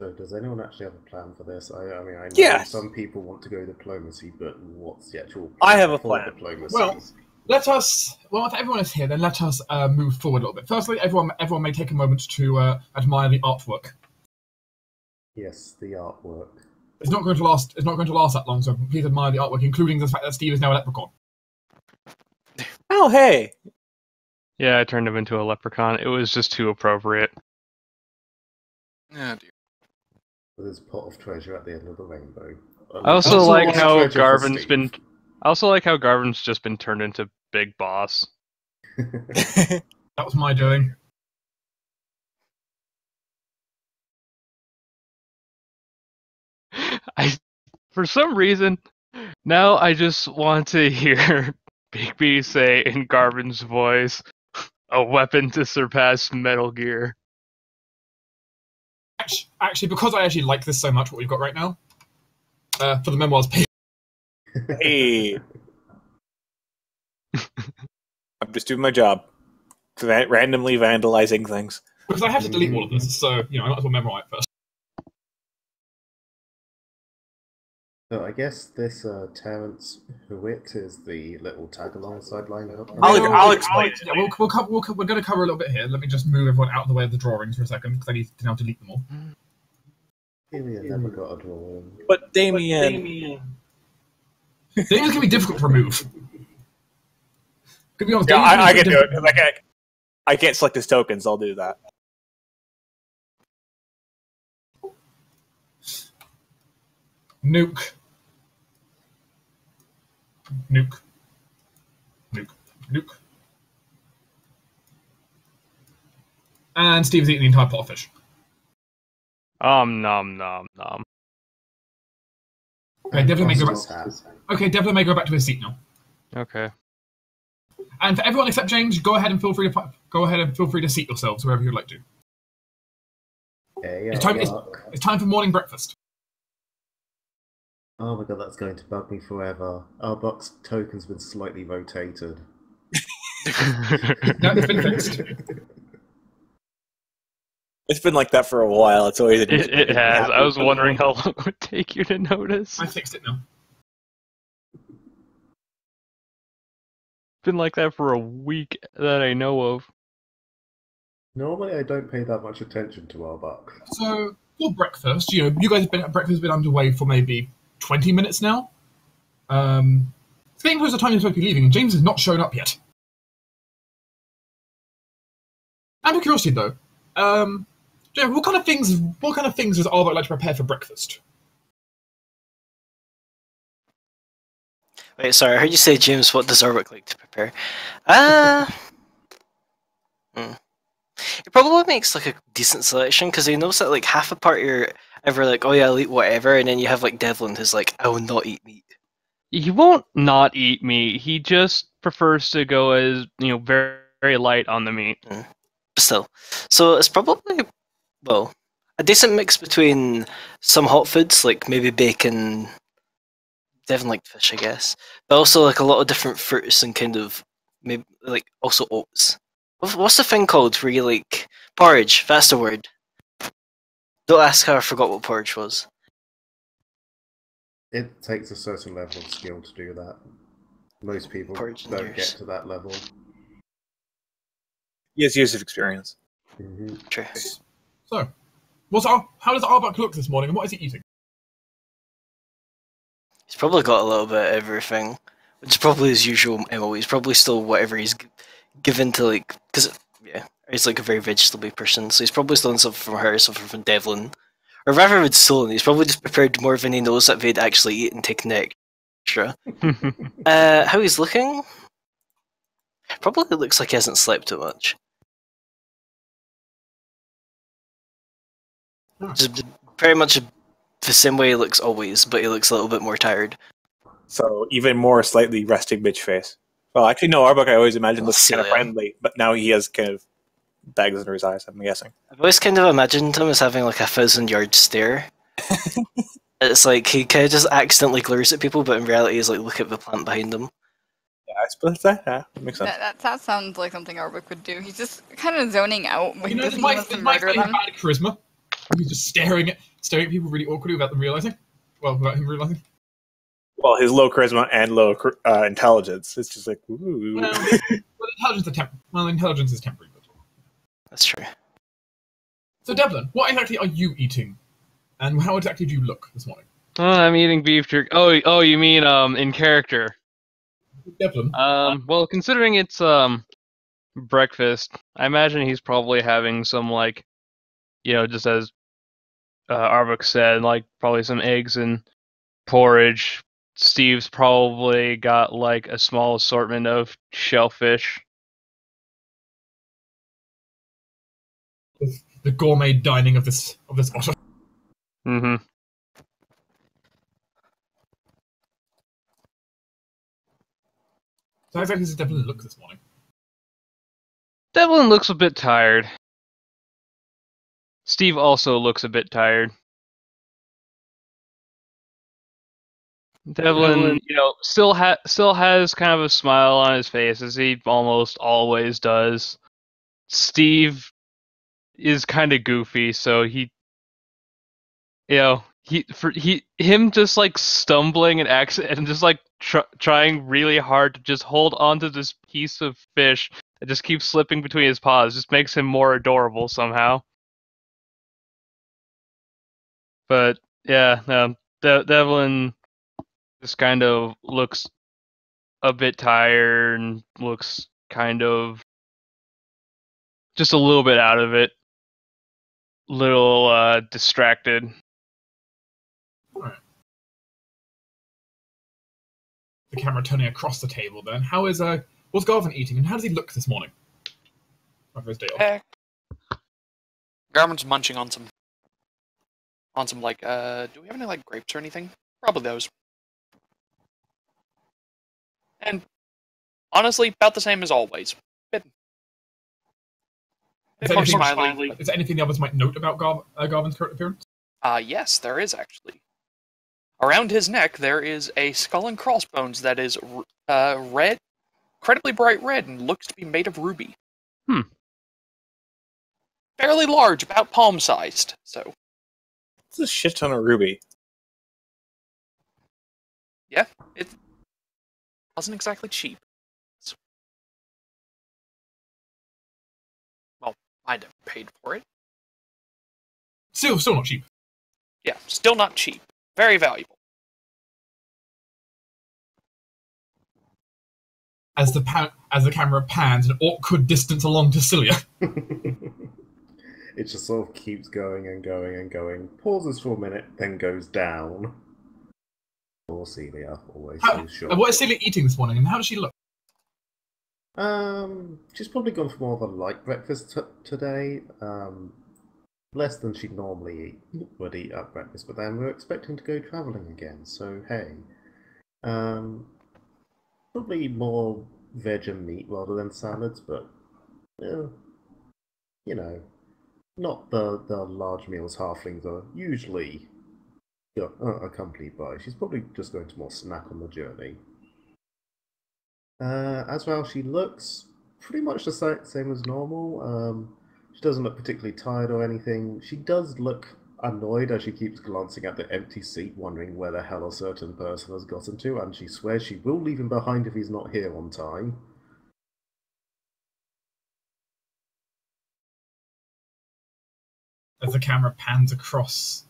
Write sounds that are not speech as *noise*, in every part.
So does anyone actually have a plan for this? I, I mean, I know Yes. some people want to go diplomacy, but what's the actual? I have a plan. Diplomacy? Well- Let us. Well, if everyone is here, then let us uh, move forward a little bit. Firstly, everyone, everyone may take a moment to uh, admire the artwork. yes, the artwork. It's not going to last. It's not going to last that long, so please admire the artwork, including the fact that Steve is now a leprechaun. Oh, hey. Yeah, I turned him into a leprechaun. It was just too appropriate. Dear. There's a pot of treasure at the end of the rainbow. I also Also like how Garvin's been. I also like how Garvin's just been turned into Big Boss. *laughs* That was my doing. *laughs* I, for some reason, now I just want to hear *laughs* Big B say in Garvin's voice, "A weapon to surpass Metal Gear." Actually, actually, because I actually like this so much, what we've got right now, uh, for the memoirs page, Hey. *laughs* I'm just doing my job. Randomly vandalizing things. because I have to delete all of this, so you know I might as well memorize it first. So I guess this uh, Terrence Hewitt is the little tag along sideline. I'll- We'll- I'll explain Yeah, we'll, we'll, cover, we'll, co- we're going to cover a little bit here. Let me just move everyone out of the way of the drawings for a second because I need to now delete them all. Damien never got a drawing. But Damien. Things can be difficult to remove. To be honest, Yeah, I, I been can do it. I, can't, I can't select his tokens. I'll do that. Nuke. Nuke. Nuke. Nuke. And Steve's eating the entire pot of fish. Um, nom nom nom. Okay, Devlin may go back. Okay, Devlin may go back to his seat now. Okay. And for everyone except James, go ahead and feel free to go ahead and feel free to seat yourselves wherever you'd like to. Okay, It's time- it's- It's time for morning breakfast. Oh my god, that's going to bug me forever. Our box token's been slightly rotated. No, it's been fixed. *laughs* It's been like that for a while. It's always it, it has. I was wondering how long it would take you to notice. I fixed it now. It's been like that for a week that I know of. Normally, I don't pay that much attention to Arbok. So for breakfast, you know, you guys have been breakfast has been underway for maybe twenty minutes now. Um, getting close to the time you're supposed to be leaving, and James has not shown up yet. Out of curiosity, though, um, James, what kind of things? What kind of things does Arbok like to prepare for breakfast? Wait, sorry, I heard you say, James, what does Arbok like to prepare? Uh. *laughs* hmm. It probably makes like a decent selection because he knows that like half a party are ever like, oh yeah, I'll eat whatever, and then you have like Devlin who's like, I will not eat meat. He won't not eat meat. He just prefers to go as you know very very light on the meat. Mm. But still, so it's probably well a decent mix between some hot foods like maybe bacon. Devlin liked fish, I guess, but also like a lot of different fruits and kind of maybe like also oats. What's what's the thing called where you like porridge? That's the word. Don't ask how I forgot what porridge was. It takes a certain level of skill to do that. Most people Porridge don't engineers. get to that level. He has years of experience. hmm True. So, what's our, how does Arbok look this morning, and what is he eating? He's probably got a little bit of everything, which is probably his usual MO. He's probably still whatever he's g- given to like, because yeah, he's like a very vegetable person, so he's probably stolen something from her, something from Devlin, or rather, if it's stolen, he's probably just prepared more than he knows that they'd actually eat and taken the extra. *laughs* Uh, how he's looking? Probably looks like he hasn't slept too much. Just very much the same way he looks always, but he looks a little bit more tired. So even more slightly resting bitch face. Well, actually, no. Arbok I always imagined looks kind of friendly, but now he has kind of bags under his eyes. I'm guessing. I've always kind of imagined him as having like a thousand yard stare. *laughs* It's like he kind of just accidentally glares at people, but in reality, he's like, look at the plant behind him. Yeah, I suppose that, yeah, that makes sense. That, that, that sounds like something Arbok would do. He's just kind of zoning out when You he know, doesn't this might, this might murder be them. bad charisma. He's just staring at staring at people really awkwardly without them realizing. Well, without him realizing. Well, his low charisma and low uh, intelligence. It's just like, ooh. Well, well, intelligence is temp- well, intelligence is temporary. But... That's true. So, Devlin, what exactly are you eating, and how exactly do you look this morning? Oh, I'm eating beef jerky. Oh, oh, you mean um in character? Devlin, Um, well, considering it's um breakfast, I imagine he's probably having some like, you know, just as uh, Arbok said, like probably some eggs and porridge. Steve's probably got like a small assortment of shellfish. The gourmet dining of this of this otter. Mm-hmm. So, how exactly does Devlin look this morning? Devlin looks a bit tired. Steve also looks a bit tired. Devlin, you know, still ha- still has kind of a smile on his face as he almost always does. Steve is kind of goofy, so he, you know, he for he him just like stumbling and accident and just like tr- trying really hard to just hold onto this piece of fish that just keeps slipping between his paws just makes him more adorable somehow. But yeah, no, De- Devlin just kind of looks a bit tired and looks kind of just a little bit out of it, little uh, distracted. The camera turning across the table. Then, how is uh, what's Garvin eating, and how does he look this morning? After his day off. Garvin's munching on some, on some like, uh, do we have any like grapes or anything? Probably those. And honestly, about the same as always. Bit, Is there anything- smiley. Is there anything the others might note about Gar- uh, Garvin's current appearance? Uh, yes, there is actually. Around his neck, there is a skull and crossbones that is r- uh, red, incredibly bright red, and looks to be made of ruby. Hmm. Fairly large, about palm sized. So, It's a shit ton of ruby. Yeah, it wasn't exactly cheap. Paid for it. Still, still not cheap. Yeah, still not cheap. Very valuable. As the pa- as the camera pans an awkward distance along to Celia. *laughs* it just sort of keeps going and going and going, pauses for a minute, then goes down. Poor Celia, always How- so short. What is Celia eating this morning, and how does she look? Um, she's probably gone for more of a light breakfast t- today. Um, less than she'd normally eat, would eat at breakfast, but then we're expecting to go travelling again. So hey, um, probably more veg and meat rather than salads, but yeah, you know, not the the large meals halflings are usually uh, accompanied by. She's probably just going to more snack on the journey. Uh, as well, she looks pretty much the same as normal. Um, she doesn't look particularly tired or anything. She does look annoyed as she keeps glancing at the empty seat, wondering where the hell a certain person has gotten to, and she swears she will leave him behind if he's not here on time. As the camera pans across,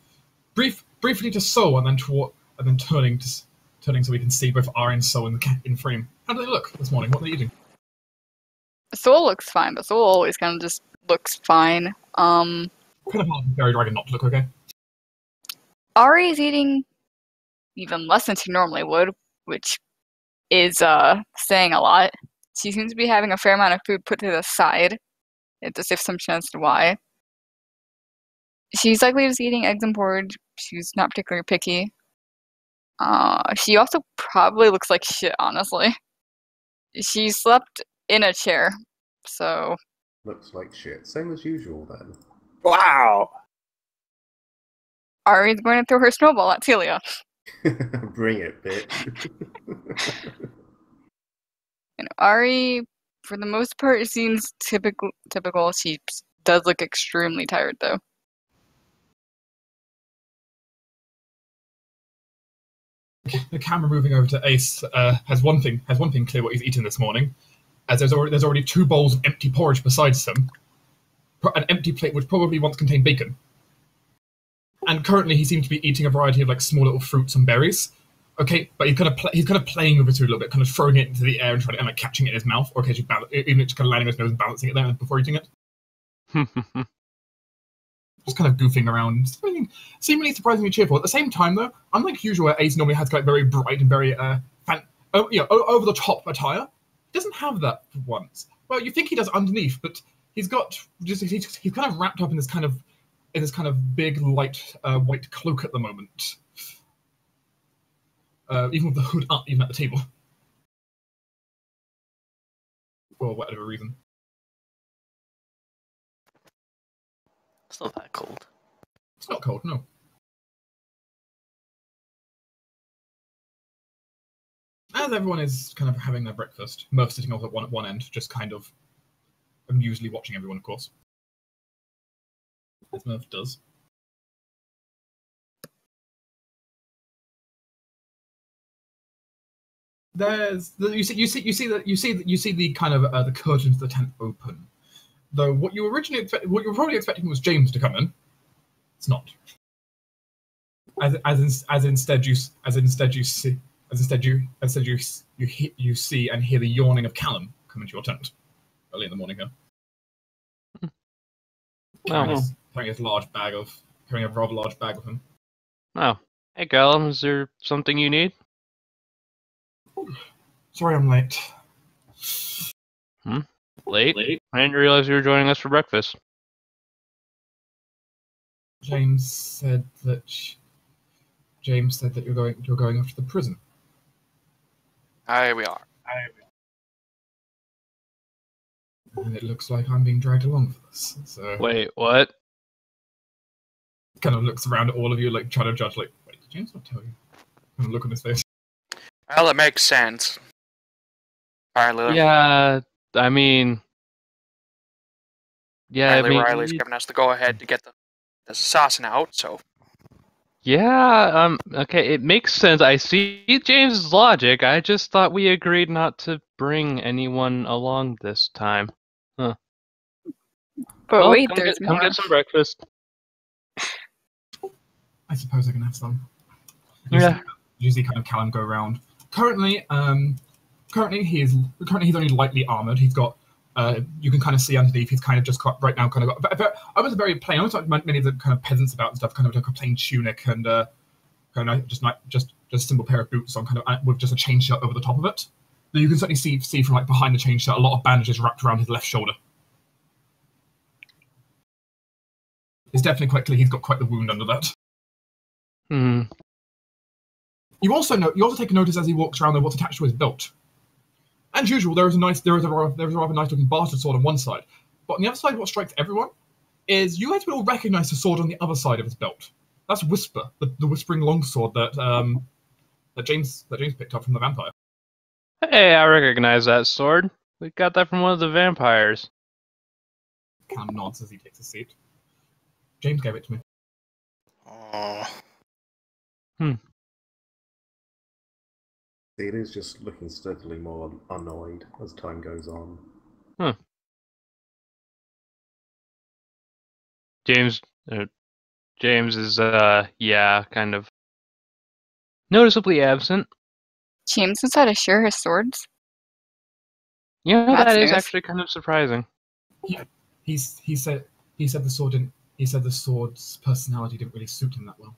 brief, briefly to Soul, and then toward, and then turning to turning so we can see both R and Soul in the in frame. How do they look this morning? What are they eating? Soul looks fine, but Soul always kind of just looks fine. Um, Kind of hard Fairy Dragon not to look okay. Ari is eating even less than she normally would, which is uh saying a lot. She seems to be having a fair amount of food put to the side. As if some chance to why. She's likely just eating eggs and porridge. She's not particularly picky. Uh, she also probably looks like shit, honestly. She slept in a chair, so Looks like shit. Same as usual then. Wow. Ari's going to throw her snowball at Celia. *laughs* *laughs* Bring it, bitch. *laughs* And Ari, for the most part, seems typical. Typical. She does look extremely tired, though. The camera moving over to Ace uh, has one thing has one thing clear what he's eaten this morning, as there's already there's already two bowls of empty porridge besides him, an empty plate which probably once contained bacon. And currently he seems to be eating a variety of like small little fruits and berries. Okay, but he's kind of pl- he's kind of playing with it a little bit, kind of throwing it into the air and trying to and like catching it in his mouth, or occasionally bal- even just kind of landing on his nose and balancing it there before eating it. *laughs* just kind of goofing around, seemingly, seemingly surprisingly cheerful. At the same time, though, unlike usual, where Ace normally has like very bright and very uh, fan- oh, you know, over the top attire, he doesn't have that for once. Well, you think he does underneath, but he's got just he's, he's kind of wrapped up in this kind of in this kind of big light uh, white cloak at the moment. Uh, even with the hood up, even at the table, for whatever reason. It's not that cold. It's not cold, no. As everyone is kind of having their breakfast, Murph sitting off at one at one end, just kind of amusedly watching everyone, of course. As Murph does. There's the, you see you see you see that you see that you see the kind of uh, the curtains of the tent open. Though what you originally expect, what you were probably expecting was James to come in. It's not. As as in, as instead you as instead you see as instead you as instead you you hit, you see and hear the yawning of Callum come into your tent early in the morning. Here, *laughs* carrying, Oh, his, carrying his large bag of carrying a rather large bag with him. oh. Hey, Callum, is there something you need? Sorry, I'm late. Hmm. Late. Late? I didn't realize you were joining us for breakfast. James said that sh- James said that you're going you're going off to the prison. Aye, we are. And it looks like I'm being dragged along for this. So Wait, what? kind of looks around at all of you, like trying to judge, like, wait, did James not tell you? Kind of look on his face. Well, it makes sense. Riley, Yeah, I mean, yeah, I mean, Riley's giving us the go ahead to get the, the assassin out, so yeah, um, okay, it makes sense. I see James's logic. I just thought we agreed not to bring anyone along this time. But Well, wait, come there's get, come get some breakfast. I suppose I can have some. You Yeah. see- You kind of Callum go around. Currently, um, currently he is currently he's only lightly armored. He's got, uh, you can kind of see underneath. He's kind of just got right now kind of got. I was very plain. I was like many of the kind of peasants about and stuff, kind of like a plain tunic and uh, kind of just like just just a simple pair of boots on, kind of uh, with just a chain shirt over the top of it. But you can certainly see see from like behind the chain shirt a lot of bandages wrapped around his left shoulder. It's definitely quite clear he's got quite the wound under that. Hmm. You also know you also take notice as he walks around there what's attached to his belt. As usual, there is a nice there is a rather, there is a rather nice looking bastard sword on one side, but on the other side, what strikes everyone is you guys will all recognize the sword on the other side of his belt. That's Whisper, the, the whispering longsword that um that James that James picked up from the vampire. Hey, I recognize that sword. We got that from one of the vampires. Cam nods as he takes a seat. James gave it to me. Oh, Celia's just looking steadily more annoyed as time goes on. James, uh, James is, uh, yeah, kind of noticeably absent. James knows how to share his swords. Yeah, That's that is nice. actually kind of surprising. He's he said he said the sword didn't he said the sword's personality didn't really suit him that well.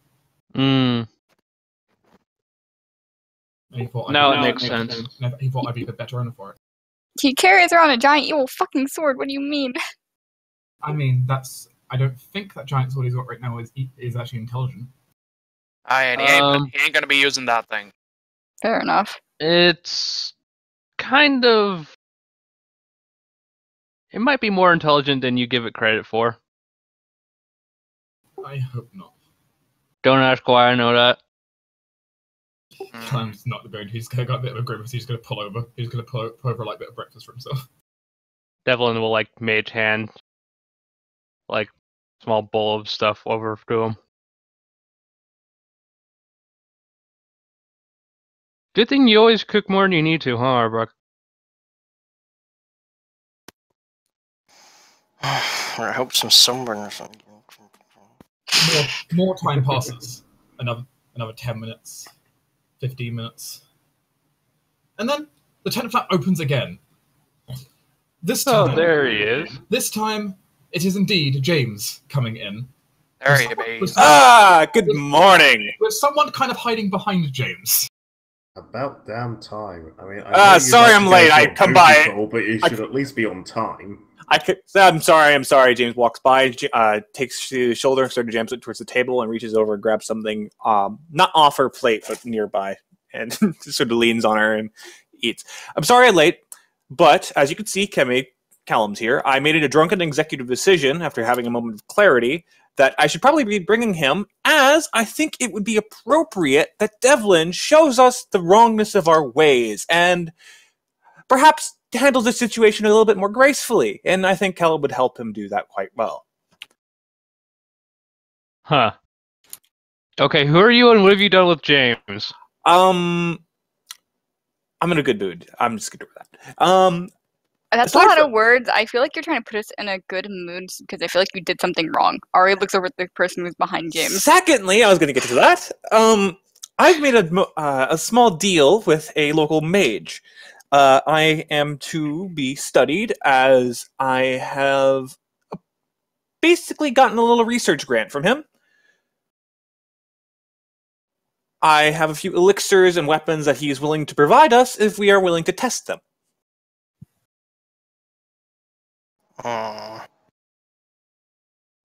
Mm. And he thought I'd No, be- it makes he- sense. He thought I'd be the better owner for it. He carries around a giant evil fucking sword. What do you mean? *laughs* I mean, that's. I don't think that giant sword he's got right now is is actually intelligent. aye, and he ain't, Um, he ain't gonna be using that thing. Fair enough. It's kind of. It might be more intelligent than you give it credit for. I hope not. Don't ask why I know that. Mm. Time's not the bone. He's got a bit of a grimace. He's going to pull over. He's going to pull, pull over like a bit of breakfast for himself. Devlin will like mage hand like small bowl of stuff over to him. Good thing you always cook more than you need to, huh, Arbok? or *sighs* I hope some sunburn or something. More, more time passes. Another another ten minutes, fifteen minutes, and then the tent flap opens again. This time, Oh, time, there he is. this time it is indeed James coming in. There you Was- be. was- Ah, good morning. With someone kind of hiding behind James. About damn time. I mean, I Ah, sorry I'm late. I come by- call, but you I- should at least be on time. I could, I'm sorry. I'm sorry. James walks by, uh, takes his shoulder, sort of jams it towards the table, and reaches over and grabs something, um, not off her plate, but nearby, *laughs* and sort of leans on her and eats. I'm sorry I'm late, but as you can see, Kemi Callum's here. I made it a drunken executive decision after having a moment of clarity that I should probably be bringing him, as I think it would be appropriate that Devlin shows us the wrongness of our ways and perhaps handles the situation a little bit more gracefully. And I think Callum would help him do that quite well. Huh. Okay, who are you and what have you done with James? Um, I'm in a good mood. I'm just gonna do that. Um, That's a lot from- of words. I feel like you're trying to put us in a good mood because I feel like you did something wrong. Ari looks over at the person who's behind James. Secondly, I was going to get to that. Um, I've made a, uh, a small deal with a local mage. Uh, I am to be studied as I have basically gotten a little research grant from him. I have a few elixirs and weapons that he is willing to provide us if we are willing to test them. Aw.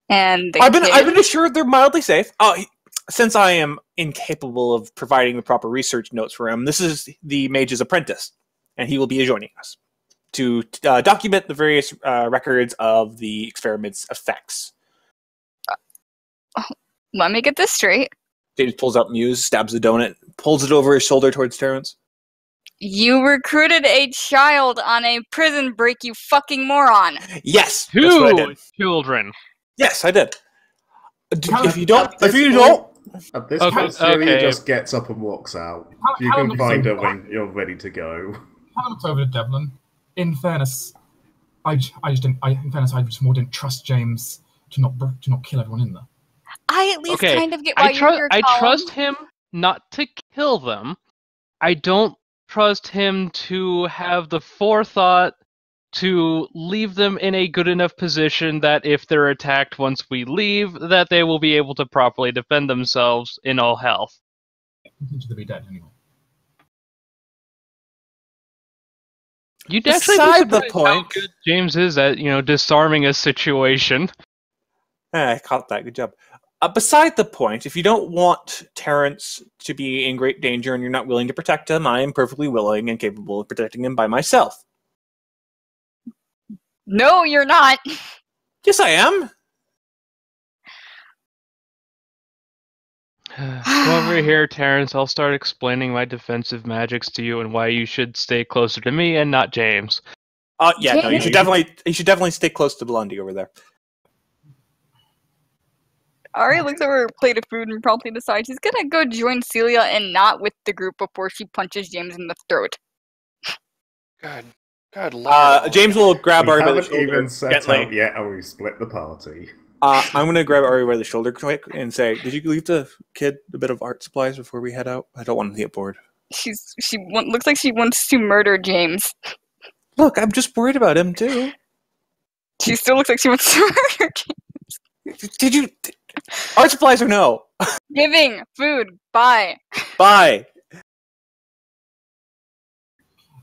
And I've been kid- I've been assured they're mildly safe. Oh, he- since I am incapable of providing the proper research notes for him, this is the mage's apprentice, and he will be joining us to uh, document the various uh, records of the experiment's effects. Let me get this straight. James pulls out Muse, stabs the donut, pulls it over his shoulder towards Terrence. You recruited a child on a prison break, you fucking moron. Yes, that's what I Two children. Yes, I did. Uh, If you don't, if this you point- don't, At this Okay, point, Celia okay. just gets up and walks out. How- You how can find her over- when you're ready to go. Hannah looks over to Devlin. In fairness, I, I just didn't. I, in fairness, I just more didn't trust James to not to not kill everyone in there. I at least Okay, kind of get why I you're trust here, I Colin. trust him not to kill them. I don't trust him to have the forethought to leave them in a good enough position that if they're attacked once we leave, that they will be able to properly defend themselves in all health. Consider to be dead anyway. You'd actually Beside the surprised how point- good James is at you know disarming a situation. Eh, I caught that. Good job. Uh, beside the point, if you don't want Terrence to be in great danger and you're not willing to protect him, I am perfectly willing and capable of protecting him by myself. No, you're not. Yes, I am. *sighs* Come over *sighs* here, Terrence. I'll start explaining my defensive magics to you and why you should stay closer to me and not James. Uh, yeah, no, you should definitely, you should definitely stay close to Blondie over there. Ari looks over her plate of food and promptly decides she's gonna go join Celia and not with the group before she punches James in the throat. Good. Good lord. Uh, James will grab we Ari by the haven't shoulder even set gently. up yet, and we've split the party. Uh, I'm going to grab Ari by the shoulder quick and say, "Did you leave the kid a bit of art supplies before we head out? I don't want him to get bored." She's she want, looks like she wants to murder James. Look, I'm just worried about him too. She still looks like she wants to *laughs* murder James. Did you art supplies or no? Giving food. Bye. Bye.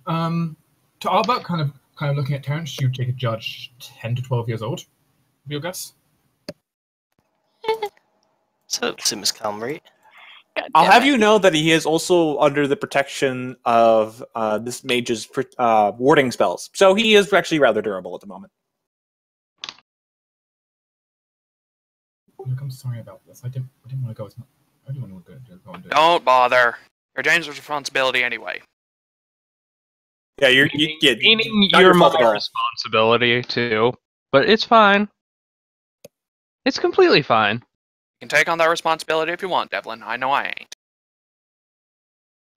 Um, to Arbok, kind of kind of looking at Terrence, you take a judge ten to twelve years old. Your guess? *laughs* So, same as Calm, right? God I'll have it. you know that he is also under the protection of uh, this mage's uh, warding spells, so he is actually rather durable at the moment. Look, I'm sorry about this. I didn't. I didn't want to go as much. Anyone would go, go and do it. Don't bother. You're James's responsibility anyway. Yeah, you're you, yeah, Meaning you're your fault my responsibility too, but it's fine. It's completely fine. You can take on that responsibility if you want, Devlin. I know I ain't.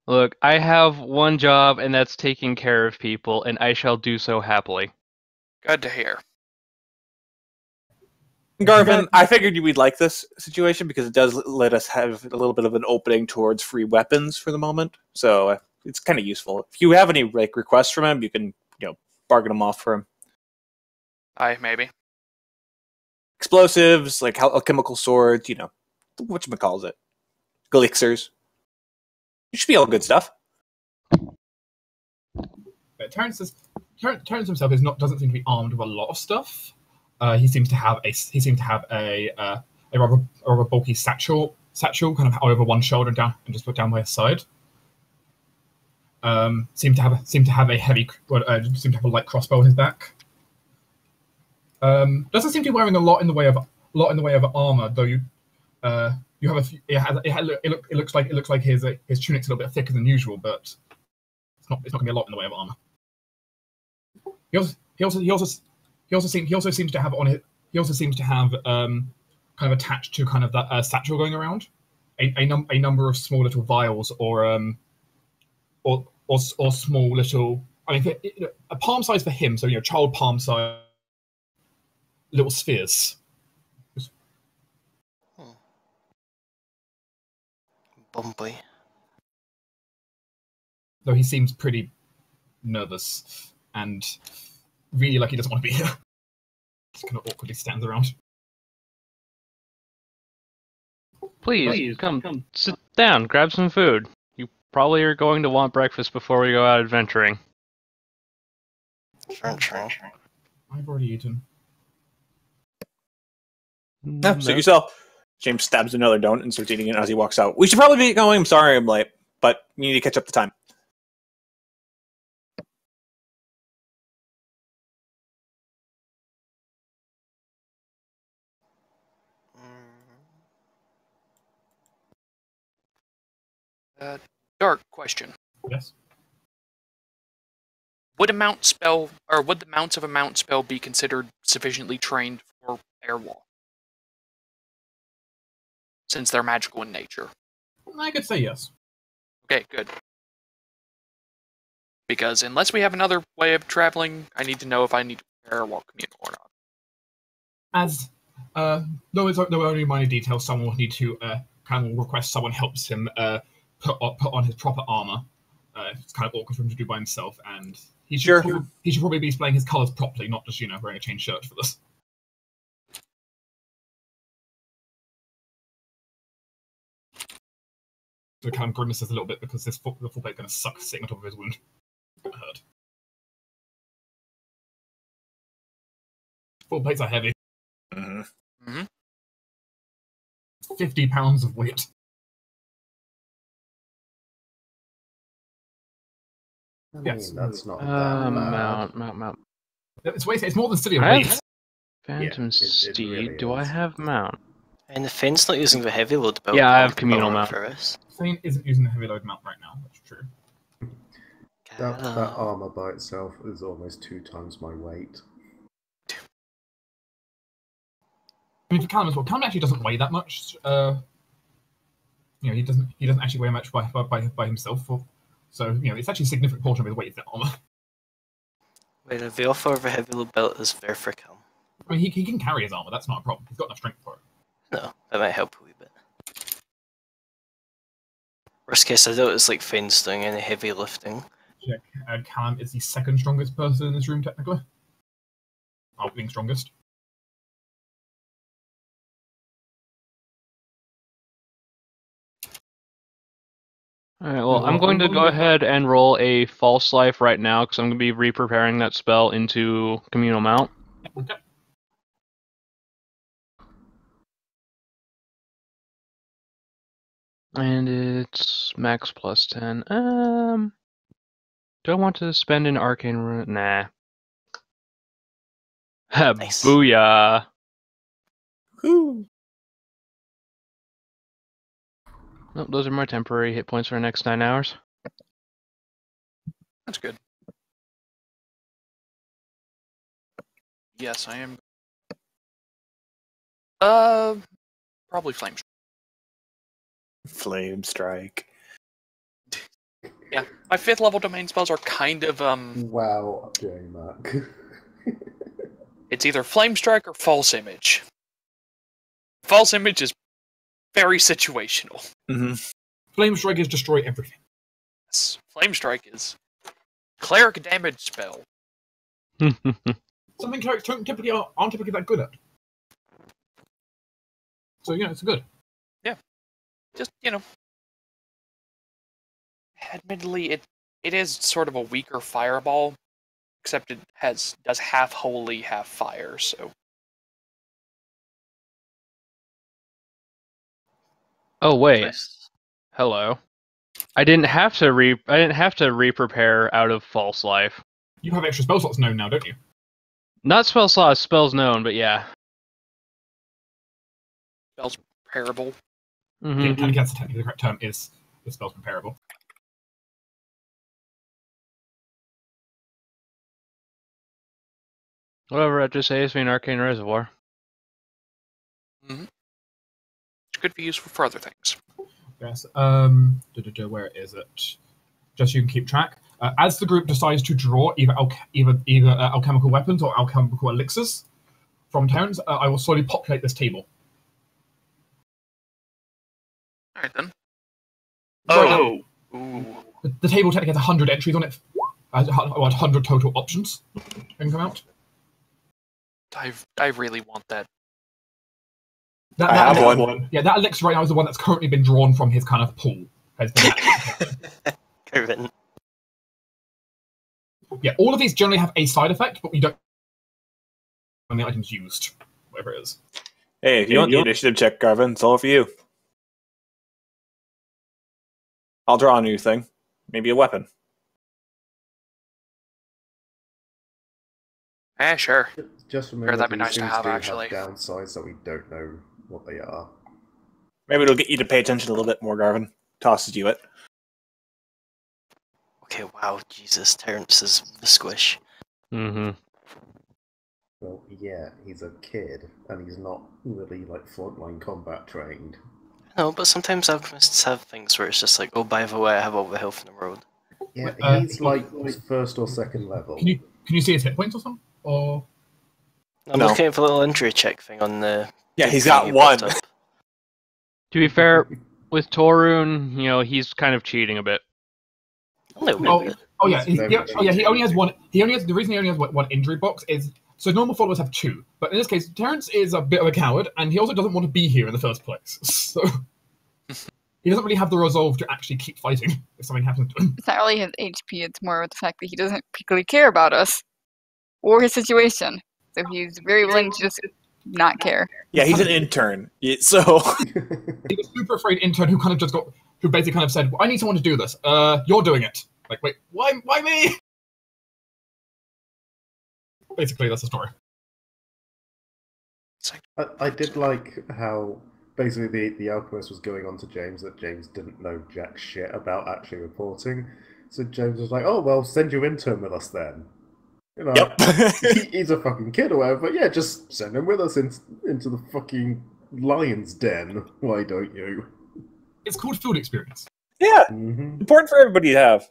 Look, I have one job, and that's taking care of people, and I shall do so happily. Good to hear. Garvin, I figured we'd like this situation because it does let us have a little bit of an opening towards free weapons for the moment. So uh, it's kind of useful. If you have any like requests from him, you can you know bargain them off for him. I maybe. Explosives, like al- alchemical swords, you know, what calls it, elixirs. It should be all good stuff. But Terrence, is, Ter- Terrence himself is not doesn't seem to be armed with a lot of stuff. Uh, he seems to have a he seems to have a uh, a rather a rather bulky satchel satchel kind of over one shoulder and down and just put down by his side. Um, seem to have a, seem to have a heavy uh, seem to have a light crossbow on his back. Um, doesn't seem to be wearing a lot in the way of a lot in the way of armor, though. You uh, you have a few, it, has, it, has, it, look, it looks like it looks like his uh, his tunic's a little bit thicker than usual, but it's not it's not gonna be a lot in the way of armor. He also he also he also he also seems he also seems to have on it he also seems to have um kind of attached to kind of that uh, satchel going around a a, num- a number of small little vials or um or or, or small little I mean a palm size for him so you know child palm size little spheres hmm. Bumbly. though he seems pretty nervous and really like he doesn't want to be here. *laughs* Just kind of awkwardly stands around. Please, come, sit down, grab some food. You probably are going to want breakfast before we go out adventuring. Sure, sure. I've already eaten. No, suit yourself. James stabs another donut and starts eating it as he walks out. We should probably be going. I'm sorry, I'm late, but we need to catch up the time. Uh, dark question. Yes. Would a mount spell, or would the mounts of a mount spell be considered sufficiently trained for air airwall? Since they're magical in nature. I could say yes. Okay, good. Because unless we have another way of traveling, I need to know if I need to air walk communal or not. As uh, though it's there were only minor details, someone will need to uh, kind of request someone helps him uh, put on, put on his proper armor. Uh, it's kind of awkward for him to do by himself, and he should Sure. prob- he should probably be displaying his colors properly, not just you know wearing a chain shirt for this. So kind of grimaces a little bit because this full, the full plate going to suck sitting on top of his wound. It's gonna hurt. Full plates are heavy. hmm 50 pounds of weight. I Yes. that's not Uh, that mount, mount, mount. It's, weight, it's more than silly I weight. have Phantom it- it Steed. really Do I have mount? And the Finn's not using the heavy load build. Yeah, I have communal mount. For us. Thane isn't using the heavy load mount right now. That's true. That, that armor by itself is almost two times my weight. I mean, for Callum as well. Callum actually doesn't weigh that much. Uh, you know, he doesn't. He doesn't actually weigh much by by, by, by himself. For, so you know, it's actually a significant portion of his weight is that armor. Wait, if the offer of a heavy load belt is fair for Calm. I mean, he, he can carry his armor. That's not a problem. He's got enough strength for it. No, that might help a wee bit. Worst case, I doubt it's like Finn's doing any heavy lifting. Check. And Callum is the second strongest person in this room, technically. Oh, being strongest. All right. Well, I'm going to go ahead and roll a false life right now because I'm going to be re-preparing that spell into communal mount. Okay. And it's max plus 10. Um, do I want to spend an arcane rune? Nah. Ha, *laughs* Nice. Booyah. Whew. Nope, those are my temporary hit points for the next nine hours. That's good. Yes, I am. Uh, probably flame. Flame strike. Yeah, my fifth level domain spells are kind of um. Wow, J Mac. *laughs* It's either flame strike or false image. False image is very situational. hmm Flame strike is destroy everything. Yes, Flame strike is cleric damage spell. *laughs* Something clerics don't typically aren't, aren't typically that good at. So yeah, it's good. Just you know, admittedly, it it is sort of a weaker fireball, except it has does half holy, half fire. So oh wait, Nice. hello. I didn't have to re. I didn't have to re-prepare out of false life. You have extra spell slots known now, don't you? Not spell slots, spells known, but yeah. spells parable. Hmm Yeah, technically that's the technically the correct term is the spells comparable. Whatever that just saves me an arcane reservoir. Which could be useful for other things. Yes. Um. Where is it? Just so you can keep track. Uh, as the group decides to draw either alch- either either uh, alchemical weapons or alchemical elixirs from towns, uh, I will slowly populate this table. All right then. Right now, Oh, ooh. the, the table technically has hundred entries on it. I about hundred total options can come out. I I really want that. That, I have elixir- one. Yeah, that elixir right now is the one that's currently been drawn from his kind of pool. Has been *laughs* that. Yeah, all of these generally have a side effect, but we don't when the item's used, whatever it is. Hey, if you want the initiative check, Garvin, it's all for you. I'll draw a new thing. Maybe a weapon. Eh, sure. Just remember that'd be nice to things have, do actually. downsides that we don't know what they are. Maybe it'll get you to pay attention a little bit more, Garvin. Tosses you it. Okay, wow, Jesus, Terrence is the squish. Mm hmm Well, yeah, he's a kid, and he's not really like frontline combat trained. No, but sometimes alchemists have things where it's just like, oh, by the way, I have all the health in the world. Yeah, Uh, he's like first or second level. Can you can you see his hit points or something? Or I'm No. looking at the little injury check thing on the. Yeah, he's got one. *laughs* To be fair, *laughs* with Torun, you know, he's kind of cheating a bit. A little Oh, bit. oh yeah, It's he, oh yeah, he only has one. He only has the reason he only has one, one injury box is so normal followers have two, but in this case, Terrence is a bit of a coward, and he also doesn't want to be here in the first place. *laughs* So *laughs* he doesn't really have the resolve to actually keep fighting if something happens to him. It's not really his HP, it's more of the fact that he doesn't particularly care about us or his situation. So he's very willing to just not care. Yeah, he's an intern. So *laughs* he's a super afraid intern who kind of just got who basically kind of said, "I need someone to do this. Uh, you're doing it." Like, wait, why? Why me? Basically, that's the story. I, I did like how basically the, the alchemist was going on to James that James didn't know jack shit about actually reporting. So James was like, "Oh well, send your intern with us then." You know, Yep. he, *laughs* he's a fucking kid or whatever. But yeah, just send him with us in, into the fucking lion's den. Why don't you? It's called field experience. yeah, hmm important for everybody to have.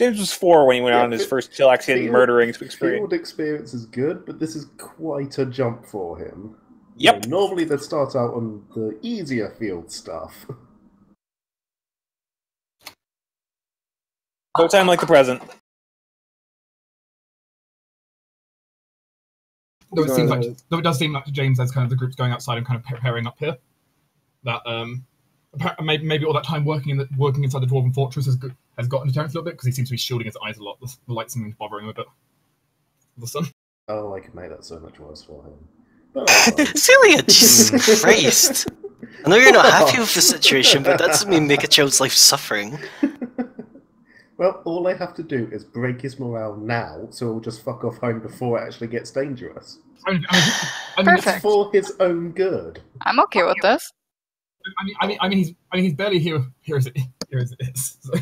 James was four when he went Yeah, on his but first chillaxing field- murdering experience. Field experience is good, but this is quite a jump for him. You Yep. know, normally they'd start out on the easier field stuff. *laughs* No time like the present. Though it seems like, though it does seem like to James as kind of the group's going outside and kind of preparing up here. That um, maybe maybe all that time working in the, working inside the dwarven fortress is go- has gotten to Terrence a little bit because he seems to be shielding his eyes a lot. The, the light seems bothering him a bit. The sun. Oh, I could make that so much worse for him. But. Celia, Jesus *laughs* *laughs* Christ. I know you're not *laughs* happy with the situation, but that doesn't mean make a child's life suffering. well, all I have to do is break his morale now, so he'll just fuck off home before it actually gets dangerous. I mean, I mean, I mean, for his own good. I'm okay with this. I mean, I mean, I mean, he's, I mean, he's barely here. Here as it, here as it is. So.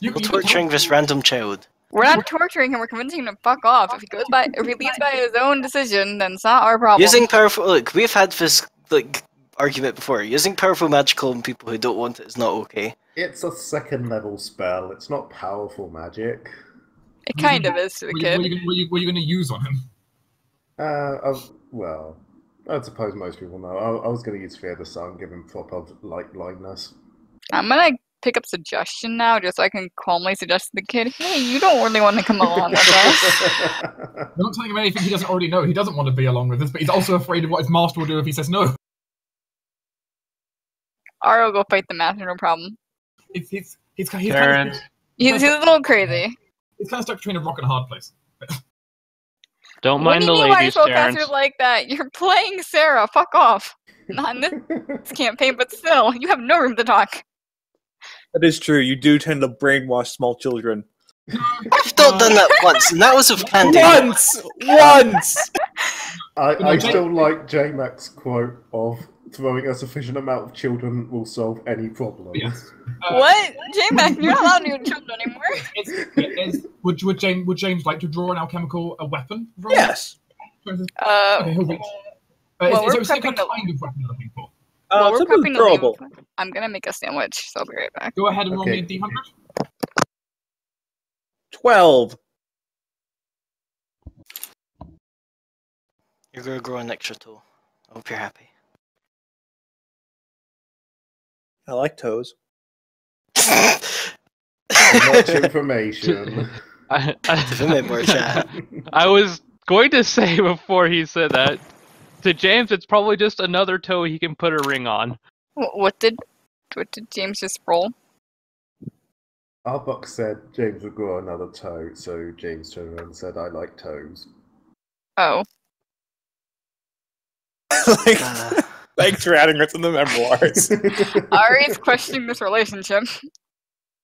You- We're you- torturing this random child. We're not torturing him. We're convincing him to fuck off. If he goes by, if he leads by his own decision, then it's not our problem. Using powerful, look, we've had this like argument before. Using powerful magical on people who don't want it is not okay. It's a second level spell. It's not powerful magic. it kind of is to the What are you, what are kid. you, gonna- what are you, you going to use on him? Uh, i well, I suppose most people know. I, I was going to use Fear the Sun, give him proper light blindness. I'm gonna pick up suggestion now, just so I can calmly suggest to the kid, "Hey, you don't really want to come along with us." *laughs* We're not telling him anything he doesn't already know. He doesn't want to be along with us, but he's also afraid of what his master will do if he says no. Ari will go fight the master, no problem. It's, he's, he's, he's, kind of, He's, he's a little crazy. he's kind of stuck between a rock and a hard place. *laughs* Don't what mind do the you mean why ladies, spellcasters Terrence. like that? You're playing Sarah. Fuck off. Not in this *laughs* campaign, but still, you have no room to talk. That is true. You do tend to brainwash small children. I've not done that once, and that was with candy. Once, once. I, No, I J- still like J Mac's quote of throwing a sufficient amount of children will solve any problem. Yes. Uh, what? J-Mac, you're not allowed to do children anymore. It's, it's, would, would, James, would James like to draw an alchemical a weapon? from- Yes. Uh, Okay, he'll reach. Uh, Well, is, we're is there a kind of weapon you're looking for? Well, Uh, we're something prepping to leave. throwable. I'm gonna make a sandwich, so I'll be right back. Go ahead and roll Okay. me a d100. Twelve. You're gonna grow an extra toe. I hope you're happy. I like toes. Much *laughs* information. *laughs* I, Give him a more *laughs* chat. I was going to say before he said that to James, it's probably just another toe he can put a ring on. What did what did James just roll? Arbok said James would grow another toe, so James turned around and said, I like toes. Oh, *laughs* like, Uh, thanks for adding it to the memoirs. *laughs* Ari's questioning this relationship.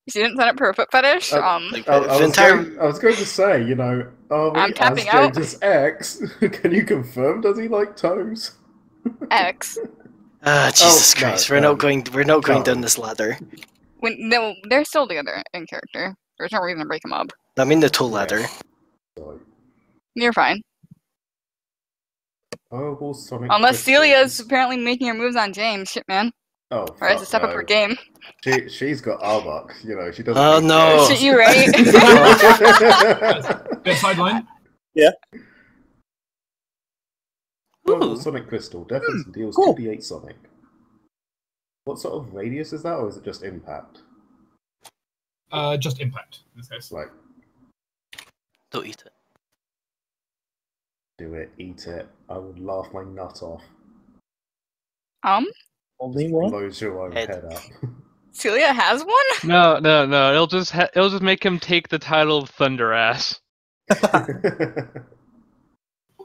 She didn't sign up for a foot fetish. Uh, Um, like, I, I was entire going, I was going to say, you know, are we I'm as tapping out. James's ex? *laughs* Can you confirm? Does he like toes? X. *laughs* Ah, Jesus Oh, no, Christ! we're um, not going. We're not going no. down this ladder. When no, they're still together in character. There's no reason to break them up. I mean the toe ladder. Sorry. You're fine. Horrible Sonic. Unless crystals. Celia's apparently making her moves on James. Shit, man. Oh, Or has to fuck step up no. her game. She, she's got Arbok, you know, she doesn't. Oh, need no. Shit, you right. *laughs* James. Yeah, sideline. Horrible Ooh. Sonic Crystal deafens and deals cool. 2d8 Sonic. What sort of radius is that, or is it just impact? Uh, just impact in this case. Like, Don't eat it. do it, eat it. I would laugh my nut off. um, Only one. Blows your own Head. head up. *laughs* Celia has one. No, no, no. It'll just ha- it'll just make him take the title of Thunder Ass. *laughs*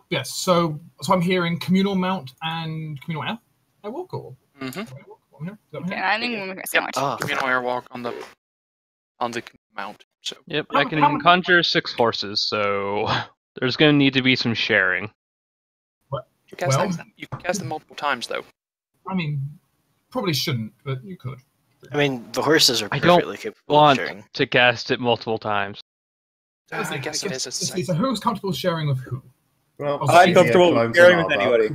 Yes. So, so I'm hearing communal mount and communal air. I walk or. Mm-hmm. Is Okay. I think we'll make a sandwich. You know, airwalk on the on the mount. So Yep, How- I how can many- conjure six horses, so *laughs* there's gonna need to be some sharing. you cast Well- them. You can cast them multiple times though. I mean, probably shouldn't, but you could. I mean, the horses are I don't perfectly capable of Want sharing. to cast it multiple times. Uh, I guess so, it is. let's so who's comfortable sharing with who? well, I'm Celia comfortable climbs sharing with anybody.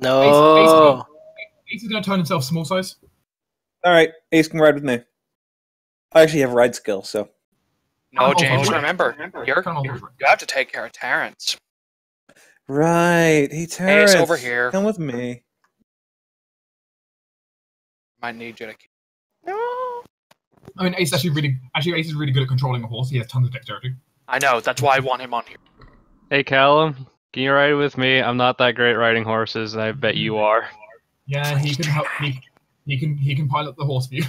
No. Ace is going to turn himself small size. All right, Ace can ride with me. I actually have ride skill, so no, Oh, James. oh, Remember, you're, you're, you have to take care of Terrence. right. Hey, Terrence, over here. Come with me. Might need you to. No. I mean, Ace is actually really, actually Ace is really good at controlling a horse. He has tons of dexterity. I know. That's why I want him on here. Hey, Callum, can you ride with me? I'm not that great riding horses, and I bet you are. Yeah, he can help. He, he can he can pilot the horse for you.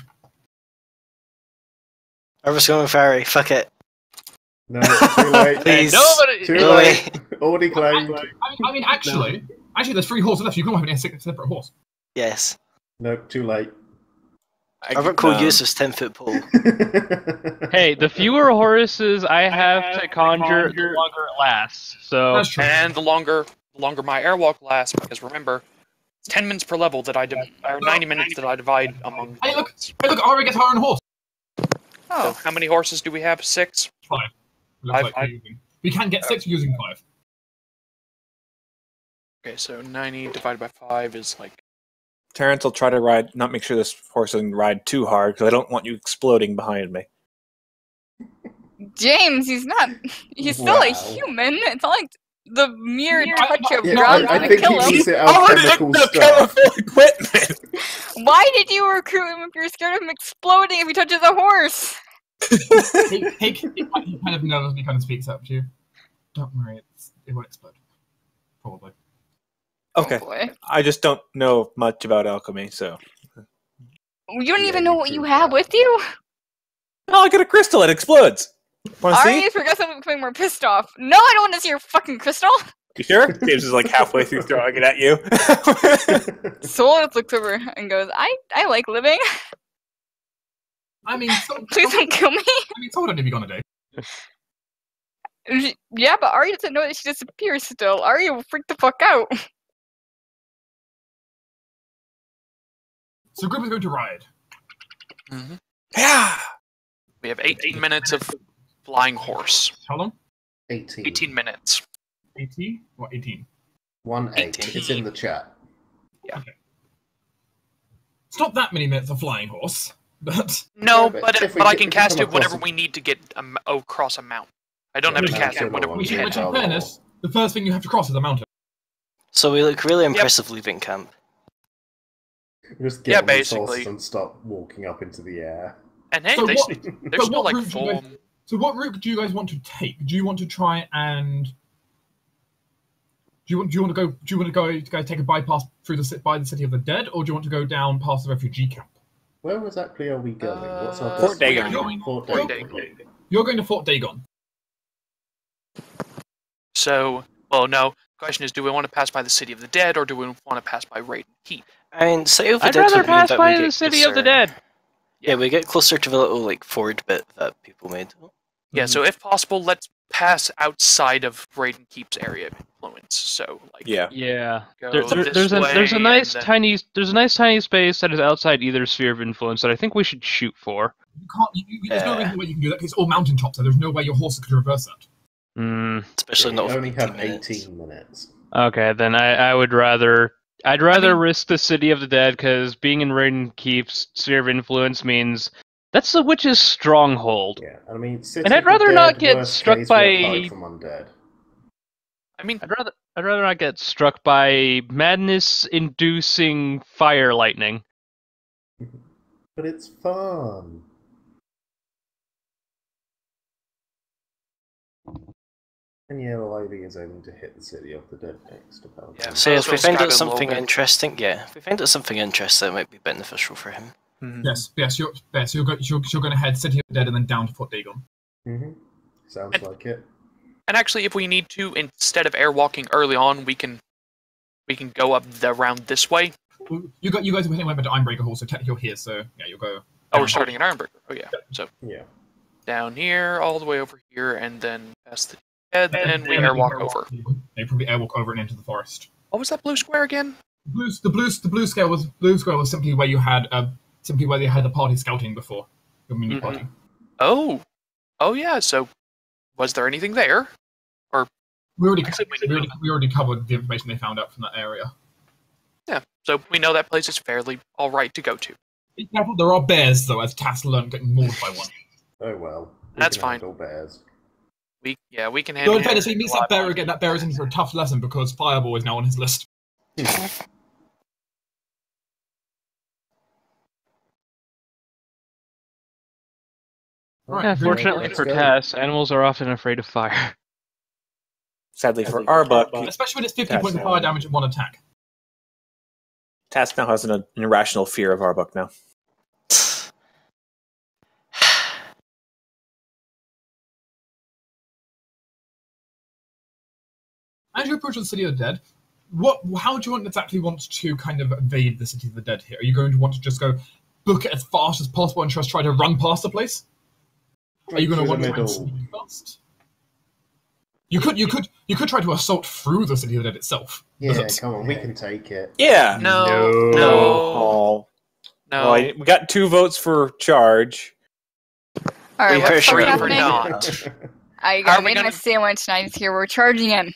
I was going with Fairy. Fuck it. No, too late. *laughs* Please. Nobody. Too No late. way. Already claimed. I mean, I mean, actually, actually, there's three horses left. You can have a separate horse. Yes. Nope, too late. I, Robert Cole um, used his 10 foot pole. *laughs* Hey, the fewer horses I have to conjure, the longer it lasts. So And the longer, the longer my airwalk lasts, because remember, It's ten minutes per level that I div- or ninety minutes that I divide among. Hey, look. levels. Hey, look, Ari gets her own horse. So Oh, how many horses do we have? Six. Five. Looks I've- like we're using. We can get six using five. Okay, so ninety divided by five is like Terrence will try to ride, not make sure this horse doesn't ride too hard because I don't want you exploding behind me. James, he's not. He's still a human. It's not like the mere Yeah, touch of Yeah, ground's I, I gonna think kill he him. needs it alchemical stuff. equipment. *laughs* Why did you recruit him if you're scared of him exploding if he touches a horse? he, he, he kind of nervously kind of speaks up to you. Don't worry, it's, it won't explode. Probably. Oh, okay, Oh boy. I just don't know much about alchemy, so. You don't Yeah, even know what you have with you? Oh, I got a crystal. It explodes. Want to Ari see? is progressively becoming more pissed off. No, I don't want to see your fucking crystal. You sure? James is like halfway through throwing it at you. *laughs* *laughs* Soul looks over and goes, I, I like living. I mean, so, *laughs* Please don't kill me. I mean, so what have you gonna do? yeah, but Ari doesn't know that she disappears still. Ari will freak the fuck out. So, group is going to ride. yeah. we have eighteen minutes of flying horse. How long? 18. Eighteen minutes. 18? What, 18? One eight. 18. It's in the chat. Yeah. It's not that many minutes of flying horse, *laughs* but No, Yeah, but but if we but I can cast come it whenever a- we need to get um, across a mountain. I don't have to cast it whenever no we which, one hit. which can in tell. fairness, the first thing you have to cross is a mountain. So we look really impressive leaving camp. Just Yeah, get on the basically. and start walking up into the air. And hey, So they, what- *laughs* there's still like route do you guys- So, what route do you guys want to take? Do you want to try and do you want do you want to go do you want to go to go take a bypass through the ci- by the city of the dead, or do you want to go down past the refugee camp? Where exactly are we going? What's our Uh, Fort? Dagon. Fort Fort Dagon. Dagon. You're going to Fort Dagon. So, well, no. Question is, do we want to pass by the city of the dead, or do we want to pass by Raiden Keep? I mean, City of the I'd Dead rather would mean pass by the get city of the dead. Yeah, we get closer to the little like ford bit that people made. Yeah. Mm-hmm. So, if possible, let's pass outside of Raiden Keep's area of influence. So, like, Yeah. Yeah. There, there- there's a there's a nice then- tiny there's a nice tiny space that is outside either sphere of influence that I think we should shoot for. You can't. You, you, there's no Yeah. reason why you can do that because it's all mountaintops. So there's no way your horse could reverse that. Hmm. Especially we not with only have minutes. 18 minutes. Okay, then I, I would rather I'd rather mean- risk the city of the dead because being in Raiden Keep's sphere of influence means that's the witch's stronghold. Yeah, I mean, City And I'd of the rather not Dead, get struck case, we have by- from undead. I mean, I'd rather I'd rather not get struck by madness inducing fire lightning. *laughs* But it's fun. And yeah, the lady is aiming to hit the city of the dead next, apparently. Yeah. So May if we find out something interesting, yeah, if we find out something interesting, that might be beneficial for him. Mhm. Yes. Yes. You're. Yes. You're, go, you're, you're going to head city of the dead and then down to Fort Dagon. hmm Sounds And- like it. and actually, if we need to, instead of airwalking early on, we can we can go up the round this way. You got. You guys went went to Ironbreaker Hall, so technically you're here. So yeah, you'll go. Oh, we're starting at Ironbreaker. Oh yeah. So Yeah. down here, all the way over here, and then past the dead, and we then airwalk over. They probably airwalk over and into the forest. What was that blue square again? The blue, the blue, the blue scale was blue square was simply where you had uh, simply where they had the party scouting before your mini Mhm. party. Oh, oh yeah. So, was there anything there? We already, Actually, we we, already we already covered the information they found out from that area. Yeah. So we know that place is fairly all right to go to. Be careful, there are bears though, as Tass learned getting mauled by one. Oh well. We That's fine. handle bears. We yeah we can Though handle. in fairness, he meets that bear again. That bear is in for a tough lesson because Fireball is now on his list. Right, yeah, fortunately let's for go. Tess, animals are often afraid of fire. Sadly for Arbok, Especially when it's 50 Tass points of fire damage in one attack. Tass now has an, an irrational fear of Arbok now. As you approach the City of the Dead, what? How do you want, exactly want to kind of evade the City of the Dead here? Are you going to want to just go book it as fast as possible and just try to run past the place? Are you going to want to try and sneak past? You could, you could, you could try to assault through the city of the dead itself. Yeah, But- come on, we can take it. Yeah. No, No. no, Oh. no. Well, I- we got two votes for charge. All right, Are you what's happening? we're not? I, got, I are we made my gonna- sandwich and I'm here. We're charging in.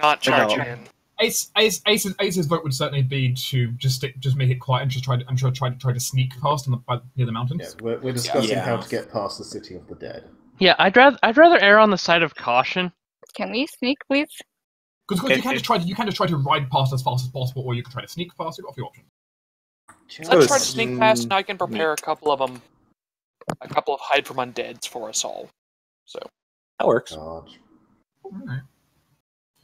Not charging No. in. Ace, Ace, Ace's, Ace's vote would certainly be to just stick, just make it quiet and just try to, I'm sure, try to try to sneak past on the, by, near the mountains. Yeah, we're, we're discussing Yeah. how to get past the city of the dead. Yeah, I'd rather I'd rather err on the side of caution. Can we sneak, please? Because you can it- just try to, you can just try to ride past as fast as possible, or you can try to sneak past. You've got a few options. Let's try to Close. sneak past, and I can prepare a couple of them, a couple of hide from undeads for us all. So That works. Charge. Alright.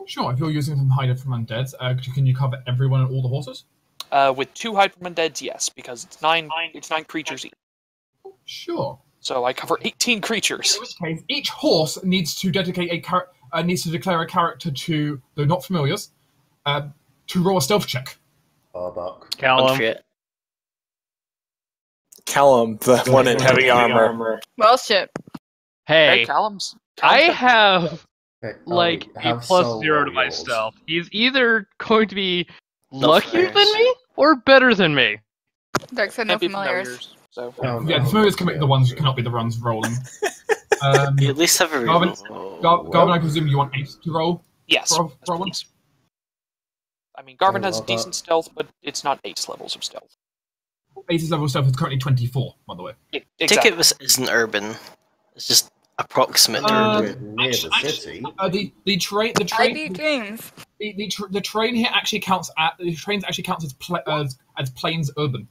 Sure, if you're using some hider from undead, uh, can you cover everyone and all the horses? uh, with two hide from undeads, yes, because it's nine. It's nine creatures each. Sure. So I cover eighteen creatures. In which case, each horse needs to dedicate a char- uh, needs to declare a character to the not familiars, uh, to roll a stealth check. Arbok. One Callum. for it. Callum, the one in heavy armor. Well, shit. Hey, Hey, Callum's. I have Hey, like Ollie, a plus soul zero to my rolls. stealth. He's either going to be No luckier than me or better than me. Dark side no familiars. familiars. So Oh, Yeah, the familiars can make the ones cannot be the runs rolling. *laughs* Um, You at least have a Garvin- Gar- Garvin, I presume you want Ace to roll. yes, Roll- yes, roll one. please. I mean, Garvin Oh, has well, decent stealth, but it's not ace levels of stealth. Ace's level of stealth is currently 24, by the way. E- I Exactly. think it was isn't urban. It's just approximate Uh, urban. We're near the Actually- city. Uh, the the train the I beat train James. the, the, tr- the train here actually counts at the trains actually counts as pla- as, as plains urban.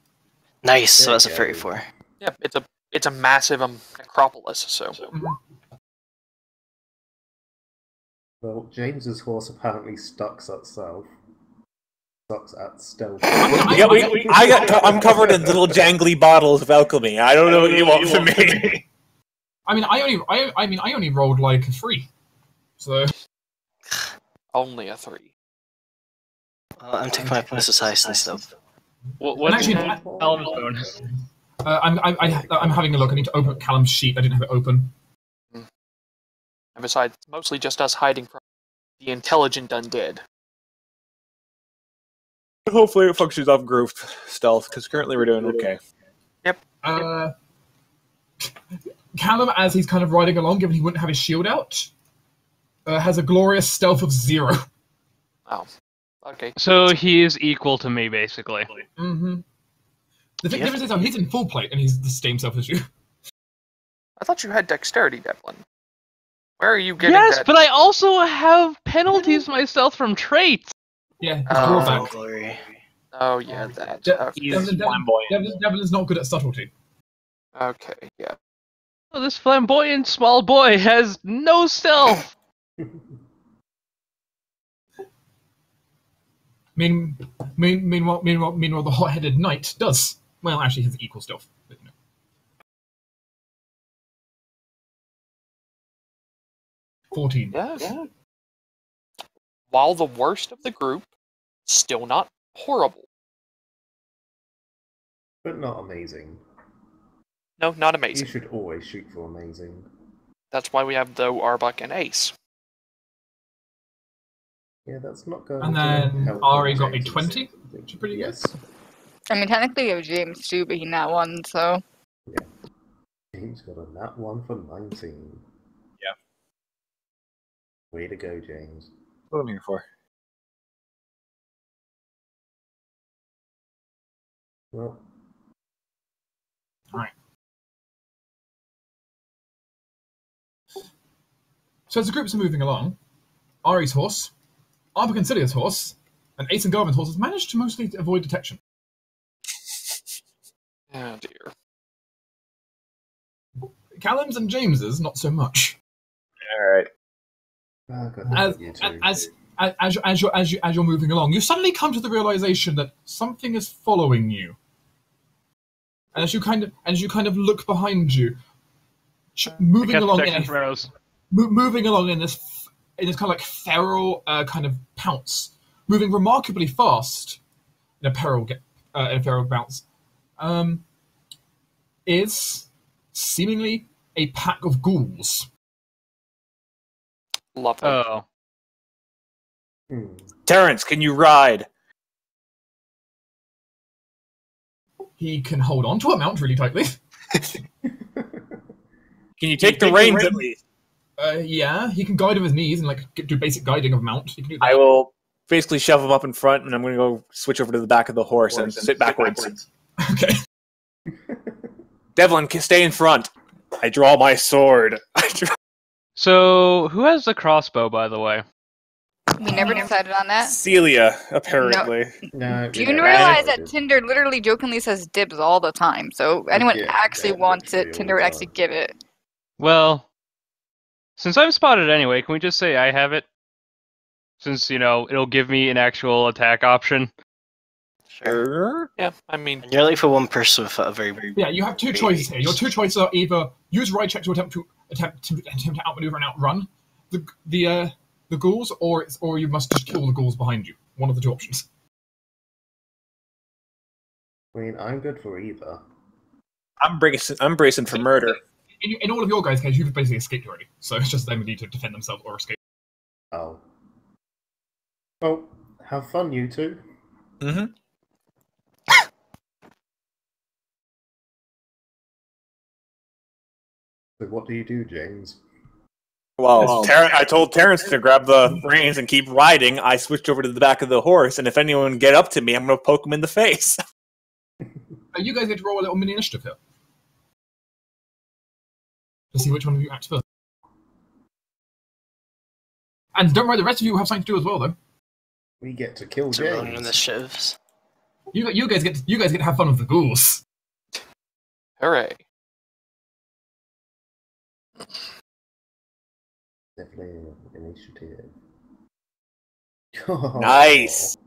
Nice. So There that's a you go. 34. Yep, it's a it's a massive um, necropolis. So Well, James's horse apparently stucks at stealth. Sucks at stealth. We got, we, we- I got, I'm covered in little jangly bottles of alchemy. I don't know what you want from me. *laughs* I mean, I only I, I mean I only rolled like a three, so *sighs* only a three. Well, I'm taking my plus as highest and stuff. What, and what's actually Callum's bonus? uh, I'm I, I, I'm having a look. I need to open Callum's sheet. I didn't have it open. And besides, mostly just us hiding from the intelligent undead. Hopefully it functions off group stealth, because currently we're doing okay. Uh, Callum, as he's kind of riding along, given he wouldn't have his shield out, uh, has a glorious stealth of zero. Oh, okay. So he is equal to me, basically. Mm-hmm. The thing Yeah. difference is, um, he's in full plate and he's the same self as you. I thought you had dexterity, Devlin. Where are you getting Yes, that? but I also have penalties *laughs* myself from traits. Yeah, Oh. drawback. glory. Oh yeah, that. De- Okay. He's Devlin, Devlin, flamboyant. Devlin, Devlin is not good at subtlety. okay, yeah. Oh, this flamboyant small boy has no stealth. *laughs* Mean, mean, meanwhile, meanwhile, meanwhile, the hot-headed knight does. Well, actually, has equal stealth. But, you know. Fourteen. Yeah. While the worst of the group, still not horrible. but not amazing. No, not amazing. You should always shoot for amazing. That's why we have the Arbok and Ace. Yeah, that's not going And then help Ari with got a 20, thing. which is pretty good. I mean, technically it was James too, but he not one, so. James got a nat one for 19. Yeah. Way to go, James. What am I here for? Well, So as the groups are moving along, Ari's horse, Arbok and Celia's horse, and Ace and Garvin's horses managed to mostly avoid detection. Oh dear. Callum's and James's not so much. Alright. ah, As you two. as as as you're, as you're as you as you're moving along, you suddenly come to the realization that something is following you. And as you kind of as you kind of look behind you, ch- moving Cast along in protection a from arrows. Mo- moving along in this in this kind of like feral uh, kind of pounce, moving remarkably fast in a feral get uh, in a feral bounce, um, is seemingly a pack of ghouls. Lovely. Oh, Hmm. Terrence, can you ride? He can hold on to a mount really tightly. *laughs* *laughs* Can you take the take the reins at least? Uh, yeah, he can guide him with his knees and like do basic guiding of mount. He can do that. I will basically shove him up in front, and I'm going to go switch over to the back of the horse, and sit backwards. *laughs* *laughs* Okay. Devlin, stay in front. I draw my sword. *laughs* Draw- so who has the crossbow, by the way? We never decided on that. Celia, apparently. No, Do you never realize that. Tinder literally jokingly says dibs all the time? So anyone Yeah, actually wants it, Tinder would actually give it. Well, since I'm spotted anyway, can we just say I have it? Since you know it'll give me an actual attack option. Sure. Yeah, I mean, And you're like for one person with a very, very Yeah, you have two choices here. Your two choices are either use ride check to attempt to attempt to attempt to outmaneuver and outrun the the uh, the ghouls, or it's, or you must just kill the ghouls behind you. One of the two options. I mean, I'm good for either. I'm bracing. I'm bracing for murder. In, in all of your guys' case, you've basically escaped already, so it's just them who need to defend themselves or escape. Oh. Well, have fun, you two. Mm-hmm. So, what do you do, James? Well, Ter- I told Terrence to grab the reins and keep riding. I switched over to the back of the horse, and if anyone get up to me, I'm going to poke them in the face. *laughs* You guys get to roll a little mini initiative here to see which one of you acts first. And don't worry, the rest of you have something to do as well, though. We get to kill to run James. initiatives. You, you guys get to, you guys get to have fun with the ghouls. hooray. Definitely initiative. *laughs* Nice.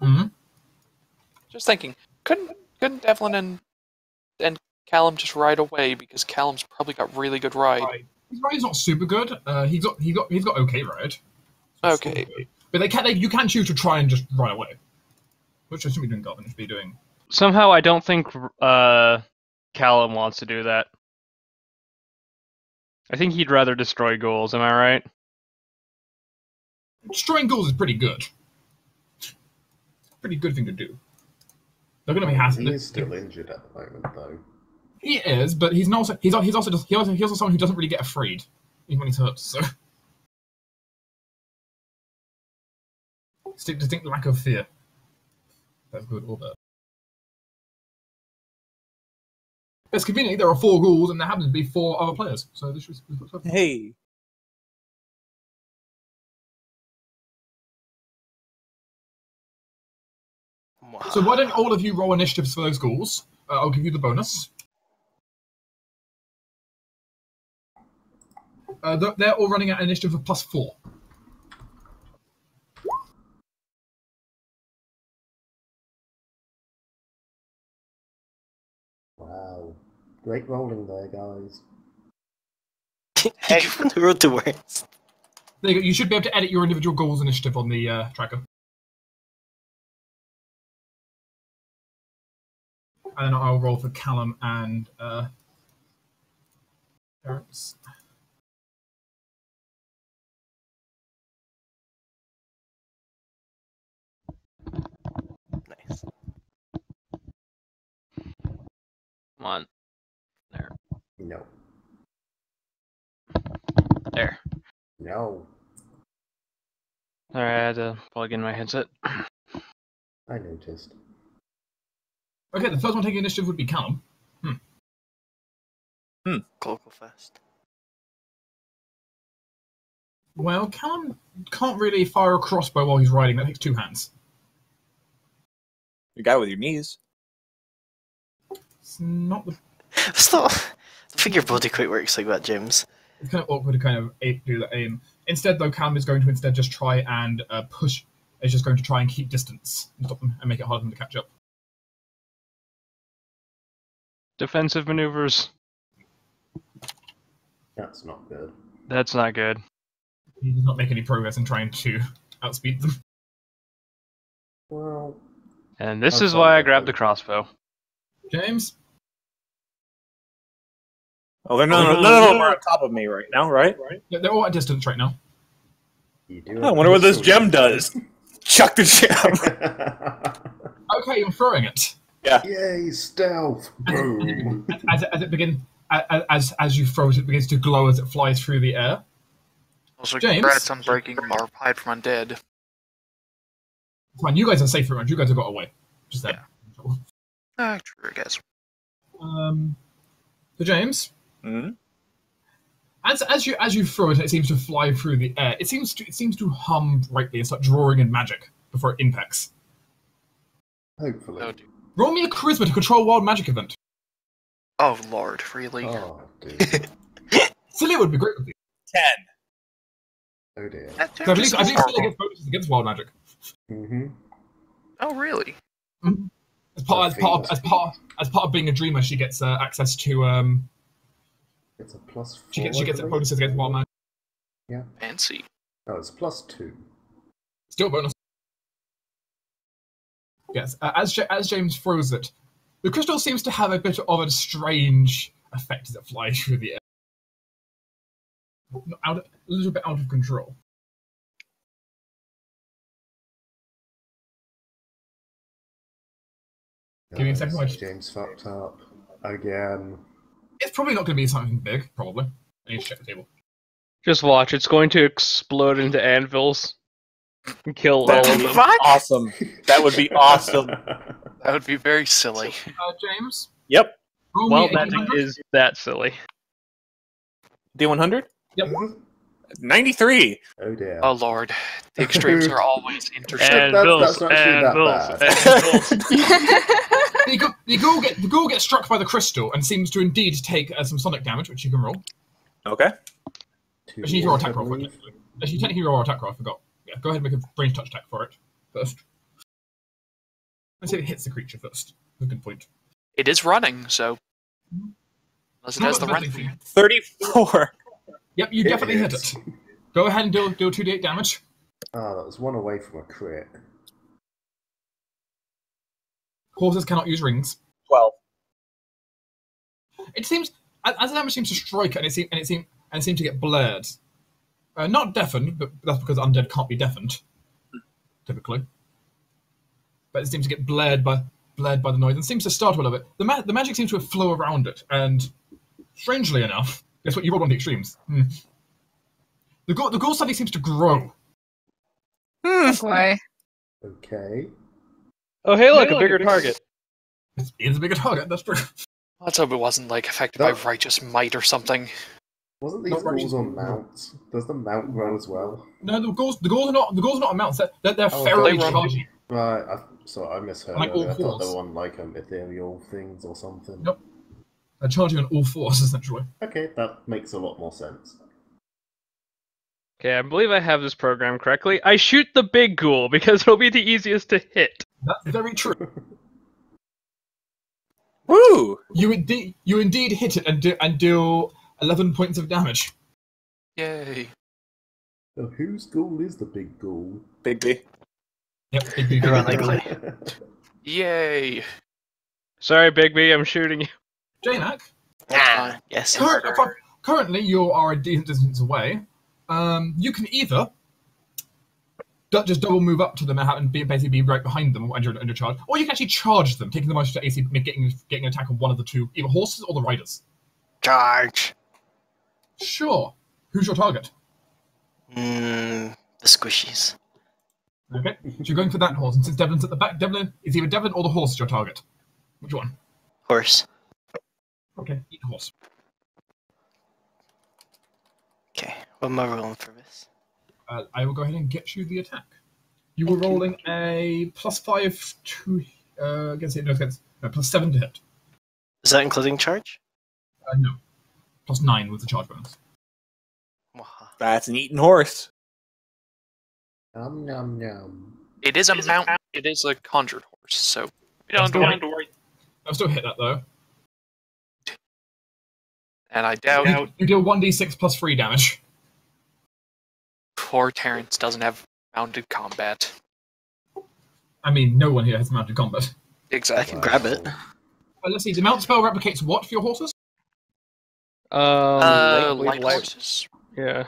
Hmm Just thinking, couldn't couldn't Devlin and and Callum just ride away because Callum's probably got really good ride. His ride's not super good. Uh, he's got he got he's got okay ride. Okay. but they can they, you can choose to try and just run away, which I shouldn't be doing. Goblin should be doing. Somehow, I don't think uh, Callum wants to do that. I think he'd rather destroy ghouls. Am I right? Destroying ghouls is pretty good. Pretty good thing to do. They're going to be hassling. He is still injured at the moment, though. He is, but he's not. He's he's also just, he also, he's also someone who doesn't really get afraid even when he's hurt. So, distinct, distinct lack of fear. That's good or bad. It's conveniently There are four ghouls, and there happens to be four other players. So this was. This was Hey. so why don't all of you roll initiatives for those ghouls? Uh, I'll give you the bonus. Uh, they're- they're all running at initiative of plus four. Wow. Great rolling there, guys. hey, *laughs* on the road to words. There you, go. you should be able to edit your individual goals initiative on the uh, tracker. And then I'll roll for Callum and uh, Terrence. Nice. Come on. There. No. There. No. Alright, I had to plug in my headset. *clears throat* I noticed. Okay, the first one taking initiative would be Callum. Go, go first. Well, Callum can't really fire a crossbow while he's riding. That takes two hands. You got with your knees. It's not the. *laughs* It's not. I think your body quite works like that, James. It's kind of awkward to kind of aim, do the aim. Instead, though, Callum is going to instead just try and uh, push. Is just going to try and keep distance and stop them and make it hard for them to catch up. Defensive maneuvers. That's not good. That's not good. he does not make any progress in trying to outspeed them. Well, And this is why I fine. grabbed the crossbow. James, Oh, they're none, none of them are on top of me right now, right? Yeah, they're all at distance right now. you do. I wonder what this gem does. *laughs* Chuck the gem. *laughs* Okay, you're throwing it. Yay, stealth! Boom. *laughs* As, as it begins, as as you throw it, it begins to glow as it flies through the air. Also, James? congrats on breaking our hide from undead. Fine, you guys are safe from it. You guys have got away. Just there. Ah, true, I guess. Um, so James, Hmm? as as you as you throw it, it seems to fly through the air. It seems to it seems to hum brightly and start drawing in magic before it impacts. Hopefully. Oh, dude. Roll me a charisma to control wild magic event. Oh lord, really? Oh, *laughs* dude. Celia would be great with you. Ten. Oh dear. That So I believe, just I believe sounds Celia gets bonuses against wild magic. Mm-hmm. Oh really? As part, as part, of, as part, as part of being a dreamer, she gets uh, access to um, It's a plus four. she gets she I gets believe. bonuses against wild magic. Yeah. Fancy. Oh, it's plus two. Still a bonus. Yes, uh, as Ja- as James throws it, the crystal seems to have a bit of a strange effect as it flies through the air. Out, a little bit out of control. Give me a second, Nice. James fucked up again. It's probably not going to be something big, probably. I need to check the table. Just watch, it's going to explode into anvils and kill all of them. What? awesome. That would be *laughs* awesome. That would be very silly. Uh, James, Yep. roll Wild me a magic D100. is that silly. D100? Yep. 93. oh dear. Oh lord, the extremes are always interesting. And- that's Anvils, not actually anvils, *laughs* that anvils. The ghoul, the, ghoul get, the ghoul gets struck by the crystal and seems to indeed take uh, some sonic damage, which you can roll. Okay. Actually, you can roll attack roll for it. believe. Actually, Actually, technically roll attack roll. I forgot. Yeah, go ahead and make a range touch attack for it first. Let's see if it hits the creature first. That's a good point. It is running, so unless it Roll has the the run. best thing for you. 34. Yep, you It definitely hit it. Go ahead and do deal two d8 damage. Ah, that was one away from a crit. Horses cannot use rings. 12. It seems as as the damage seems to strike, and it seems and it seems and it seems to get blurred. Uh, not deafened, but that's because undead can't be deafened, typically. But it seems to get blurred by blurred by the noise, and seems to startle a little bit. The ma- the magic seems to have flow around it, and strangely enough, guess what? You rolled on the extremes. Hmm. The ghoul, the ghoul suddenly seems to grow. Why? Okay. Oh, hey, look, a bigger target. It is a bigger target. That's true. Let's hope it wasn't like affected That- by righteous might or something. Wasn't these not goals on mounts? Does the mount run as well? No, the ghouls. The ghouls are not. The ghouls are not on mounts. They're, they're oh, charging. Right. I, sorry, I misheard. Like I thought they were on like um, ethereal things or something. Nope. They're charging on all fours *laughs* essentially. Okay, that makes a lot more sense. Okay, I believe I have this program correctly. I shoot the big ghoul because *laughs* it'll be the easiest to hit. That's very true. *laughs* Woo! You indeed, you indeed hit it and do and do 11 points of damage. Yay. So whose ghoul is the big ghoul? Bigby. Yep, Bigby. Ironically. *laughs* Yay. Sorry, Bigby, I'm shooting you. Janak? Ah, yes. Cur sir. currently, you are a decent distance away. Um, you can either just double move up to them and, have, and be, basically be right behind them under under charge, or you can actually charge them, taking the most AC, getting getting an attack on one of the two, either horses or the riders. Charge. Sure. Who's your target? Mm, the squishies. Okay, so you're going for that horse, and since Devlin's at the back, Devlin is either Devlin or the horse is your target. Which one? Horse. Okay, eat the horse. Okay, what am I rolling for this? Uh, I will go ahead and get you the attack. You were rolling a plus five to uh, against it, no, against no, plus seven to hit. Is that including charge? Uh, no, plus nine with the charge bonus. That's an eating horse. Nom nom nom. It is a mount. It is a conjured horse, so we don't have to worry. I'll still hit that though. And I doubt. You, you deal one d six plus three damage. Poor Terrence doesn't have mounted combat. I mean, no one here has mounted combat. I Exactly. can grab it. Uh, let's see. The mount spell replicates what for your horses? Um, Uh, light- light light- horses. yeah.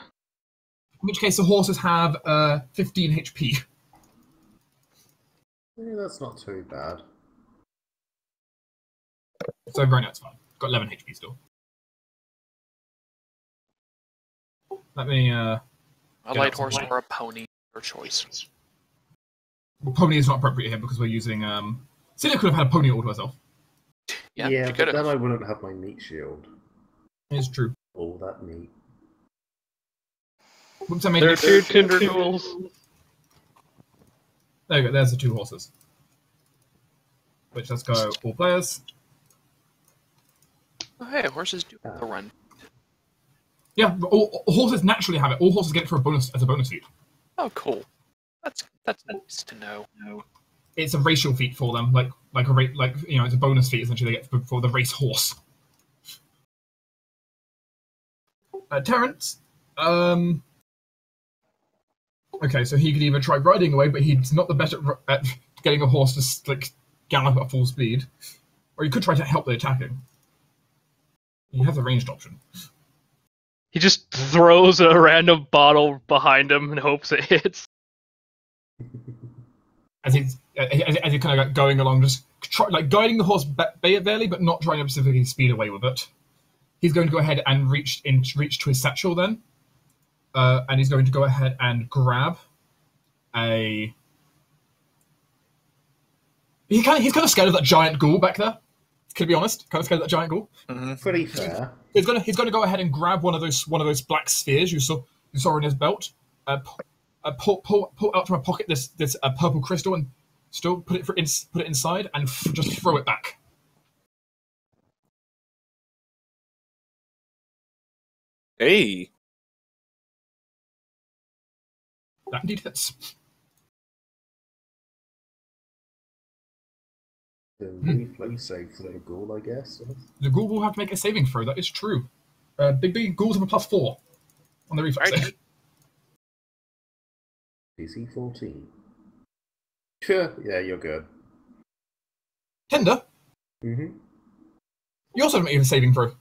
In which case, the horses have uh, 15 HP. Yeah, that's not too bad. So right now it's fine. Got 11 HP still. Let me. Uh, A light horse light. or a pony, your choice. pony is not appropriate here because we're using. Um, Celia could have had a pony all to herself. Yeah, yeah you but could then have. I wouldn't have my meat shield. It's true. All that meat. Whoops, I made There are two Tinder tools. There you go. There's the two horses. Which let's go all players. Oh, hey, horses do Ah. the run. Yeah, all, all horses naturally have it. All horses get it for a bonus as a bonus feat. Oh, cool. That's that's nice to know. It's a racial feat for them, like like a ra- like you know, it's a bonus feat essentially they get for, for the race horse. Uh, Terrence, um, okay, so he could either try riding away, but he's not the best at, at *laughs* getting a horse to like gallop at full speed, or he could try to help the attacking. You have the ranged option. He just throws a random bottle behind him and hopes it hits. as he's as, as he's kind of like going along, just try, like guiding the horse ba- ba- barely, but not trying to specifically speed away with it. He's going to go ahead and reach in reach to his satchel then, uh, and he's going to go ahead and grab a. He kind of, he's kind of scared of that giant ghoul back there. To be honest, kind of scared of that giant ghoul. Pretty fair. He's gonna he's gonna go ahead and grab one of those one of those black spheres you saw you saw in his belt. Uh, pu- uh, pull, pull pull out from a pocket this this uh, purple crystal and still put it for in, put it inside and f- just throw it back. Hey, That indeed hits. The Hmm. reflex save for the ghoul, I guess. The ghoul will have to make a saving throw. That is true. Uh, big big ghouls have a plus four on the reflex Right. save. DC 14. Sure, yeah, you're good. Tinder, Mm-hmm. you also make a saving throw.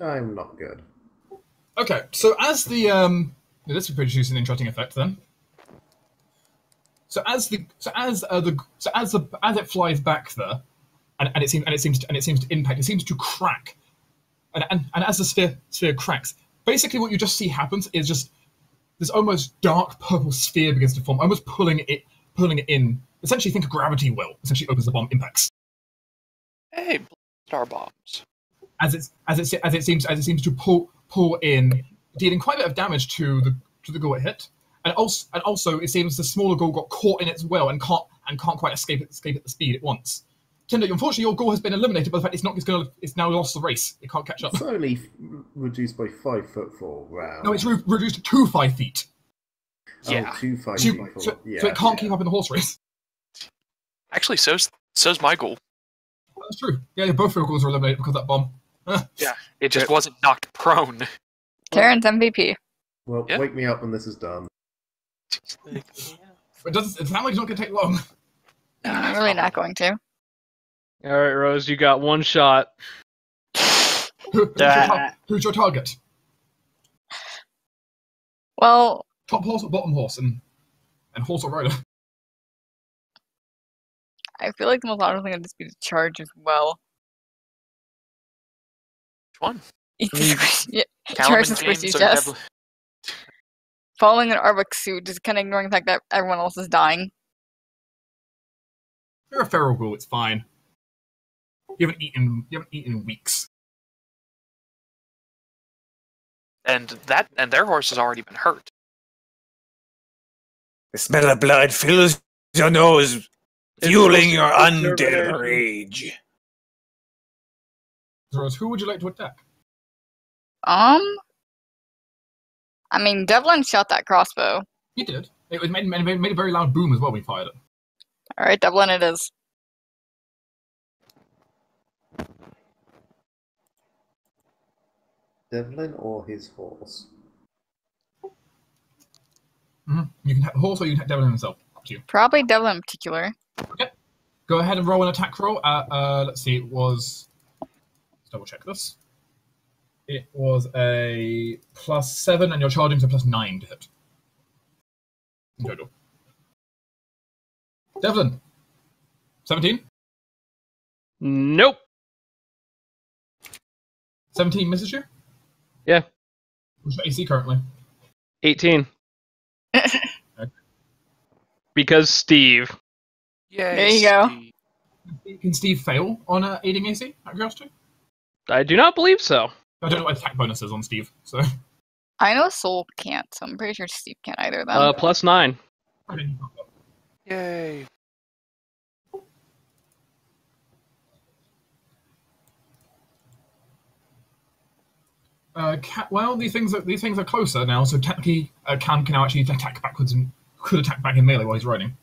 I'm not good. Okay, so as the um, yeah, this will produce an interesting effect then. So as the so as uh, the so as the as it flies back there, and, and it seems and it seems to, and it seems to impact, it seems to crack, and and, and as the sphere sphere cracks, basically what you just see happens is just this almost dark purple sphere begins to form, almost pulling it pulling it in. Essentially, think a gravity well. Essentially, opens the bomb impacts Hey, star bombs. As it's as it as it seems as it seems to pull pull in, dealing quite a bit of damage to the to the ghoul it hit, and also and also it seems the smaller goal got caught in its well and can't and can't quite escape escape at the speed it wants. Tinder, unfortunately, your goal has been eliminated by the fact it's not it's going to it's now lost the race. It can't catch up. It's only reduced by five foot four round. No, it's re- reduced to two five feet, oh, Yeah. Oh, two five so, feet so. Yeah, so it can't yeah. keep up in the horse race. Actually, so's so's my goal. That's true. Yeah, both your ghouls are eliminated because of that bomb. *laughs* Yeah, it just wasn't knocked prone. *laughs* Terrence MVP. Well, Yeah. wake me up when this is done. *laughs* It doesn't. It sounds like it's not going to take long. I'm really not going to. All right, Rose, you got one shot. Who, who's, your tar- who's your target? Well, Top horse or bottom horse, and and horse or rider. I feel like the most logical thing would just be to charge as well. Which one? Eat the mean, squish- yeah, Callum charge the and James squishy or Following an Arbok suit, just kind of ignoring the fact that everyone else is dying. You're a feral ghoul. It's fine. You haven't eaten. You haven't eaten in weeks. And that and their horse has already been hurt. the smell of blood fills your nose, fueling your undead rage. Rose, who would you like to attack? Um, I mean, Devlin shot that crossbow. He did. It was made, made, made a very loud boom as well when he fired it. All right, Devlin, it is. Devlin or his horse? hmm You can have the horse or you can have Devlin himself. Up to you. Probably Devlin in particular. Go ahead and roll an attack roll. At, uh, let's see, it was. Let's double check this. It was a plus seven, and you're charging to plus nine to hit. In total. Devlin. 17? Nope. 17 misses you? Yeah. What's your AC currently? 18. *coughs* because Steve. Yeah. There you go. Can Steve fail on uh, aiding AC? Out of curiosity? I do not believe so. I don't know what attack bonus is on Steve, so. I know Soul can't, so I'm pretty sure Steve can't either. Then Uh, plus nine. Yay. Uh, ca well, these things are these things are closer now, so technically, uh, Cam can now actually attack backwards and could attack back in melee while he's riding.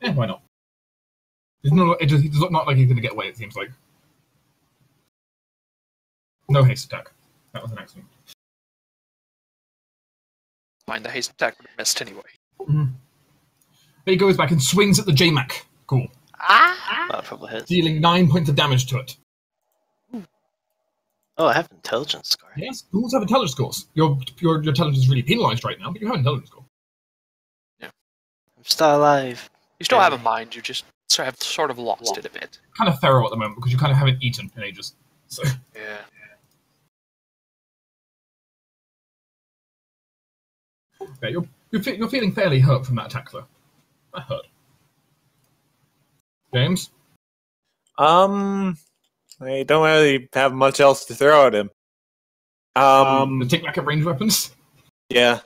Yeah, why not? It's not, it does, it does look not like he's going to get away. It seems like. No haste attack. That was an accident. Mind the haste attack would have missed anyway. But he goes back and swings at the JMac. Cool. ah, That probably hits. Dealing nine points of damage to it. Oh, I have intelligence score. Yes, ghouls have intelligence scores. Your, your your intelligence is really penalized right now, but you have an intelligence score. Yeah. I'm still alive. You still Yeah. have a mind, you just sort of have sort of lost it a bit. Kind of feral at the moment because you kind of haven't eaten in ages. So Yeah. Yeah, you're you're, fe- you're feeling fairly hurt from that attack though. That hurt. James, Um, I don't really have much else to throw at him. Um, the take back at range weapons. yeah.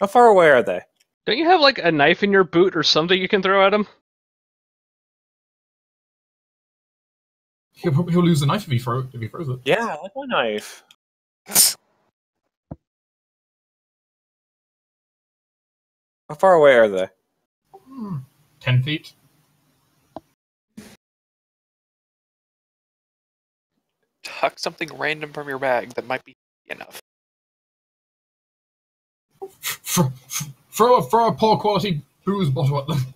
How far away are they? Don't you have like a knife in your boot or something you can throw at him? He'll he'll lose the knife if he throw if he throws it. Yeah, I like my knife. How far away are they? Ten feet. Tuck something random from your bag that might be enough. F- f- throw a throw a poor quality booze bottle at them.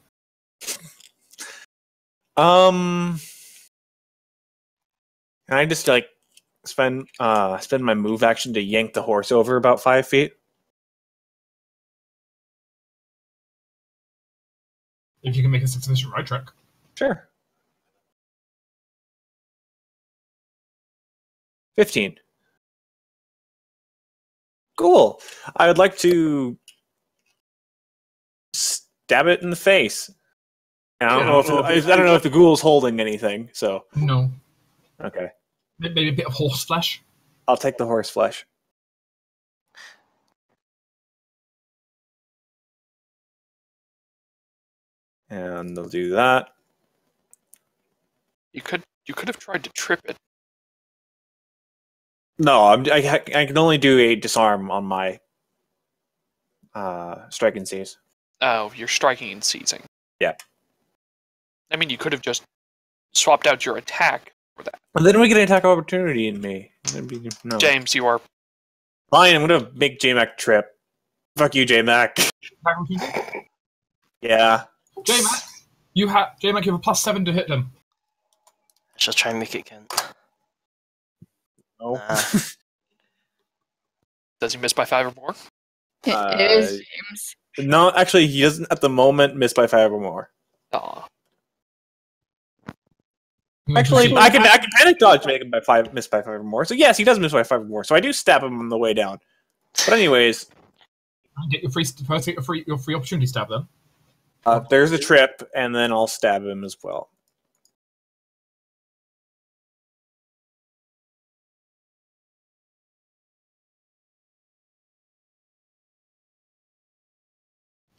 Um, can I just like spend uh spend my move action to yank the horse over about five feet? If you can make a sufficient ride check. Sure. Fifteen. Cool. I would like to stab it in the face. And I don't Yeah, know if well, I don't know if the ghoul's holding anything. So No, okay, maybe a bit of horse flesh. I'll take the horse flesh. And they'll do that. You could you could have tried to trip it. No, I'm, I, I can only do a disarm on my uh, strike and seize. Oh, you're striking and seizing. Yeah. I mean, you could have just swapped out your attack for that. And then we get an attack opportunity in me. Be- No. James, you are Fine, I'm gonna make JMac trip. Fuck you, JMac. *laughs* Yeah. J Mac, you have J Mac. You have a plus seven to hit them. I shall try and make it count. No. Nah. *laughs* does he miss by five or more? it Uh, is James. no, actually, he doesn't at the moment miss by five or more. Aw. Actually, I can I can panic dodge make him by five miss by five or more. So yes, he does miss by five or more. So I do stab him on the way down. But anyways, get your free first get your free your free opportunity stab then. Uh, there's a trip, and then I'll stab him as well.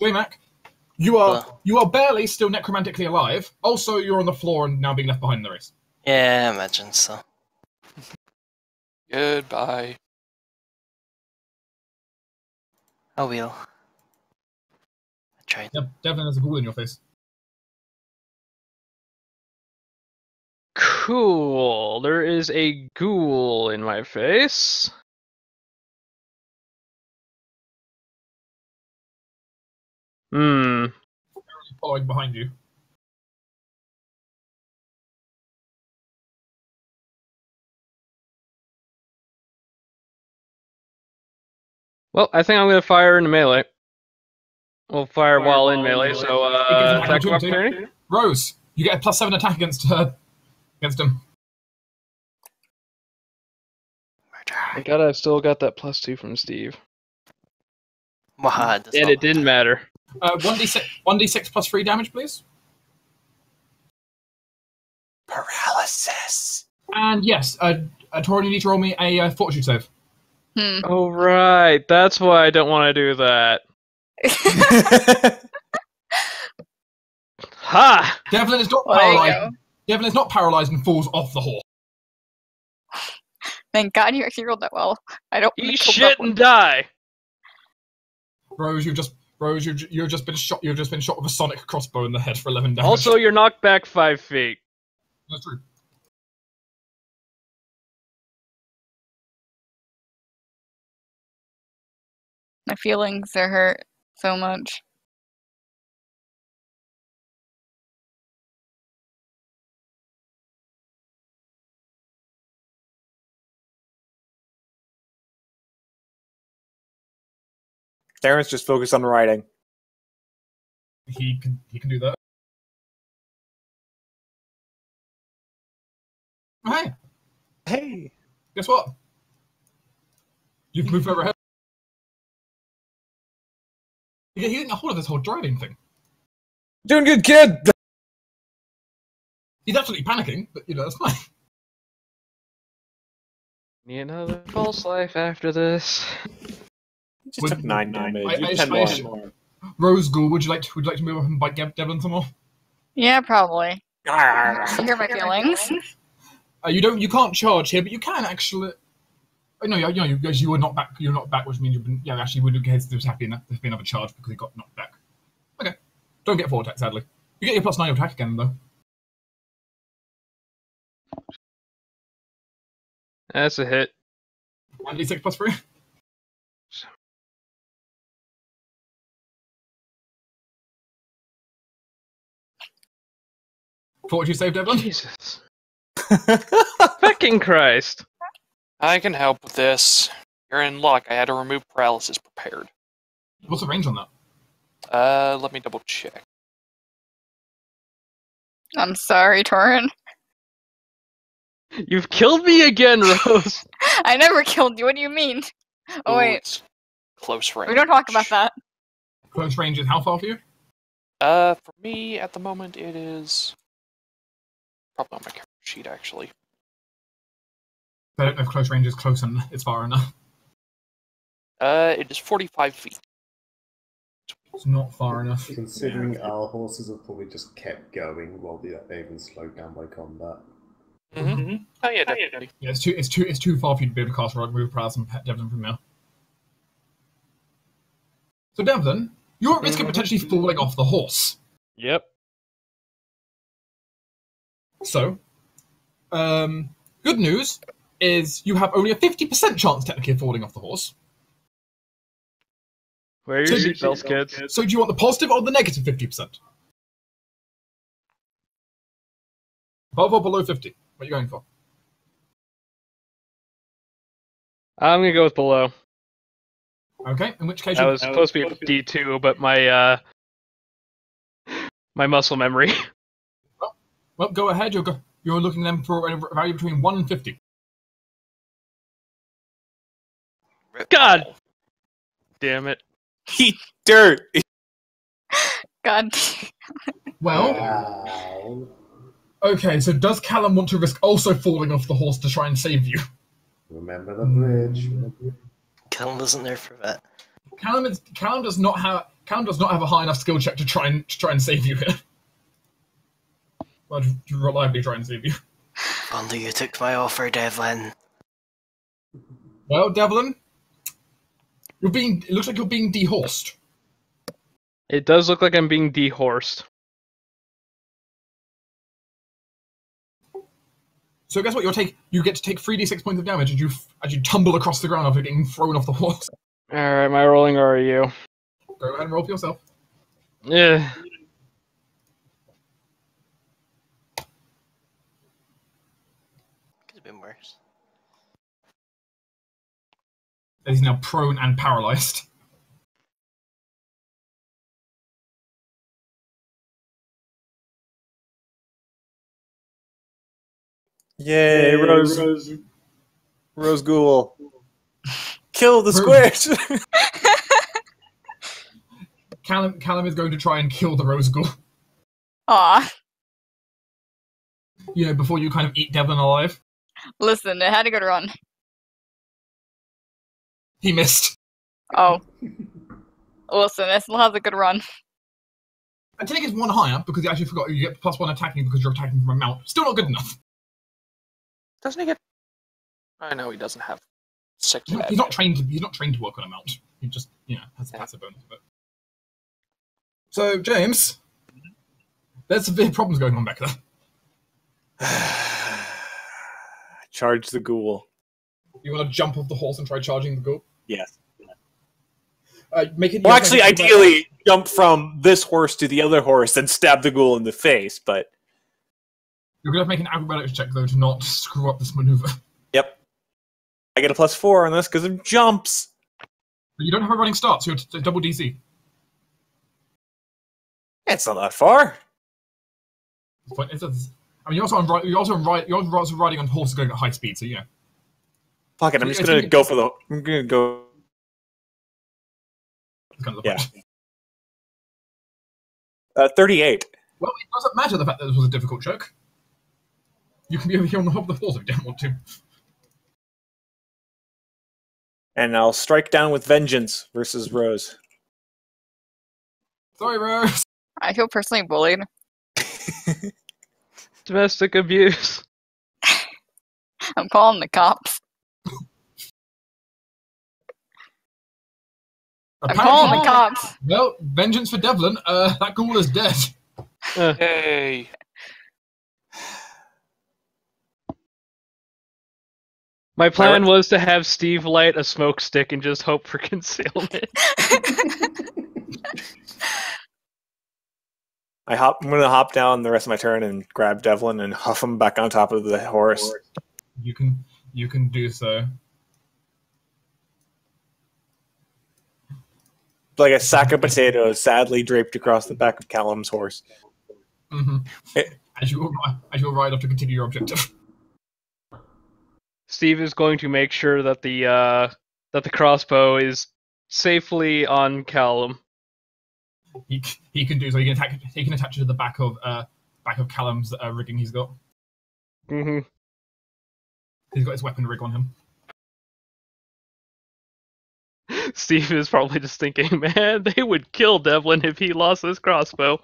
J Mac, you are Hello. you are barely still necromantically alive. Also, you're on the floor and now being left behind in the race. Yeah, I imagine so. Goodbye. I will. I tried. Yep, definitely has a ghoul in your face. Cool. There is a ghoul in my face. Hmm. Following behind you. Well, I think I'm gonna fire in melee. We'll fire, Fire while in melee, melee. so uh, attack of opportunity. opportunity. Rose, you get a plus seven attack against her. Against him. Thank God I still got that plus two from Steve. Waha, And it didn't matter. Uh, 1d6, 1d6 plus 3 damage, please. Paralysis. And yes, uh, uh, Torin, you need to roll me a uh, fortitude save. Hmm. Oh right, that's why I don't want to do that. Ha! Devlin is not Well, paralyzed. Devlin is not paralyzed and falls off the horse. Thank God you actually rolled that well. I don't. wanna shit and die. Rose, you've just Rose, you've, you've just been shot. You've just been shot with a sonic crossbow in the head for 11 damage. Also, you're knocked back five feet. that's true. My feelings are hurt so much. Darren's just focused on writing. He can he can do that. Hey, Hey. guess what? You've moved over Yeah, he's getting a hold of this whole driving thing. Doing good, kid. He's absolutely panicking, but you know that's fine. *laughs* Need another false life after this. Just Would- took nine damage. I- You I- ten I- more. Rose Ghoul, would you like to would you like to move up and bite Dev- Devlin some more? Yeah, probably. Arrgh. You hear my feelings. Uh, you don't you can't charge here, but you can actually. Oh, no, you know, you you were not back. You're not back, which means you've been. Yeah, actually, would have there's happy enough. There's been another charge because he got knocked back. Okay, don't get four attack, sadly. You get your plus nine attack again though. That's a hit. One d six plus three. Fortitude save, Devlin. Jesus. Fucking Christ. I can help with this. You're in luck. I had to remove paralysis prepared. What's the range on that? Uh, let me double check. I'm sorry, Torin. You've killed me again, *laughs* Rose. I never killed you. What do you mean? Oh Ooh, wait, it's close range. we don't talk about that. Close range is how far for you? Uh, for me at the moment, it is probably on my character sheet actually. I don't know if close range is close and it's far enough. Uh, it is 45 feet. It's not far enough. Considering our horses have probably just kept going while they- they've been slowed down by combat. Mm-hmm. Oh yeah, definitely. Yeah, it's too it's too it's too far for you to be able to cast Remove Paralysis and Pet Devlin from now. So Devlin, you're at risk of potentially falling off the horse. Yep. So, um, good news is you have only a fifty percent chance technically of falling off the horse. Wear So your you- seatbelts, kids. So do you want the positive or the negative negative fifty percent? Above or below fifty? What are you going for? I'm gonna go with below. Okay, in which case That you was supposed to be D two, but my uh my muscle memory. *laughs* well go ahead. You're go, you're looking them for a value between one and fifty. God damn it. Eat dirt. God. Well, Wow. okay. So does Callum want to risk also falling off the horse to try and save you? Remember the bridge. Callum wasn't there for that. Callum is Callum does not have Callum does not have a high enough skill check to try and to try and save you here. Well, to, to reliably try and save you. Only you took my offer, Devlin. Well, Devlin, you're being. It looks like you're being dehorsed. It does look like I'm being dehorsed. So guess what? You'll take you get to take three d six points of damage as you as you tumble across the ground after getting thrown off the horse. All right, my rolling REU. Go ahead and roll for yourself. Yeah. Could have been worse. As he's now prone and paralyzed. *laughs* Yay, Rose, Rose, Rose Ghoul. *laughs* Kill the squish. *laughs* Callum Callum is going to try and kill the rose ghoul. Aw, You know, before you kind of eat Devlin alive. listen, it had a good run. He missed. Oh. awesome. it still has a good run. Until he gets one higher, because you actually forgot you get plus one attacking because you're attacking from a mount. Still not good enough. Doesn't he get? Oh, I know he doesn't have six. He's not, he's not trained to he's not trained to work on a mount. He just you know has a passive bonus of it. So James, there's severe problems going on back there. *sighs* Charge the ghoul. You want to jump off the horse and try charging the ghoul? Yes. Uh, make it. Well, you actually, have to ideally, jump from this horse to the other horse and stab the ghoul in the face. But You're gonna have to make an acrobatics check though to not screw up this maneuver. *laughs* yep, I get a plus four on this because of jumps. But you don't have a running start, so you're t- double DC. It's not that far. The point it's- I mean, you're also on you're also on you're also riding on horses going at high speed, so yeah. Fuck it, I'm just gonna go for the. I'm gonna go. That's kind of the Yeah. Uh, Thirty-eight. Well, it doesn't matter the fact that this was a difficult joke. You can be over here on the top of the falls if you don't want to. and I'll strike down with vengeance versus Rose. Sorry, Rose. I feel personally bullied. *laughs* Domestic abuse. *laughs* I'm calling the cops. I'm calling the cops. Well, vengeance for Devlin. Uh, *laughs* that ghoul is dead. Uh, Yay! my plan was to have Steve light a smoke stick and just hope for *laughs* concealment. I hop. I'm gonna hop down the rest of my turn and grab Devlin and huff him back on top of the horse. You can you can do so. Like a sack of potatoes, sadly draped across the back of Callum's horse. hmm Eh. As you as you ride up to continue your objective. Steve is going to make sure that the uh, that the crossbow is safely on Callum. He he can do so. He can attack. He can attach it to the back of uh back of Callum's uh, rigging. He's got. hmm He's got his weapon rig on him. *laughs* Steve is probably just thinking, *laughs* man, they would kill Devlin if he lost this crossbow.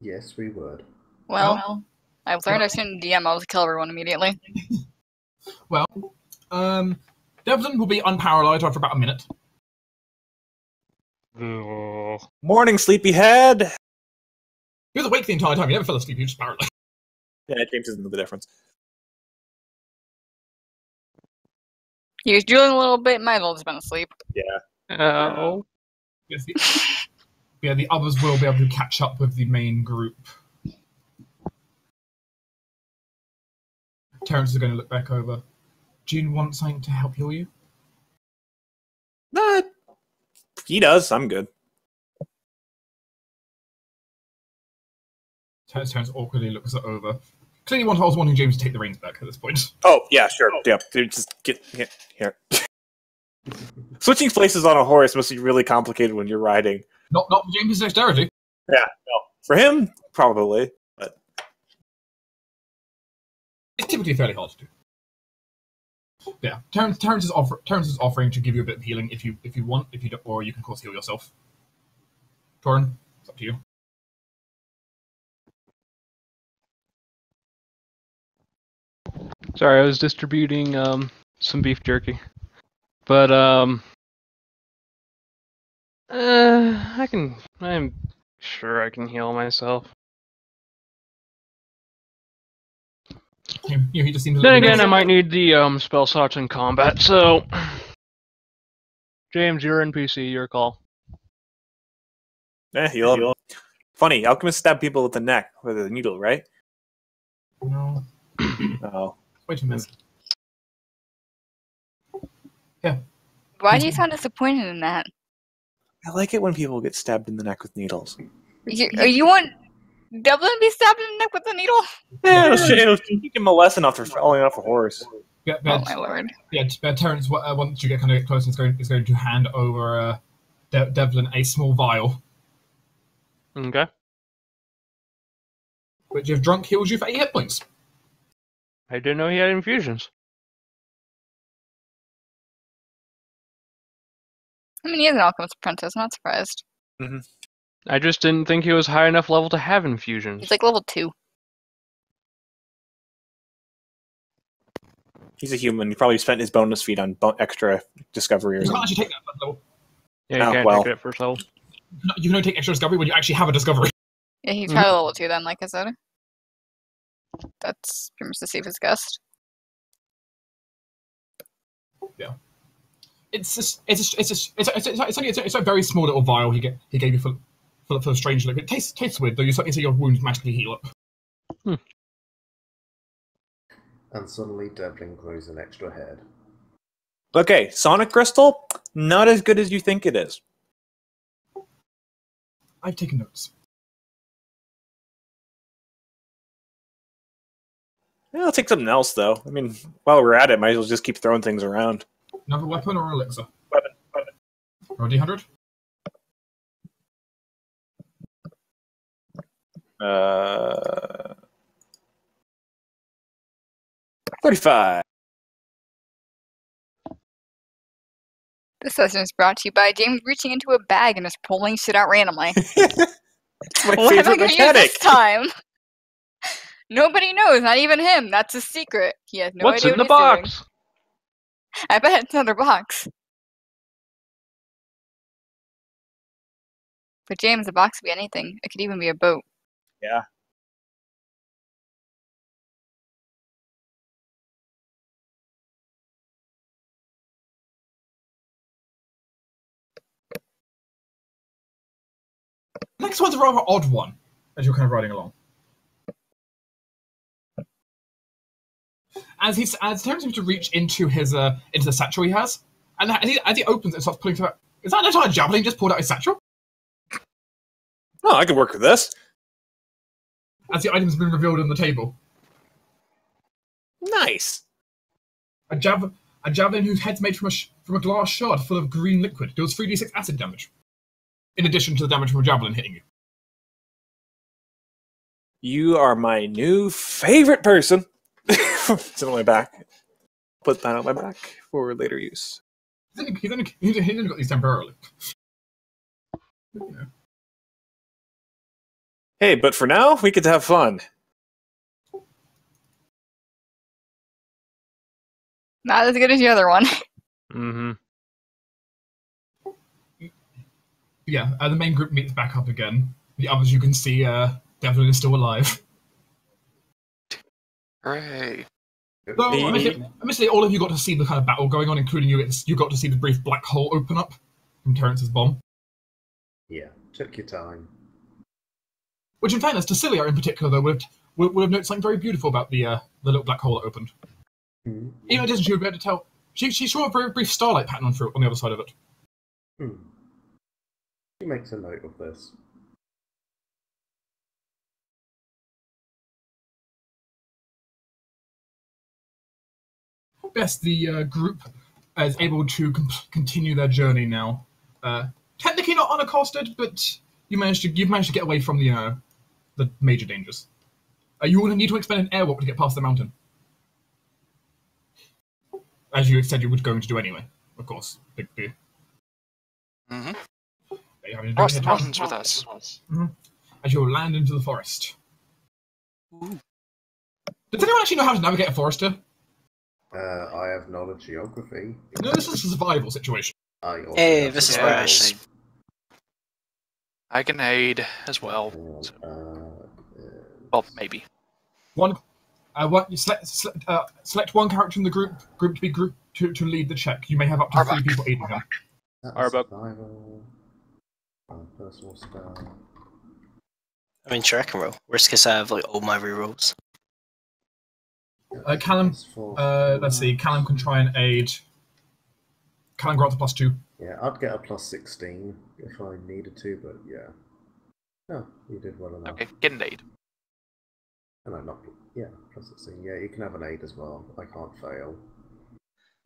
Yes, we would. Well, I've learned I shouldn't DM. I'll just kill everyone immediately. *laughs* Well, um, Devlin will be unparalyzed after about a minute. Ugh. Morning, sleepyhead. He was awake the entire time. He never fell asleep. He was just paralyzed. Yeah, James doesn't know the difference. He was drooling a little bit. Might as well just been asleep. Ow. Yes, the, yeah, the others will be able to catch up with the main group. Terrence is going to look back over. Do you want something to help heal you? Nah, he does. I'm good. Terrence, Terrence awkwardly looks it over. Clearly, one I was wanting James to take the reins back at this point. Oh yeah, sure. Yep. Dude, just get here. here. *laughs* Switching places on a horse must be really complicated when you're riding. Not not for James's dexterity. Yeah, no. For him, probably. But It's typically fairly hard to do. Yeah, Terrence, Terrence is offer, Terrence is offering to give you a bit of healing if you if you want, if you don't, or you can of course heal yourself. Torin, it's up to you. Sorry, I was distributing um some beef jerky. But um uh I can I'm sure I can heal myself. You know, he just seems. a Then little again, bit- I might need the um, spell slots in combat, so. James, you're NPC, your call. Yeah, you'll have- Funny, alchemists stab people with the neck with a needle, right? No. Oh. Wait a minute. Yeah. Why do you sound disappointed in that? I like it when people get stabbed in the neck with needles. You, are you want Devlin to be stabbed in the neck with a needle? Yeah, it'll, sh- it'll teach him a lesson after falling off a horse. Yeah, Oh my lord. yeah, Terrence, uh, once you get kind of close, is going is going to hand over uh, De- Devlin a small vial, Okay. which if drunk heals you for eight hit points. I didn't know he had infusions. I mean, he is an alchemist apprentice. I'm not surprised. I just didn't think he was high enough level to have infusions. He's like level two. He's a human. He probably spent his bonus feat on bo- extra discovery or You can't something. actually take that first level. yeah, you Oh, can't well. take it first level. You can- You can only take extra discovery when you actually have a discovery. Yeah, he's Mhm. probably level two then, like I said. That's pretty much the safest guess. It's just, it's just, it's just, it's, it's, it's, it's, only, it's, a, it's a very small little vial he get he gave you for for, for a strange liquid. It tastes tastes weird though. You certainly see your wounds magically heal up. Hmm. And suddenly Devlin grows an extra head. Okay, Sonic Crystal, not as good as you think it is. I've taken notes. Yeah, I'll take something else though. I mean, while we're at it, might as well just keep throwing things around. Another weapon or elixir? Weapon, weapon. Or a D100? Uh, thirty-five. This session is brought to you by James reaching into a bag and just pulling shit out randomly. *laughs* It's my what am I favorite gonna use this time? Nobody knows, not even him. That's a secret. He has no What's idea in the what he's box? doing. I bet it's another box. But James, a box could be anything. It could even be a boat. Yeah. Next one's a rather odd one, as you're kind of riding along. As he's as Terrence seems to reach into his uh into the satchel he has, and as he, as he opens it, starts pulling to Is that an entire javelin just pulled out his satchel? Oh, I could work with this. As the item's been revealed on the table, Nice. a jav a javelin whose head's made from a sh- from a glass shard full of green liquid deals 3d6 acid damage, in addition to the damage from a javelin hitting you. You are my new favorite person. *laughs* it's on my back. Put that on my back for later use. He's only, he's only, he's only- he's got these temporarily. You know. Hey, but for now, we get to have fun. Not as good as the other one. *laughs* Mm-hmm. Yeah, uh, the main group meets back up again. The others, you can see, uh, Devlin is still alive. Hooray. Though, The- admittedly, admittedly, all of you got to see the kind of battle going on, including you. It's, you got to see the brief black hole open up from Terrence's bomb. Yeah, took your time. Which, in fairness, to Celia in particular, though, would have, would, would have noticed something very beautiful about the uh, the little black hole that opened. Hmm. Even in addition, she would be able to tell. She, she saw a very brief starlight pattern on through on the other side of it. Hmm. She makes a note of this. Yes, the uh, group is able to com- continue their journey now. Uh, technically not unaccosted, but you managed to you've managed to get away from the uh, the major dangers. Uh, you will need to expend an air airwalk to get past the mountain, as you said you were going to do anyway. Of course, big big. hmm They have to do Cross the mountains with us. as you land into the forest. Ooh. Does anyone actually know how to navigate a forest here? Uh, I have knowledge geography. No, this is a survival situation. I Hey, this is where I should- I can aid as well. Uh, uh, Well, maybe. One, Uh, what, you select, select, uh, select one character in the group group to be group to, to lead the check. You may have up to three Arbok. people aiding them. That's Arbok. survival. Uh, personal spell. I mean, sure, I can roll. Worst case, I have like all my rerolls. Uh, Callum, Plus uh, let's see. Callum can try and aid. Callum grants a plus two. Yeah, I'd get a plus 16 if I needed to, but yeah. No, you did well enough. Okay, get an aid. And I'm not. Yeah, plus 16. Yeah, you can have an aid as well. I can't fail.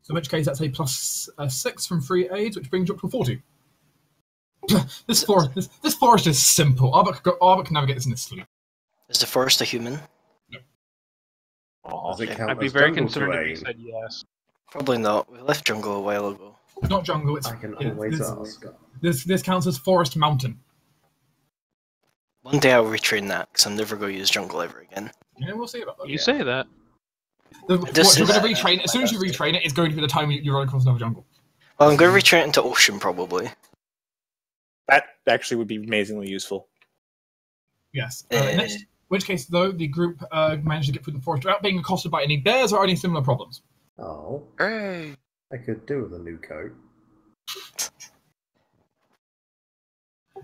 So in which case, that's a plus uh, six from free aids, which brings you up to a forty. *laughs* this forest, this, this forest is simple. Arbok, Arbok can navigate this in his sleep. Is the forest a human? Does it count I'd be as very jungle concerned if terrain? you said yes. Probably not. We left jungle a while ago. It's not jungle. It's I can it- always this, ask. this. This counts as forest mountain. One day I'll retrain that because I'm never going to use jungle ever again. Yeah, we'll see about that. You say that. The, This what, you're is- going to retrain. As soon as you retrain it, it's going to be the time you, you run across another jungle. Well, I'm going to retrain it into ocean probably. That actually would be amazingly useful. Yes. Uh, Uh, in which, which case, though, the group uh, managed to get through the forest without being accosted by any bears or any similar problems. Oh, Hooray! I could do with a new coat.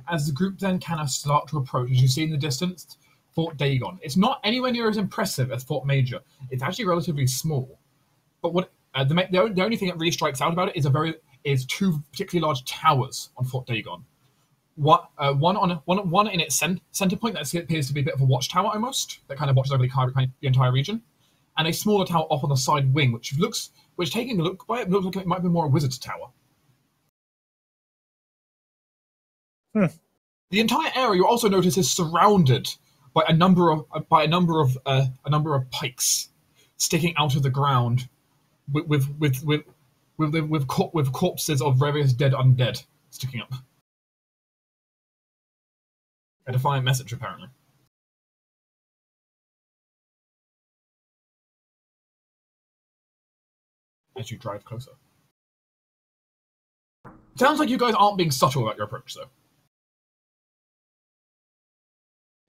As the group then kind of start to approach, as you see in the distance, Fort Dagon. It's not anywhere near as impressive as Fort Major. It's actually relatively small. But what uh, the, ma- the, the only thing that really strikes out about it is a very is two particularly large towers on Fort Dagon. One, uh, one on one, one in its cen- center point that appears to be a bit of a watchtower almost that kind of watches over the, kind of the entire region, and a smaller tower off on the side wing, which looks, which taking a look by it looks like it might be more a wizard's tower. Hmm. The entire area you also notice is surrounded by a number of uh, by a number of uh, a number of pikes sticking out of the ground with with with with with, with, with, cor- with corpses of various dead undead sticking up. A defiant message, apparently. As you drive closer. Sounds like you guys aren't being subtle about your approach, though.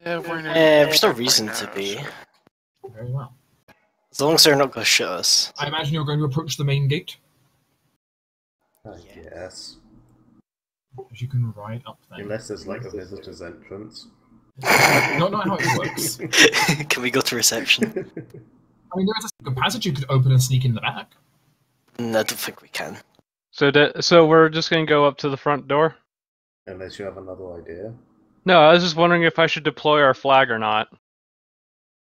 Yeah, we're in a- Eh, there's no reason to be. Very well. As long as they're not going to shoot us. I imagine you're going to approach the main gate, I guess. As you can ride up there. Unless there's like a visitor's entrance. *laughs* Not know how it works. *laughs* Can we go to reception? I mean, there is a passage you could open and sneak in the back. Mm, I don't think we can. So, d so we're just gonna go up to the front door. Unless you have another idea. No, I was just wondering if I should deploy our flag or not.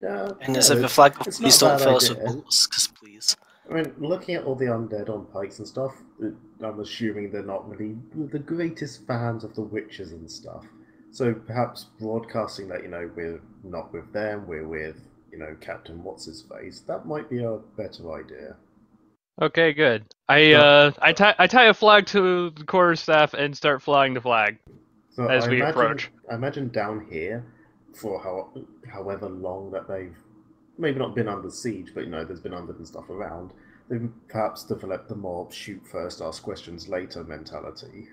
Yeah, And yeah, as if a flag, please don't fill us with idea. bullets, because please. I mean, looking at all the undead on pikes and stuff, uh, I'm assuming they're not really the greatest fans of the witches and stuff. So perhaps broadcasting that, you know, we're not with them, we're with, you know, Captain What's His Face, that might be a better idea. Okay, good. I uh, I tie I tie a flag to the quarterstaff and start flying the flag. So As I we imagine, approach. I imagine down here, for how, however long that they've maybe not been under siege, but you know, there's been undead and stuff around, they've perhaps developed the mob shoot first, ask questions later mentality.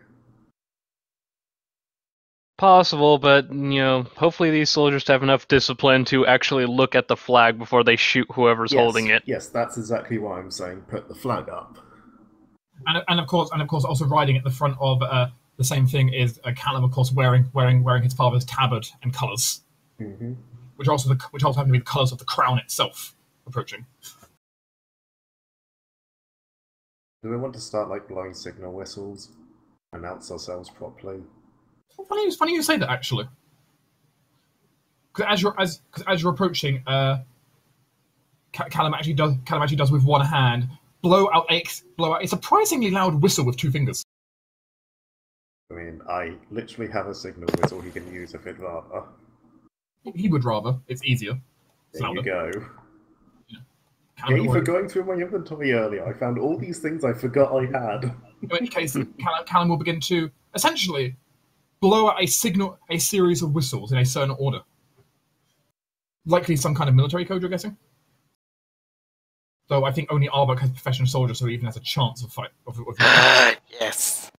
Possible, but you know, hopefully these soldiers have enough discipline to actually look at the flag before they shoot whoever's Yes, holding it. Yes, that's exactly why I'm saying put the flag up. And, and of course, and of course, also riding at the front of uh, the same thing is uh, Callum, of course, wearing wearing wearing his father's tabard and colours, hmm which also the, which also happen to be the colours of the crown itself. Approaching. Do we want to start like blowing signal whistles? Announce ourselves properly? Funny, it's funny you say that actually. Because as you're as cause as you're approaching, uh, Callum actually does Callum actually does with one hand blow out a blow out a surprisingly loud whistle with two fingers. I mean, I literally have a signal whistle he can use if he'd rather. He would rather. It's easier. It's There you go. Callum Yay for going through my inventory earlier. I found all these things I forgot I had. In which case, Callum, Callum will begin to essentially blow out a signal, a series of whistles in a certain order. Likely some kind of military code, you're guessing. Though I think only Arbok has professional soldiers, so he even has a chance of fight. Of, of, uh, yes.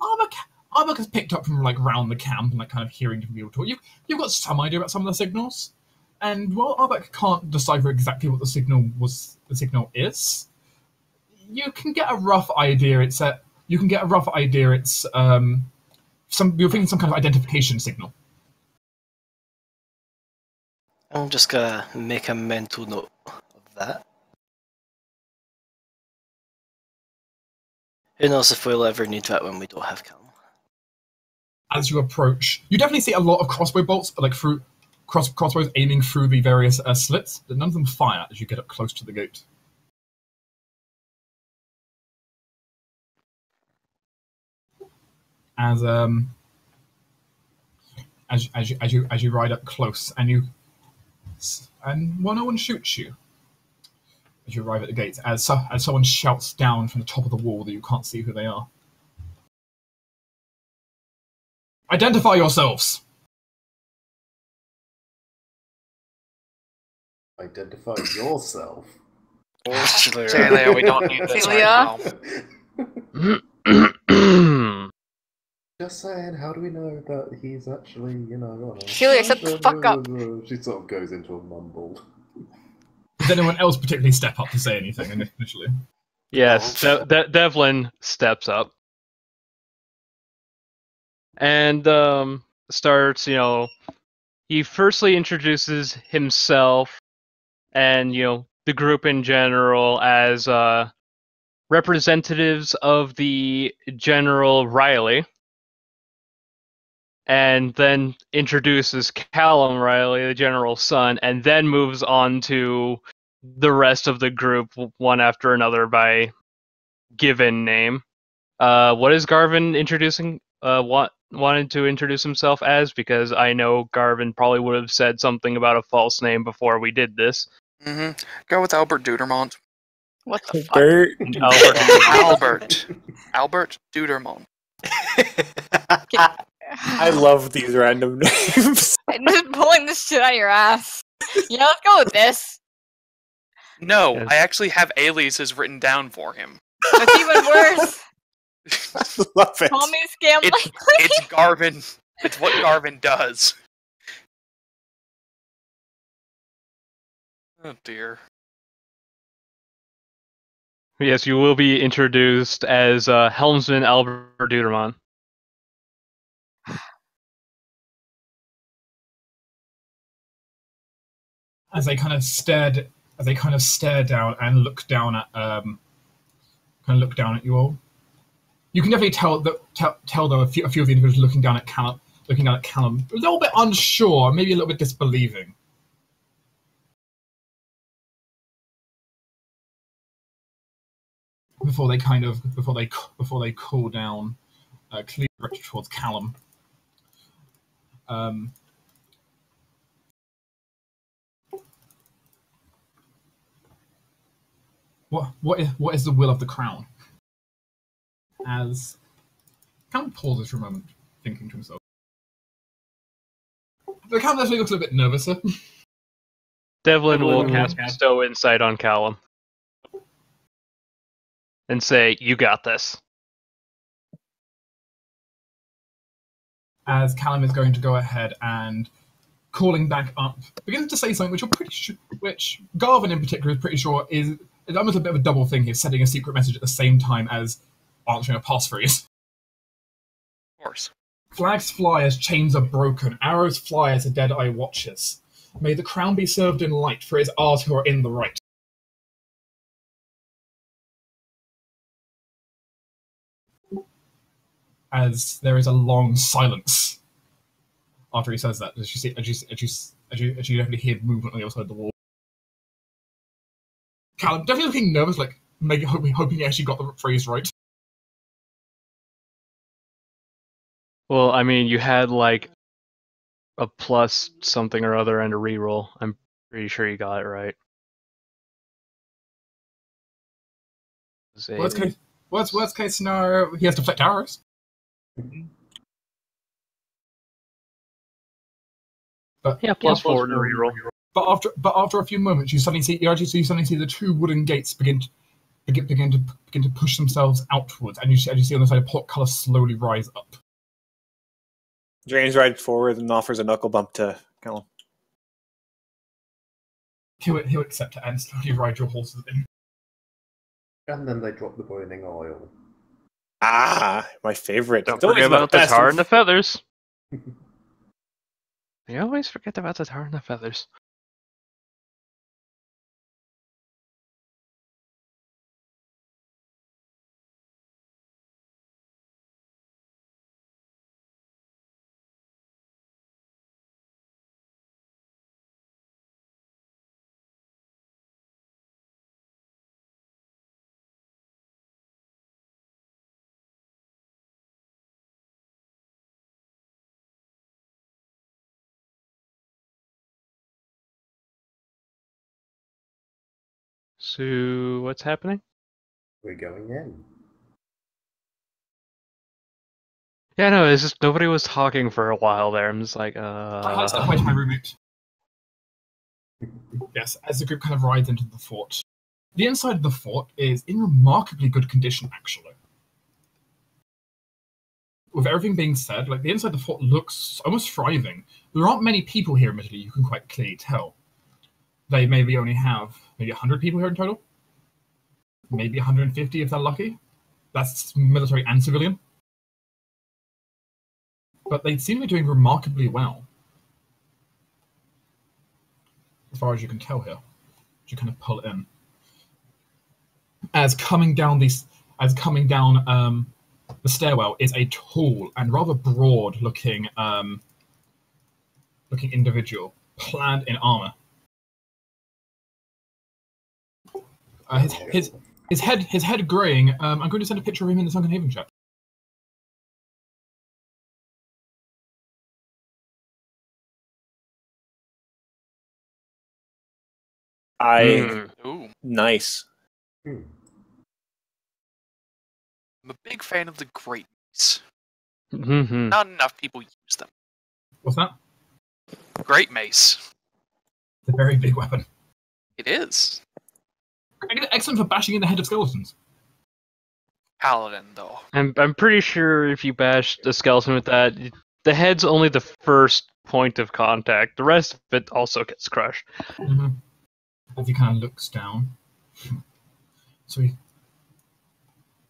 Arbok, Arbok has picked up from like around the camp and like kind of hearing different people talk. You've you've got some idea about some of the signals, and while Arbok can't decipher exactly what the signal was, the signal is, you can get a rough idea. It's a you can get a rough idea. It's um some you're thinking some kind of identification signal. I'm just gonna make a mental note of that. Who knows if we'll ever need that when we don't have Callum. As you approach, you definitely see a lot of crossbow bolts, like through cross crossbows aiming through the various uh, slits, but none of them fire as you get up close to the gate. As um, as as you as you as you ride up close, and you and well, no one shoots you as you arrive at the gates. As as someone shouts down from the top of the wall that you can't see who they are. Identify yourselves. Identify yourself. Celia, *laughs* we don't need this Celia? right now. *clears throat* Just saying, how do we know that he's actually, you know, on Celia, shut the fuck up. She sort of goes into a mumble. Does anyone else particularly step up to say anything initially? Yes, De- De- Devlin steps up and um, starts. You know, he firstly introduces himself and you know the group in general as uh, representatives of the General Riley, and then introduces Callum Riley, the General's son, and then moves on to the rest of the group one after another by given name. Uh, what is Garvin introducing? Uh, want wanted to introduce himself as because I know Garvin probably would have said something about a false name before we did this. hmm Go with Albert Dudermont. What the fuck? *laughs* Albert. Albert. Albert Dudermont. *laughs* I love these random names. *laughs* I'm just pulling this shit out of your ass. Yeah, let's go with this. No, Yes. I actually have aliases written down for him. That's even worse. *laughs* love it. Call me scam It's- It's Garvin. It's what Garvin does. *laughs* Oh dear. Yes, you will be introduced as uh, Helmsman Albert Dudermont. As they kind of stared, as they kind of stare down and look down at, um, kind of look down at you all. You can definitely tell that tell, tell though a few, a few of the individuals looking down at Callum, looking down at Callum, a little bit unsure, maybe a little bit disbelieving. Before they kind of before they before they cool down, uh, clear towards Callum. Um, what what is what is the will of the crown? As Count pauses for a moment, thinking to himself. The Count actually looks a little bit nervouser. Devlin will Devlin will cast bestow insight on Callum and say, "You got this." as Callum is going to go ahead and calling back up, begins to say something which you're pretty sure, which Garvin in particular is pretty sure is, is almost a bit of a double thing. He's sending a secret message at the same time as answering a passphrase. *laughs* Of course. Flags fly as chains are broken, arrows fly as the dead eye watches. May the crown be served in light, for it is ours who are in the right. As there is a long silence after he says that, as you see, as you, as you, as you, as you definitely hear movement on the other side of the wall. Callum definitely looking nervous, like maybe hoping, hoping he actually got the phrase right. Well, I mean, you had like a plus something or other and a reroll. I'm pretty sure you got it right. Say- Worst case, worst, worst case scenario, he has to deflect arrows. But Yeah, plus four and a reroll. But after but after a few moments, you suddenly see you actually see you suddenly see the two wooden gates begin to, begin begin to begin to push themselves outwards, and you see, and you see on the side a portcullis slowly rise up. James rides forward and offers a knuckle bump to Callum. He'll, he'll accept it and slowly ride your horses in. And then they drop the boiling oil. Ah, my favorite. Don't It's always forget about the best. tar and the feathers. *laughs* You always forget about the tar and the feathers. So what's happening? We're going in. Yeah, no, it's just nobody was talking for a while there. I'm just like, I had to step uh, to my roommate. *laughs* Yes, as the group kind of rides into the fort. The inside of the fort is in remarkably good condition, actually. With everything being said, like the inside of the fort looks almost thriving. There aren't many people here, admittedly, you can quite clearly tell. They maybe only have maybe 100 people here in total. Maybe 150 if they're lucky. That's military and civilian. But they seem to be doing remarkably well as far as you can tell here. You kind of pull it in. As coming down these, as coming down um, the stairwell is a tall and rather broad-looking, um, looking individual, clad in armor. Uh, his, his his head his head graying. Um, I'm going to send a picture of him in the Sunken Haven chat. I mm, nice. I'm a big fan of the great mace. mhm. Not enough people use them. What's that? Great mace. It's a very big weapon. It is. Excellent for bashing in the head of skeletons. Paladin, though. I'm I'm pretty sure if you bash the skeleton with that, the head's only the first point of contact. The rest of it also gets crushed. hmm As he kind of looks down. So he,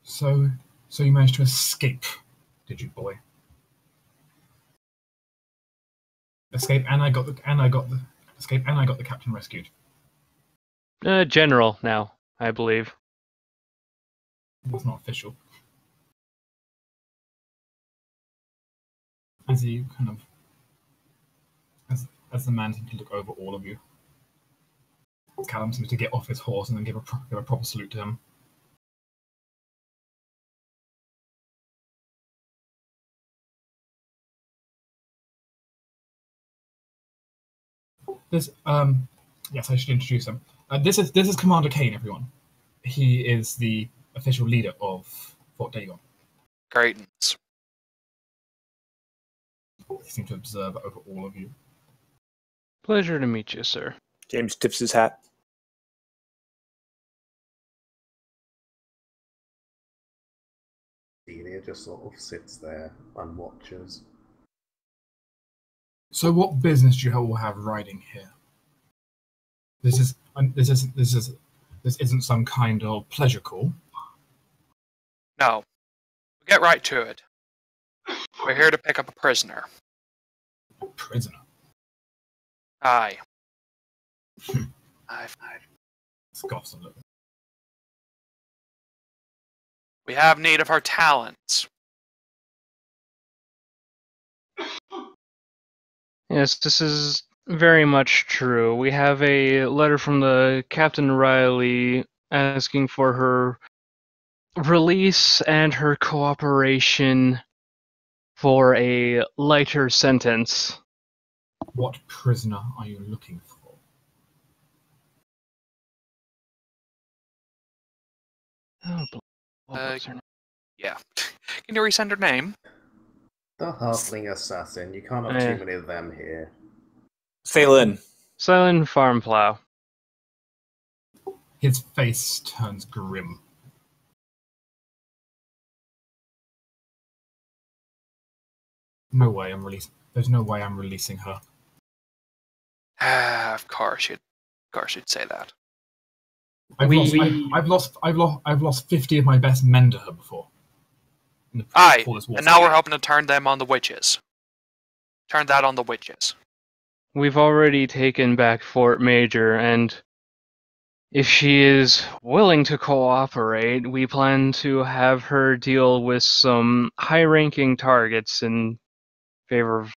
so so you managed to escape, did you, boy? Escape, and I got the and I got the escape, and I got the captain rescued. Uh, general now, I believe. That's not official. As he kind of, as as the man seems to look over all of you, Callum seems to get off his horse and then give a give a proper salute to him. This um, yes, I should introduce him. Uh, this is this is Commander Kane, everyone. He is the official leader of Fort Dagon. Greatness. He seems to observe over all of you. Pleasure to meet you, sir. James tips his hat. Celia just sort of sits there and watches. So, what business do you all have riding here? This is this is this is this isn't some kind of pleasure call. No. We'll get right to it. We're here to pick up a prisoner. A Prisoner. Aye. Hmm. Aye. Scoffs a little. We have need of our talents. Yes, this is very much true. We have a letter from the Captain Riley asking for her release and her cooperation for a lighter sentence. What prisoner are you looking for? Oh, Uh, was her name? Yeah. Can you resend her name? The halfling assassin. You can't have Eh. too many of them here. Phelan. Silent Farm Plow. His face turns grim. No way I'm releasing. There's no way I'm releasing her. Ah, of course you'd, of course you'd say that. I've, We- lost, I've, I've lost. I've lost. I've lost fifty of my best men to her before. In the- Aye, before this war and now we're started. hoping to turn them on the witches. Turn that on the witches. We've already taken back Fort Major, and if she is willing to cooperate, we plan to have her deal with some high ranking targets in favor of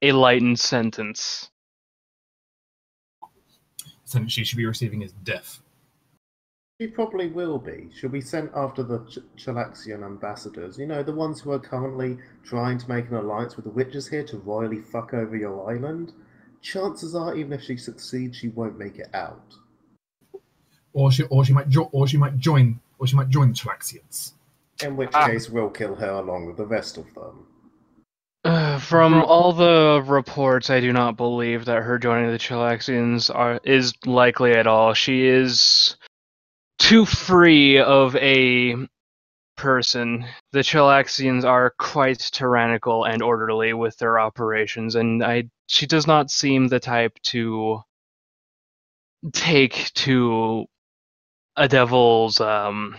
a lightened sentence. Sentence she should be receiving is death. She probably will be. She'll be sent after the Ch- Chelaxian ambassadors. You know, the ones who are currently trying to make an alliance with the witches here to royally fuck over your island. Chances are, even if she succeeds, she won't make it out. Or she, or she might, jo- or she might join, or she might join the Chelaxians. In which Ah. case, we'll kill her along with the rest of them. Uh, from all the reports, I do not believe that her joining the Chelaxians are is likely at all. She is too free of a person. The Chelaxians are quite tyrannical and orderly with their operations, and I she does not seem the type to take to a devil's um,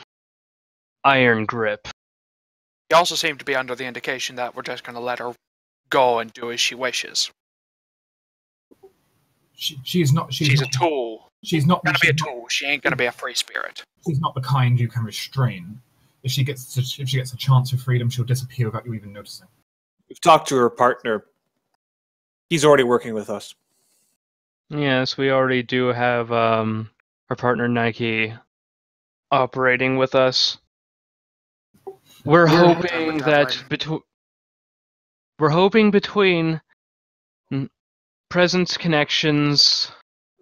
iron grip. You also seem to be under the indication that we're just going to let her go and do as she wishes. She, she is not. She's, She's a tool. She's not. Gonna be a tool. She ain't gonna be a free spirit. She's not the kind you can restrain. If she gets, if she gets a chance of freedom, she'll disappear without you even noticing. We've talked to her partner. He's already working with us. Yes, we already do have um, our partner Nike operating with us. We're Yeah. hoping that between we're hoping between presence connections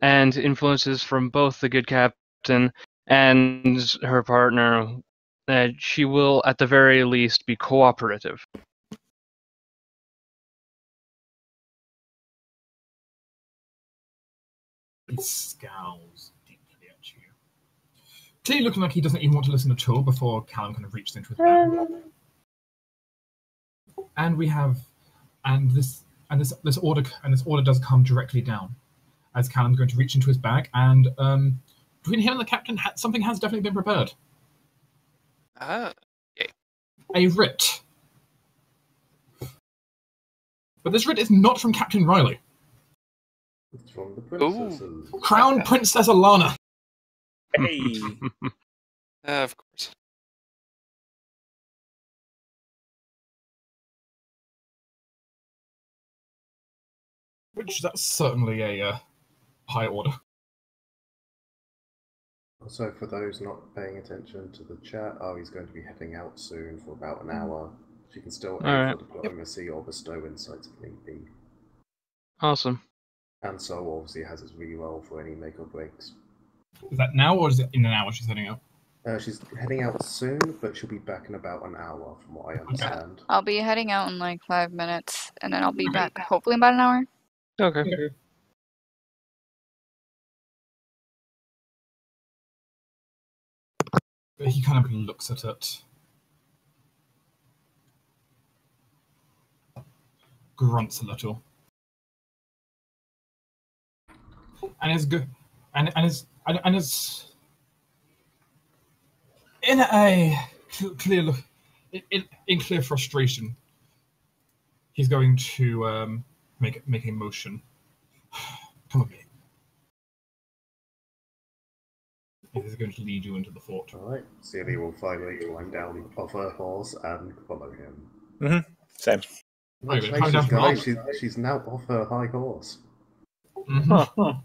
and influences from both the good captain and her partner that she will at the very least be cooperative. He scowls deeply at you. Clearly looking like he doesn't even want to listen at all before Callum kind of reaches into his bag. And we have, and this, and this, this order, and this order does come directly down, as Callum's going to reach into his bag, and um, between him and the captain, ha- something has definitely been prepared. Ah, A writ. But this writ is not from Captain Riley. It's from the princesses. Crown *laughs* Princess Alana. Hey. *laughs* uh, of course. Which that's certainly a uh, high order. Also, for those not paying attention to the chat, Ari's going to be heading out soon for about an hour. She can still aim Alright. for diplomacy or bestow insights if need be. Awesome. And so obviously has its reroll for any make or breaks. Is that now or is it in an hour she's heading out? Uh, she's heading out soon, but she'll be back in about an hour, from what I understand. I'll be heading out in like five minutes, and then I'll be back hopefully in about an hour. Okay. But he kind of looks at it. Grunts a little. And it's good and, and is and, and is in a cl- clear look in, in, in clear frustration. He's going to um, make make a motion. *sighs* Come with me. This is going to lead you into the fort. Alright, Celia will finally climb down off her horse and follow him. Same. Wait, wait, Congratulations, climb guys, she's, she's now off her high horse. Mhm.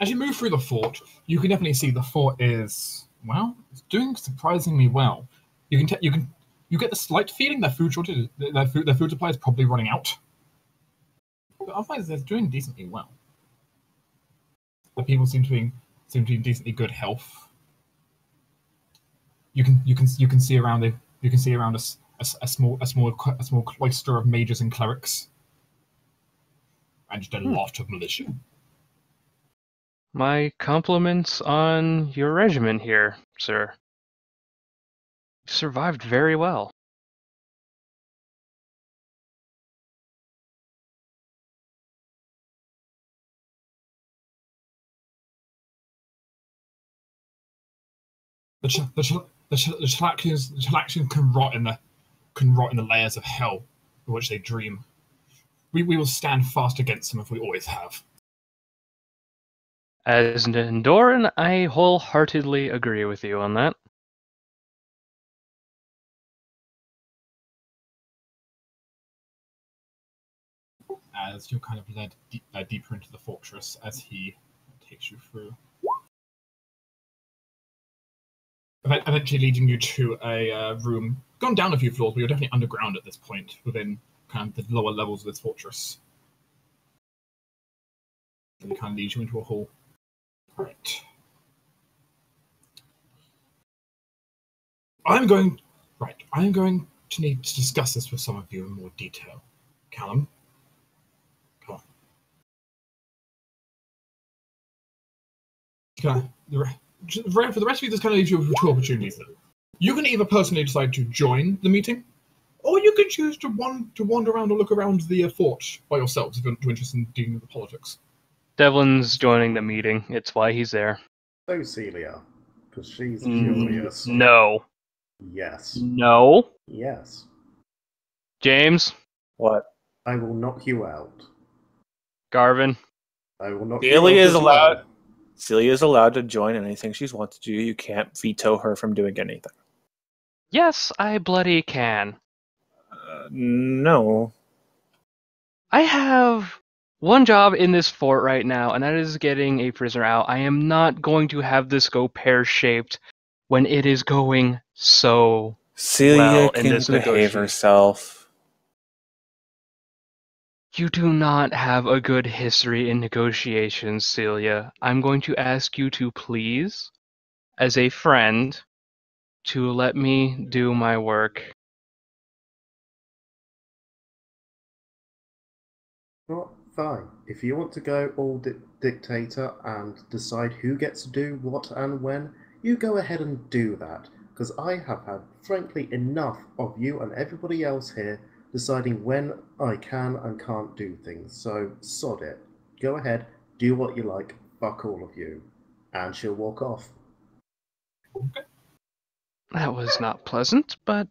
As you move through the fort, you can definitely see the fort is well, it's doing surprisingly well. You can t- you can you get the slight feeling that food shortage, their food their food supply is probably running out. But otherwise, they're doing decently well. The people seem to be seem to be in decently good health. You can you can you can see around the you can see around a small a small a small cloister of mages and clerics, and just a hmm. lot of militia. My compliments on your regiment here, sir. You survived very well. The, ch- the, ch- the, ch- the Chelaxians, the Chelaxians can rot in the can rot in the layers of hell in which they dream. We, we will stand fast against them if we always have. As Andoran, I wholeheartedly agree with you on that. As you're kind of led deep, uh, deeper into the fortress as he takes you through. Eventually leading you to a uh, room, gone down a few floors, but you're definitely underground at this point, within kind of the lower levels of this fortress. And it kind of leads you into a hall. Right. I'm going. Right. I'm going to need to discuss this with some of you in more detail. Callum. Come on. Can I, the, for the rest of you, this kind of leaves you with two opportunities. You can either personally decide to join the meeting, or you can choose to, wan- to wander around or look around the uh, fort by yourselves if you're not interested in dealing with the politics. Devlin's joining the meeting. It's why he's there. So Celia, because she's Mm, curious. No. Yes. No. Yes. James, What? I will knock you out. Garvin, I will knock Celia you out is allowed- well. Celia is allowed to join anything she's wants to do. You can't veto her from doing anything. yes, I bloody can. Uh, no. I have one job in this fort right now, and that is getting a prisoner out. I am not going to have this go pear shaped when it is going so. Celia Well, in this behave negotiation- herself. You do not have a good history in negotiations, Celia. I'm going to ask you to please, as a friend, to let me do my work. Fine. If you want to go all di- dictator and decide who gets to do what and when, you go ahead and do that. Because I have had, frankly, enough of you and everybody else here deciding when I can and can't do things. So, sod it. Go ahead, do what you like, fuck all of you. And she'll walk off. That was not pleasant, but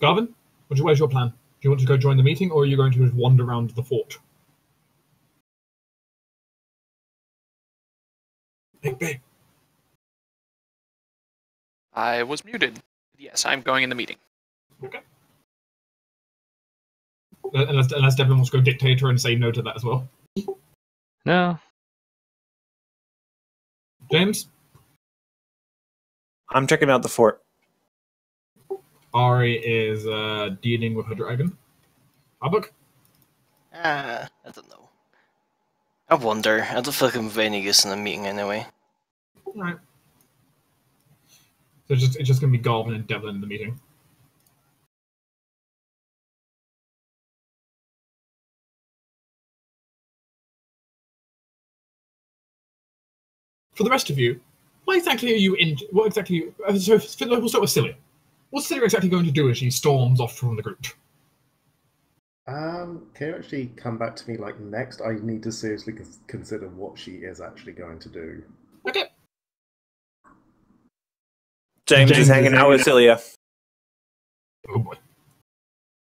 Garvin, what do- where's your plan? Do you want to go join the meeting, or are you going to just wander around the fort? Big, big. I was muted. Yes, I'm going in the meeting. Uh, unless, unless Devlin wants to go dictator and say no to that as well. no. James, I'm checking out the fort. Ari is uh, dealing with her dragon. Arbok, Ah, I don't know. I wonder. I don't feel like I'm of any use in a meeting anyway. Alright. So it's just, it's just going to be Garvin and Devlin in the meeting. For the rest of you, what exactly are you in? What exactly? uh, So we'll start with Celia. What's Celia exactly going to do as she storms off from the group? Um, can you actually come back to me like next? I need to seriously consider what she is actually going to do. Okay. James, James is is hanging out with out. Celia. Oh boy.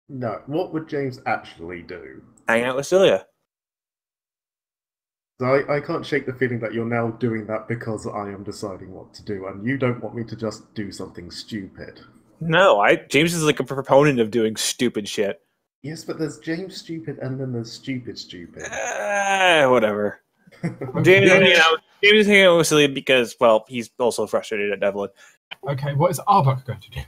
No, what would James actually do? Hang out with Celia. So I, I can't shake the feeling that you're now doing that because I am deciding what to do, and you don't want me to just do something stupid. No, I James is like a proponent of doing stupid shit. Yes, but there's James stupid, and then there's stupid stupid. Eh, whatever. *laughs* James is hanging out. James is hanging out with Celia because, well, he's also frustrated at Devlin. Okay, what is Arbok going to do? I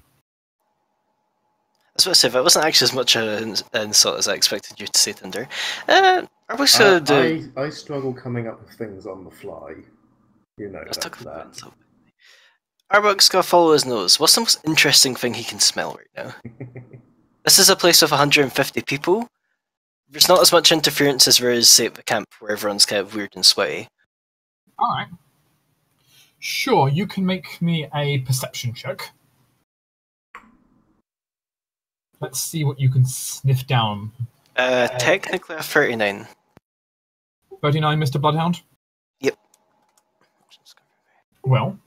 was about to say, that wasn't actually as much an insult as I expected you to say, Tinder. Uh, are we still Uh, do? I, I struggle coming up with things on the fly. You know Let's that. talk about that. Insult. Arbok's got to follow his nose. What's the most interesting thing he can smell right now? *laughs* This is a place of 150 people. There's not as much interference as there is, say, at the camp, where everyone's kind of weird and sweaty. Alright. Sure, you can make me a perception check. Let's see what you can sniff down. Uh, technically a 39. 39, Mr. Bloodhound? Yep. Well,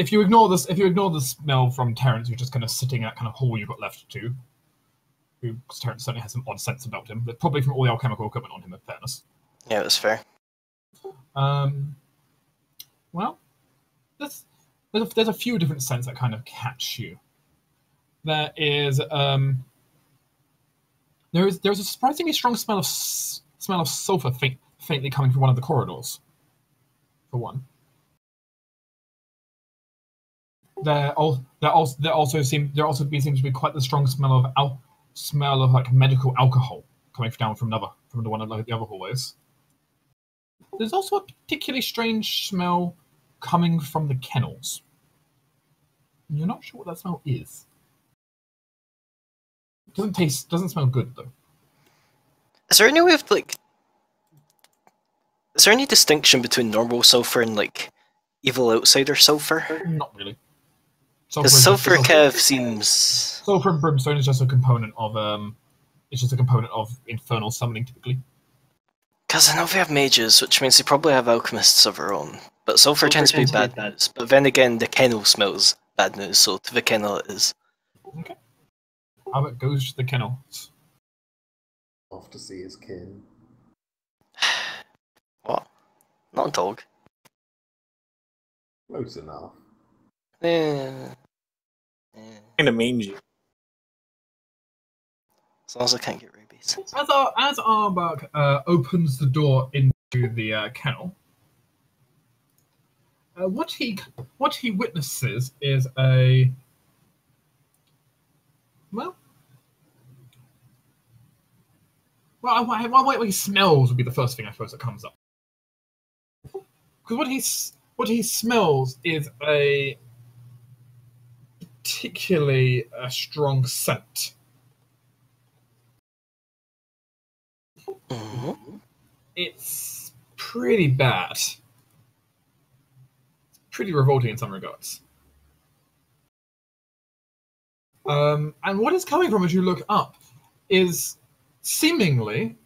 if you ignore this, if you ignore the smell from Terrence, who's just kind of sitting in that kind of hall you've got left to, who 'cause Terrence certainly has some odd sense about him, but probably from all the alchemical equipment on him, in fairness. Yeah, that's fair. Um, well, there's, there's, a, there's a few different scents that kind of catch you. There is um, there is there's a surprisingly strong smell of smell of sulfur faint, faintly coming from one of the corridors. For one, there al- there also there also seem there also be, seems to be quite the strong smell of al- smell of like medical alcohol coming down from another from the one of like, the other hallways. There's also a particularly strange smell coming from the kennels. You're not sure what that smell is. It Doesn't taste, doesn't smell good though. Is there any way of like? Is there any distinction between normal sulfur and like evil outsider sulfur? Not really. Because sulfur sulfur- kind of seems. sulfur and brimstone is just a component of um, it's just a component of infernal summoning typically. Because I know they have mages, which means they probably have alchemists of their own. But sulfur, tends to be bad news. But then again, the kennel smells bad news, so to the kennel it is. Okay. Arbok goes to the kennel. Off to see his kin. *sighs* What? Not a dog. Close enough. Eh. Eh. Kind of mangy. As long as I can't get rabies. As Ar- as Arbok uh, opens the door into the uh, kennel, uh, what he what he witnesses is a well, well, well, well, what he smells would be the first thing I suppose that comes up. Because what he what he smells is a particularly a strong scent. Mhm. it's pretty bad. It's pretty revolting in some regards. Um, and what it's coming from as you look up is seemingly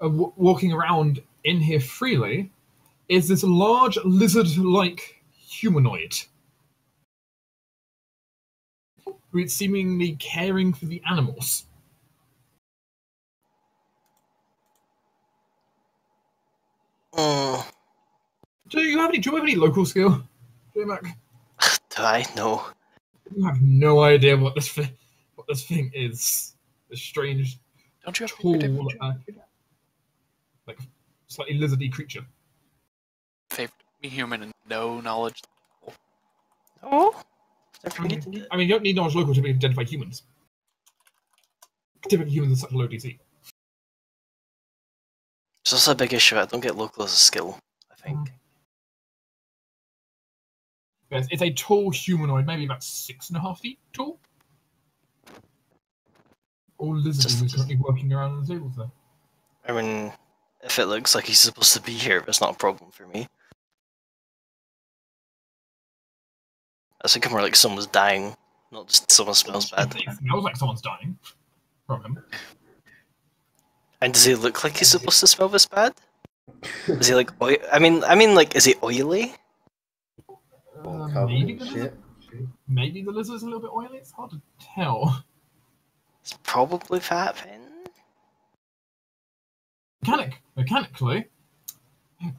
uh, w- walking around in here freely is this large lizard-like humanoid who is seemingly caring for the animals. Mm, Do you have any? Do you have any local skill, J-Mac? *laughs* do I? No. You have no idea what this thi- what this thing is. This strange, Don't you have tall, to uh, like slightly lizardy creature. favorite me human and no knowledge? Oh? I mean, I mean, you don't need knowledge local to be identify humans. Typically, humans are such a low DC. It's also a big issue. I don't get local as a skill, I think. Yes, it's a tall humanoid, maybe about six and a half feet tall. All lizardy Just- who's currently working around on the tables there. I mean, if it looks like he's supposed to be here, it's not a problem for me. I was thinking more like someone's dying, not just someone smells bad. It smells like someone's dying from him. And does he look like he's supposed to smell this bad? Is he like oil? I mean, I mean, like, is he oily? Uh, maybe the lizard- Maybe the lizard's a little bit oily. It's hard to tell. It's probably fat then. Mechanic, mechanically,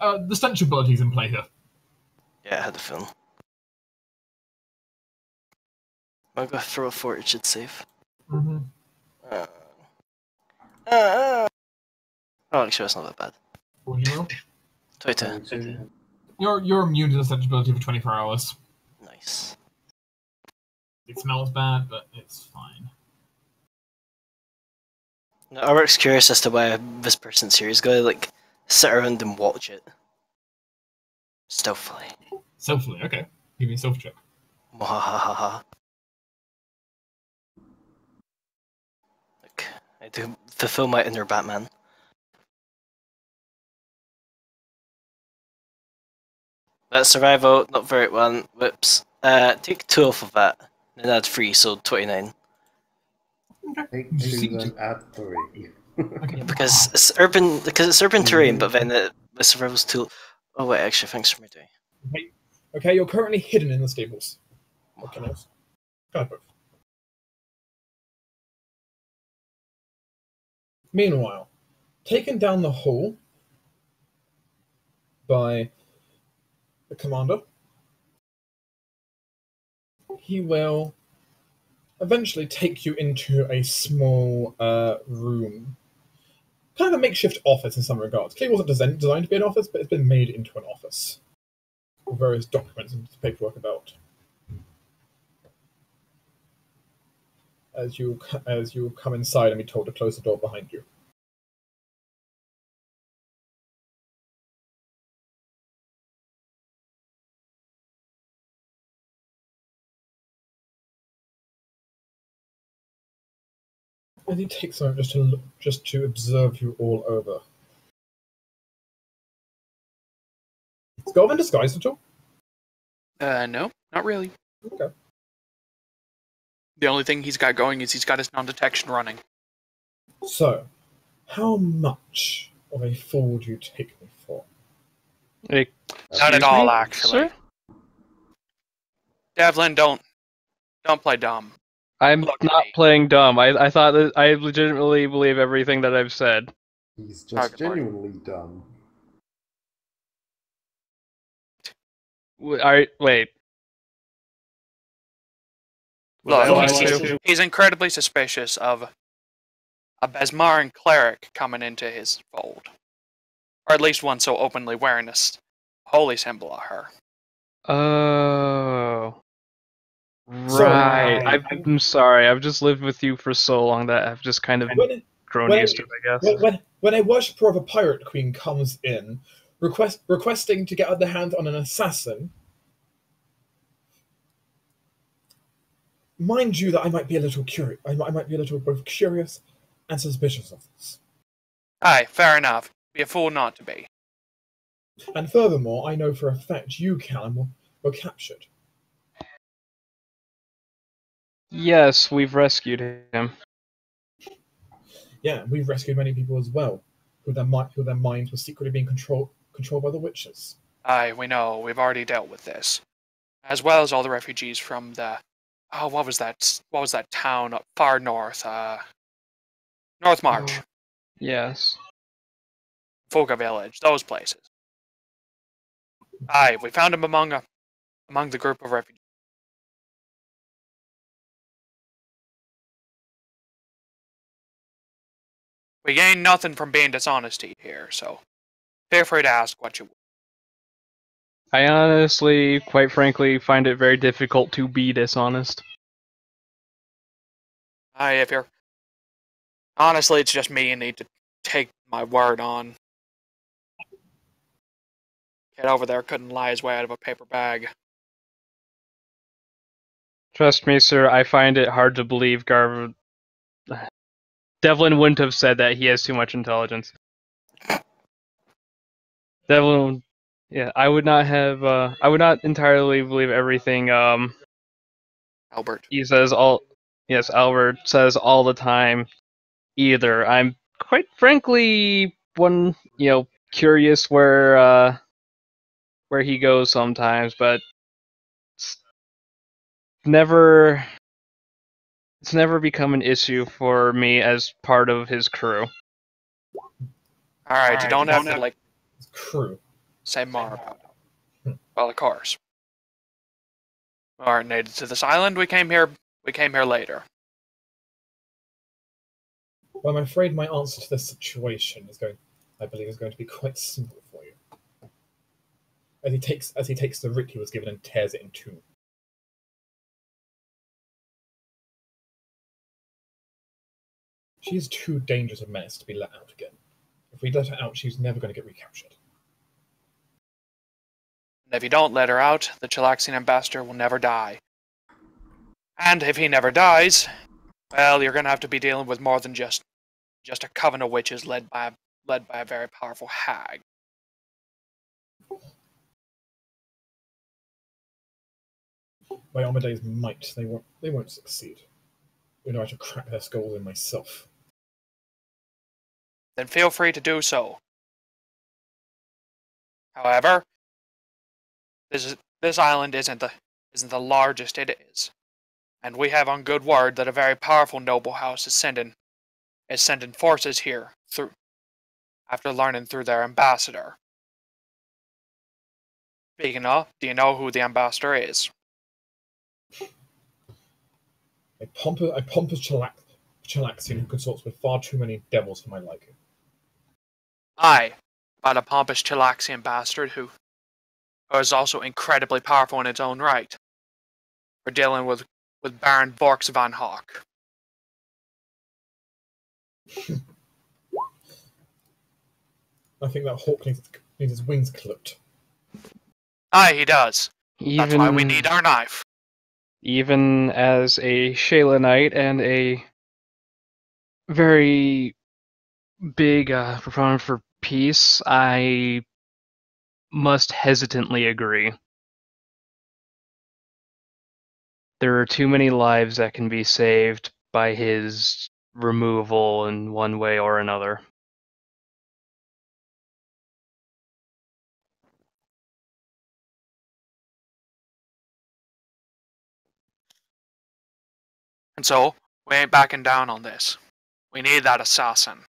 uh, the stench ability's in play here. Yeah, I had a feeling. I'm gonna throw a fortitude save. Mm-hmm. Uh, uh, oh, actually, that's not that bad. What do you roll? 22. Twenty-two. You're you're immune to the stench ability for 24 hours. Nice. It smells bad, but it's fine. Now, I was curious as to why this person's here. He's gonna like sit around and watch it stealthily. Selfly, okay. Give me a self check. Mwahaha. Like, I do fulfill my inner Batman. That's survival, not very one. Whoops. Uh, take two off of that, and add three, so twenty-nine. Take two, then add three. Okay. *laughs* because it's urban because it's urban terrain, but then the, the survival's too. Oh wait, actually, thanks for my day. Okay, you're currently hidden in the stables. What can else? Kind Meanwhile, taken down the hall by the commander, he will eventually take you into a small uh, room. Kind of a makeshift office in some regards. Clearly wasn't designed, to be an office, but it's been made into an office. Various documents and paperwork about. As you as you come inside and be told to close the door behind you. And he takes a moment just to look, just to observe you all over. Is Goblin disguised at all? Uh, no, not really. Okay. The only thing he's got going is he's got his non-detection running. So, how much of a fool do you take me for? Like, Not at excuse all, me, actually. sir? Devlin, don't, don't play dumb. I'm Look, not playing dumb. I, I thought that I legitimately believe everything that I've said. He's just good lord. genuinely dumb. W- I wait. Was Look, that what I he's, he's, incredibly suspicious of a Besmaran cleric coming into his fold, or at least one so openly wearing a s- holy symbol of her. Oh. Right. uh, I've- I'm sorry. I've just lived with you for so long that I've just kind of When, grown when- used to it, I guess. when, when, when a worshipper of a pirate queen comes in, request, requesting to get their hands on an assassin, mind you that I might be a little curious. I, might- I might be a little both curious and suspicious of this. Aye, fair enough. Be a fool not to be. And furthermore, I know for a fact you, Callum, were, were captured. Yes, we've rescued him. Yeah, we've rescued many people as well, who their, mi- who their minds were secretly being controlled controlled by the witches. Aye, we know. We've already dealt with this, as well as all the refugees from the. Oh, what was that? What was that town up far north? Uh, North March, Yes. Foga Village, those places. Aye, we found him among a, among the group of refugees. We gain nothing from being dishonesty here, so feel free to ask what you want. I honestly, quite frankly, find it very difficult to be dishonest. Aye, if you're honestly, it's just me you need to take my word on. Kid over there couldn't lie his way out of a paper bag. Trust me, sir, I find it hard to believe Garv. Devlin wouldn't have said that. He has too much intelligence. *laughs* Devlin, yeah, I would not have. Uh, I would not entirely believe everything. Um, Albert. he says all. Yes, Albert says all the time. Either I'm quite frankly one, you know, curious where uh, where he goes sometimes, but it's never it's never become an issue for me as part of his crew. Alright, you don't have to like crew. Say more about Hmm. it. Well, of course. We aren't native to this island. We came here. We came here later. Well, I'm afraid my answer to this situation is going, I believe, is going to be quite simple for you. As he takes, as he takes the writ he was given and tears it in two. She is too dangerous a menace to be let out again. If we let her out, she's never going to get recaptured. And if you don't let her out, the Chelaxian ambassador will never die. And if he never dies, well, you're gonna have to be dealing with more than just just a coven of witches led by a, led by a very powerful hag. By Amadeus' might, they won't, they won't succeed. You know, I should crack their skulls in myself. then feel free to do so. However, this is this island isn't the isn't the largest it is, and we have on good word that a very powerful noble house is sending is sending forces here through after learning through their ambassador. Speaking of, do you know who the ambassador is? A pompous, a pompous Chalax, Chelaxian who consorts with far too many devils for my liking. Aye, about a pompous Chelaxian bastard who who is also incredibly powerful in its own right. We're dealing with, with Baron Vorx von Hawk. *laughs* I think that hawk needs, needs his wings clipped. Aye, he does. That's why we Even- need our knife. even as a Shelynite and a very big uh, proponent for peace, I must hesitantly agree. There are too many lives that can be saved by his removal in one way or another. And so, we ain't backing down on this. We need that assassin.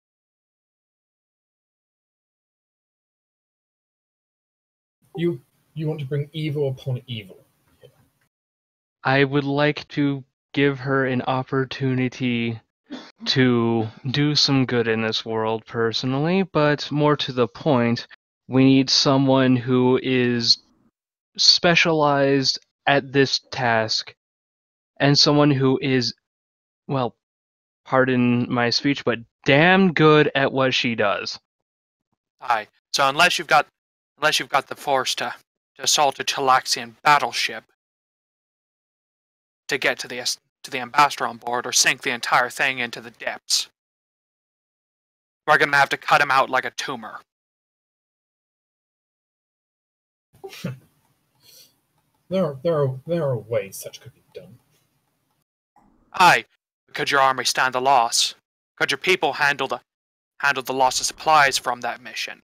You you want to bring evil upon evil. I would like to give her an opportunity to do some good in this world personally, but more to the point, we need someone who is specialized at this task and someone who is, well, pardon my speech, but damn good at what she does. Aye. So unless you've got unless you've got the force to, to assault a Chelaxian battleship to get to the to the ambassador on board or sink the entire thing into the depths. We're gonna have to cut him out like a tumor. *laughs* There are there are there are ways such could be done. Aye, could your army stand the loss? Could your people handle the handle the loss of supplies from that mission?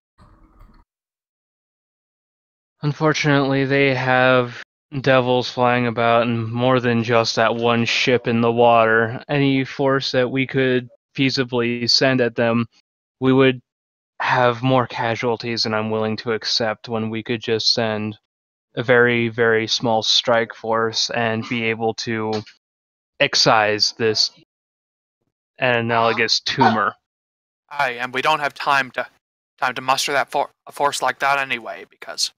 Unfortunately, they have devils flying about and more than just that one ship in the water. Any force that we could feasibly send at them, we would have more casualties than I'm willing to accept when we could just send a very, very small strike force and be able to excise this analogous *sighs* tumor. Aye, and we don't have time to time to muster that for a force like that anyway, because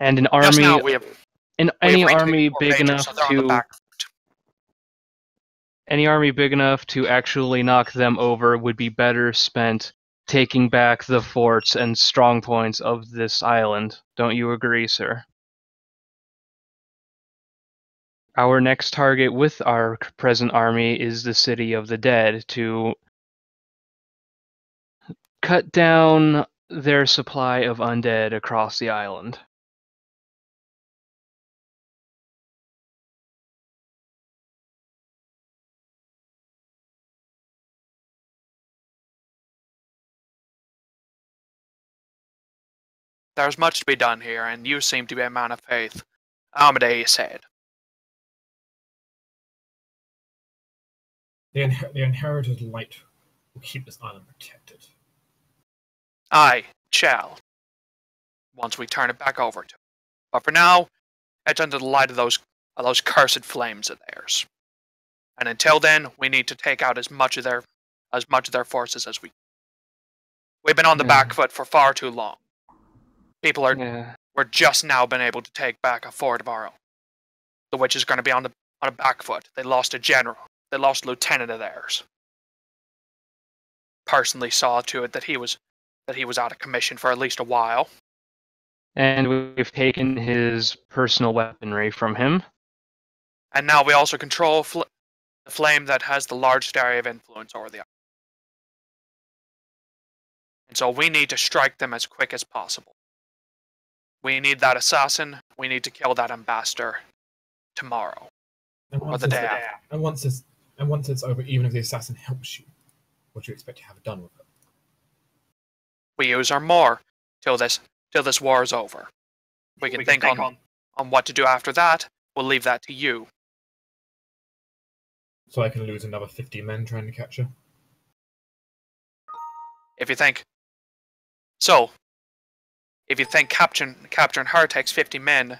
And an just army, now we have an, we any too army big enough so they're on the to any army big enough to actually knock them over would be better spent taking back the forts and strong points of this island. Don't you agree, sir? Our next target with our present army is the City of the Dead to cut down their supply of undead across the island. There's much to be done here, and you seem to be a man of faith. Amadeus said. The, inher- the inherited light will keep this island protected. Aye, shall. Once we turn it back over to him. But for now, it's under the light of those of those cursed flames of theirs. And until then, we need to take out as much of their as much of their forces as we. We've been on the Yeah. back foot for far too long. People are Yeah. we're just now been able to take back a fort of our own. The witch is going to be on the on a back foot. They lost a general. They lost a lieutenant of theirs. Personally saw to it that he was that he was out of commission for at least a while. And we've taken his personal weaponry from him. And now we also control fl- the flame that has the largest area of influence over the island. And so we need to strike them as quick as possible. We need that assassin. We need to kill that ambassador tomorrow. And Or once, the day after. and once it's and once it's over, even if the assassin helps you, what do you expect to have done with it? we use our more till this till this war is over. We can think on on what to do after that. We'll leave that to you. So I can lose another 50 men trying to catch her. If you think so, if you think capturing capturing her takes fifty men,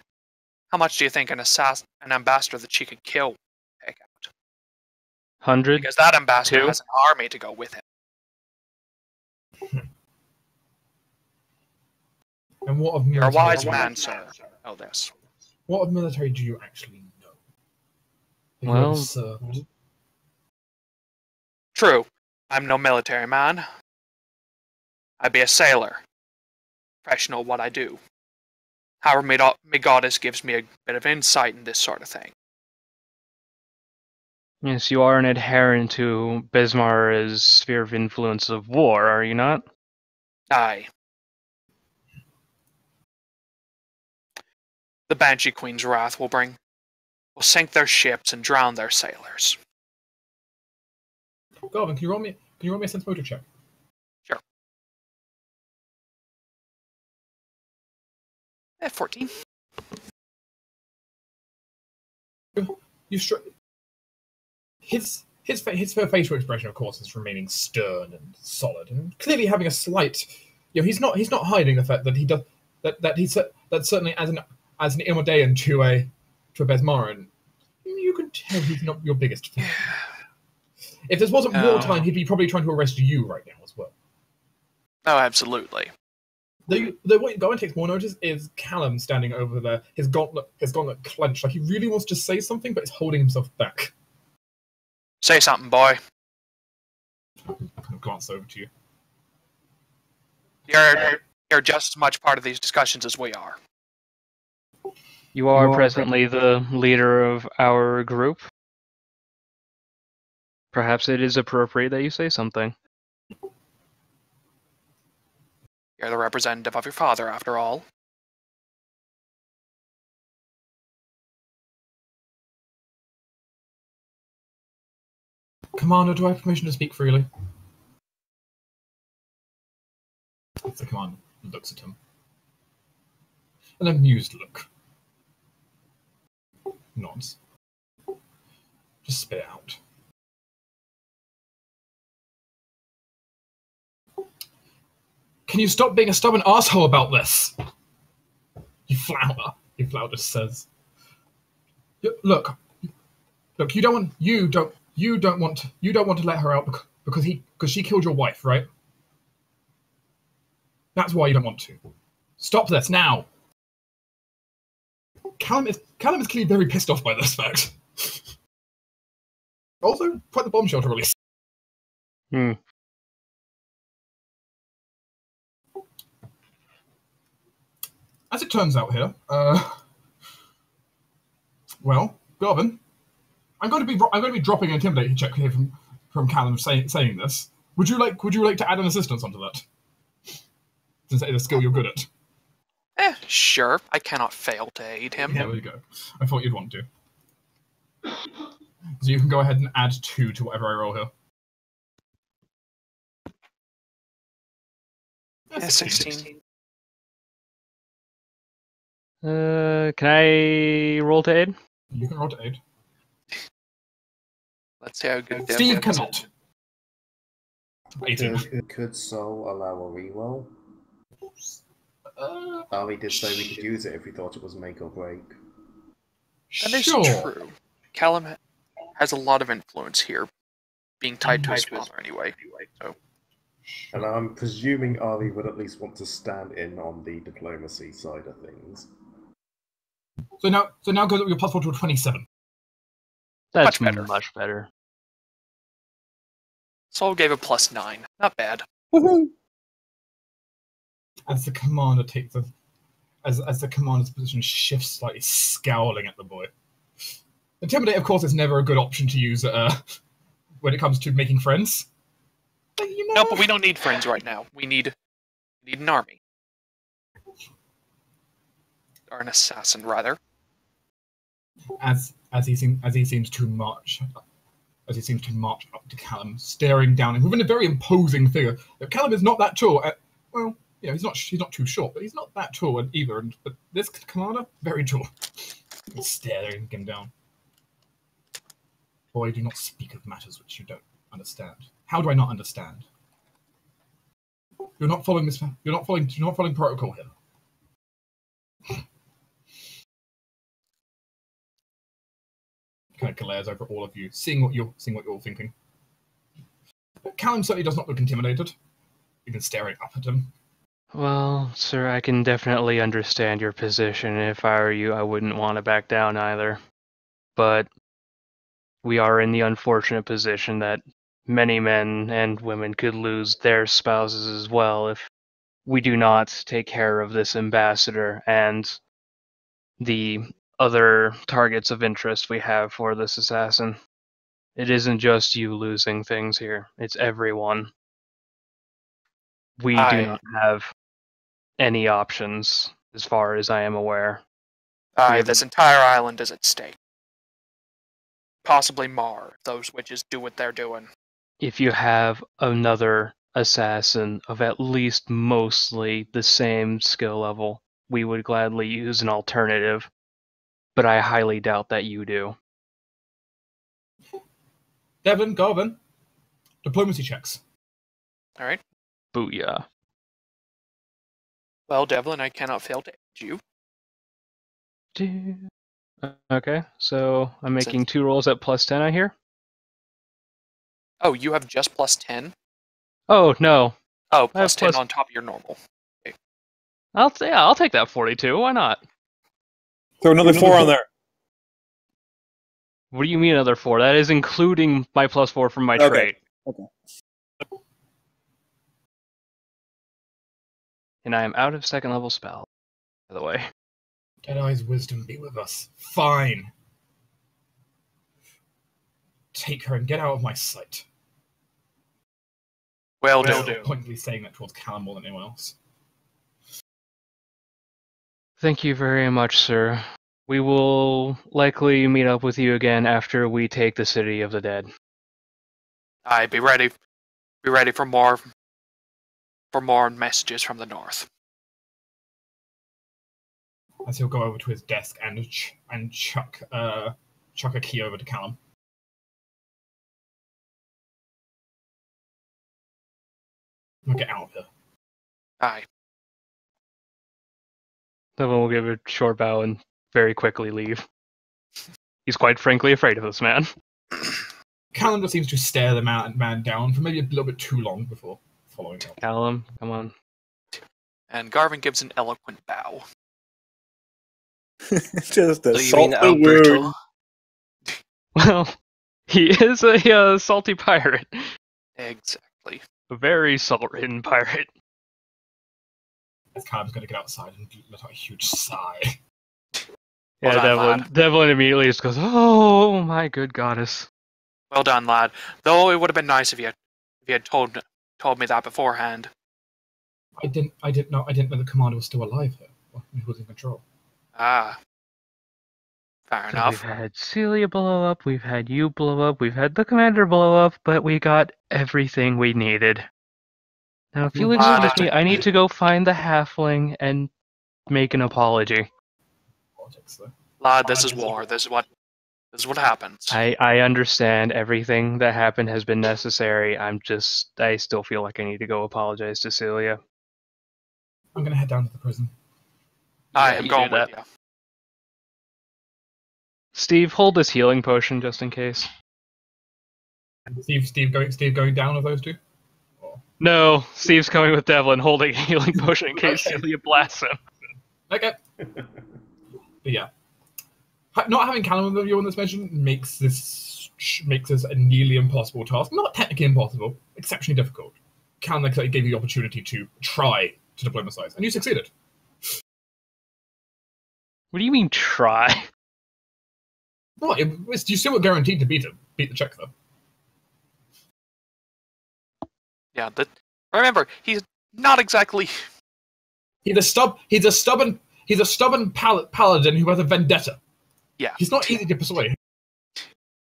how much do you think an assassin, an ambassador that she could kill, take out? Hundred. Because that ambassador Two? has an army to go with him. Hmm. And what of You're a wise man, sir. Know this. What of military do you actually know? Well- have served? True, I'm no military man. I be a sailor. Professional what I do. However, me, do- goddess gives me a bit of insight in this sort of thing. Yes, you are an adherent to Besmar's sphere of influence of war, are you not? Aye. The Banshee Queen's wrath will bring will sink their ships and drown their sailors. Garvin, can you roll me? Can you roll me a sense motive check? Eh, 14. You str- his his fa- his facial expression, of course, is remaining stern and solid, and clearly having a slight. You know, he's not he's not hiding the fact that he does that that he's that certainly as an as an Iomedaean to a to a Besmaran, you can tell he's not your biggest fan. *sighs* If this wasn't wartime, he'd be probably trying to arrest you right now as well. Oh, absolutely. The, the what Garvin takes more notice is Callum standing over there, his gauntlet his gauntlet clenched, like he really wants to say something, but he's holding himself back. Say something, boy. I kind of glance over to you. You're you're just as much part of these discussions as we are. You are You are presently the leader of our group. Perhaps it is appropriate that you say something. You're the representative of your father, after all. Commander, do I have permission to speak freely? The commander looks at him. An amused look. Nods. Just spit out. Can you stop being a stubborn asshole about this? You flower. Flower just says. Look, look. You don't want. You don't. You don't want. You don't want to let her out bec- because he because she killed your wife, right? That's why you don't want to. Stop this now. Callum is Callum is clearly very pissed off by this fact. *laughs* also, quite the bombshell to release. Hmm. As it turns out here, uh, well, Garvin, I'm going to be I'm going to be dropping an intimidating check here from from Callum saying saying this. Would you like Would you like to add an assistance onto that? Since that is a skill you're good at. Eh, sure. I cannot fail to aid him. Yeah, there you go. I thought you'd want to. So you can go ahead and add two to whatever I roll here. Eh, 16. Uh, can I roll to aid? You can roll to aid. Let's see how good that Steve works. cannot. 18. Could, could Soul allow a reroll? Uh, Ali did say we could use it if we thought it was make or break. That is sure. true. Callum has a lot of influence here, being tied to his father anyway. So And I'm presuming Ali would at least want to stand in on the diplomacy side of things. So now, so now goes up your plus four to a twenty-seven. That's Much better. Much better. Saul gave a plus nine. Not bad. As the commander takes the, as as the commander's position shifts slightly, scowling at the boy. Intimidate, of course, is never a good option to use uh, *laughs* when it comes to making friends. But, you know, No, but we don't need friends right now. We need we need an army. Or an assassin, rather. as as he seems as he seems to march as he seems to march up to Callum, staring down him within a very imposing figure. Callum is not that tall, uh, well, you know, he's not he's not too short, but he's not that tall either. And but this commander, very tall. *laughs* He's staring him down. Boy, do not speak of matters which you don't understand. How do I not understand? You're not following this. You're not following. You're not following protocol here. Kind of glares over all of you, seeing what you're seeing what you're all thinking. But Callum certainly does not look intimidated, even staring up at him. Well, sir, I can definitely understand your position. If I were you, I wouldn't want to back down either. But we are in the unfortunate position that many men and women could lose their spouses as well if we do not take care of this ambassador and the other targets of interest we have for this assassin. It isn't just you losing things here, it's everyone. We I- do not have any options as far as I am aware. Aye, this entire island is at stake. Possibly Mar, if those witches do what they're doing. if you have another assassin of at least mostly the same skill level, we would gladly use an alternative. But I highly doubt that you do. Devlin, Garvin, diplomacy checks. All right. Booyah. Well, Devlin, I cannot fail to aid you. Okay, so I'm Since- making two rolls at plus 10, I hear? Oh, you have just plus 10? Oh, no. Oh, plus 10 plus- on top of your normal. I'll, t- yeah, I'll take that 42. Why not? Throw another four on there. What do you mean another four? That is including my plus four from my Okay. trait. Okay. And I am out of second level spell, by the way. Deadeye's wisdom be with us. Fine. Take her and get out of my sight. Well, Well, do. Pointedly saying that towards Callum more than anyone else. Thank you very much, sir. We will likely meet up with you again after we take the city of the dead. Aye, be ready. Be ready for more for more messages from the north. As he'll go over to his desk and ch- and chuck uh chuck a key over to Callum. I'll get out of here. Aye. Devlin will give a short bow and very quickly leave. He's quite frankly afraid of this man. Callum just seems to stare the man, man down for maybe a little bit too long before following up. Callum, come on. And Garvin gives an eloquent bow. *laughs* Just a So you salt mean the Alberto? wound. *laughs* Well, he is a uh, salty pirate. Exactly. A very salt-ridden pirate. As Callum's going to get outside and let out a huge sigh. *laughs* Yeah, Well done, Devlin, lad. Devlin immediately just goes, Oh my good goddess. Well done, lad. Though it would have been nice if you had, if you had told told me that beforehand. I didn't. I didn't know. I didn't know the commander was still alive here. Well, He was in control. Ah. Fair So enough. We've had Celia blow up, we've had you blow up, we've had the commander blow up, but we got everything we needed. Now, if you'll excuse me, I need to go find the halfling and make an apology. Politics. Lad, this is war. This is what this is what happens. I, I understand everything that happened has been necessary. I'm just, I still feel like I need to go apologize to Celia. I'm going to head down to the prison. I Yeah, am going with that. you. Steve, hold this healing potion just in case. Steve, Steve going, Steve going down with those two. No, Steve's coming with Devlin holding a healing potion in case Okay. Celia blasts him. Okay. But yeah, not having Callum with you on this mission makes this makes this a nearly impossible task. Not technically impossible, exceptionally difficult. Callum like, gave you the opportunity to try to diplomatize, and you succeeded. What do you mean try? Well, it, it's, you still were guaranteed to beat him, beat the check though. Yeah. That, remember, he's not exactly. He's a stub. He's a stubborn. He's a stubborn pal- paladin who has a vendetta. Yeah. He's not easy to persuade.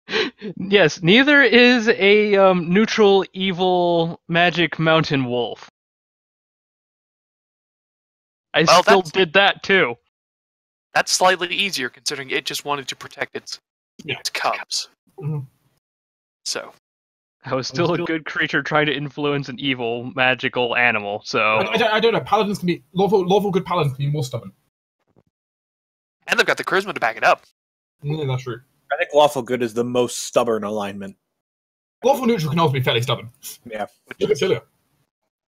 *laughs* yes, neither is a um, neutral evil magic mountain wolf. I Well, still did that too. That's slightly easier considering it just wanted to protect its Yeah. its cubs. Mhm. So I was still a good creature trying to influence an evil magical animal. So I, I don't, I don't know. Paladins can be lawful, lawful good paladins can be more stubborn. and they've got the charisma to back it up. Mm, that's true. I think lawful good is the most stubborn alignment. Lawful neutral can also be fairly stubborn. Yeah. Look at Celia.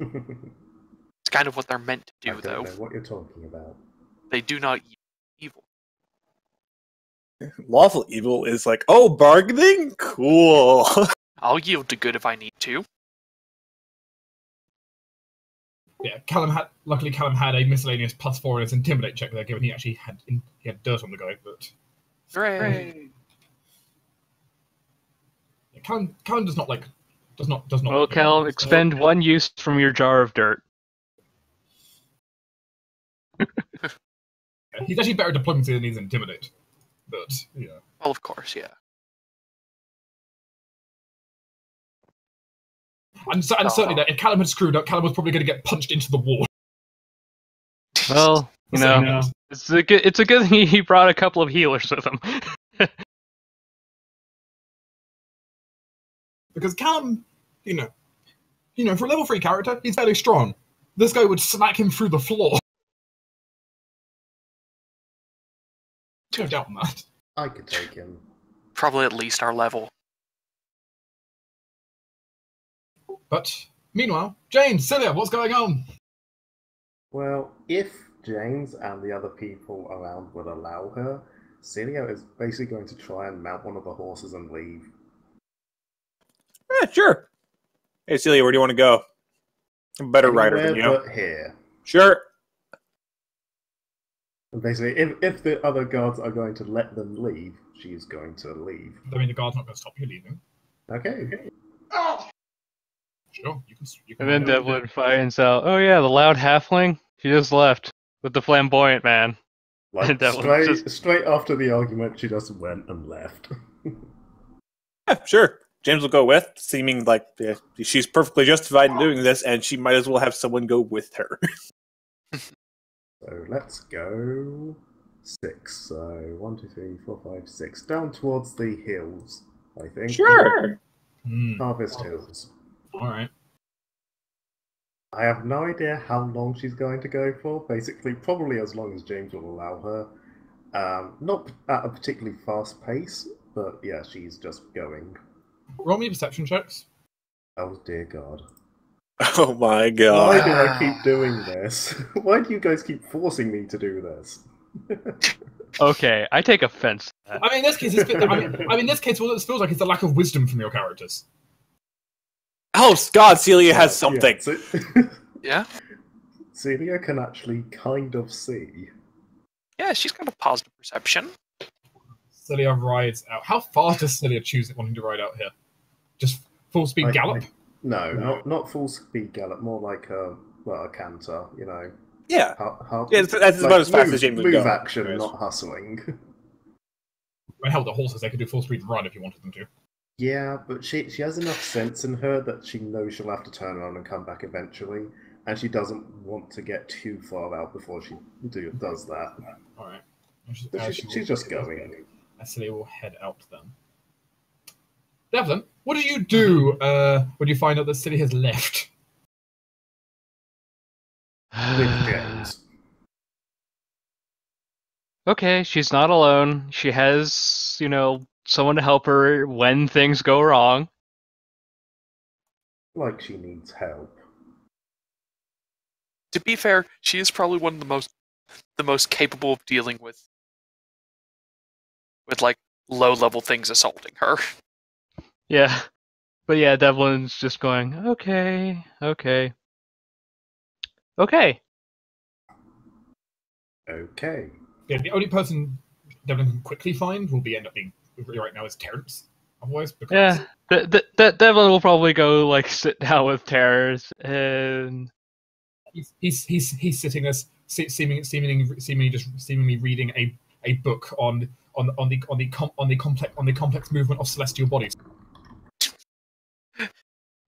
It's kind of what they're meant to I do, don't though. know what you're talking about. They do not evil. Lawful evil is like, oh, bargaining? Cool. *laughs* I'll yield to good if I need to. Yeah, Callum had. Luckily, Callum had a miscellaneous plus four in his intimidate check there, given he actually had in, he had dirt on the guy. But Hooray! yeah, Callum, Callum does not like does not does not. well, like Cal, so- expend one use from your jar of dirt. *laughs* Yeah, He's actually better at diplomacy than he's intimidate. But yeah, Well, of course, yeah. And, so, and oh, certainly that if Callum had screwed up, Callum was probably going to get punched into the wall. *laughs* Well, you So, know, it's a good, it's a good thing he brought a couple of healers with him. *laughs* because Callum, you know, you know, for a level three character, he's fairly strong. This guy would smack him through the floor. *laughs* No doubt on that. I could take him. Probably at least our level. But meanwhile, James, Celia, what's going on? Well, if James and the other people around would allow her, Celia is basically going to try and mount one of the horses and leave. yeah, sure. Hey, Celia, where do you want to go? I'm a better rider than you. but here. Sure. And basically, if, if the other guards are going to let them leave, she's going to leave. I mean, the guard's not going to stop you leaving. Okay, okay. Sure, you can. You can and then Devlin finds out, oh yeah, the loud halfling, She just left with the flamboyant man. *laughs* Like, straight, just- straight after the argument, she just went and left. *laughs* Yeah, sure. James will go with, seeming like yeah, she's perfectly justified in doing this, and she might as well have someone go with her. *laughs* So let's go six. So one, two, three, four, five, six. Down towards the hills, I think. Hmm, Harvest Hills. All right. I have no idea how long she's going to go for. Basically, probably as long as James will allow her. Um, not at a particularly fast pace, but yeah, she's just going. Roll me perception checks. Oh dear God! *laughs* oh my God. Why do I keep doing this? *laughs* Why do you guys keep forcing me to do this? *laughs* Okay, I take offense. to that. I mean, in this case, it's, I mean, I mean, in this case, what it feels like is the lack of wisdom from your characters. Oh God, Celia has something. Yeah, so- *laughs* Yeah? Celia can actually kind of see. Yeah, she's got a positive perception. Celia rides out. How far does Celia choose wanting to ride out here? Just full speed I- gallop? No, No. not not full speed gallop. More like a well, a canter. You know, Yeah. how, how, Yeah, that's- that's about as fast as James would move go. action, not hustling. *laughs* I mean, hell, the horses, they could do full speed run if you wanted them to. Yeah, but she she has enough sense in her that she knows she'll have to turn around and come back eventually, and she doesn't want to get too far out before she do, does that. All right. And she's- she- she she's just going. I Celia will head out then. Devlin, what do you do uh, when you find out that City has left? *sighs* Okay, she's not alone. She has, you know, someone to help her when things go wrong. Like she needs help. To be fair, she is probably one of the most the most capable of dealing with with like low level things assaulting her. Yeah. But yeah, Devlin's just going, okay, okay. Okay. Okay. Yeah, the only person Devlin can quickly find will be end up being right now is Terrence. Otherwise, because Yeah. the, De- De- Devlin will probably go, like, *laughs* sit down with Terrence and. he's he's he's, he's sitting as se- seeming seemingly seemingly just seemingly reading a, a book on on on the on the com- on the complex on the complex movement of celestial bodies. *laughs*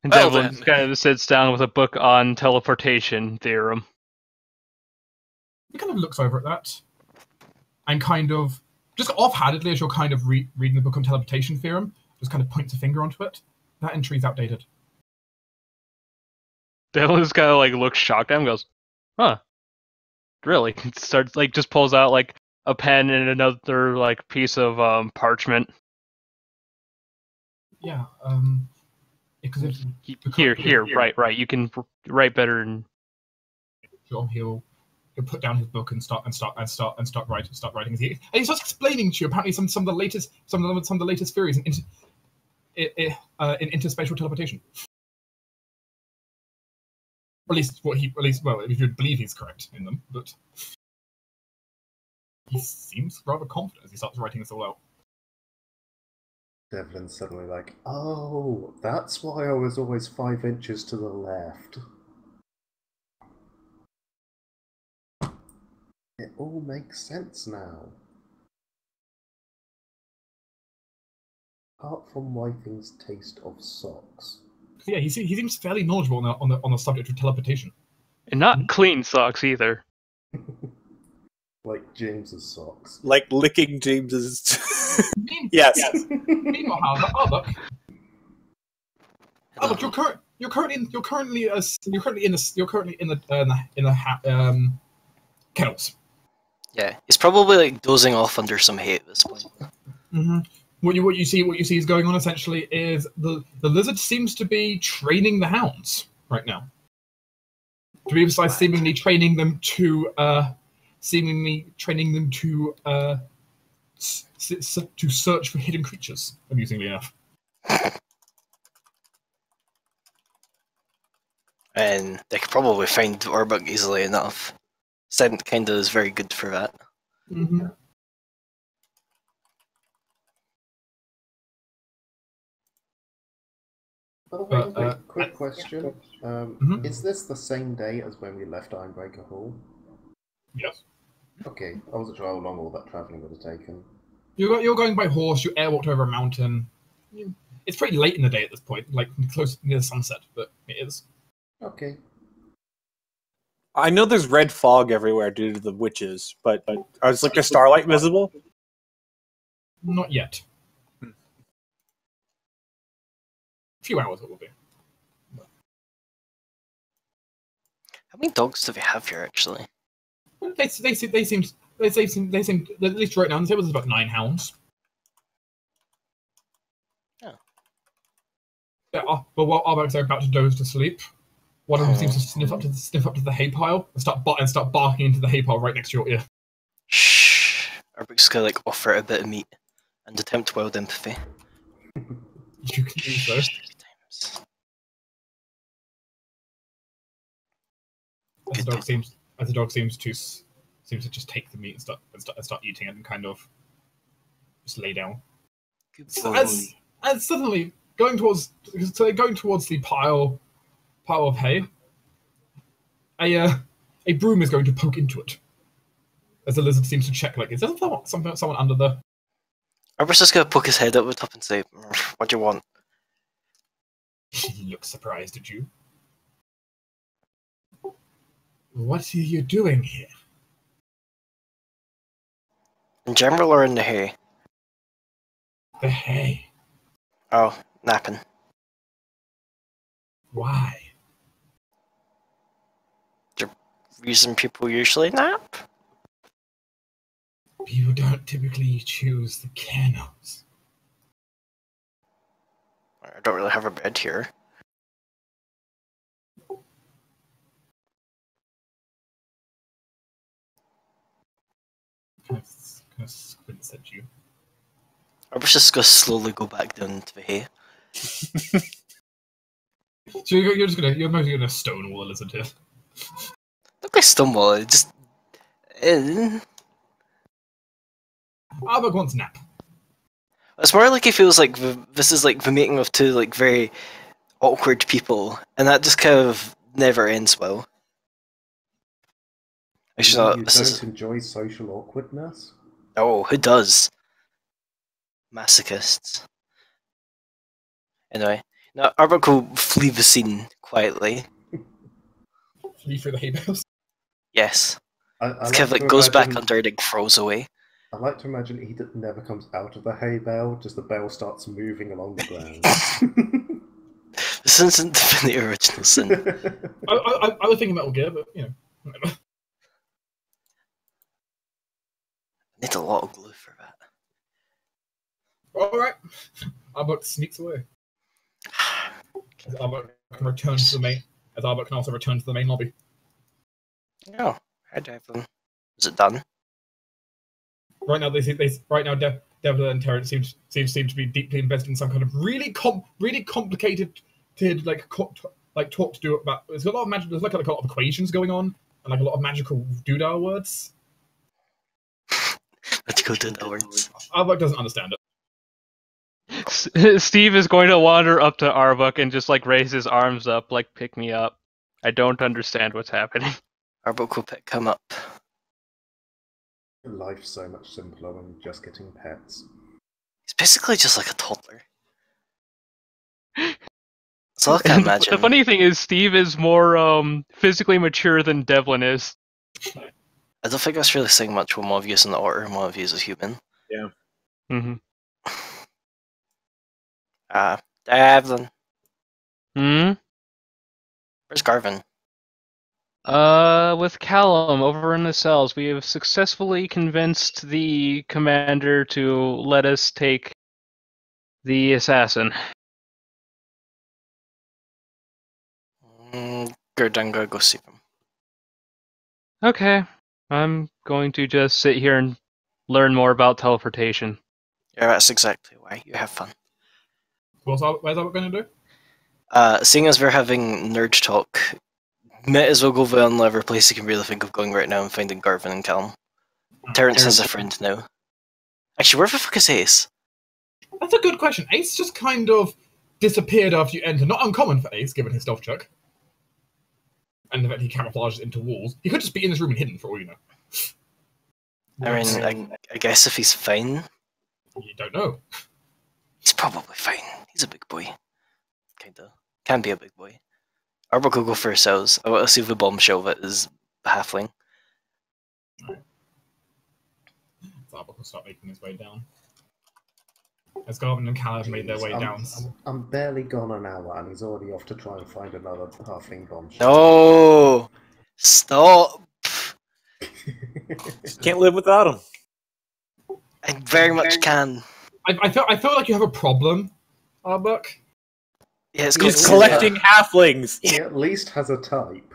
And Well, Devlin oh, then. kind of sits down with a book on teleportation theorem. he kind of looks over at that and kind of just offhandedly as you're kind of re- reading the book on teleportation theorem, just kind of points a finger onto it. That entry entry's outdated. Dylan's kind of like looks shocked at him, and goes, "Huh? Really?" *laughs* Starts like just pulls out like a pen and another like piece of um, parchment. Yeah, um, because if Here, here, right, right. You can write better. And sure he'll he'll put down his book and start and start and start and start writing start writing. And he starts explaining to you apparently some some of the latest some of the, some of the latest theories in inter, uh, in interspatial teleportation. Or at least what he at least well if you believe he's correct in them, but he seems rather confident as he starts writing this all out. Devlin's suddenly like, oh, that's why I was always five inches to the left. It all makes sense now. Apart from why things taste of socks. Yeah, he, he seems fairly knowledgeable on the, on the on the subject of teleportation. and not clean socks either. *laughs* Like James's socks. Like licking James's. *laughs* Mean- yes. Meanwhile, however, Arbok, Arbok, you're current you're currently in, you're currently uh, you're currently in the you're currently in the uh, in the, in the ha- um kennels. Yeah, he's probably like dozing off under some hay at this point. Mm-hmm. What you what you see what you see is going on essentially is the the lizard seems to be training the hounds right now. To be precise, seemingly training them to uh, seemingly training them to uh, s- s- to search for hidden creatures. Amusingly enough. *laughs* And they could probably find Arbok easily enough. Scent kinda is very good for that. Mm-hmm. By the way, Uh, wait, uh, quick question. Um, Mhm. Is this the same day as when we left Ironbreaker Hall? Yes. Okay, I wasn't sure how long all that travelling would have taken. You're, you're going by horse. You air walked over a mountain. You- It's pretty late in the day at this point, like close near the sunset, but it is. Okay. I know there's red fog everywhere due to the witches, but, but is like a starlight visible? Not yet. Hmm. A few hours it will be. How many dogs do we have here actually? They, they, they seem they, they seem they seem at least right now on the table there's about nine hounds. Oh. Yeah, but while Arbex are about to doze to sleep, one of them seems to oh, sniff up to the, sniff up to the hay pile and start bar- and start barking into the hay pile right next to your ear. Shh. Arbok's gonna like offer it a bit of meat and attempt wild empathy. *laughs* You can do so. Times. As the dog dog. seems as the dog seems to seems to just take the meat and start and start, and start eating it and kind of just lay down. Good So boy. as and suddenly going towards so they're going towards the pile pile of hay. A uh, a broom is going to poke into it. As the lizard seems to check, like, is there someone, someone, under the? Arbok's just gonna poke his head up the top and say, "Mm, "What do you want?" He looks surprised at you. What are you doing here? In general or in the hay? The hay. Oh, napping. Why? Reason people usually nap. People don't typically choose the kennels. I don't really have a bed here. I of, kind of squints at you. Arbok's just gonna slowly go back down to the hay. *laughs* So you're, you're just gonna you're mostly gonna stonewall the lizard *laughs* here. Look like stumble. It just. Eh. Arbok wants nap. It's more like he feels like the, this is like the meeting of two like very awkward people, and that just kind of never ends well. Actually, you no, don't is enjoy social awkwardness? oh, who does? Masochists. Anyway, now Arbok will flee the scene quietly. Flee through the hay bales. Yes, I, I It's like kind of to like goes back imagine- under and then throws away. I like to imagine he never comes out of the hay bale, just the bale starts moving along the ground. *laughs* This isn't the *laughs* original sin. *laughs* I, I, I- I was thinking Metal Gear, but you know. whatever. Need a lot of glue for that. All right. Arbok sneaks away. *sighs* As Arbok can return to the main. As Arbok can also return to the main lobby. Oh, hi Devlin. Is it done? Right now, they, they right now, De- Devlin and Terrence seem seem seem to be deeply invested in some kind of really com- really complicated, to, like co- t- like talk to do about. There's a lot of magic. There's like, like a lot of equations going on, and like a lot of magical doodah words. Let's go do the words. Arbok doesn't understand it. *laughs* Steve is going to wander up to Arbok and just like raise his arms up, like pick me up. I don't understand what's happening. *laughs* Arbok will pick him up. Life's so much simpler when just getting pets. He's basically just like a toddler. That's all I can *laughs* the- imagine. The funny thing is, Steve is more um, physically mature than Devlin is. I don't think that's really saying much when one of you is in the order and one of you is a human. Yeah. Mm hmm Ah, Devlin. Hmm. Where's Garvin? Uh, with Callum over in the cells, we have successfully convinced the commander to let us take the assassin. Mm, Gurdunga, go see him. Okay, I'm going to just sit here and learn more about teleportation. Yeah, that's exactly why. You have fun. What's Ar- where's Arbok going to do? Uh, seeing as we're having nerd talk, might as well go only other place you can really think of going right now and finding Garvin and Callum. Terrence has a friend now. Actually, where the fuck is Ace? That's a good question. Ace just kind of disappeared after you enter. Not uncommon for Ace, given his stealth check. And the fact he camouflages into walls. He could just be in this room and hidden for all you know. I mean, I, I guess if he's fine, You don't know. he's probably fine. He's a big boy. Kinda. Can be a big boy. Arbok will go for ourselves. I want to see if the bombshell that is halfling. So Arbok will start making his way down. As Garvin and Cal have made their way I'm, down. I'm, I'm barely gone an hour and he's already off to try and find another halfling bomb. No! Stop! *laughs* Can't live without him. I very much can. I, I feel I feel like you have a problem, Arbok. Yeah, it's He's called collecting halflings. he at least has a type.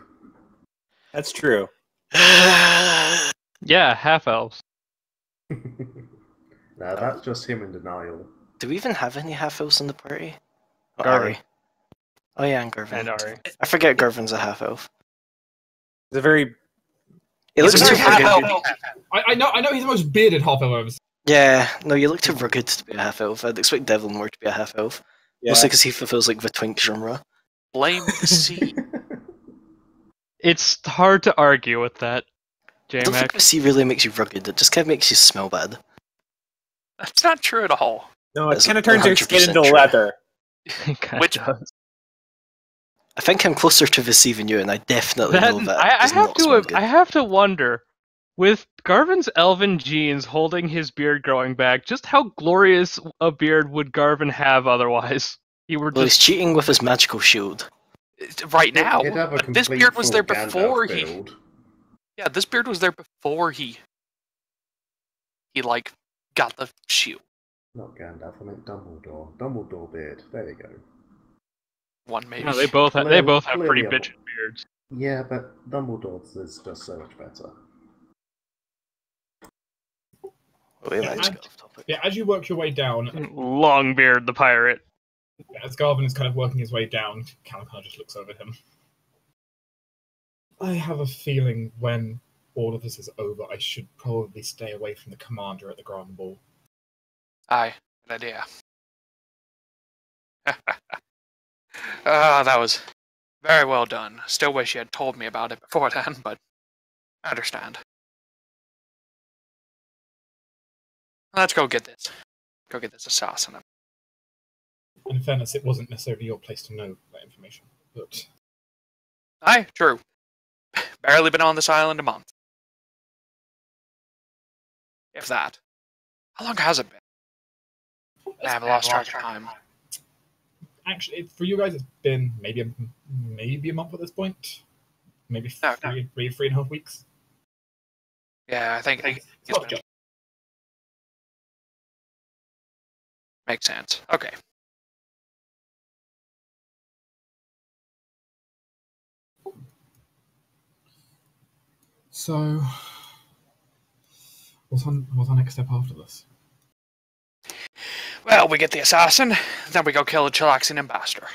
That's true. *sighs* Yeah, half elves. *laughs* no, that's just him in denial. Do we even have any half elves in the party? Oh, Ari. Oh yeah, and Garvin. And Ari. I forget Garvin's a half elf. He's a very He looks too very half rugged. elf. I, I know I know he's the most bearded half elf I've ever seen. Yeah, no, you look too rugged to be a half elf. I'd expect Devlin more to be a half elf. Yeah. Mostly because he fulfills like the twink genre. Blame the *laughs* sea. It's hard to argue with that, I don't think the sea really makes you rugged. It just kind of makes you smell bad. That's not true at all. No, it kind of turns your skin into true. leather. *laughs* Kinda Which- does. I think I'm closer to the sea than you, and I definitely That- know that. I, I have not to. smell good. I have to wonder, with Garvin's elven genes holding his beard growing back, just how glorious a beard would Garvin have otherwise? He were Well, he's cheating with his magical shield. Right now, He'd have a but this beard was there before he. build. Yeah, this beard was there before he. He like got the shield. Not Gandalf, I meant Dumbledore. Dumbledore beard. There you go. One maybe. no, they both have, they both have pretty bitchin' beards. Yeah, but Dumbledore's is just so much better. We Yeah, might just I- get off topic. Yeah, as you work your way down, Longbeard the pirate. as Garvin is kind of working his way down, Cal kind of just looks over at him. I have a feeling when all of this is over, I should probably stay away from the commander at the Grand Ball. Aye, good idea. *laughs* Ah, that was very well done. Still wish you had told me about it before then, but I understand. Let's go get this. Go get this assassin. In fairness, it wasn't necessarily your place to know that information, but Aye, true. *sighs* Barely been on this island a month. if that. How long has it been? I have lost track of time. Actually, for you guys, it's been maybe a, maybe a month at this point. Maybe No, three, no. three, three and a half weeks. Yeah, I think It's it's not been- makes sense. Okay. So, what's on what's our next step after this? Well, we get the assassin, then we go kill the Chelaxian ambassador.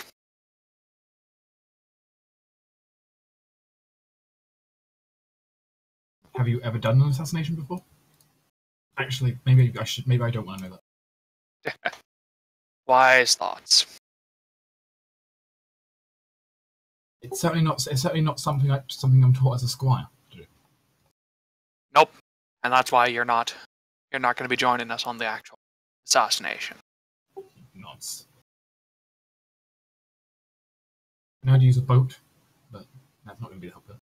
Have you ever done an assassination before? Actually, maybe I should. Maybe I don't want to know that. *laughs* Wise thoughts. It's certainly not. It's certainly not something. I, something I'm taught as a squire. Nope. And that's why you're not you're not going to be joining us on the actual assassination. Nods. I know how to use a boat, but that's not going to be helpful.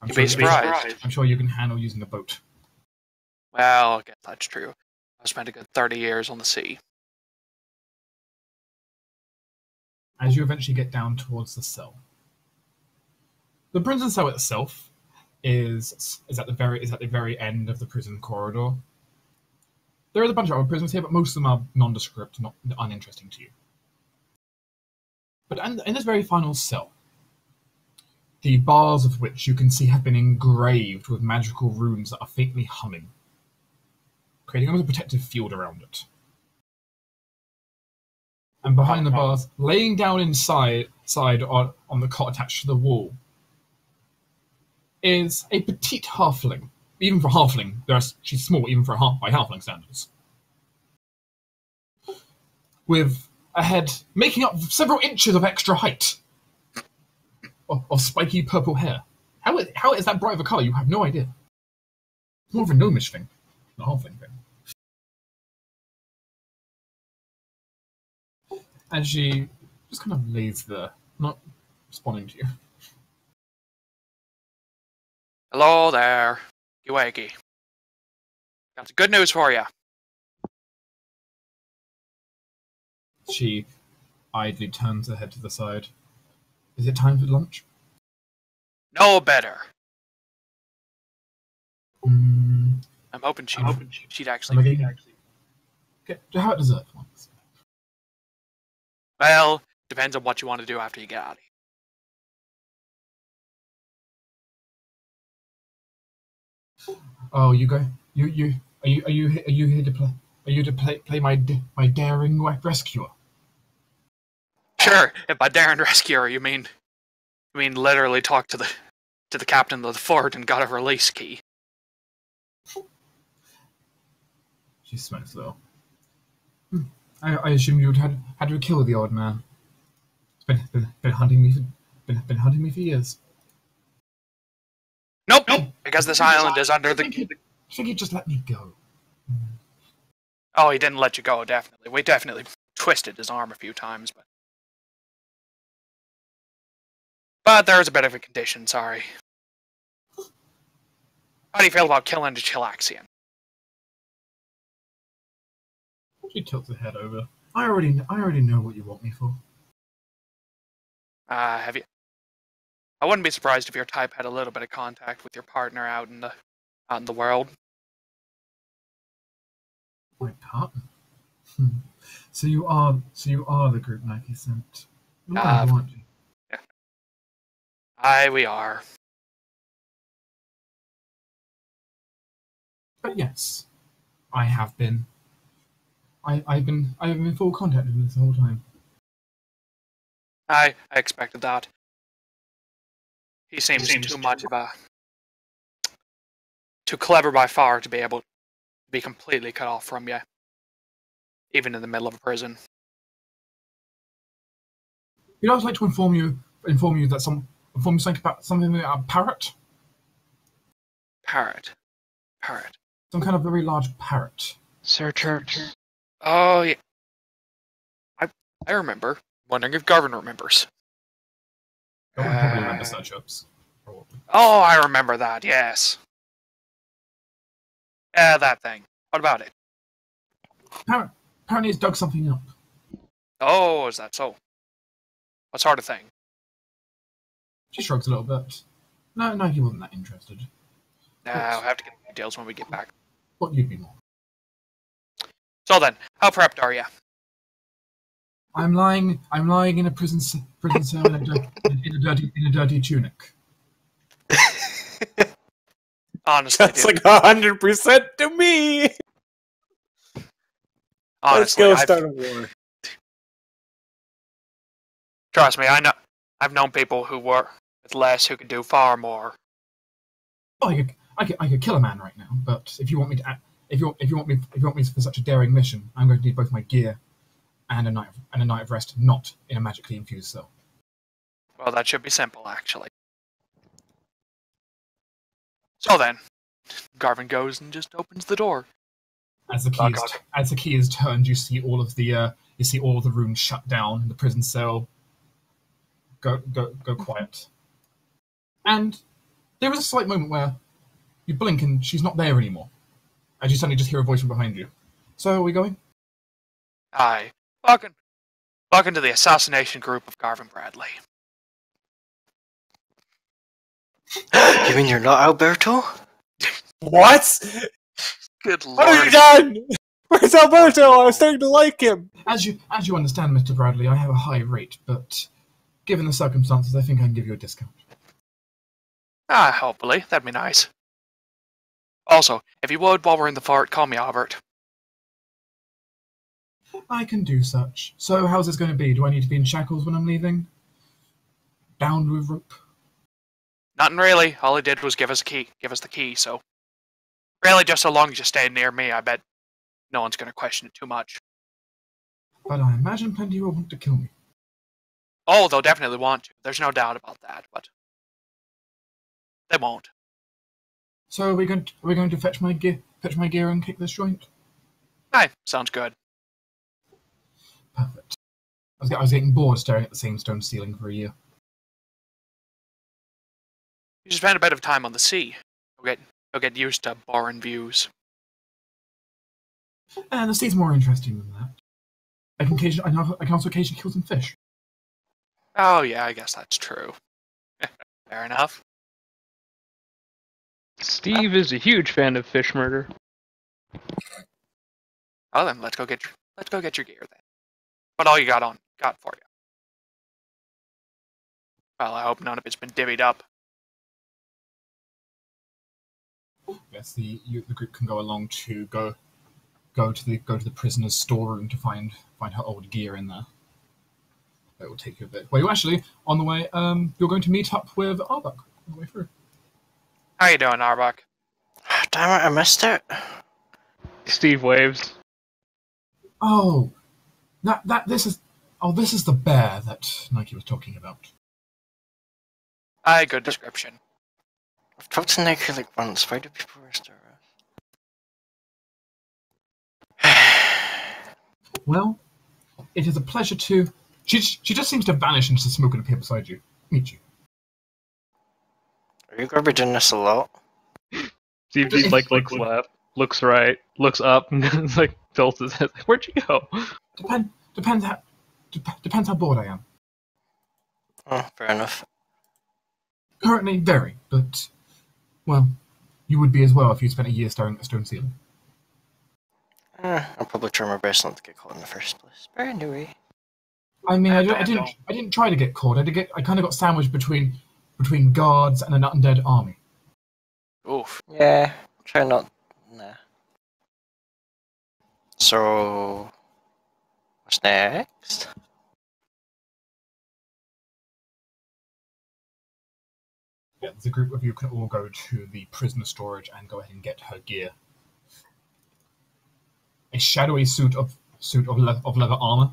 I'm You'd sure be surprised. I'm sure you can handle using a boat. Well, I guess that's true. I spent a good 30 years on the sea. as you eventually get down towards the cell. The prison cell itself is is at the very is at the very end of the prison corridor. There is a bunch of other prisons here, but most of them are nondescript, not uninteresting to you. But in, in this very final cell, the bars of which you can see have been engraved with magical runes that are faintly humming, creating almost a protective field around it and behind the bars, laying down inside side on, on the cot attached to the wall, is a petite halfling. Even for halfling, she's small even for a half by halfling standards. With a head making up several inches of extra height of, of spiky purple hair. How is, how is that bright of a colour? You have no idea. More of a gnomish thing, not a halfling thing. And she just kind of lays there, not responding to you. Hello there, Uegi. Got some good news for you. She idly turns her head to the side. Is it time for lunch? No better. Mm, I'm hoping she'd, I'm hoping she'd I'm actually. Okay, how about dessert? Well, depends on what you want to do after you get out of here. Oh, you go. You you are you are you are you here to play? Are you to play play my my daring re- rescuer? Sure, if by daring Rescuer you mean, you mean literally talk to the to the captain of the fort and got a release key. She little. Hmm. I, I assume you had had to kill the old man. It's been been, been hunting me for been, been hunting me for years. Nope, nope. because this island is under I think, the. he, I think he just let me go. Oh, he didn't let you go. Definitely, we definitely twisted his arm a few times, but but there's a bit of a condition. Sorry. How do you feel about killing the Chelaxian? She tilts her head over. I already kn- I already know what you want me for. Uh, have you? I wouldn't be surprised if your type had a little bit of contact with your partner out in the out in the world. My partner. Hmm. So you are so you are the group Nike sent. Well, Uh, aren't you? Aye, we are. But yes, I have been. I, I've been I've been in full contact with him this whole time. I I expected that. He seems, too much of a too clever by far to be able to be completely cut off from you, even in the middle of a prison. You'd also like to inform you inform you that some inform you something about something about a parrot, Parrot, parrot. some kind of very large parrot. Sir Church. Oh yeah, I I remember. Wondering if Garvin remembers. Probably Uh, remember such ups. Probably. Oh, I remember that. Yes. Yeah, that thing. What about it? Appar- Apparently, it's dug something up. Oh, is that so? What sort of thing? She shrugs a little bit. No, no, he wasn't that interested. Nah, I'll have to get the details when we get back. What you'd be more. So then, how prepped are you? I'm lying. I'm lying in a prison prison cell in a, dir- in a dirty in a dirty tunic. *laughs* Honestly, That's dude, like hundred percent to me. Let's honestly, go I've- start a war. trust me, I know. I've known people who were with less who could do far more. Oh, I could, I could, I could kill a man right now. But if you want me to, act, if you if you want me if you want me for such a daring mission, I'm going to need both my gear and a night of, and a night of rest, not in a magically infused cell. Well, that should be simple, actually. So then, Garvin goes and just opens the door. As the key Knock, is, knock. as the key is turned, you see all of the uh, you see all of the rooms shut down, the prison cell go go go quiet, and there is a slight moment where you blink and she's not there anymore, and you suddenly just hear a voice from behind you. So are we going? Aye. Welcome. Welcome to the assassination group of Garvin Bradley. you mean you're not Alberto? What? Good lord. What have you done? Where's Alberto? I was starting to like him. As you as you understand, Mr. Bradley, I have a high rate, but given the circumstances, I think I can give you a discount. Ah, hopefully. That'd be nice. Also, if you would, while we're in the fort, call me Albert. I can do such. So how's this going to be? Do I need to be in shackles when I'm leaving? Bound with rope? Nothing really. All he did was give us a key. Give us the key, so. Really, just so long as you stay near me, I bet no one's gonna question it too much. But I imagine plenty will want to kill me. Oh, they'll definitely want to. There's no doubt about that, but. They won't. So are we going to, are we going to fetch my gear, fetch my gear and kick this joint? Aye, sounds good. Perfect. I was, I was getting bored staring at the same stone ceiling for a year. You should spend a bit of time on the sea. You'll get, you'll get used to barren views. And the sea's more interesting than that. I can occasion, I, know, I can also occasionally kill some fish. Oh, yeah, I guess that's true. *laughs* Fair enough. Steve is a huge fan of fish murder. Oh, then let's go get your, let's go get your gear then. What all you got on got for you? Well, I hope none of it's been divvied up. Yes, the you, the group can go along to go go to the go to the prisoner's storeroom to find find her old gear in there. It will take you a bit. Well, you actually on the way. Um, you're going to meet up with Arbok on the way through. How you doing, Arbok? *sighs* Damn it, I missed it. Steve waves. Oh, that that this is oh this is the bear that Nike was talking about. Aye, good description. I've talked to Nike like once. Why do people restore us? *sighs* Well, it is a pleasure to. She she just seems to vanish into the smoke and appear beside you. Meet you. Are you gonna this a lot? Steve just like looks *laughs* left, looks right, looks up, *laughs* and then like tilts his head. Like, Where'd you go? Depend depends how dep- depends how bored I am. Oh, fair enough. Currently, very, but well, you would be as well if you spent a year staring at a stone ceiling. Eh, I'll probably try my best not to get caught in the first place. But anyway. I mean, I, don't- I didn't don't. I didn't try to get caught. I did get I kind of got sandwiched between between guards and an undead army. Oof. Yeah, try not. Nah. So. What's next? Yeah, the group of you can all go to the prisoner storage and go ahead and get her gear. A shadowy suit of suit of, le- of leather armor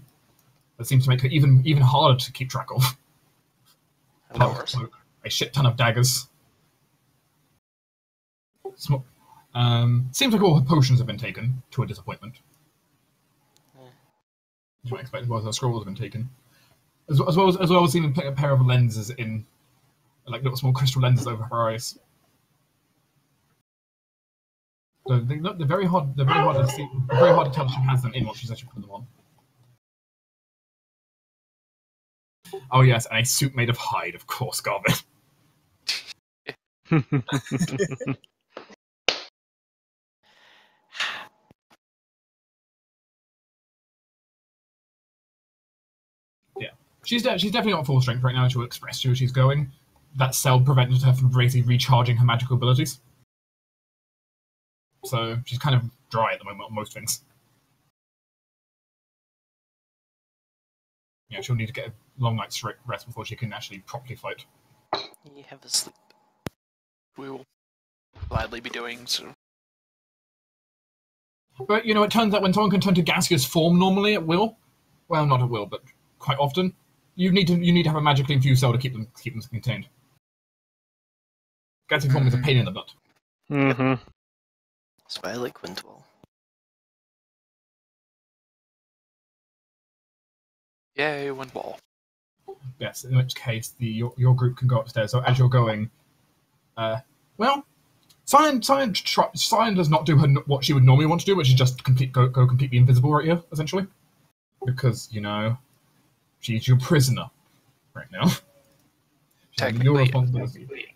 that seems to make her even even harder to keep track of. Hello. Dark cloak, a shit ton of daggers. Um, seems like all her potions have been taken to a disappointment. Hmm. As you might expect, as well as her scrolls have been taken, as, as well as as well as putting a pair of lenses in like little small crystal lenses over her eyes. So they they're very hard. They're very hard to see. Very hard to tell if she has them in once she's actually put them on. Oh yes, and a suit made of hide, of course, Garvin. *laughs* She's de- she's definitely not full strength right now. She'll express to you she's going. That cell prevented her from basically recharging her magical abilities. So she's kind of dry at the moment on most things. Yeah, she'll need to get a long night's rest before she can actually properly fight. You have a sleep. We will gladly be doing so. But you know, it turns out when someone can turn to gaseous form normally at will, well, not at will, but quite often, you need to you need to have a magically infused cell to keep them keep them contained. Gaseous form is a pain in the butt. Mm-hmm. That's why I like Windwall. Yay, wind wall. Yes, in which case the your, your group can go upstairs. So as you're going, uh, well, Cyan Cyan try, Cyan does not do her what she would normally want to do, which is just complete go go completely invisible right here, essentially, because you know she's your prisoner right now. *laughs* She's under your Technically, responsibility.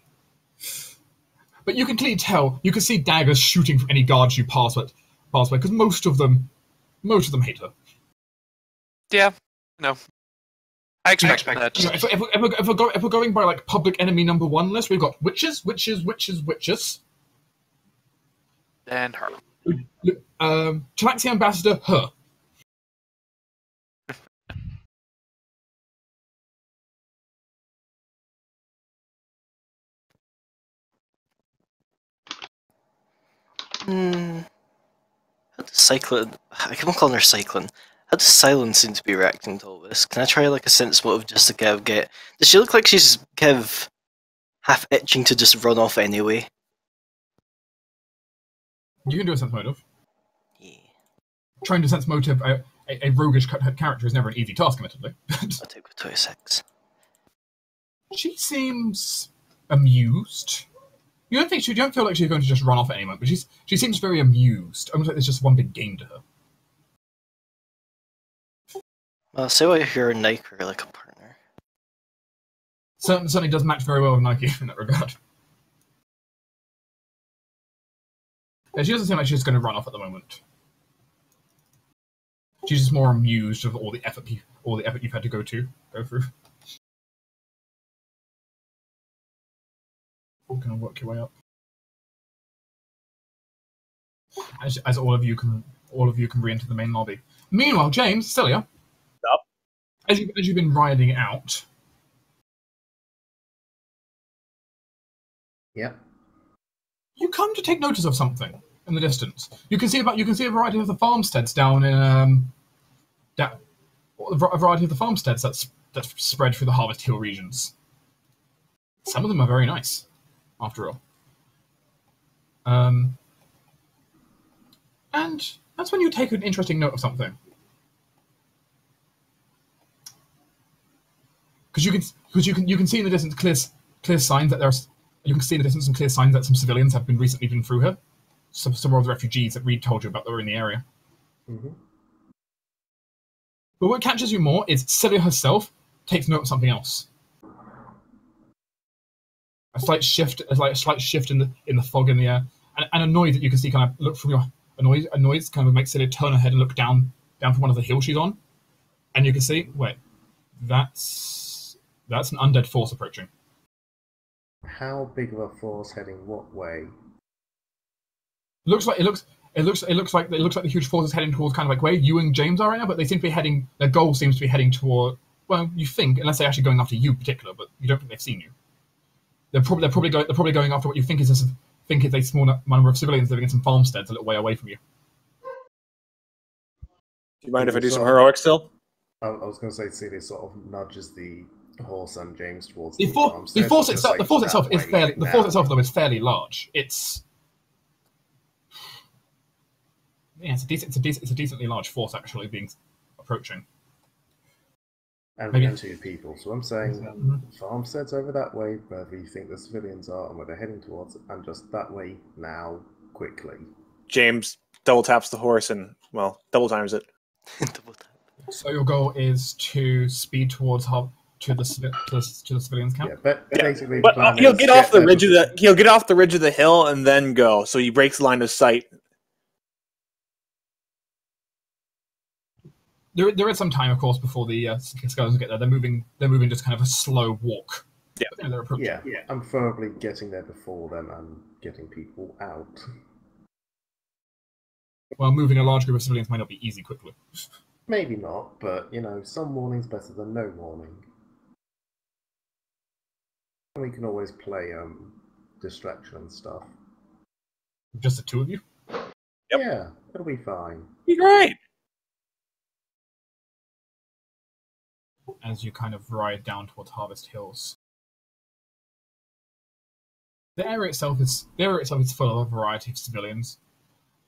But you can clearly tell. You can see daggers shooting from any guards you pass with, pass by, because most of them, most of them hate her. Yeah, no. I expect You know, that. if, if, if, we're, if, we're go, if we're going by like public enemy number one list, we've got witches, witches, witches, witches. And her. Um, Talaxi ambassador, her. Hmm. How Cyclone. I keep on calling her Cyclone. How does Silence seem to be reacting to all this? Can I try like a sense motive just to kind of get. Does she look like she's kind of half itching to just run off anyway? You can do a sense motive. Yeah. Trying to sense motive a, a, a roguish character is never an easy task, admittedly. I'll take with 26. she seems amused. You don't think she? You don't feel like she's going to just run off at any moment, but she's she seems very amused. Almost like there's just one big game to her. Well, say what you're a Nike or like a partner. Certainly, certainly does match very well with Nike *laughs* in that regard. Yeah, she doesn't seem like she's going to run off at the moment. She's just more amused of all the effort, pe- all the effort you've had to go to go through. Going to work your way up. As, as all of you can, all of you can re-enter the main lobby. Meanwhile, James, Celia. As you as you've been riding out, Yep. you come to take notice of something in the distance. You can see about you can see a variety of the farmsteads down in um, down, a a variety of the farmsteads that's that's spread through the Harvest Hill regions. Some of them are very nice, after all. Um, and that's when you take an interesting note of something. Because you can, because you can, you can see in the distance clear, clear signs that there's, you can see in the distance some clear signs that some civilians have been recently been through here. Some, some of the refugees that Reed told you about that were in the area. hmm But what catches you more is Celia herself takes note of something else. A slight shift, a slight, slight shift in the in the fog in the air, and, and a noise that you can see kind of look from your a noise. A noise kind of makes Celia turn her head and look down down from one of the hills she's on, and you can see wait, that's that's an undead force approaching. How big of a force heading what way? looks like it looks it looks it looks like it looks like the huge force is heading towards kind of like where you and James are right now, but they seem to be heading. Their goal seems to be heading toward. Well, you think, unless they're actually going after you in particular, but you don't think they've seen you. They're probably they're probably going they're probably going after what you think is a, think is a small number of civilians living in some farmsteads a little way away from you. Do you mind if I do some heroic still? I, I was going to say, see, Celia sort of nudges the horse and James towards The, the for, farmstead, the force just itself like the force itself is way fairly the force itself though is fairly large. It's yeah, it's a decent, it's a decent, it's a decently large force actually being approaching. and maybe- and two people. So I'm saying Mhm. farmsteads over that way, wherever you think the civilians are and where they're heading towards, and just that way now, quickly. James double taps the horse and well, double times it. *laughs* Double tap. So your goal is to speed towards Har- to the, to the to the civilians camp. Yeah, but Yeah, basically, the But plan he'll get off the there ridge of the he'll get off the ridge of the hill and then go. So he breaks line of sight. There, there is some time, of course, before the uh, skeletons get there. They're moving. They're moving just kind of a slow walk. Yeah. But, you know, they're approaching. Yeah, I'm probably getting there before them and getting people out. Well, moving a large group of civilians might not be easy quickly. Maybe not, but you know, some warning's better than no warning. And we can always play um distraction and stuff. Just the two of you. Yep. Yeah, it'll be fine. Be great. as you kind of ride down towards Harvest Hills. The area itself is the area itself is full of a variety of civilians,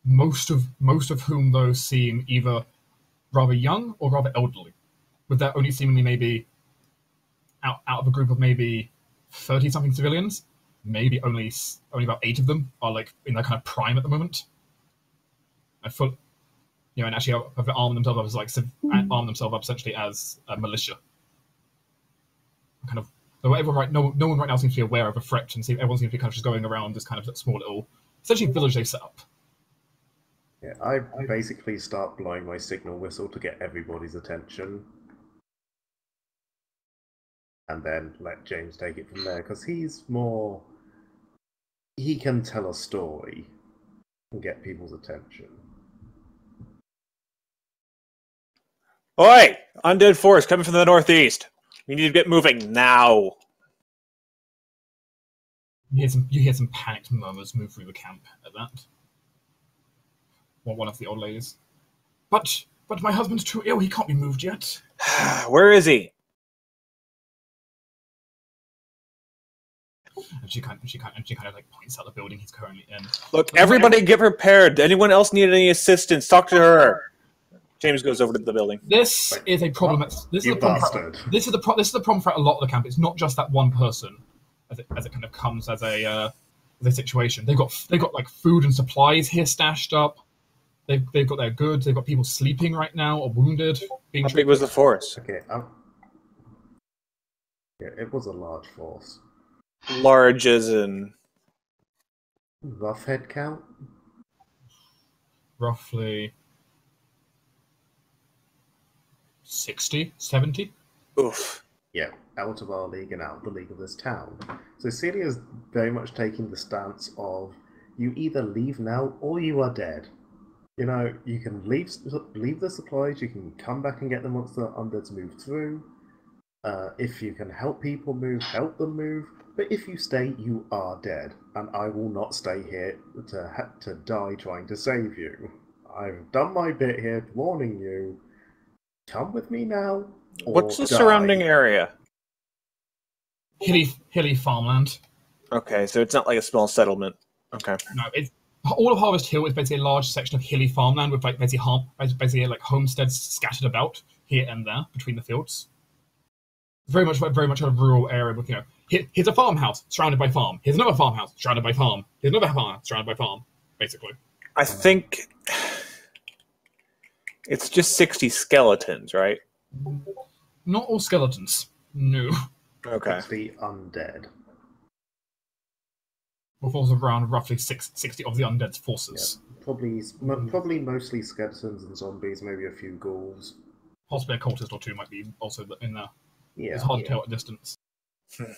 most of most of whom though seem either rather young or rather elderly, with that only seemingly maybe out out of a group of maybe thirty something civilians, maybe only only about eight of them are like in their kind of prime at the moment. I full, you know, and actually have armed themselves up as like civ- hmm. uh, arm themselves up essentially as a militia. Kind of, everyone right, no, no one right now seems to be aware of a threat, and see, everyone seems to be kind of just going around this kind of small little, essentially village they set up. Yeah, I basically start blowing my signal whistle to get everybody's attention. And then let James take it from there, because he's more. He can tell a story and get people's attention. Oi! Undead force coming from the northeast. We need to get moving now. You hear some, you hear some panicked murmurs move through the camp at that. Well, one of the old ladies. But, but my husband's too ill. He can't be moved yet. *sighs* Where is he? And she kind, she kind, and she kind of like points out the building he's currently in. Look, everybody get prepared. Anyone else need any assistance? Talk to her. James goes over to the building. This Wait, is a problem. That's, this is a problem. For, this is the pro- this is the problem for a lot of the camp. It's not just that one person, as it, as it kind of comes as a uh, as a situation. They've got they've got like food and supplies here stashed up. They've they've got their goods. They've got people sleeping right now or wounded, being How big treated. was the force? Okay, um, yeah, it was a large force. Large as in. Rough head count? roughly 60, 70. Oof. Yeah, out of our league and out of the league of this town. So Celia's very much taking the stance of you either leave now or you are dead. You know, you can leave leave the supplies, you can come back and get them once the undeads move through. Uh, if you can help people move, help them move. But if you stay, you are dead, and I will not stay here to ha- to die trying to save you. I've done my bit here, warning you. Come with me now. or What's the die. surrounding area? Hilly, hilly farmland. Okay, so it's not like a small settlement. Okay. No, it's all of Harvest Hill is basically a large section of hilly farmland with like basically, har- basically like homesteads scattered about here and there between the fields. Very much, very much a rural area with you know, here, here's a farmhouse surrounded by farm. Here's another farmhouse surrounded by farm. Here's another farmhouse surrounded by farm. Basically, I think it's just 60 skeletons, right? not all skeletons. No, Okay. It's the undead. with also around roughly six, 60 of the undead's forces. Probably, m- mm-hmm. probably mostly skeletons and zombies, maybe a few ghouls. Possibly a cultist or two might be also in there. Yeah, it's hard yeah. to tell at distance. Hmm.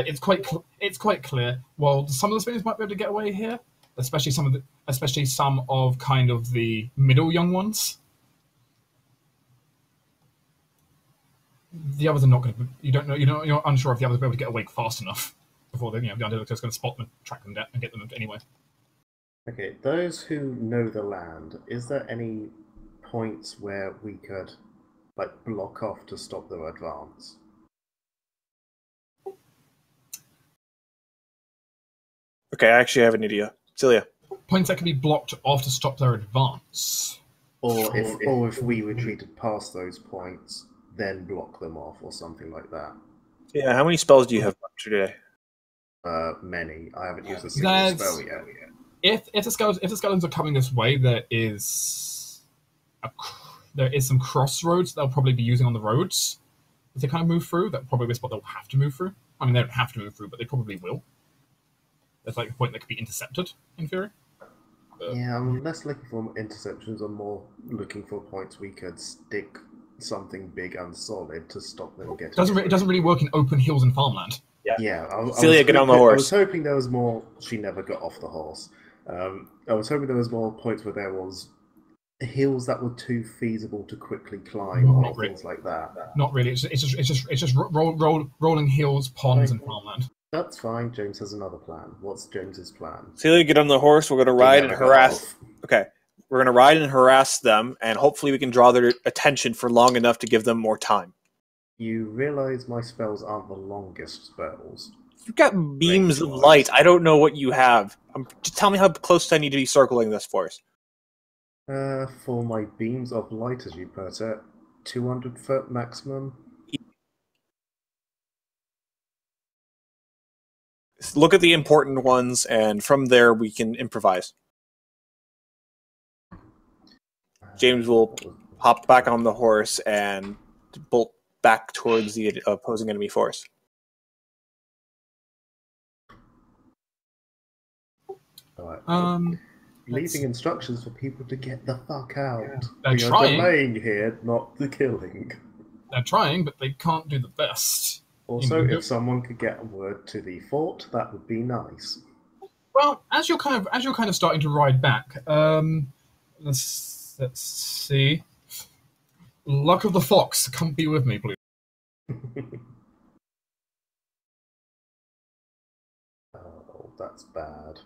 But it's quite cl- it's quite clear. Well, some of the civilians might be able to get away here, especially some of the especially some of kind of the middle young ones. The others are not going to. You don't know. You don't. You're unsure if the others will be able to get away fast enough before they, you know, the underdog's going to spot them, track them down, and get them anyway. Okay, those who know the land, is there any points where we could, like, block off to stop their advance? Okay, I actually have an idea. Celia. Points that can be blocked off to stop their advance. Or if, or if we retreated past those points, then block them off, or something like that. Yeah, how many spells do you have today? Uh, many. I haven't used a single That's- spell yet. if if the skeletons if the skeletons are coming this way, there is a, there is some crossroads they'll probably be using on the roads if they kind of move through. That probably is what they'll have to move through. I mean, they don't have to move through, but they probably will. There's like a point that could be intercepted in theory. Yeah, I'm less looking for interceptions. I'm more looking for points we could stick something big and solid to stop them getting. It doesn't re- it doesn't really work in open hills and farmland. Yeah, I, I Celia, was get on the hoping- I was hoping there was more. She never got off the horse. Um, I was hoping there was more points where there was hills that were too feasible to quickly climb No, or not really. things like that. Not really. It's, it's just it's just it's just ro- roll, roll, rolling hills, ponds, and farmland. That's fine. James has another plan. What's James's plan? Celia, get on the horse. We're going to ride and harass. off. Okay, we're going to ride and harass them, and hopefully we can draw their attention for long enough to give them more time. You realise my spells aren't the longest spells. You've got beams of light. I don't know what you have. Um, just tell me how close I need to be circling this force. Uh, for my beams of light, as you put it, 200 foot maximum. Look at the important ones, and from there we can improvise. James will hop back on the horse and bolt back towards the opposing enemy force. Alright. Um, leaving instructions for people to get the fuck out. They're we are delaying here, not the killing. they're trying, but they can't do the best. Also, Mhm. if someone could get a word to the fort, that would be nice. Well, as you're kind of as you're kind of starting to ride back, um, let's let's see. Luck of the fox, come be with me, please. *laughs* oh, that's bad.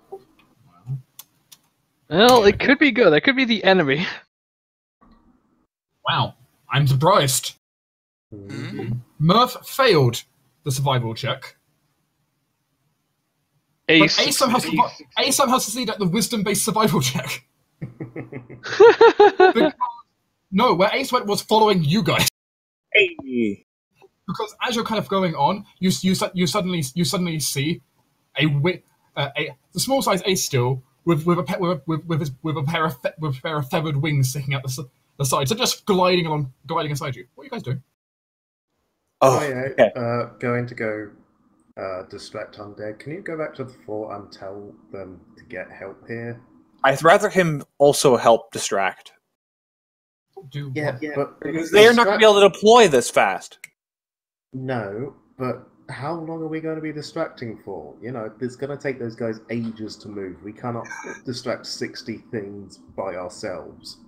Well, it could be good. That could be the enemy. Wow, I'm surprised. Mhm. Murph failed the survival check, but Ace. Ace somehow, survi- Ace somehow succeeded at the wisdom-based survival *laughs* check. *laughs* No, where Ace went was following you guys. Hey! because as you're kind of going on, you you you suddenly you suddenly see a wi- uh, a the small size ace still with with a pe- with with with, his, with a pair of fe- with a pair of feathered wings sticking out the, s- the side, so just gliding along, gliding aside you. What are you guys doing? Oh, yeah, okay. uh, going to go uh, distract undead. Can you go back to the fort and tell them to get help here? I'd rather him also help distract. Do Yeah, what? but Because they're not going to be able to deploy this fast. No, but how long are we going to be distracting for? You know, it's going to take those guys ages to move. We cannot distract 60 things by ourselves.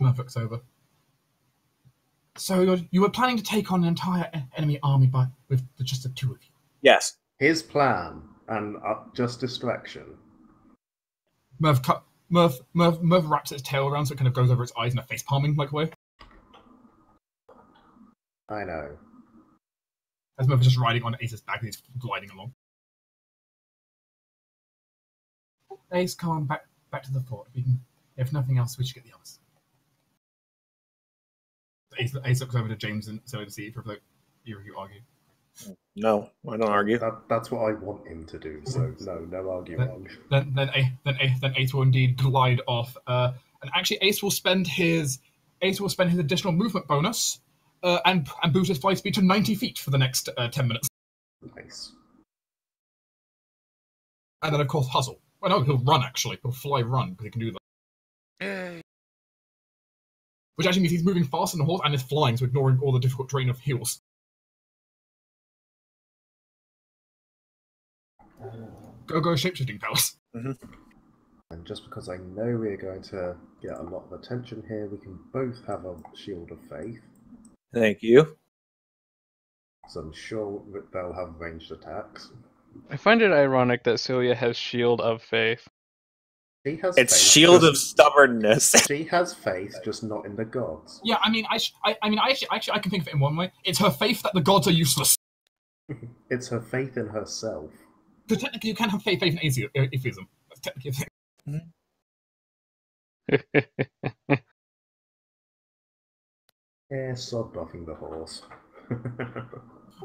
Murph looks over. So you're, you were planning to take on an entire enemy army by with the, just the two of you. Yes. His plan, and uh, just distraction. Murph, cut, Murph, Murph, Murph wraps its tail around so it kind of goes over its eyes in a face palming like way. I know. As Murph is just riding on Ace's back and he's gliding along. Ace, come on, back back to the fort. We can, if nothing else, we should get the others. Ace, Ace looks over to James and so to see if like, you you argue. No, I don't argue. That, that's what I want him to do, so no, no arguing. Then then A, then A, then Ace will indeed glide off. Uh, and actually, Ace will spend his Ace will spend his additional movement bonus uh, and and boost his flight speed to ninety feet for the next uh, ten minutes. Nice. And then of course hustle. Well, no, he'll run actually. He'll fly run because he can do that. Yay. Which actually means he's moving faster than the horse and is flying, so ignoring all the difficult terrain of hills. Go go shapeshifting powers. Mm-hmm. And just because I know we're going to get a lot of attention here, we can both have a shield of faith. Thank you. So I'm sure that they'll have ranged attacks. I find it ironic that Celia has Shield of Faith. She has It's faith, shield of stubbornness. *laughs* She has faith, just not in the gods. Yeah, I mean, I, sh- I, I mean, I actually, actually, I can think of it in one way. It's her faith that the gods are useless. *laughs* It's her faith in herself. Because technically, you can have faith, faith in athe- uh, atheism. That's technically a thing. *laughs* Yeah, sod buffing the horse.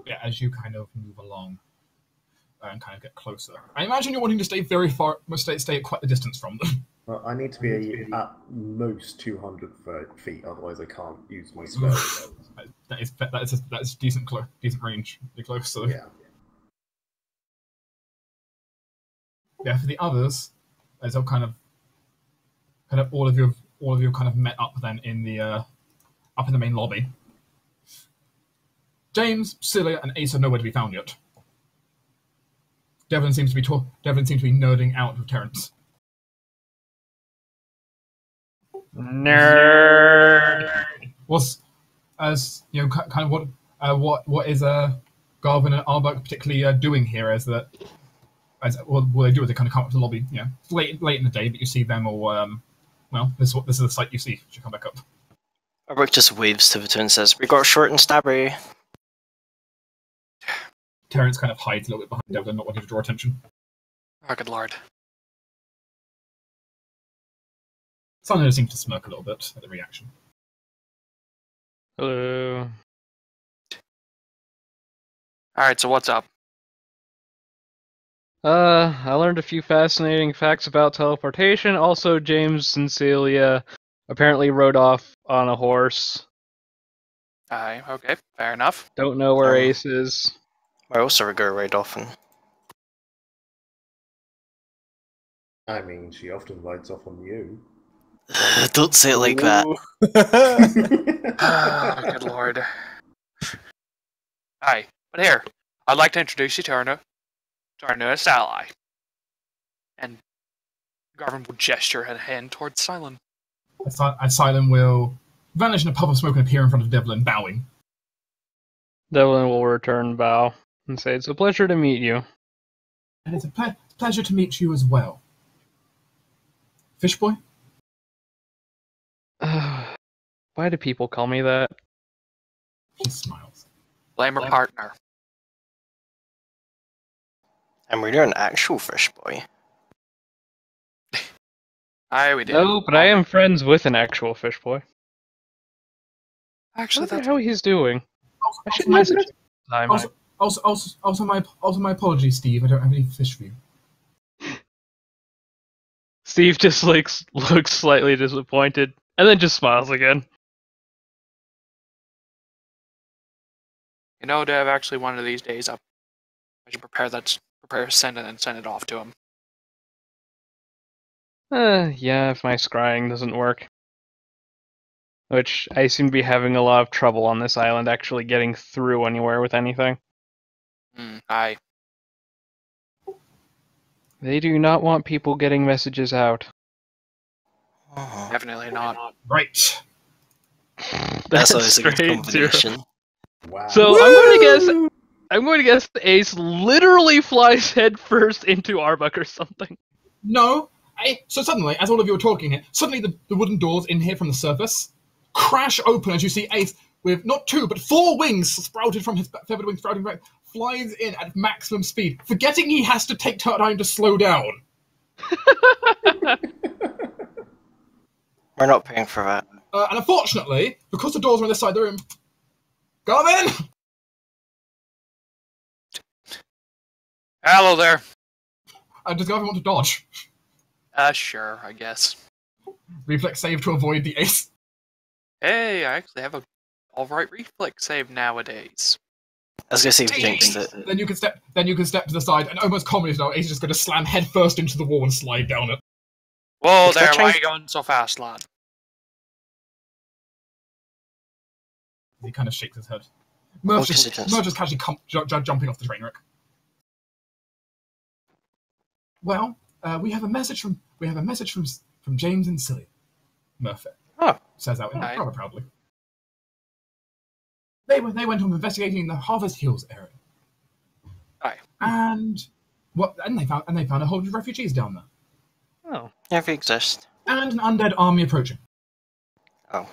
Yeah, as you kind of move along, and kind of get closer. I imagine you're wanting to stay very far, stay, stay at quite the distance from them. *laughs* Well, I need to be at most 200 feet, otherwise I can't use my spell. *laughs* that is that is that is decent clo- decent range. You're close. So yeah. yeah, for the others, as all kind of kind of all of you have all of you have kind of met up then in the uh, up in the main lobby. James, Celia, and Ace are nowhere to be found yet. Devlin seems to be ta- Devlin seems to be nerding out with Terrence. Nerd. Was as you know, kind of what uh, what what is uh, Garvin and Arbok particularly uh, doing here? As that as what, what they do is they kind of come up to the lobby. You know, it's late late in the day, but you see them all. Um, well, this is what this is the sight you see. Should come back up. Arbok just waves to the two and says, "We got short and stabbery." Terrence kind of hides a little bit behind Devlin, not wanting to draw attention. Oh, good lord. Simon seems to smirk a little bit at the reaction. Hello. Alright, so what's up? Uh, I learned a few fascinating facts about teleportation. Also, James and Celia apparently rode off on a horse. Aye, okay, fair enough. Don't know where Oh. Ace is. I also go right often. I mean, she often rides off on you. *laughs* Don't say it like that. oh, *laughs* good lord. Hi, but here, I'd like to introduce you to our, new, to our newest ally. And Garvin will gesture a hand towards Silent. As, Si- Silent will vanish in a puff of smoke and appear in front of Devlin, bowing. Devlin will return bow and say, It's a pleasure to meet you. And it's a ple- pleasure to meet you as well. Fishboy? *sighs* Why do people call me that? He smiles. Blame her partner. And we're an actual fish boy. *laughs* Aye, we did. No, but I am friends with an actual fish boy. I Actually, wonder that's how he's doing. Also, I should also, message him. also, also, also, also, my, also my apologies, Steve. I don't have any fish for you. Steve just looks *laughs* looks slightly disappointed and then just smiles again. You know, Dev, actually, one of these days, I I should prepare that, prepare send it and send it off to him. Uh, yeah, if my scrying doesn't work. Which I seem to be having a lot of trouble on this island actually getting through anywhere with anything. Hmm, aye. They do not want people getting messages out. Oh, Definitely not. Right. *laughs* that's always a good combination. Wow. So I'm going to guess. I'm going to guess Ace literally flies headfirst into Arbok or something. No. I, so suddenly, as all of you are talking here, suddenly the, the wooden doors in here from the surface crash open as you see Ace with not two but four wings sprouted from his feathered wings sprouting back, flies in at maximum speed, forgetting he has to take time to slow down. We're not paying for that. Uh, and unfortunately, because the doors are on this side of the room, Garvin! Hello there. Uh, does Garvin want to dodge? Uh, sure, I guess. Reflex save to avoid the ace. Hey, I actually have a alright reflex save nowadays. I was gonna say we jinxed it. Then you can step. Then you can step to the side, and almost comedy style, Ace is just going to slam headfirst into the wall and slide down it. Whoa It's there, why are you going so fast, lad? He kind of shakes his head. Murph just, yes, it does. Murph just casually com- ju- ju- jumping off the train wreck. Well, uh, we have a message from we have a message from from James and Celia. Murphy Oh. says out Right. rather proudly. They were they went on investigating the Harvest Hills area. Aye. And what? And they found and they found a whole bunch of refugees down there, Oh, Yeah, they exist. and an undead army approaching. Oh.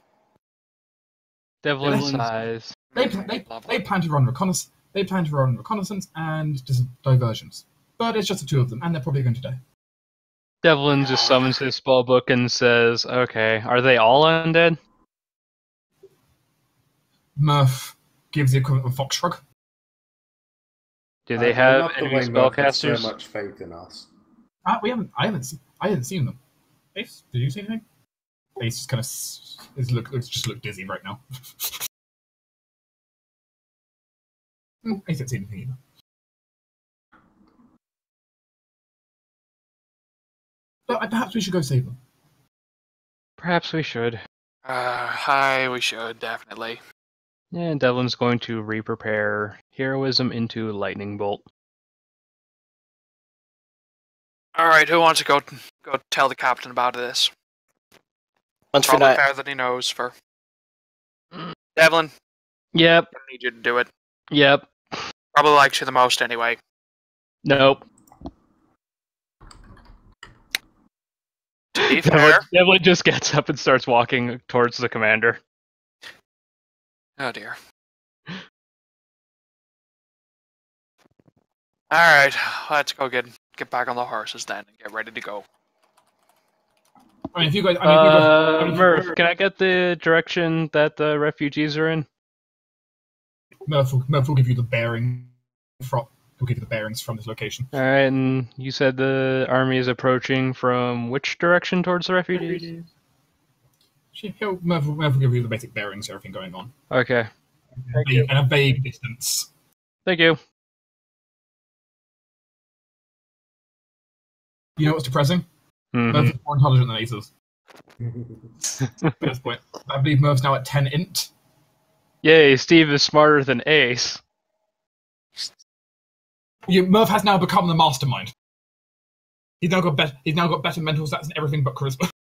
Devlin Devlin- sighs. They pl- they, they plan to run reconnaissance. They plan to run reconnaissance and dis- diversions, but it's just the two of them, and they're probably going to die. Devlin just summons his spell book and says, "Okay, are they all undead?" Murph gives the equivalent of a fox shrug. Do I- they I have love the any way Merc has spellcasters? So much faith in us. Ah, we haven't. I haven't. Seen, I haven't seen them. Ace, did you see anything? Ace kind of is look. Looks just look dizzy right now. *laughs* Hmm, Ace hasn't see anything either. But uh, perhaps we should go save them. Perhaps we should. Uh, hi, we should definitely. And Devlin's going to re-prepare heroism into lightning bolt. All right, who wants to go go tell the captain about this? Once Probably that, fair that he knows. For Devlin, Yep. I need you to do it. Yep. Probably likes you the most anyway. Nope. To be *laughs* Devlin, fair. Devlin just gets up and starts walking towards the commander. Oh dear. All right, let's go get get back on the horses then and get ready to go. I mean, if you guys, I mean, if you guys, I Uh, mean, Murph, can I get the direction that the refugees are in? Murph, will, Murph will give you the bearing from. He'll give you the bearings from this location. All right, and you said the army is approaching from which direction towards the refugees? She- He'll, Murph, will- will give you the basic bearings, everything going on, Okay, Thank Vague- you. and a vague distance. thank you. You know what's depressing? Mhm. Murph is more intelligent than Aces. is. *laughs* At this point, I believe Murph's now at ten int. Yay, Steve is smarter than Ace. You, Murph has now become the mastermind. He's now got better. He's now got better mental stats and everything but charisma. *laughs*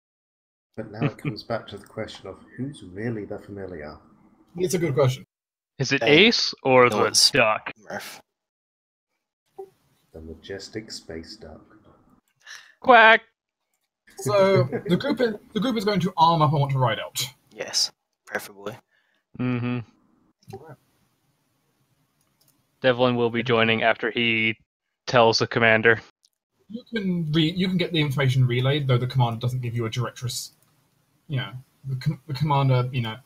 But now it comes back to the question of who's really the familiar. it's a good question. Is it Ace or No, the duck? Murph. The majestic space duck. Quack. So the group is the group is going to arm up and want to ride out. Yes, preferably. Mm-hmm. Devlin will be joining after he tells the commander. You can re- you can get the information relayed, though the commander doesn't give you a directress. You know, the, com- the commander, you know,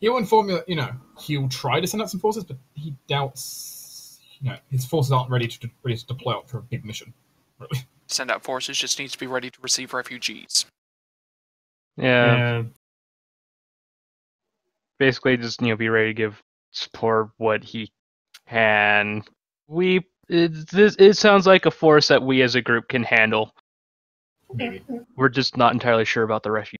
he'll inform you. You know, he'll try to send out some forces, but he doubts. You know, his forces aren't ready to ready to deploy out for a big mission. Really. Send out forces just needs to be ready to receive refugees. Yeah, basically just you know be ready to give support what he can. We it, this it sounds like a force that we as a group can handle. maybe. We're just not entirely sure about the refugees.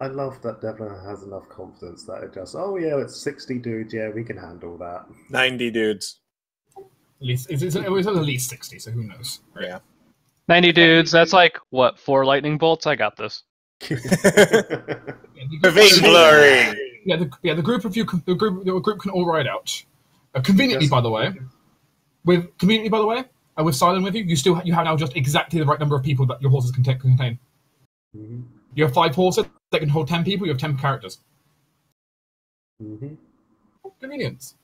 I love that Devlin has enough confidence that it just, oh yeah, it's 60 dudes, yeah, we can handle that. 90 dudes. At least it's, it's, it was at least sixty, so who knows? Yeah. Ninety dudes. That's like what four lightning bolts. I got this. *laughs* Yeah, the group- Vainglory! Yeah, the, yeah, the group of you, can, the group, the group can all ride out. Uh, conveniently, Yes. by the way, with conveniently, by the way, uh, with Silent with you, you still you have now just exactly the right number of people that your horses can ta- contain. Mhm, You have five horses that can hold ten people. You have ten characters. mhm. Convenience.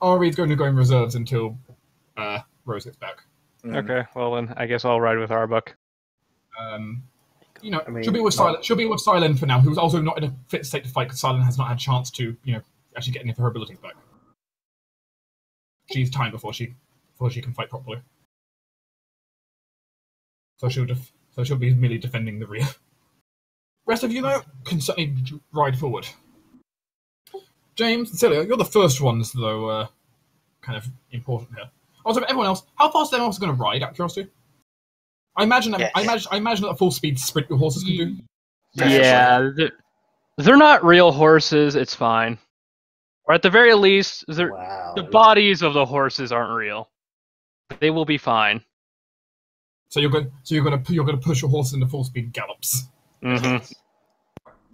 Ari's going to go in reserves until uh, Rose gets back. Mm-hmm. Okay. Well then, I guess I'll ride with Arbok. Um, you know, I mean, she'll be with not- Silent. She'll be with Silent for now. Who's also not in a fit state to fight because Silent has not had a chance to, you know, actually get any of her abilities back. She's time before she before she can fight properly. So she'll def- so she'll be merely defending the rear. Rest of you though can certainly ride forward. James and Celia, you're the first ones though, uh, kind of important here. Also, everyone else, how fast are everyone else going to ride? Out of curiosity. I imagine. that I imagine. I imagine that a full speed sprint your horses can do. Yeah, they're, they're not real horses. It's fine. Or at the very least, Wow. the bodies of the horses aren't real. They will be fine. So you're going. So you're going to you're going to push your horses into full speed gallops. hmm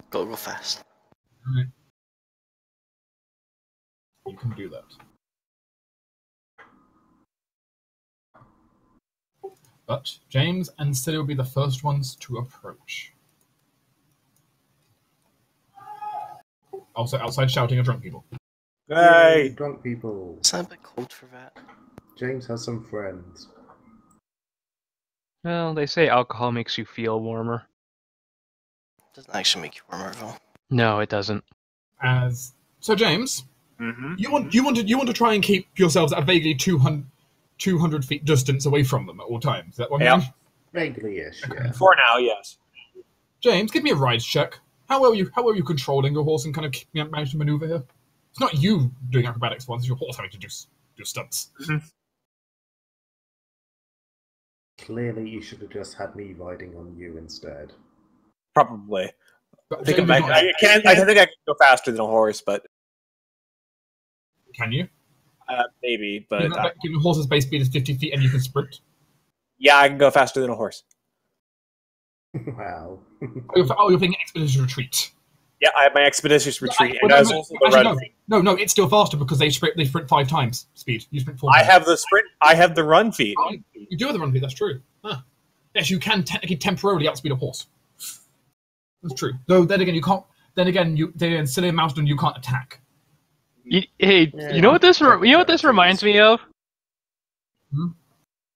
Gotta go fast. You can do that. But James and Celia will be the first ones to approach. Also, outside shouting at drunk people. Yay, Hey! drunk people. Is that a bit cold for that? James has some friends. Well, they say alcohol makes you feel warmer. Doesn't actually make you warmer though. No, it doesn't. As So James, Mm-hmm. you want you want to you want to try and keep yourselves at vaguely 200, 200 feet distance away from them at all times. Is that what Yeah. Mean? Vaguely-ish, yeah. For now, yes. James, give me a ride check. How well are you how well are you controlling your horse and kind of keeping managing to maneuver here? It's not you doing acrobatics once, it's your horse having to do do stunts. Clearly, you should have just had me riding on you instead. Probably. I think James I, I, can't, I think I can go faster than a horse, but can you? uh, maybe. But Given uh, given horse's base speed is fifty feet and you can sprint. yeah, I can go faster than a horse. *laughs* wow. Oh, you're, oh, you're playing expeditious retreat. Yeah, I have my expeditious retreat, and Well, that's no, also the actually, run. No. No, no, it's still faster because they sprint they sprint five times speed. You sprint four. I times. have the sprint. I have the run feat. Oh, you do have the run speed. That's true. Huh. Yes, you can technically temporarily outspeed a horse. That's true. Though then again, you can't. Then again, you then in silly Mountain you can't attack. Y- Hey, Yeah, you know what this? Re- you know what this reminds me of? Hmm?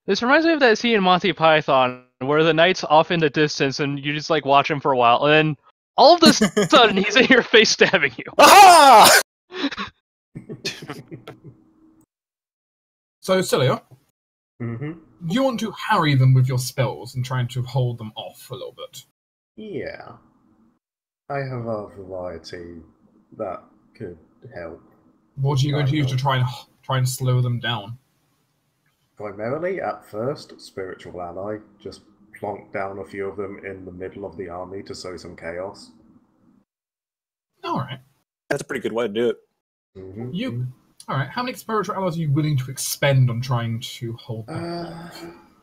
This reminds me of that scene in Monty Python where the knight's off in the distance and you just like watch him for a while, and then all of a sudden he's in your face stabbing you. *laughs* Aha! *laughs* So Celia, hmm you want to harry them with your spells and trying to hold them off a little bit. Yeah. I have a variety that could help. What are you going to use to try and try and slow them down? Primarily, at first, spiritual ally. Just plonk down a few of them in the middle of the army to sow some chaos. All right. That's a pretty good way to do it. Hmm You. All right. How many spiritual allies are you willing to expend on trying to hold them? Uh,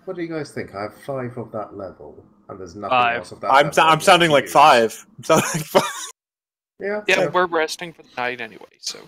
what do you guys think? I have five of that level, and there's nothing Five. else of that. I'm, level so- I'd I'm sounding like use. five. I'm sounding like five. *laughs* Yeah, Yeah, yeah, we're resting for the night anyway, so.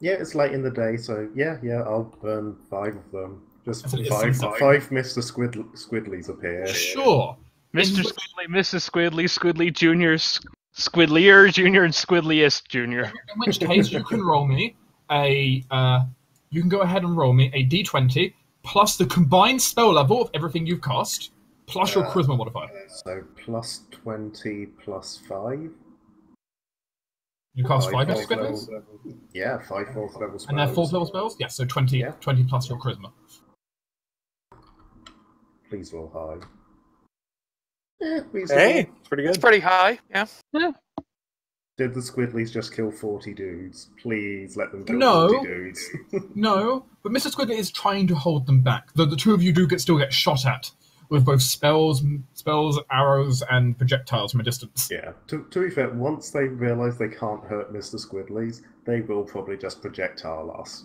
yeah. It's late in the day, so yeah, yeah. I'll burn five of them. Just That's what it is, five, five Mr. Squid Squidleys appear. Sure. Mr. In- Squidly, Mrs. Squidly, Squidly Junior, S- Squidlier Junior, and Squidliest Junior. In which case, you can roll me a. Uh, you can go ahead and roll me a d20 plus the combined spell level of everything you've cast plus your Uh, charisma modifier. So plus twenty plus five. You cast five, extra level- spells, Yeah, five fourth level spells. and they're fourth level spells. Yes, so 20, Yeah. 20 plus your charisma. Please roll high. Yeah, Hey, it's pretty good. It's pretty high, yeah. Did the Squidleys just kill 40 dudes? Please let them kill No. 40 dudes. *laughs* No, but Mr. Squidly is trying to hold them back. The, the two of you do get still get shot at with both spells, spells, arrows, and projectiles from a distance. yeah, to, to be fair, once they realise they can't hurt Mr. Squidleys, they will probably just projectile us.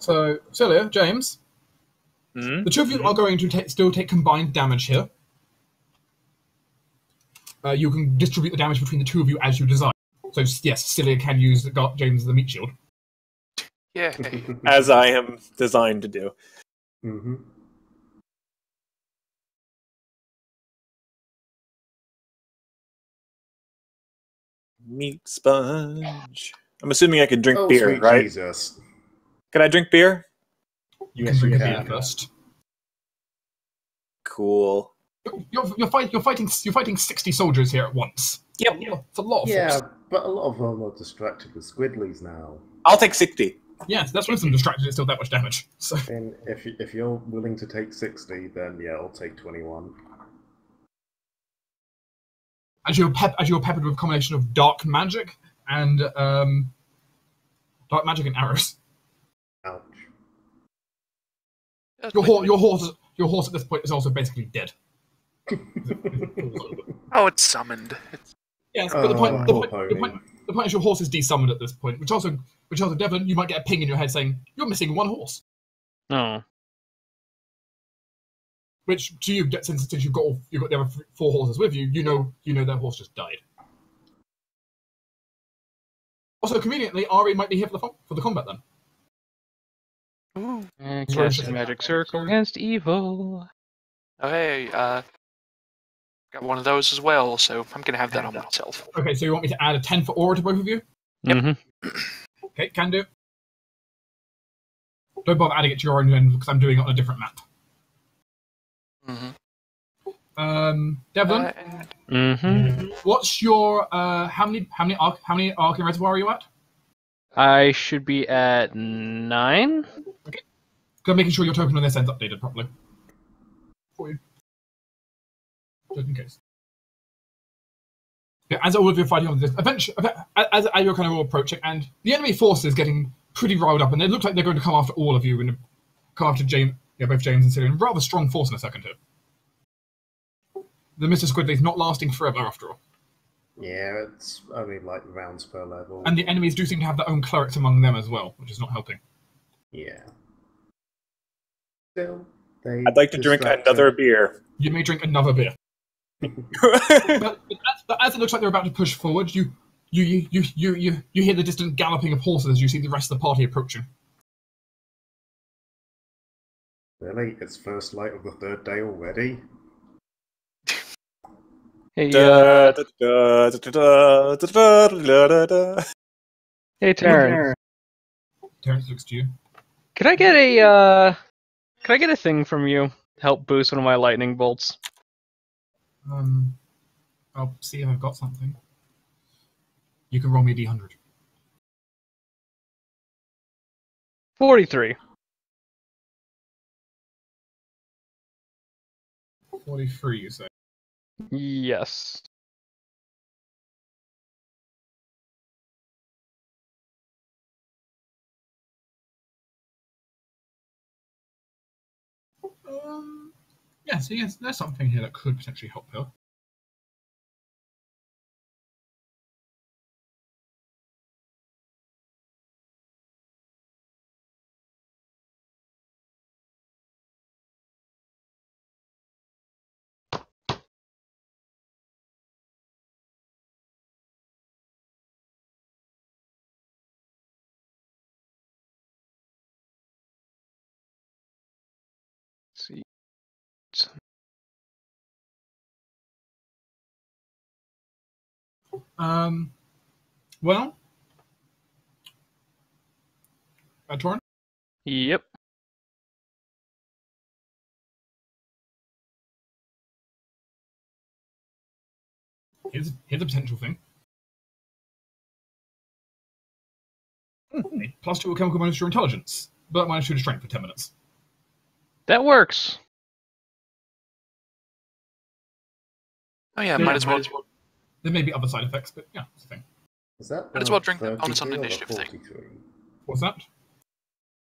So, Celia, James, Mhm. the two of you are going to ta- still take combined damage here. Uh, you can distribute the damage between the two of you as you desire. So, yes, Celia can use the Gar- James the meat shield. Yeah. *laughs* As I am designed to do. hmm Meat sponge. I'm assuming I can drink Oh, beer, sweet right? Jesus. Can I drink beer? You can drink beer first. Cool. You're, you're, fight, you're fighting you're fighting sixty soldiers here at once. Yep. It's a lot of Yeah, force. but a lot of them are distracted with Squidleys now. I'll take 60. Yes, that's with them distracted. It's still that much damage. So And if, you- if you're willing to take 60, then yeah, I'll take 21. as you're pep- as you're peppered with a combination of dark magic and um, dark magic and arrows. Ouch. Your, hor- your horse, your horse at this point is also basically dead. Oh, it's summoned. It's, Yes, but the point, Oh, the, point, the, point, the point is your horse is desummoned at this point, which also, which also, Devlin, you might get a ping in your head saying you're missing one horse. Oh. Which to you, since since you've got all, you've got the other four horses with you, you know you know their horse just died. Also, conveniently, Ari might be here for the for the combat then. ooh. And cast a magic circle against evil. Oh, hey, uh, got one of those as well, so I'm gonna have that on myself. Okay, so you want me to add a ten for aura to both of you? Mm-hmm. Okay, can do. Don't bother adding it to your own end because I'm doing it on a different map. Mm-hmm. Um, Devlin, Uh, Mm-hmm. what's your uh, how many how many arc how many arcane reservoir are you at? I should be at nine. Okay. Go making sure your token on this end's updated properly. For you. Just in case. Yeah, as all of you are fighting on this, eventually, as, as you're kind of all approaching, and the enemy force is getting pretty riled up, and it looks like they're going to come after all of you and come after James, yeah, both James and Cillian. Rather strong force in a second here. The Mr. Squidly is not lasting forever after all. Yeah, it's only like rounds per level. And the enemies do seem to have their own clerics among them as well, which is not helping. yeah. Still, they I'd like to drink another beer. You may drink another beer but, but, as, but, as, it looks like they're about to push forward, you you you you you you hear the distant galloping of horses as you see the rest of the party approaching. Really, it's first light of the third day already. Hey, uh... hey, Terrence. Terrence looks to you. Can I get a uh, I get a thing from you? Help boost one of my lightning bolts. Um, I'll see if I've got something. You can roll me a d100. Forty-three. 43, you say. Yes. Um, yeah, so yes, there's something here that could potentially help her. Um, well, uh, Torn, Yep. here's, here's a potential thing. Hmm, Plus two chemical bonus to your intelligence, but minus two to strength for 10 minutes. That works. Oh yeah, Yeah, might as well. There may be other side effects, but yeah, it's a thing. Is that Might as well drink the bonus on 33 or the initiative thing. What's that? Is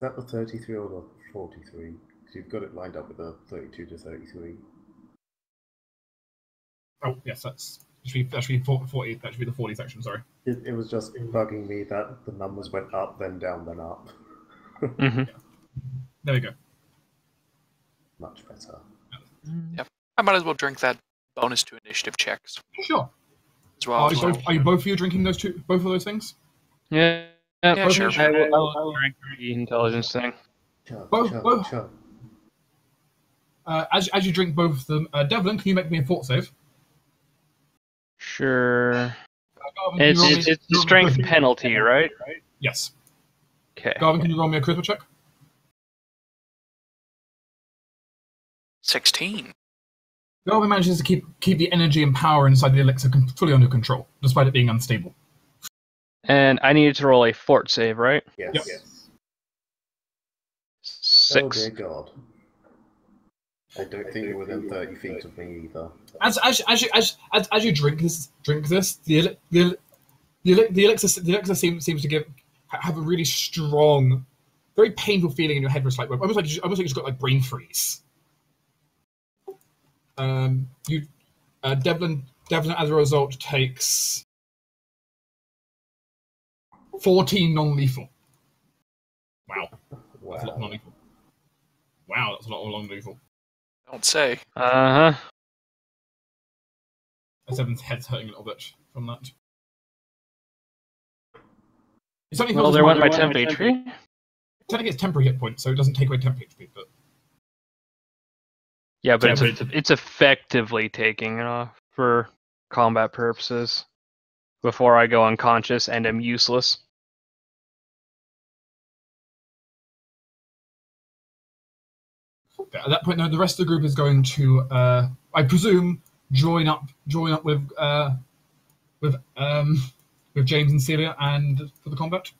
that the 33 or the 43? Because you've got it lined up with the 32 to 33. Oh, yes, that's that should be, that should be 40, that should be the 40 section, sorry. It, it was just bugging me that the numbers went up, then down, then up. *laughs* hmm There we go. Much better. Yeah. I might as well drink that bonus to initiative checks Sure. As well. Are you, so- both, are you both of you drinking those two, both of those things? Yeah. Yeah, both sure. of I will, I will drink the intelligence thing. Chug, Both- chug, both- chug. Uh, as, as you drink both of them, uh, Devlin, can you make me a fort save? Sure. Uh, Garvin, It's it's, me- it's a strength penalty, right? right? Yes. Okay. Garvin, can you roll me a charisma check? 16. Garvin manages to keep keep the energy and power inside the elixir fully under control, despite it being unstable. And I needed to roll a fort save, right? Yes. Yep. yes. Oh Six. dear God. I don't think you're within 30 feet of me either. As as as you as as, as you drink this drink this, the the the, the elixir the elixir seems seems to give have a really strong, very painful feeling in your head. Where it's like almost like you, almost like you just got like brain freeze. Um, you, uh, Devlin Devlin as a result takes fourteen non-lethal. Wow, that's a lot of Wow. non-lethal. Wow, that's a lot of non-lethal. Don't say. Uh huh. Devlin's head's hurting a little bit from that. It's only Well, feels there went my like- temp HP. Technically, it's temporary hit points, so it doesn't take away temp HP. But Yeah, but Yeah, it's, but it's it's effectively taking it off for combat purposes before I go unconscious and am useless. at that point, no, the rest of the group is going to, uh, I presume, join up, join up with, uh, with, um, with James and Celia, and for the combat.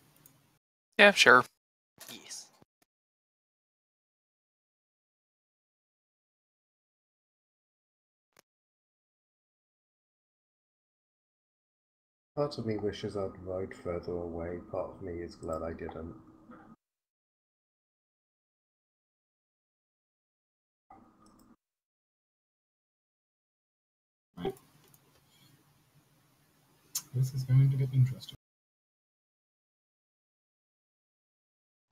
Yeah, sure. Part of me wishes I'd rode further away, part of me is glad I didn't. This is going to get interesting.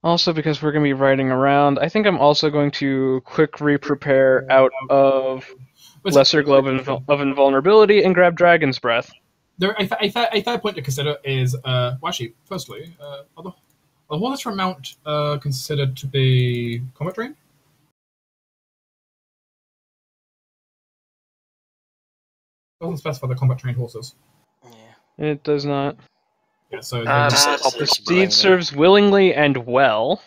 Also, because we're going to be riding around, I think I'm also going to quick re-prepare out of Lesser Globe of Invul- of Invulnerability and grab Dragon's Breath. There, a, fa- a, fa- a fair point to consider is, uh, well, actually, firstly, uh, are the, are the horses from Mount uh, considered to be combat trained? Doesn't specify the combat trained horses. Yeah. It does not. Yeah, so Uh, Just says the The steed serves willingly and well.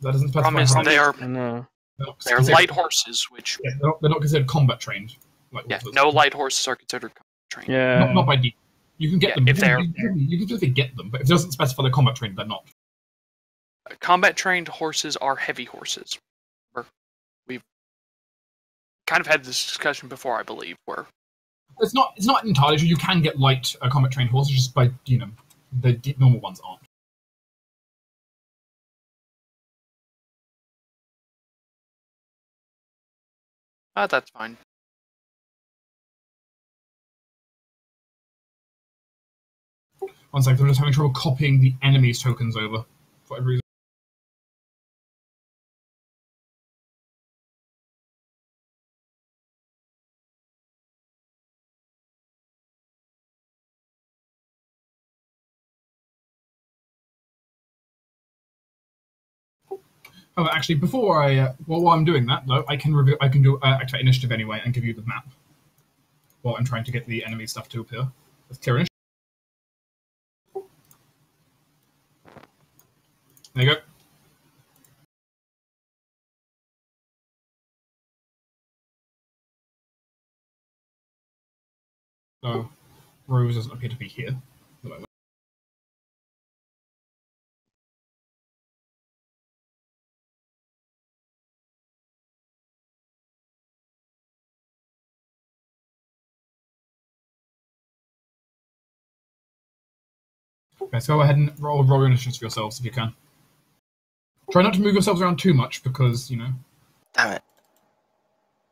that doesn't specify. Problem is they are No. they're not they're considered- light horses, which Yeah, they're, not, they're not considered combat trained. Yeah, horses. no light horses are considered trained. Yeah. Not, not by default. You can get Yeah, them. if you, they're- you, can, you can physically get them, but if it doesn't specify they're combat trained, they're not. Combat trained horses are heavy horses. We've kind of had this discussion before, I believe, where It's not. It's not entirely true. You can get light uh, combat trained horses just by you know the d- normal ones aren't. uh, that's fine. One second, I'm just having trouble copying the enemy's tokens over for whatever reason. Oh, actually, before I, uh, well, while I'm doing that, though, I can review, I can do uh, activate initiative anyway and give you the map. While I'm trying to get the enemy stuff to appear. Let's clear initiative. There you go. So, Rose doesn't appear to be here. Okay, so go ahead and roll roll your initiatives for yourselves if you can. Try not to move yourselves around too much because, you know. Damn it.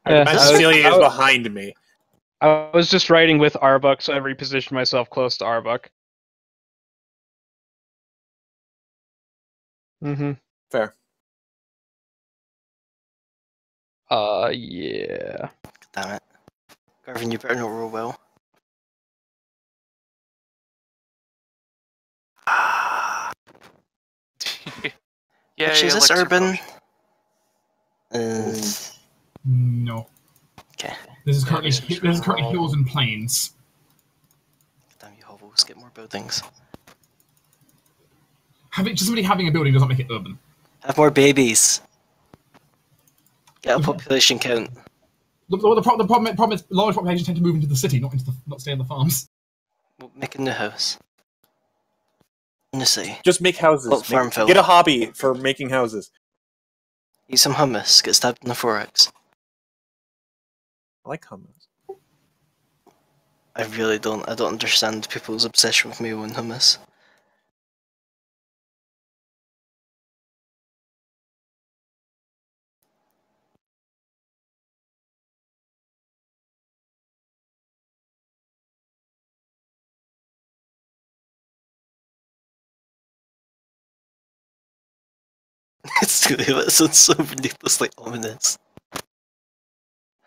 Yeah, My I was- Cecilia I is was- behind me. I was just riding with Arbok, so I repositioned myself close to Arbok. Mm-hmm. Fair. Uh, yeah. Damn it. Garvin, you better not roll well. Yeah, Which is this urban? Uh, No. okay. This is currently this is this is currently hills and plains. Damn you, hovels. Get more buildings. Having just somebody having a building doesn't make it urban. Have more babies. Get a population count. The, the, the, pro- the problem, problem is large populations tend to move into the city, not into the not stay in the farms. We'll make a new house. City. Just make houses. Make- Farmville. get a hobby for making houses. Eat some hummus. Get stabbed in the thorax. I like hummus. I really don't. I don't understand people's obsession with mayo and hummus. It's that sounds so ridiculously ominous.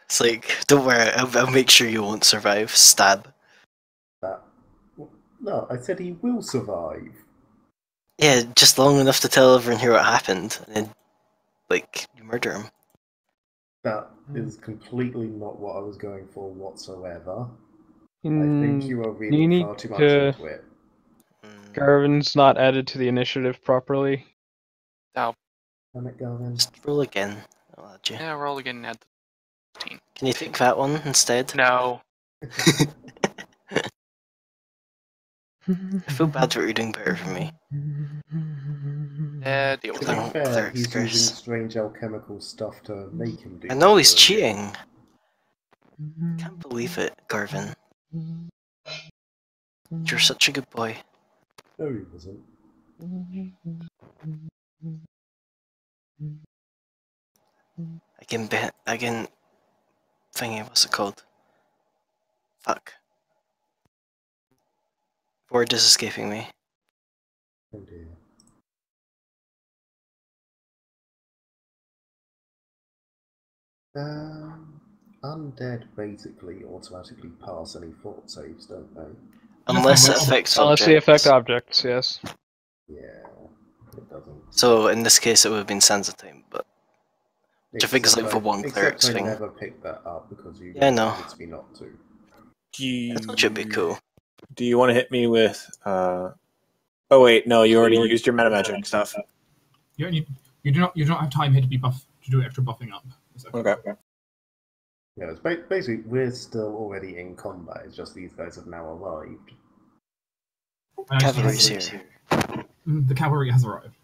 It's like, don't worry, I'll, I'll make sure you won't survive. Stab. That. No, I said he will survive. Yeah, just long enough to tell everyone here what happened, and then, like, you murder him. That is completely not what I was going for whatsoever. I think Mm, you are you reading need far too much to- into it. Mm, Garvin's not added to the initiative properly. Damn it, Garvin. Just roll again. I'll add you. Yeah, roll again at 15. Can you take that one instead? No. *laughs* I feel bad for you doing better for me. Uh, deal To with be it. Oh, fair, cleric's he's curse. using strange alchemical stuff to make him do I know he's so- cheating. Can't believe it, Garvin. You're such a good boy. No, he wasn't. I can bet. I can. Thingy, what's it called? Fuck. Word is escaping me. Oh dear. Um, undead basically automatically pass any fort saves, don't they? Unless it Unless- affects Unless they affect objects. objects, yes. Yeah, it doesn't. So in this case, it would have been Sansa time, but Which I think is, like, Except for one except cleric's I thing. never picked that up because you Yeah, I guys know. told me not to. Do you, I thought it'd be cool. Do you want to hit me with? uh Oh wait, no, you already used your meta magic stuff. You, you, you do not you do not have time here to be buff to do extra buffing up. So- Okay. Yeah, it's ba- basically we're still already in combat. It's just these guys have now arrived. And Cavalry's yes, here. The cavalry has arrived.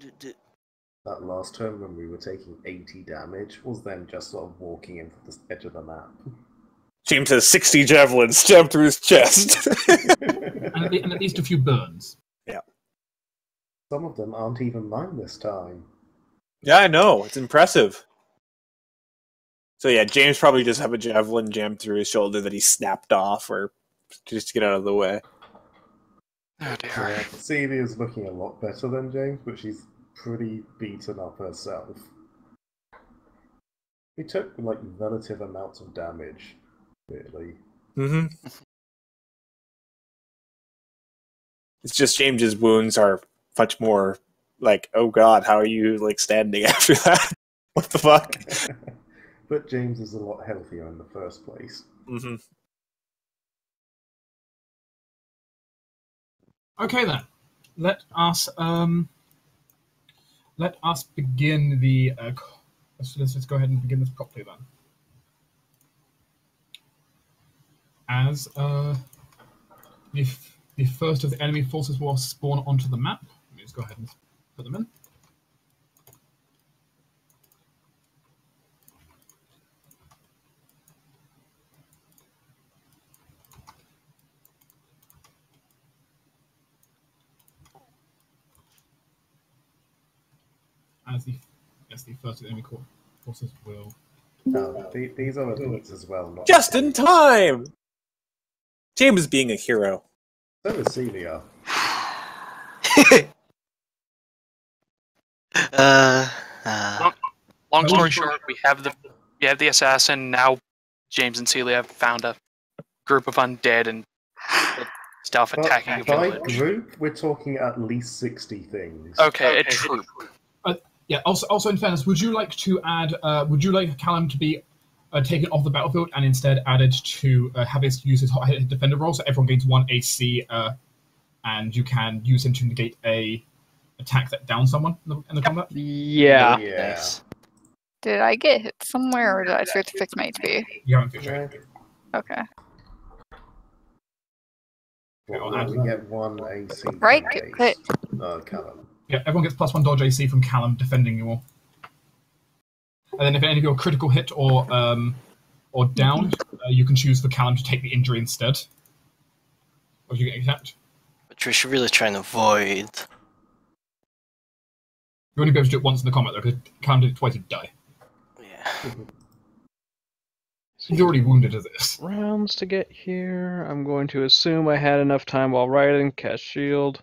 D- d- That last turn when we were taking 80 damage was them just sort of walking into the edge of the map. James has sixty javelins jammed through his chest. *laughs* And at, le- and at least a few burns. Yeah. Some of them aren't even mine this time. yeah, I know. It's impressive. So yeah, James probably just have a javelin jammed through his shoulder that he snapped off, or just to get out of the way. Oh dear. Yeah, Celia's looking a lot better than James, but she's pretty beaten up herself. He took like relative amounts of damage, really. Mm-hmm. *laughs* It's just James's wounds are much more like, oh god, how are you like standing *laughs* after that? what the fuck? *laughs* but James is a lot healthier in the first place. Mm-hmm. Okay then, let us um, let us begin the. Uh, let's, let's let's go ahead and begin this properly then. As uh, the the first of the enemy forces will spawn onto the map. Let me just go ahead and put them in. As the as the first of the enemy co- forces will. The- these are adults as well, not Just in time. James being a hero. So is Celia. *laughs* uh, uh, Long I story short, we have the we have the assassin now. James and Celia have found a group of undead and stuff But attacking a by village. group, we're talking at least 60 things. Okay, a troop. Yeah. Also, also in fairness, would you like to add? Uh, would you like Callum to be uh, taken off the battlefield and instead added to uh, have his use his hot hit defender role, so everyone gains one AC, uh, and you can use him to negate a attack that down someone in the, in the combat. Yeah. Yeah. nice. Did I get hit somewhere or did I forget to fix my HP? You haven't fixed Yeah. it. Okay. Well, I'll add we that. get one AC. Right, case. but- Uh, Callum. Yeah, everyone gets plus one dodge AC from Callum defending you all. And then if any of you are critical hit or um, or down, uh, you can choose for Callum to take the injury instead. Or you get attacked. Which we should really try and avoid. You only be able to do it once in the combat though, because Callum did it twice, he'd die. Yeah. He's already wounded as this. *laughs* Rounds to get here. I'm going to assume I had enough time while riding. Cast shield.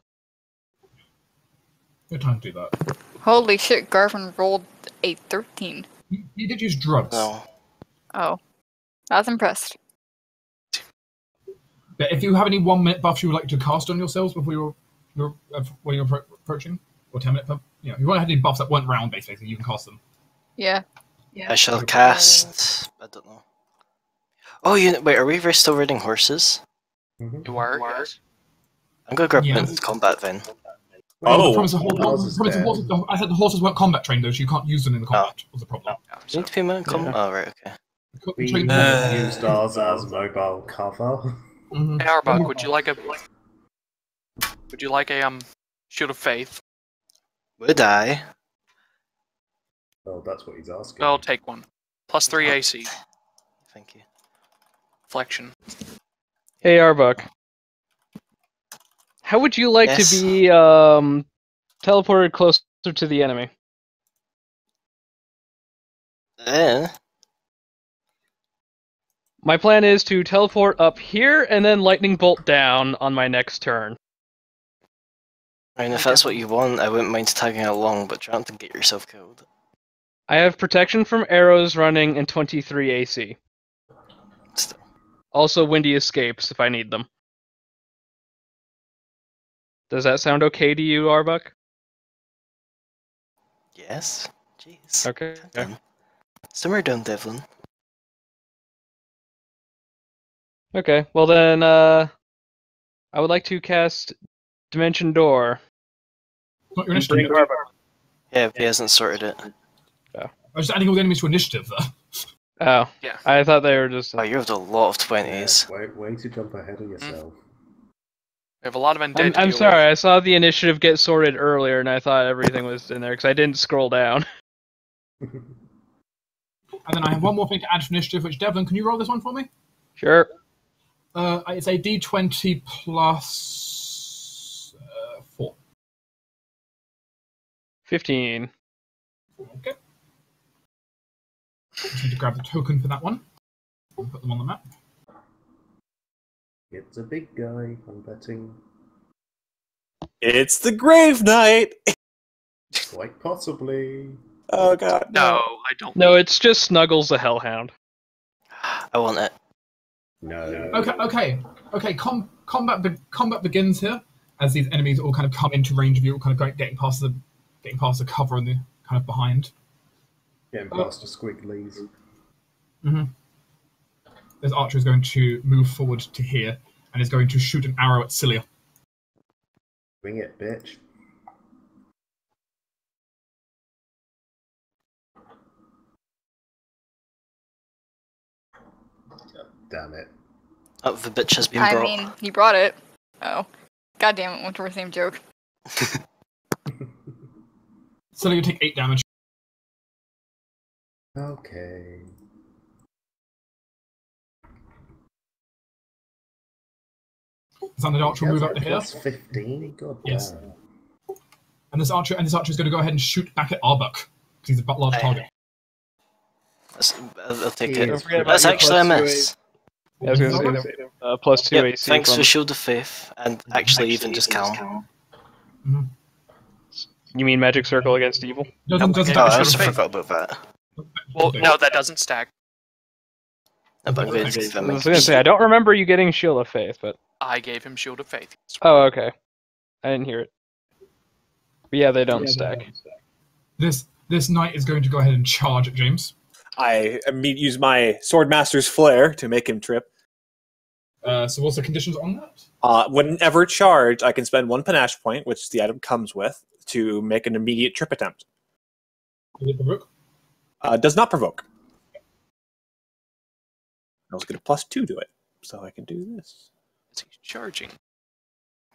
Good time to do that. Holy shit, Garvin rolled a 13. He, he did use drugs. No. Oh. I was impressed. But if you have any one minute buffs you would like to cast on yourselves before you're, you're uh, when you're appro- approaching, or ten minute buff, you know, if you want to have any buffs that weren't round basically, you can cast them. Yeah. Yeah. I shall cast. I don't know. Oh, you wait. Are we re- still riding horses? Mhm. You are, yes. I'm gonna grab Yeah. yeah. combat then. Oh. the promise the, horse, Ours is the, promise the horses, the- I said the horses weren't combat trained though, so you can't use them in the combat. Was the problem? Yeah, so- need to be in combat? Oh, right. Okay. We train Uh, used ours as mobile cover. Mhm. Hey, Arbok, would you like a Would you like a um shield of faith? Would I? Oh, that's what he's asking. I'll take one. Plus three AC. Thank you. Flexion. Hey, Arbok. How would you like Yes. to be um, teleported closer to the enemy? Eh? My plan is to teleport up here and then lightning bolt down on my next turn. I mean, if that's what you want, I wouldn't mind tagging along, but try not to get yourself killed. I have protection from arrows running and 23 AC. Still. Also, windy escapes if I need them. Does that sound okay to you, Arbok? Yes? Jeez. Okay. Calm down. Simmer down, Devlin. Okay. Well then, uh, I would like to cast Dimension Door. Not your and initiative. bring Arbok. Yeah, he hasn't sorted it. I was just adding all the enemies to initiative though. Oh, Yeah. I thought they were just. Oh, you have a lot of Yeah, 20s. way, way to jump ahead of yourself. We have a lot of undead. I'm, I'm sorry. with. I saw the initiative get sorted earlier, and I thought everything was in there because I didn't scroll down. *laughs* And then I have one more thing to add to initiative, which Devlin, can you roll this one for me? Sure. Uh, it's a D20 plus uh, four. Fifteen. Okay. Just need to grab the token for that one. and Put them on the map. It's a big guy, I'm betting. It's the Grave Knight. Quite possibly. Oh god. No, I don't. No, it's just Snuggles the Hellhound. I want it. No. Okay, okay, okay. Com- combat be- combat begins here as these enemies all kind of come into range of you, all kind of getting past the getting past the cover and the kind of behind. Getting past the squigglies. Mm-hmm. This archer is going to move forward to here and is going to shoot an arrow at Celia. Bring it, bitch. Damn it. Oh, the bitch has been I brought. mean, he brought it. Oh. God damn it, went to the same joke. *laughs* Celia, you take eight damage. Okay. Xander Archer will move up to a here, plus 15? God Yes. damn. and this archer and this archer is going to go ahead and shoot back at Arbok because he's a bu- large Aye. target. That's, I'll, I'll take He it. is forget about That's actually a plus miss. Yeah, I was gonna Okay. say uh, plus two Yep, AC. thanks from... for Shield of Faith, and actually even just Calm. You mean Magic Circle against evil? Doesn't, doesn't Oh, I just forgot about that. Well, no, that doesn't stack. No, but I'm going to say that I was gonna say I don't remember you getting Shield of Faith, but I gave him Shield of Faith. oh, okay. I didn't hear it. But yeah, they don't stack. This this knight is going to go ahead and charge at James. I imme- use my Swordmaster's Flair to make him trip. Uh, so what's the conditions on that? Uh, whenever charged, I can spend one panache point, which the item comes with, to make an immediate trip attempt. Is it provoke? Uh, does not provoke. I also get a plus two to it, so I can do this. Is he charging?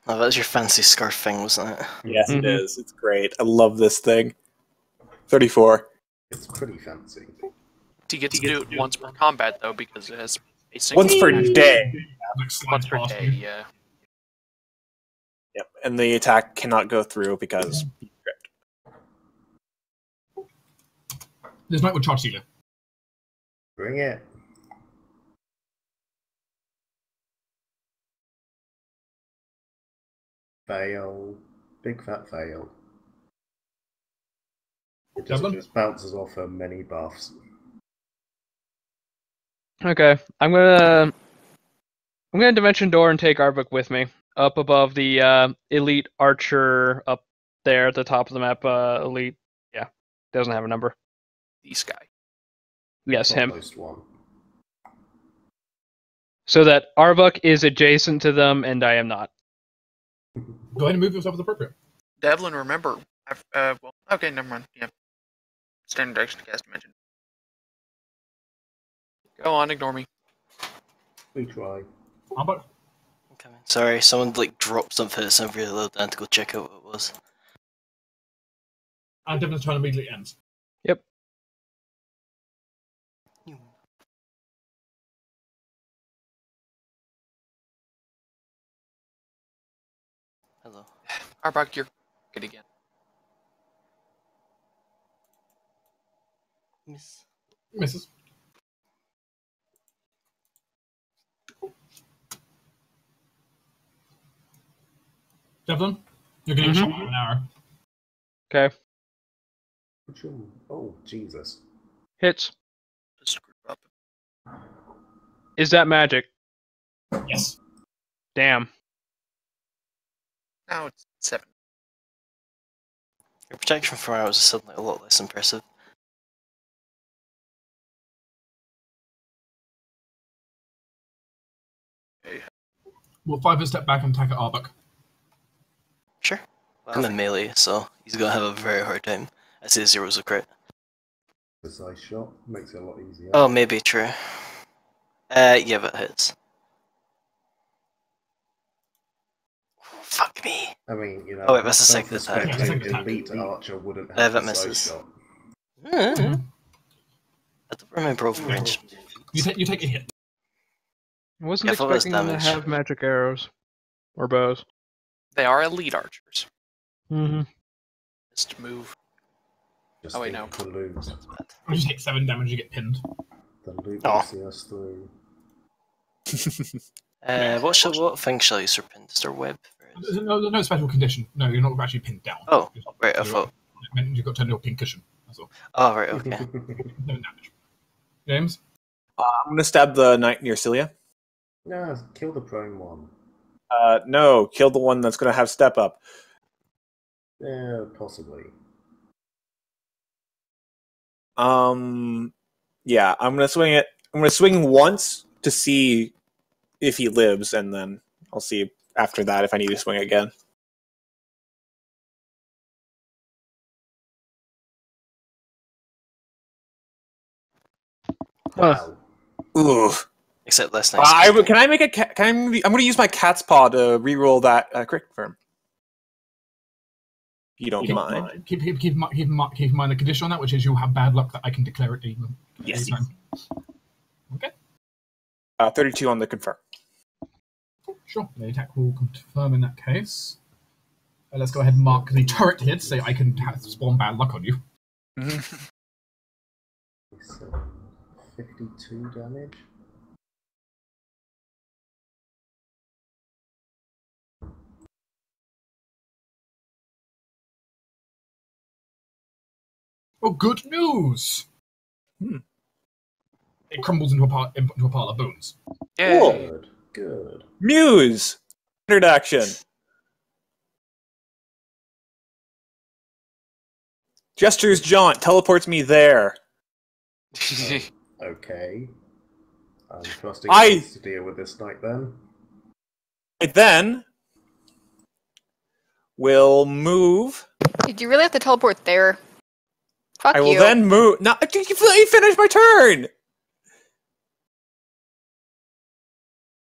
Oh, that was your fancy scarf thing, wasn't it? Yes, it Mhm. is. It's great. I love this thing. 34. It's pretty fancy. He get to do it once per combat though, because it has a single Once per day. Like Once per past day, yeah. Yep. And the attack cannot go through because This knight would charge Celia. Bring it. Fail. Big fat fail. It just, Devlin? just bounces off her many buffs. Okay, I'm gonna I'm gonna dimension door and take Arbok with me up above the uh, elite archer up there at the top of the map. Uh, elite, yeah, doesn't have a number. This guy. Yes, him. Topmost one. So that Arbok is adjacent to them and I am not. Go ahead and move yourself as appropriate. Devlin, remember. I've, uh, well, okay, never mind. Yeah. Standing direction to cast dimension. Go on, ignore me. We try. Arbok? coming. Sorry, someone like dropped something at some really low down to go check out what it was. And Devon's turn immediately ends. Arbok, you're good again. Miss. Misses. Devlin, you're getting Mhm. shot in an hour. Okay. Oh, Jesus. Hits. Is that magic? Yes. Damn. Now it's seven. Your protection from arrows is suddenly a lot less impressive. We'll five a step back and attack at Arbok. Sure. I'm in melee, so he's gonna have a very hard time. I say zero's a crit. Precise shot makes it a lot easier. Oh, maybe true. Uh, yeah, but hits. Fuck me. I mean, you know, Oh, wait, that's the second self-respecting attack. Yeah, second attack. elite archer wouldn't have that precise misses. shot. Mm. I don't remember overrange. You take you take a hit. I wasn't Yeah, expecting them to have magic arrows or bows. They are elite archers. Mm-hmm. Just move. Just Oh, wait, no. The loot, That's bad. You just take seven damage. You get pinned. the loot Oh. will see us through. Uh, what *laughs* shall what thing shall I use for pins or web? There's no, there's no special condition. No, you're not actually pinned down. Oh, Just- right, I thought. Meant you've got to turn into a pin cushion. That's all. Oh, right, okay. Seven damage. James. Uh, I'm gonna stab the knight near Celia. no, kill the prone one. Uh, no, kill the one that's gonna have step up. Yeah, possibly. Um, yeah, I'm gonna swing it. I'm gonna swing once to see if he lives, and then I'll see after that if I need to swing again. Wow. Ooh. Except less Uh, nice. I would- can I make a ca- can I, I'm going to use my cat's paw to re-roll that uh, crit confirm. If you don't Keep- mind. Keep, keep, keep, in keep, keep in mind the condition on that, which is you'll have bad luck that I can declare it even. Yes. anytime. Okay. Uh, 32 on the confirm. Sure. The attack will confirm in that case. Uh, let's go ahead and mark the turret hit, so I can have, spawn bad luck on you. So, 52 damage. Oh, good news! Hmm. It crumbles into a, pile, into a pile of bones. Yay. Cool. Good. Good. Muse. Standard action. Gestures jaunt teleports me there. Oh, okay. I'm trusting I- I... to deal with this knight then. I then will move. Did you really have to teleport there? Fuck I will you. then move. No, you you finish my turn.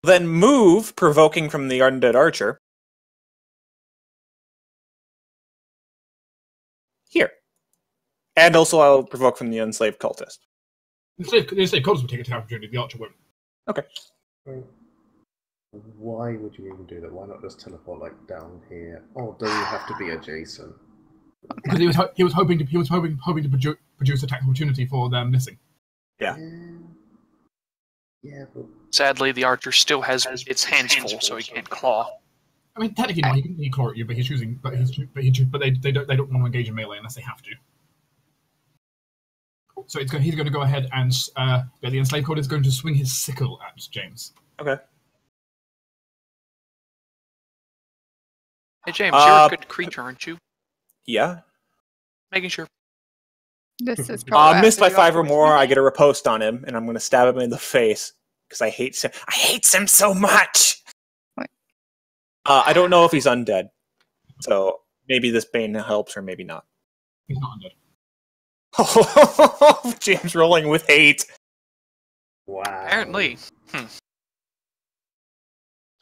Then move, provoking from the undead archer. Here, and also I'll provoke from the enslaved cultist. Instead, instead Colders will take a attack opportunity, the archer won't. Right. Why would you even do that? Why not just teleport like down here? Or do you have to be adjacent? Because he was, ho- he was hoping to he was hoping hoping to produ- produce attack opportunity for them missing. Yeah. Yeah, but Sadly, the archer still has its hands full, so he can't claw. I mean, technically, no, he can he claw at you, but he's choosing, but he's, but he, but they, they don't, they don't want to engage in melee unless they have to. So it's go, he's going to go ahead and uh, yeah, the enslaved court is going to swing his sickle at James. Okay. Hey, James, Uh, you're a good creature, aren't you? Yeah. Making sure. This is Uh, probably missed by five or more. I get a riposte on him, and I'm going to stab him in the face because I hate him. I hate him so much. What? Uh, I don't know if he's undead, so maybe this bane helps or maybe not. He's not undead. *laughs* James rolling with hate. wow. Apparently. Hmm.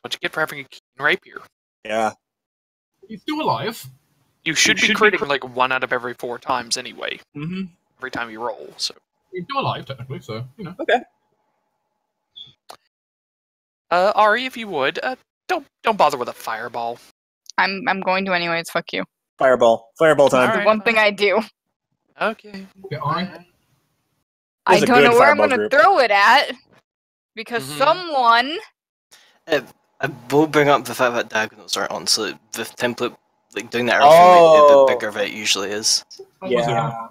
what you get for having a keen rapier. Yeah. He's still alive. You should be should be critting like one out of every four times anyway. Mm-hmm. Every time you roll. So He's still alive, technically, so, you know. Uh Ari, if you would, uh don't don't bother with a fireball. I'm I'm going to anyways. Fuck you. Fireball. Fireball time. All The one thing I do. Okay. Yeah, Ari. I don't know where I'm gonna throw it at because Mhm. someone. Uh, I will bring up the fact that diagonals aren't on, so the template, like doing that arrow might be Oh. bit bigger than it usually is. Was it? Yeah.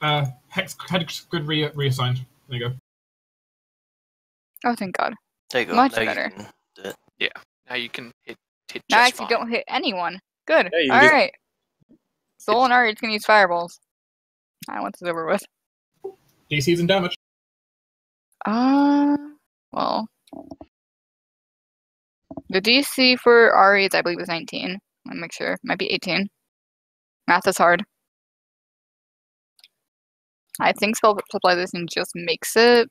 Uh, Hex, Hex good re- reassigned. There you go. Oh, thank God. There you go. Much now you better. can do it. Now you can hit hit Now I just actually fine. don't hit anyone. Good. Yeah, you All just- right. Soul and Ari is gonna use fireballs. I want this over with. DC's and damage. Uh, well, the DC for Ari is, I believe, is 19. Let me make sure. Might be 18. Math is hard. I think spell specialization just makes it.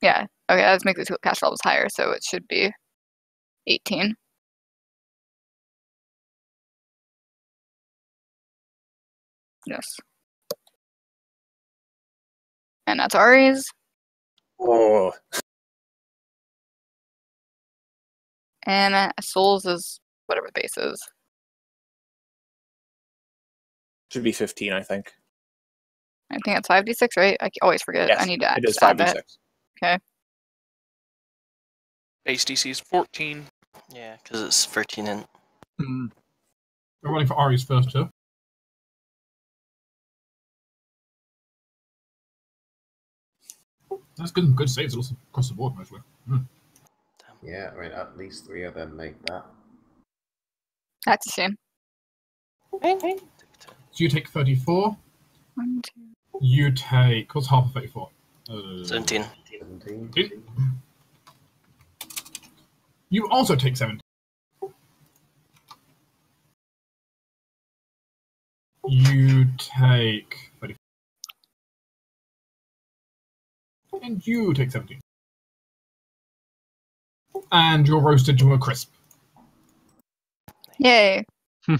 Yeah. Okay, that makes it to cast levels higher, so it should be 18. Yes. And that's Ari's. Oh. And uh, Souls is whatever the base is. Should be 15, I think. I think it's 5d6, right? I always forget. Yes, I need to It is just add that. 5d6. Base DC is 14. Yeah, because it's 13 in. We're running for Ari's first too. That's good. Good saves across the board mostly. Hmm. Yeah, I mean, at least three of them make that. That's a shame. Take two. So you take thirty-four. One, two. You take what's half of thirty-four? Uh, 17. 17. Okay. You also take seventeen. You take thirty. And you take seventeen. And you're roasted to a crisp. Yay. *laughs*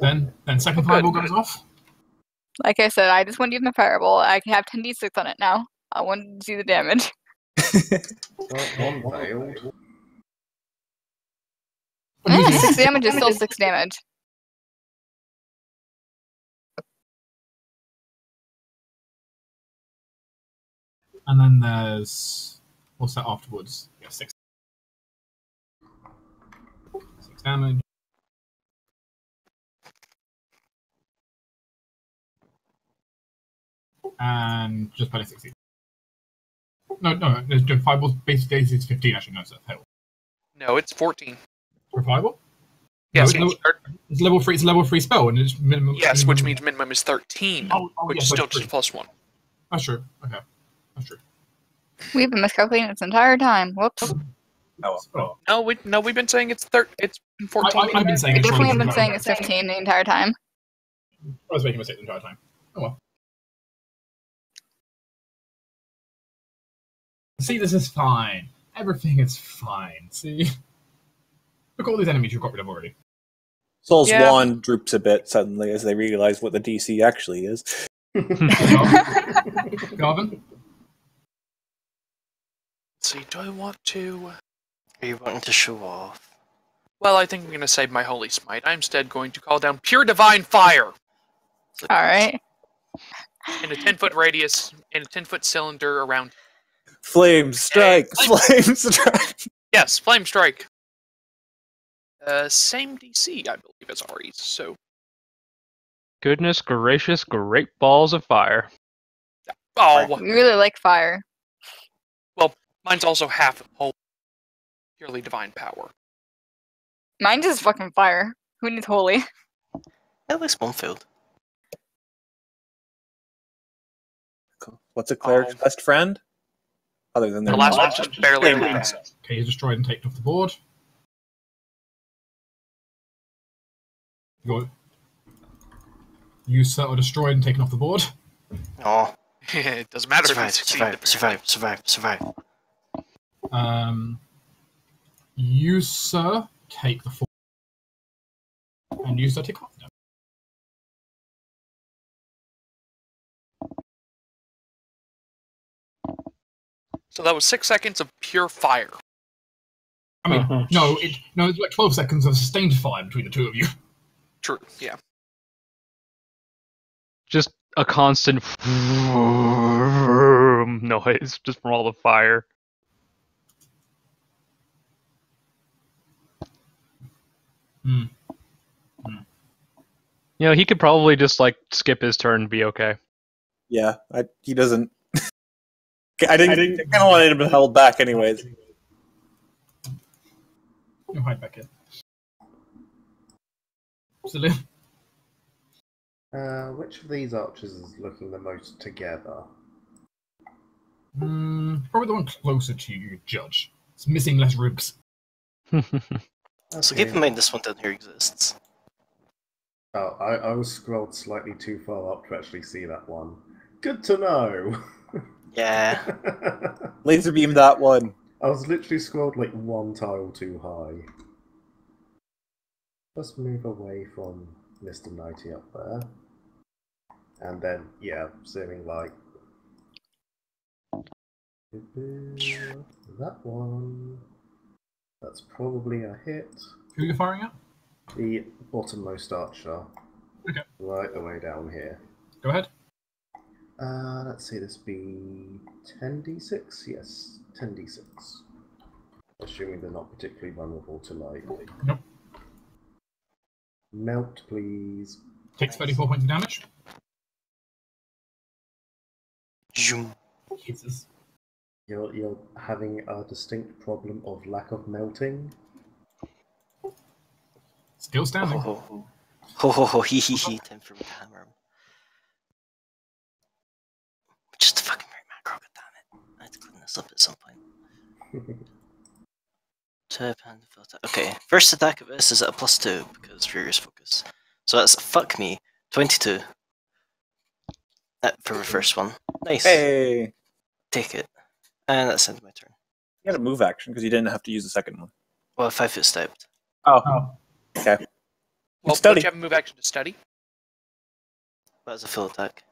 Then, then second fireball goes off. Like I said, I just want to use my fireball. I can have 10d6 on it now. I wanted to see the damage. one failed. Eh, 6 *laughs* damage is still 6 damage. And then there's what's that afterwards? Yeah, six. Six damage. And just barely sixteen. No, no, no, no fireball base base is fifteen. Actually, no, so fail. No, it's 14. For fireball, Yes, No, which, no. it's level three. It's a level three spell, and it's minimum. yes, which means minimum is 13, Oh, oh, which yeah, is still just three. plus one. That's true. Okay, that's true. We've been miscalculating this entire time. Whoops. Oh, Oh, No, we no, we've been saying it's thir- It's been I, 14. I, I've been saying I it's definitely have been saying it's 15 the entire time. time. I was making a mistake the entire time. Oh well. See, this is fine. Everything is fine. See? *laughs* Look at all these enemies you've got rid of already. Soul's Yeah. wand droops a bit suddenly as they realize what the DC actually is. *laughs* Garvin? See, do I want to? Uh, are you wanting to show off? Well, I think I'm going to save my holy smite. I'm instead going to call down pure divine fire Alright. in a 10 foot radius in a 10 foot cylinder around. Flame strike! *laughs* Flame strike! Yes, flame strike. Uh, same DC, I believe, as Ari's. So Goodness gracious, great balls of fire. oh, We really like fire. Well, mine's also half whole, purely divine power. Mine just fucking fire. Who needs holy? At least one failed. What's a cleric's Oh. best friend? Other than their The last one one's just barely Barely. Okay, he's destroyed and taken off the board. Go. User are destroyed and taken off the board. Oh, *laughs* it doesn't matter if you survive, survive, survive, survive, survive. Um, sir take the four, and user take half So that was six seconds of pure fire. I mean, Mhm. no, it, no, it's like twelve seconds of sustained fire between the two of you. True. Yeah. Just a constant *laughs* noise just from all the fire. Hmm. You know, he could probably just like skip his turn and be okay. Yeah, I, he doesn't. I didn't. I, didn't, kind of wanted him held back, anyways. You hide back in. Silly. Uh, which of these archers is looking the most together? Hmm, probably the one closer to you, Judge. It's missing less ribs. *laughs* So keep in mind this one down here exists. Oh, I, I was scrolled slightly too far up to actually see that one. Good to know. *laughs* Yeah. *laughs* Laser beam that one. I was literally scrolled like one tile too high. Let's move away from Mr. Nighty up there. And then, yeah, saving light. That one. That's probably a hit. Who are you firing at? The bottommost archer. Okay. Right the way down here. Go ahead. Uh, let's see, this be 10d6? Yes, 10d6. Assuming they're not particularly vulnerable to light. Nope. Melt, please. Takes 34 points of damage. Zoom. Jesus. You're, you're having a distinct problem of lack of melting. Still standing. ho ho. Ho ho ho *laughs* hee hee hee. Time for me to hammer him. Just a fucking right macro, goddammit. I had to clean this up at some point. *laughs* Tip and filter. Okay, first attack of this is at a plus two because Furious Focus. So that's fuck me. 22. Uh, for the first one. Nice. Hey, Take it. And that's end of my turn. you had a move action because you didn't have to use the second one. Well, five foot stepped. Oh, Oh. okay. Well, Study. don't you have a move action to study? That was a full attack.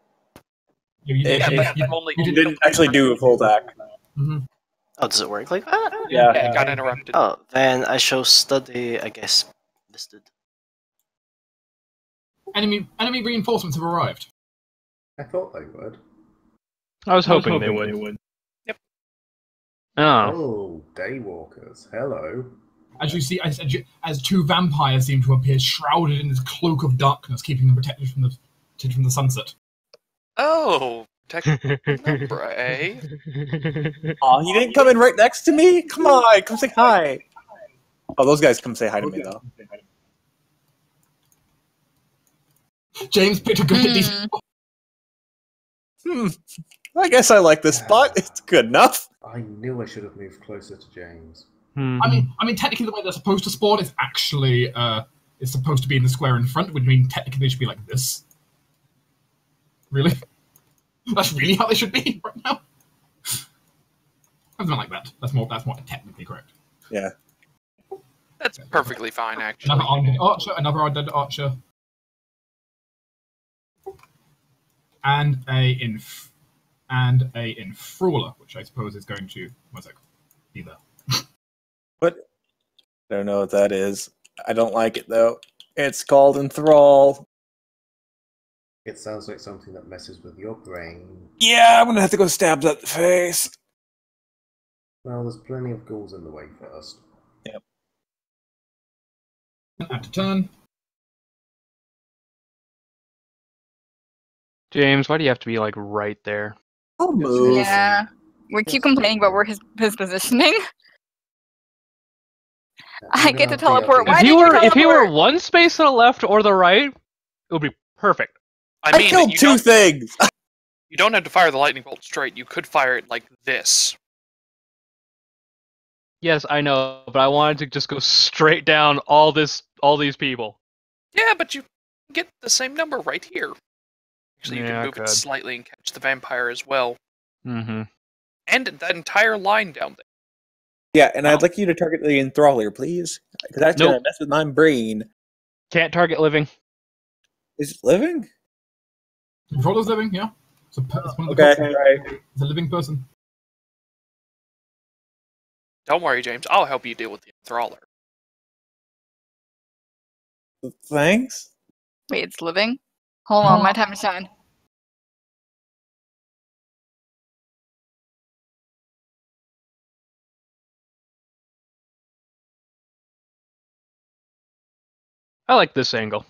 You, you, Yeah, Yeah, you- you- you You didn't actually do a full attack. Mhm. Oh, does it work like that? Yeah. Yeah, it got interrupted. Oh, then I shall study, I guess, listed. Enemy enemy reinforcements have arrived. I thought they would. I was I was hoping, they hoping would. they Yep. Oh. Oh, daywalkers. Hello. As you see, as, as as two vampires seem to appear shrouded in this cloak of darkness, keeping them protected from the protected from the sunset. Oh, protect Bray. Oh, you didn't come in right next to me? Come on, come say hi. Oh, those guys come say hi to me though. James picked a good hit these. Hmm. Hmm. I guess I like this spot. It's good enough. I knew I should have moved closer to James. Hmm. I mean, I mean, technically, the way they're supposed to spawn is actually uh, is supposed to be in the square in front, which means technically they should be like this. Really? That's really how they should be right now. Something like that. That's more. That's more technically correct. Yeah. That's perfectly fine, actually. Another undead archer. Another undead archer. And a inf, and a enthraller, which I suppose is going to what's that? Be there. *laughs* But I don't know what that is. I don't like it though. It's called enthrall. It sounds like something that messes with your brain. Yeah, I'm gonna have to go stab that face. Well, there's plenty of ghouls in the way first. At a turn. James, why do you have to be like right there? I'll move. Yeah. We keep complaining about where his, his positioning. I get to teleport. Why if he did you were if he were one space to the left or the right, it would be perfect. I I mean, killed you, two things. *laughs* you don't have to fire the lightning bolt straight. You could fire it like this. Yes, I know, but I wanted to just go straight down all this all these people. Yeah, but you Get the same number right here. Actually, you Yeah, can move could. it slightly and catch the vampire as well, Mm-hmm. and that entire line down there. Yeah, and Wow. I'd like you to target the enthraller, please, because that's gonna mess with my brain. Can't target living. Is it living? Controller's living, yeah. It's, a, it's one of the Okay, controls. right. It's a living person. Don't worry, James. I'll help you deal with the enthraller. Thanks. Wait, it's living? Hold on, my time to shine. I like this angle.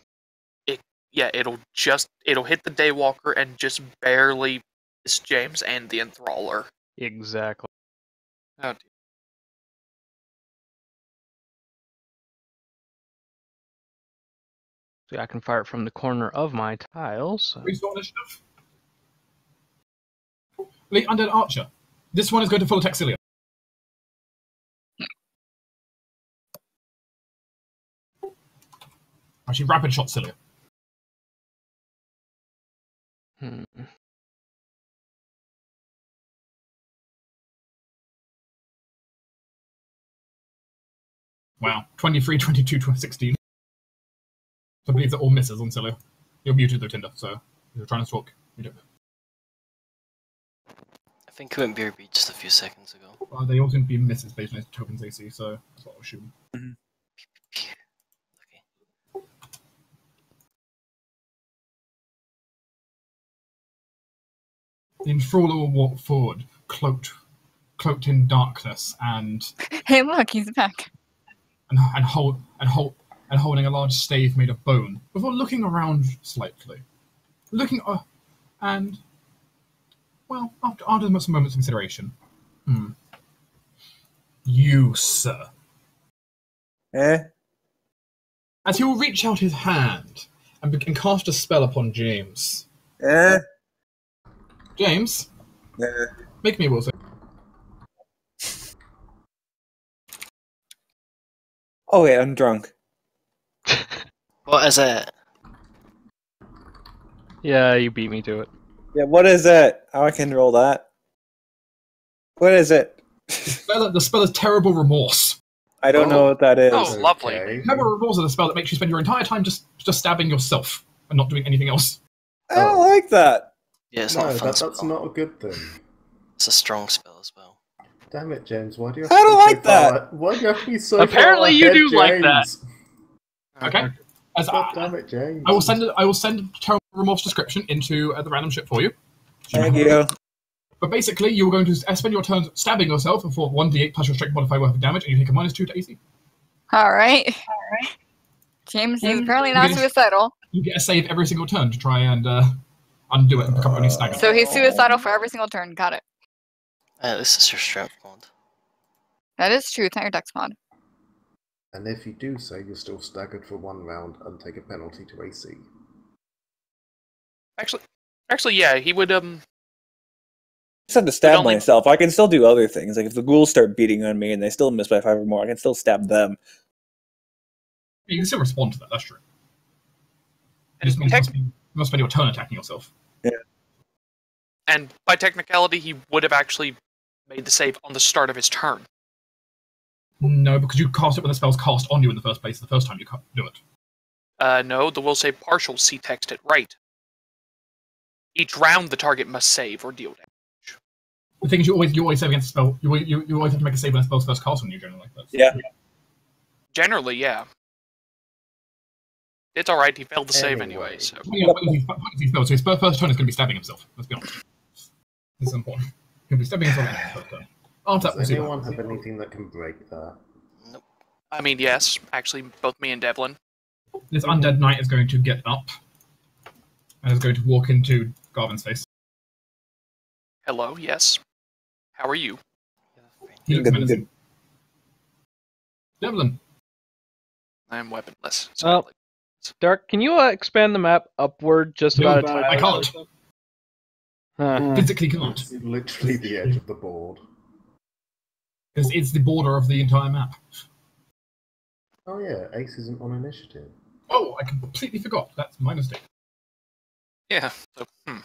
Yeah, it'll just it'll hit the Daywalker and just barely miss James and the enthraller. Exactly. Oh, dear. So I can fire it from the corner of my tiles. Restore initiative. Elite Undead Archer. This one is going to full attack Celia. Actually, rapid shot Celia. Hmm. Wow. 23, 22, 16. So I believe they're all misses on Celia. You're muted though, Tinder, so if you're trying to talk, you don't know. I think it went BRB just a few seconds ago. Uh, they all seem to be misses based on his tokens AC, so that's what I'll assume. Okay. The Enthrall will walk forward, cloaked, cloaked in darkness, and Hey, look, he's back. and and hold and hold and holding a large stave made of bone before looking around slightly, looking uh, and well after after some moments of consideration, hmm. You, sir. Eh? As he will reach out his hand and, and cast a spell upon James. Eh? James, Eh? make me a will save. Oh wait, I'm drunk. *laughs* What is it? Yeah, you beat me to it. Yeah, what is it? How I can roll that? What is it? Spell, the spell is terrible remorse. I don't know what that is. Oh, lovely. Okay. Terrible remorse is a spell that makes you spend your entire time just just stabbing yourself and not doing anything else. I don't like that. Yeah, it's no, not a fun that, spell. that's not a good thing. It's a strong spell as well. Damn it, James. Why do you have I to don't be so like that. far- Why do you have to be so Apparently far you ahead, do like that. James? Okay. As God I, damn it, James. I will send it, I will send a terrible remorse description into uh, the random ship for you. Thank you. But basically, you're going to uh, spend your turns stabbing yourself for 1d8 plus your strength modifier worth of damage, and you take a minus 2 to AC. All right. All right. James is apparently not Yes. suicidal, You get a save every single turn to try and uh, undo it and become only staggered. so he's suicidal for every single turn. Got it. Uh, this is your strength mod. That is true. It's not your dex mod. And if you do so, you're still staggered for one round and take a penalty to AC. Actually, actually, yeah, he would. Um, just have to stab only- myself. I can still do other things. Like if the ghouls start beating on me and they still miss by five or more, I can still stab them. You can still respond to that, that's true. It just means you must, be, you must spend your turn attacking yourself. Yeah. and by technicality, he would have actually made the save on the start of his turn. No, because you cast it when the spell's cast on you in the first place, the first time you do it. Uh, no, the will save partial. See text it right. Each round, the target must save or deal damage. The thing is, you always you always save against a spell. You, always- you, you always have to make a save when a spell's first cast on you, generally. That's, Yeah. Generally, yeah. It's all right. He failed the save Anyway. anyway. So Yeah, but he's- but he's spelled, so his first turn is going to be stabbing himself. Let's be honest. This is important. He'll be stabbing himself in his first turn. After that, we'll Does see. anyone happens. have anything that can break that? Nope. I mean, yes, actually, both me and Devlin. This undead knight is going to get up and is going to walk into Garvin's face. Hello, yes. How are you? He looks Good, menacing. Devlin, I am weaponless. Oh. sadly. Dark, can you uh, expand the map upward just No, about a tile? I can't. Huh. Physically can't. It's literally the edge of the board. Because it's the border of the entire map. Oh yeah, Ace isn't on initiative. Oh, I completely forgot. That's my mistake. Yeah. So, hmm.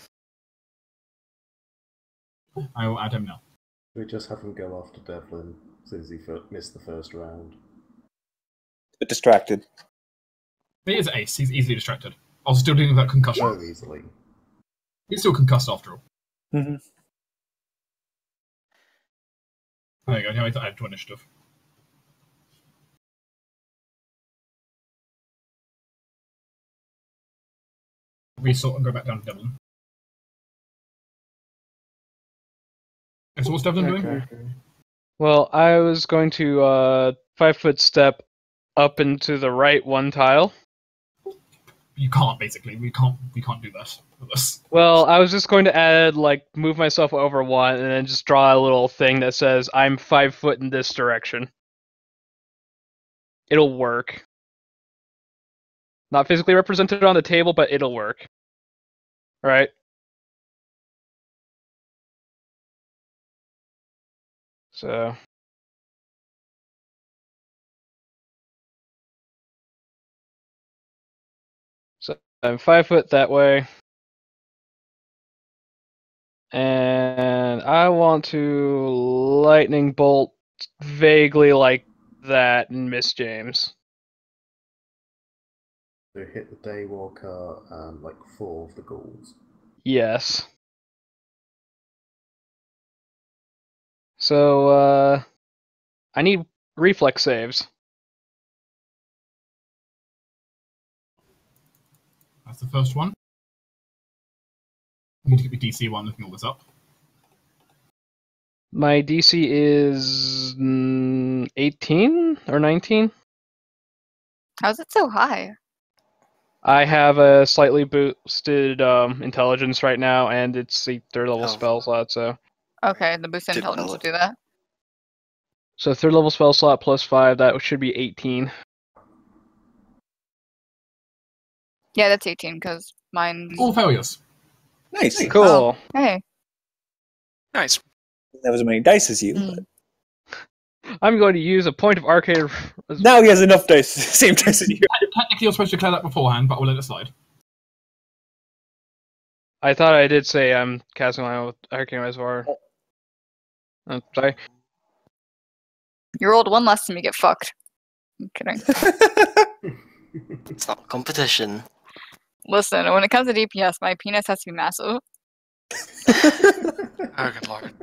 I will add him now. We just have him go after Devlin since he missed the first round. A Bit distracted. He is Ace. He's easily distracted. I was still dealing with that concussion. So easily. He's still concussed after all. Mm-hmm. There you go. Now I need to add to initiative. Resort and go back down to Devlin. And so what's Devlin doing? Okay. Well, I was going to uh, five foot step up into the right one tile. You can't basically. We can't. We can't do that with. Well, I was just going to add like move myself over one and then just draw a little thing that says I'm five foot in this direction. It'll work. Not physically represented on the table, but it'll work. Right? So I'm five foot that way. And I want to lightning bolt vaguely like that and miss James. So hit the Daywalker and like four of the ghouls. Yes. So uh I need reflex saves. That's the first one. I need to get my DC one looking all this up. My DC is mm, 18 or 19. How's it so high? I have a slightly boosted um, intelligence right now, and it's a third level Oh. spell slot. So, Okay, the boosted Didn't intelligence will do that. so third level spell slot plus five. That should be 18. Yeah, that's 18 because mine's. All failures. Nice. Cool. Hey, Nice. That was as many dice as you. Mm. but I'm going to use a point of arcane. Now he has enough dice, *laughs* same dice as you. Technically, you're supposed to declare that beforehand, but we'll let it slide. I thought I did say I'm casting mine with arcane reservoir. I'm sorry. you rolled one less than me, get fucked. I'm kidding. *laughs* It's not a competition. Listen, when it comes to DPS, my penis has to be massive. *laughs* Oh, good lord.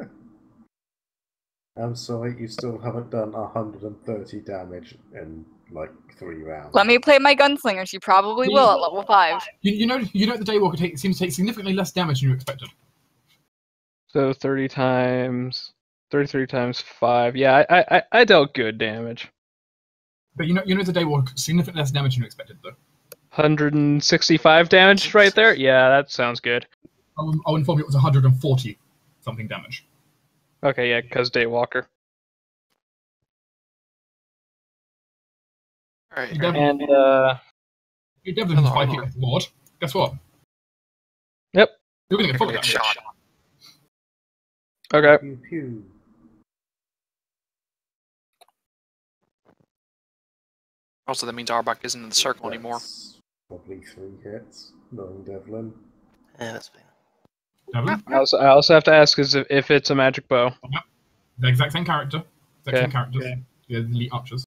I'm sorry, you still haven't done 130 damage in like three rounds. Let me play my gunslinger. She probably will at level 5. You, you know, you know, the Daywalker take, seems to take significantly less damage than you expected. So 30 times, 33 times five. Yeah, I I, I- I dealt good damage. But you know, you know, the Daywalker significantly less damage than you expected, though. 165 damage right there. Yeah, that sounds good. I'll, I'll inform you it was 140 something damage. Okay, yeah, because Daywalker. All right. Devlin, And uh, you Devlin's Hello, five hello. feet. Guess what? Yep. You're gonna get full damage. shot. okay, Pew pew. Also, that means Arbok isn't in the circle anymore. That's Probably three hits, knowing Devlin. Yeah, that's fine. Devlin, I also, I also have to ask is if, if it's a magic bow. the exact same character. Exact Okay. same characters. Yeah, the elite archers.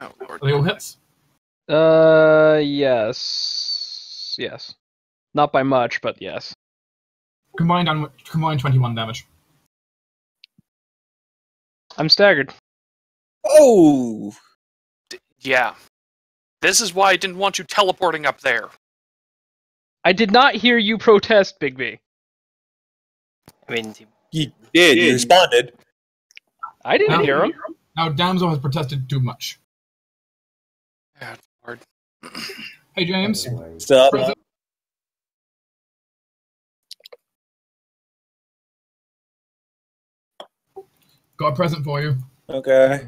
Oh lord. Are they all hits? Uh, yes, yes, not by much, but yes. Combined and combined 21 damage. I'm staggered. Oh! Yeah. This is why I didn't want you teleporting up there. I did not hear you protest, Big I mean, he- You did, you responded. I didn't Now- hear him. Now, Damsel has protested too much. Yeah, lord. *clears throat* Hey, James. Anyway, Stop. Present. Got a present for you. Okay.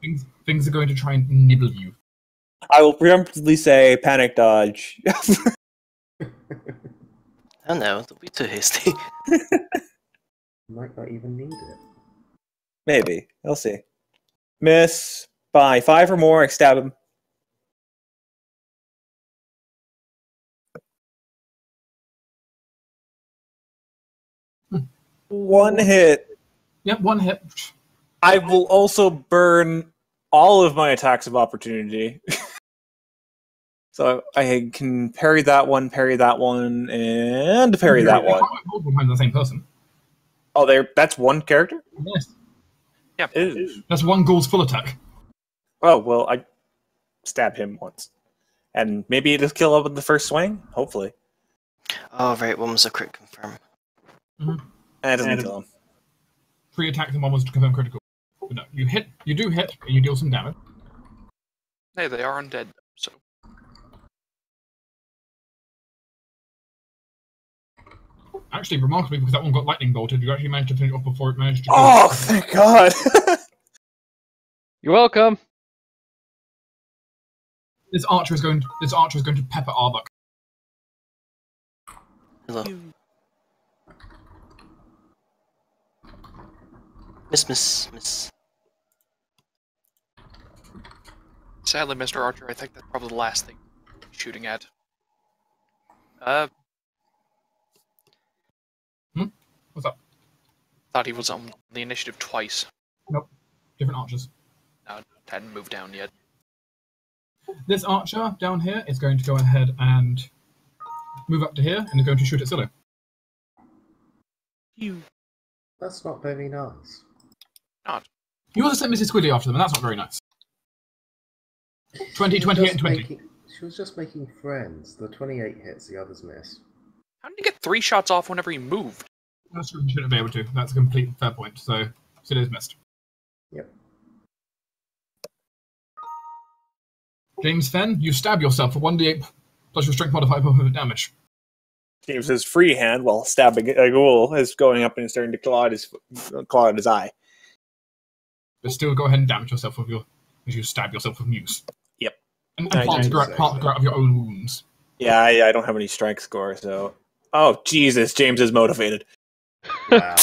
Things, things are going to try and nibble you. I will preemptively say panic dodge. I don't know. Don't be too hasty. Might not even need it. Maybe. We'll see. Miss by five or more. I stab him. one hit. Yep, one hit. I will also burn all of my attacks of opportunity. *laughs* so I can parry that one, parry that one, and parry that You one. can't make the same person. Oh, there. That's one character. Yes. Ew. That's one Ghoul's full attack. Oh well, I stab him once, and maybe it'll kill up in the first swing. Hopefully, Oh, right, one was a crit confirm. Mm-hmm. and it doesn't And- kill him. Three attacks and one was to confirm critical. But no, you hit, you do hit, and you deal some damage. Hey, they are undead, so Actually, remarkably, because that one got lightning bolted, you actually managed to finish it off before it managed to. kill. Oh, thank God! *laughs* You're welcome. This archer is going. This archer is going to pepper Arbok. Hello. Miss, miss, miss. sadly, Mr. Archer, I think that's probably the last thing shooting at. Uh, What's up? thought he was on the initiative twice. Nope. Different archers. No, hadn't moved down yet. This archer down here is going to go ahead and move up to here and is going to shoot at Silo. You That's not very nice. not. You also sent Mrs. Squiddy after them, and that's not very nice. 20, 28, and 20. Making, she was just making friends. The 28 hits, the others miss. How did he get three shots off whenever he moved? That's true, you shouldn't be able to. That's a complete fair point. So, Silo's missed. Yep. James Fenn, you stab yourself for 1d8 plus your strength modifier per damage. James' free hand while stabbing a ghoul is going up and starting to claw at his claw at his eye. But still go ahead and damage yourself with your as you stab yourself with muse. Yep. And, and I plant, do grow, say grow out of your own wounds. Yeah, I, I don't have any strength score, so. Oh Jesus, James is motivated. Wow.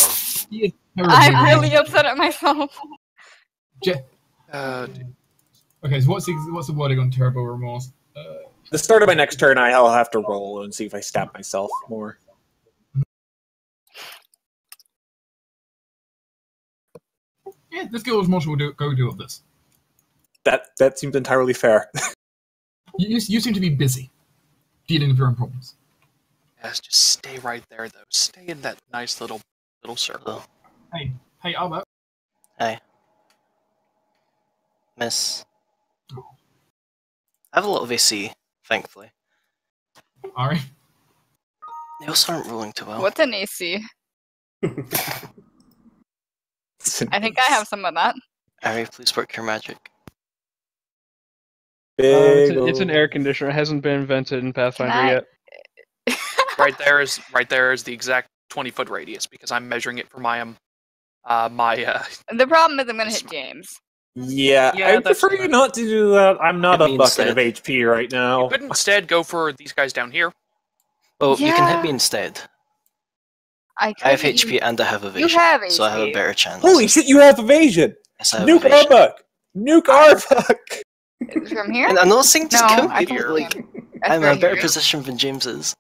I'm really upset at myself. Je- Uh, okay, so what's the, what's the wording on terrible remorse? Uh, The start of my next turn, I'll have to roll and see if I stab myself more. yeah, this guild mortal will do, go do all this. That that seems entirely fair. *laughs* You, you, you seem to be busy dealing with your own problems. Yes, just stay right there, though. Stay in that nice little little circle. Hey, hey, Albert. Hey, Miss. I have a lot of AC, thankfully. Ari. They also aren't rolling too well. What's an AC? I think I have some of that. Ari, please work your magic. Uh, it's, Big a- it's an air conditioner. It hasn't been invented in Pathfinder I- yet. Right there is right there is the exact twenty foot radius because I'm measuring it for my um uh my uh The problem is I'm gonna hit James. Yeah, Yeah, I that's prefer you not to do that. I'm not Hit a bucket instead. of HP right You now. could instead go for these guys down here. Oh, you can hit me instead. I, I have HP and I have evasion. have So I have a better chance. Holy shit, you have evasion! Yes, I have Nuke evasion. Arbok! Nuke Arbok! From here? And I'm not saying just No, kill I me, can but, like, That's I'm in a better here. position than James is.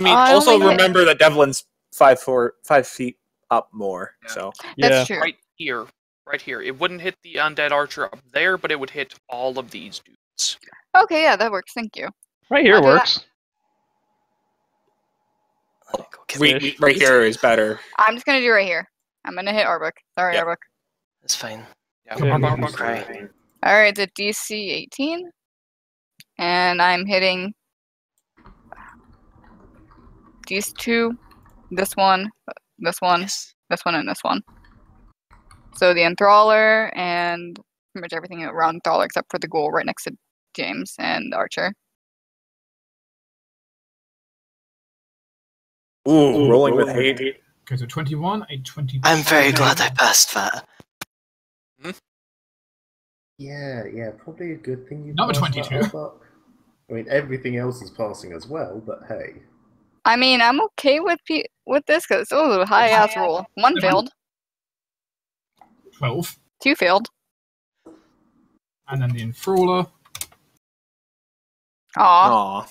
I mean, I also only remember that Devlin's five four five feet up more. Yeah. So Yeah. That's true. Right here. Right here. It wouldn't hit the undead archer up there, but it would hit all of these dudes. Okay, yeah, that works. Thank you. Right here I'll works. Let me go kill we, we- right here is better. I'm just gonna do right here. I'm gonna hit Arbok. Sorry, Yeah. Arbok. It's fine. Yeah. Come on, Arbok- Arbok. Alright, it's a DC 18. And I'm hitting these two, this one, this one, Yes. this one, and this one. So the Enthraller and pretty much everything around Enthraller except for the goal right next to James and Archer. Ooh, rolling with hate. Okay, so 21, a 22. I'm very glad I passed that. Yeah, yeah, probably a good thing you Number passed that 22. Arbok. I mean, everything else is passing as well, but hey. I mean, I'm okay with pe- with this because it's a high ass roll. One failed, 12. two failed. And then the Enthraller. Aw. Aw.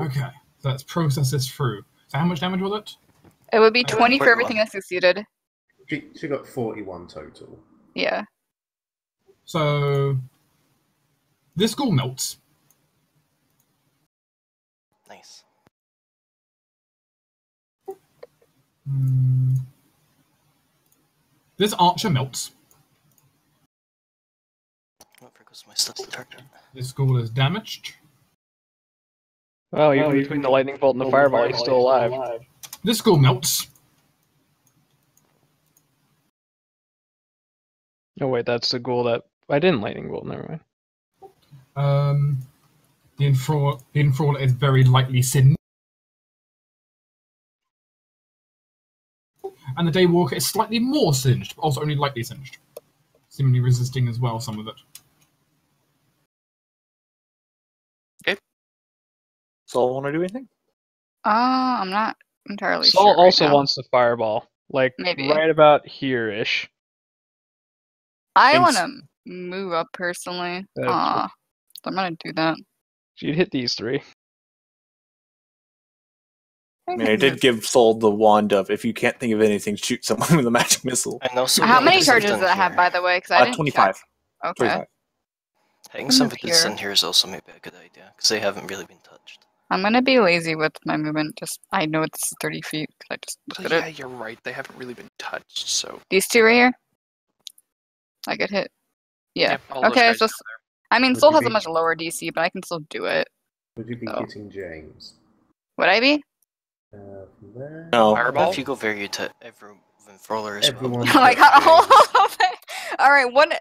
Okay, so let's process this through. So how much damage was it? It would be 20 for everything that succeeded. She, she got 41 total. Yeah. So this ghoul melts. Nice. This archer melts. Oh, there goes my stuffed target. This ghoul is damaged. Well, even between the lightning bolt and the fireball, he's still alive. This ghoul melts. Oh wait, that's the ghoul that I didn't lightning bolt. Never mind. Um, the enthrall the enthrall is very lightly singed. And the Daywalker is slightly more singed, but also only lightly singed. Seemingly resisting as well some of it. Okay. Saul want to do anything? Uh, I'm not entirely Saul sure. right also now. wants the fireball, like Maybe. right about here ish. I Thanks. want to move up personally. That's Uh, so I'm gonna do that. You'd hit these three. I mean, I did give Sol the wand of if you can't think of anything, shoot someone *laughs* with a magic missile. And also, How many charges done does that have, by the way? Because I Uh, didn't 25. check. Okay. 25. Hitting Move somebody that's in here is also maybe a good idea because they haven't really been touched. I'm gonna be lazy with my movement. Just I know it's 30 feet. 'cause I just So looked at yeah, it. you're right. They haven't really been touched. So These two right here. I get hit. Yeah. Yep, okay. guys So down s- I mean, Would Soul you has a much lower DC, but I can still do it. Would you be Oh. hitting James? Would I be? Uh, from there? No. Fireball? If you go very to every Throller as Everyone. well. like but all of it. All right. One.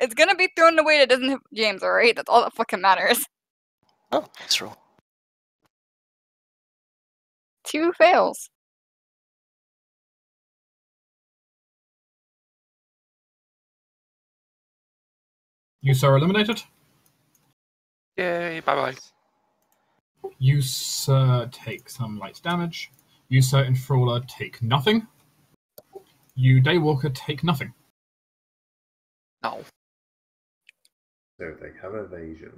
It's gonna be thrown away that doesn't hit James. All right. That's all that fucking matters. *laughs* Oh, nice roll. Two fails. You sir eliminated. Yay, bye bye. You sir take some light damage. You sir Enthraller take nothing. You Daywalker take nothing. No. So they have evasion.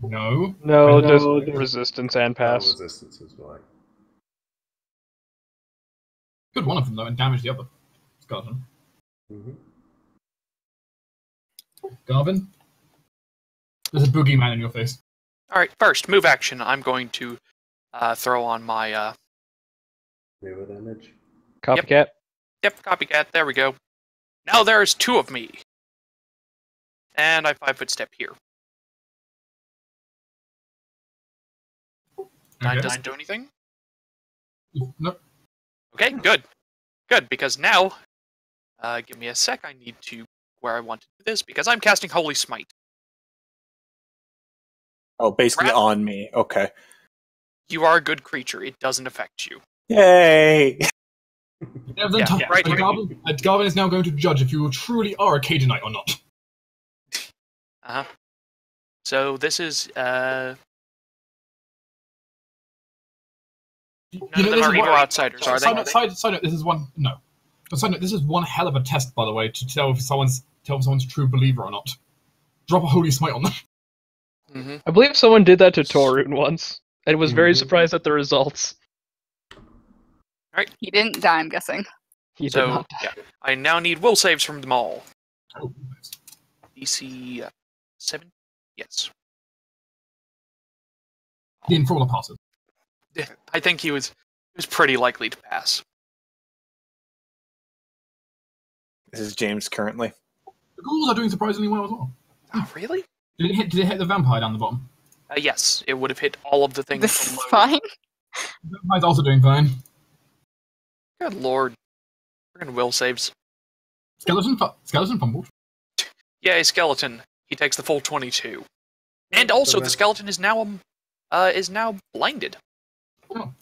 No. No, No, just resistance and pass. resistance is right. Good one of them though, and damage the other. Skeleton. hmm Garvin. There's a boogeyman in your face. All right. First, move action. I'm going to uh, throw on my uh, Mirror damage. Copycat. Yep, copycat. There we go. Now there's two of me. And I five foot step here. Nine Okay. doesn't do anything. No. Okay, good. Good, because now, uh, give me a sec. I need to where I want to do this because I'm casting Holy Smite. Oh, basically Rat- on me. Okay. You are a good creature. It doesn't affect you. Yay! *laughs* Yeah, Yeah, t- yeah, right and here. Garvin, and Garvin is now going to judge if you truly are a Canaanite or not. Uh huh. So this is uh, You none of them this are is evil one- outsiders, are side, they? note, side, side note, this is one. No. Side note, this is one hell of a test, by the way, to tell if someone's tell if someone's a true believer or not. Drop a holy smite on them. Hmm I believe someone did that to Torun once, and was very Mhm. surprised at the results. Right, he didn't die. I'm guessing. He did So not. yeah, I now need will saves from them all. Oh, nice. DC uh, seven. Yes, The Enthraller passes. I think he was he was pretty likely to pass. This is James currently. The ghouls are doing surprisingly well as well. Oh, really? Did it hit? Did it hit the vampire down the bottom? Uh, yes, it would have hit all of the things. This is below. fine. The vampire's also doing fine. Good lord. Friggin' will saves. Skeleton, fu- skeleton fumbled. Yay, skeleton. He takes the full twenty-two. And also, the skeleton is now um, uh, is now blinded. Oh.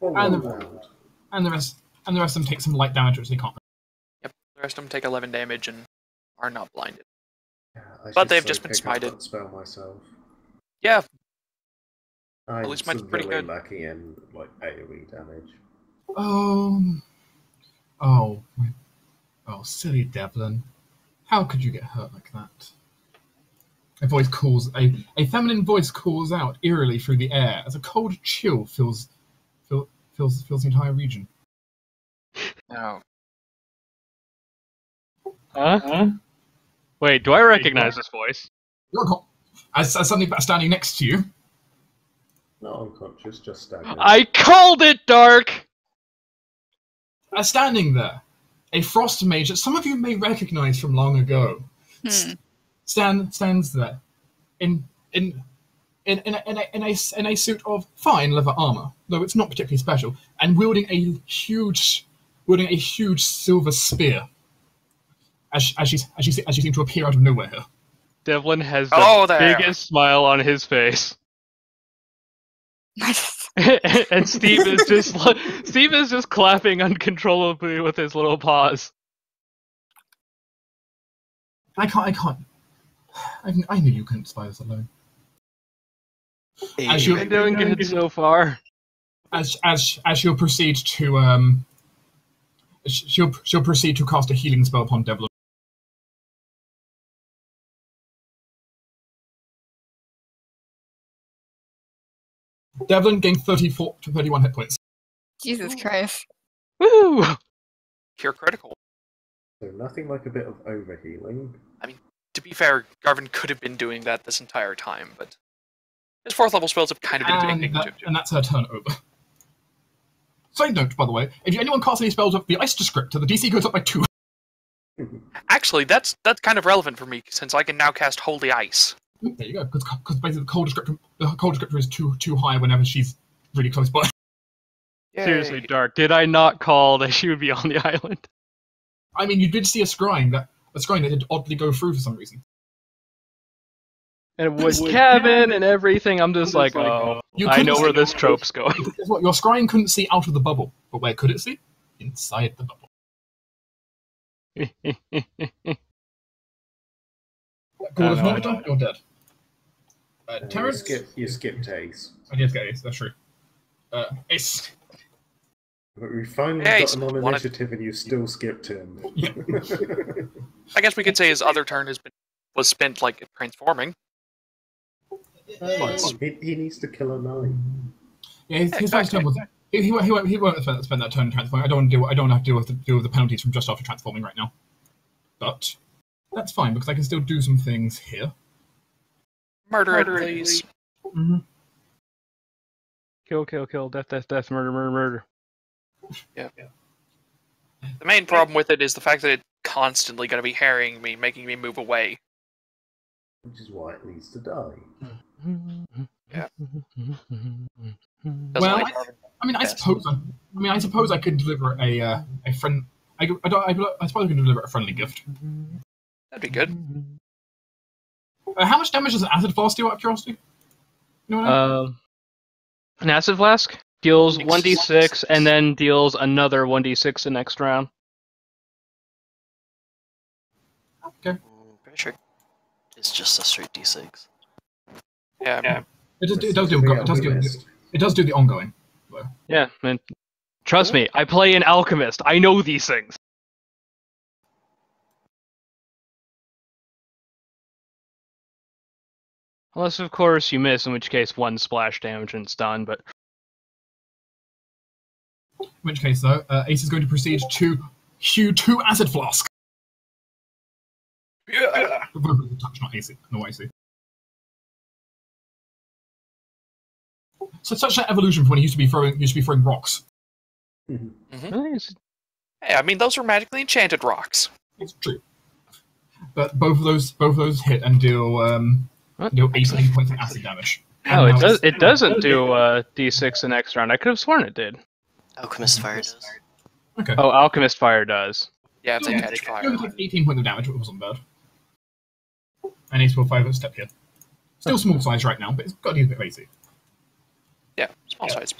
And the- And the rest, and the rest of them take some light damage, which they can't. Yep. The rest of them take eleven damage and are not blinded. Yeah, I But they've so just been pick up smited. spell myself. Yeah. I'm least mine's pretty severely good. lacking in like AoE damage. Um. Oh. my- Oh, silly Devlin. How could you get hurt like that? A voice calls a, a feminine voice calls out eerily through the air as a cold chill fills fill, fills fills the entire region. No. Huh? Wait, do I recognize this voice? You're co- As, as something standing next to you, Not unconscious, just staggering. I called it dark. as standing there, a frost mage that some of you may recognize from long ago Hmm. stand stands there in in in in a, in, a, in, a, in a suit of fine leather armor, though it's not particularly special, and wielding a huge wielding a huge silver spear. As, as she as she as she seemed to appear out of nowhere here. Devlin has the Oh, there. biggest smile on his face. *laughs* *laughs* and Steve is just Steve is just clapping uncontrollably with his little paws. I can't I can't. I, I knew you couldn't spy this alone. As you- You're doing good so far. as as as she'll proceed to um she'll she'll proceed to cast a healing spell upon Devlin. Devlin gained 34 to 31 hit points. Jesus Christ. Woo! Cure critical. So nothing like a bit of overhealing. I mean, to be fair, Garvin could have been doing that this entire time, but his fourth level spells have kind of been And, taking that- and that's her turn over. Side note, by the way, if anyone casts any spells with the ice descriptor, the DC goes up by two. Actually, that's that's kind of relevant for me since I can now cast Holy Ice. There you go, because basically the cold descriptor, the cold descriptor is too too high whenever she's really close by. Seriously, Dark, did I not call that she would be on the *laughs* island? I mean, you did see a scrying that a scrying that did oddly go through for some reason. And it was cabin and everything. I'm just like, oh, I know where this trope's *laughs* going. Guess what? Your scrying couldn't see out of the bubble, but where could it see? Inside the bubble. *laughs* Gord is Uh, not done. You're dead. Uh, And you, skip, you skipped Ace. I did get Ace. That's true. Uh, Ace. But we finally Hey, got him on initiative and you still skipped him. Yeah. *laughs* I guess we could say his other turn has been was spent like transforming. he, he needs to kill a nine. Yeah, his, his first Exactly. turn was. He, he, won't- he won't. He won't spend, spend that turn transforming. I don't want to deal. I don't have to deal with the, deal with the penalties from just after transforming right now. But that's fine because I can still do some things here. Murder, Murder it, it, please. Mm-hmm. kill, kill, kill, death, death, death, murder, murder, murder. Yeah. The main problem with it is the fact that it's constantly going to be harrying me, making me move away. Which is why it needs to die. Yeah. Doesn't Well, like I- I mean, I Yes. suppose. I, I mean, I suppose I could deliver a uh, a friend. I, I, don't, I, I suppose I could deliver a friendly gift. That'd be good. Uh, how much damage does an acid flask do? Out of curiosity. You know what I mean? Um, an acid flask deals 1d6 and then deals another 1d6 the next round. okay. Mm, pretty sure it's just a straight d6. Yeah. It does, it does do. It does the do. It does do the ongoing. Yeah, man. Trust me, I play an alchemist. I know these things. Unless, of course, you miss, in which case one splash damage and it's done. But In which case, though, uh, Ace is going to proceed to hew two acid flasks. Yeah. Touch, not AC. No AC. So such an evolution from when he used to be throwing used to be throwing rocks. Mhm. nice. Hey, I mean, those are magically enchanted rocks. It's true. But both of those both of those hit and deal um What? deal 18 points of acid damage. Oh, And it does. It doesn't do uh, d6 the next round. I could have sworn it did. Alchemist Fire does. Okay. Oh, alchemist fire does. Yeah, it's Yeah, enchanted it fire. only 18 points of damage, which wasn't bad. And Ace will five a step here. Still small size right now, but it's got to be a bit of AC. Yeah, small size.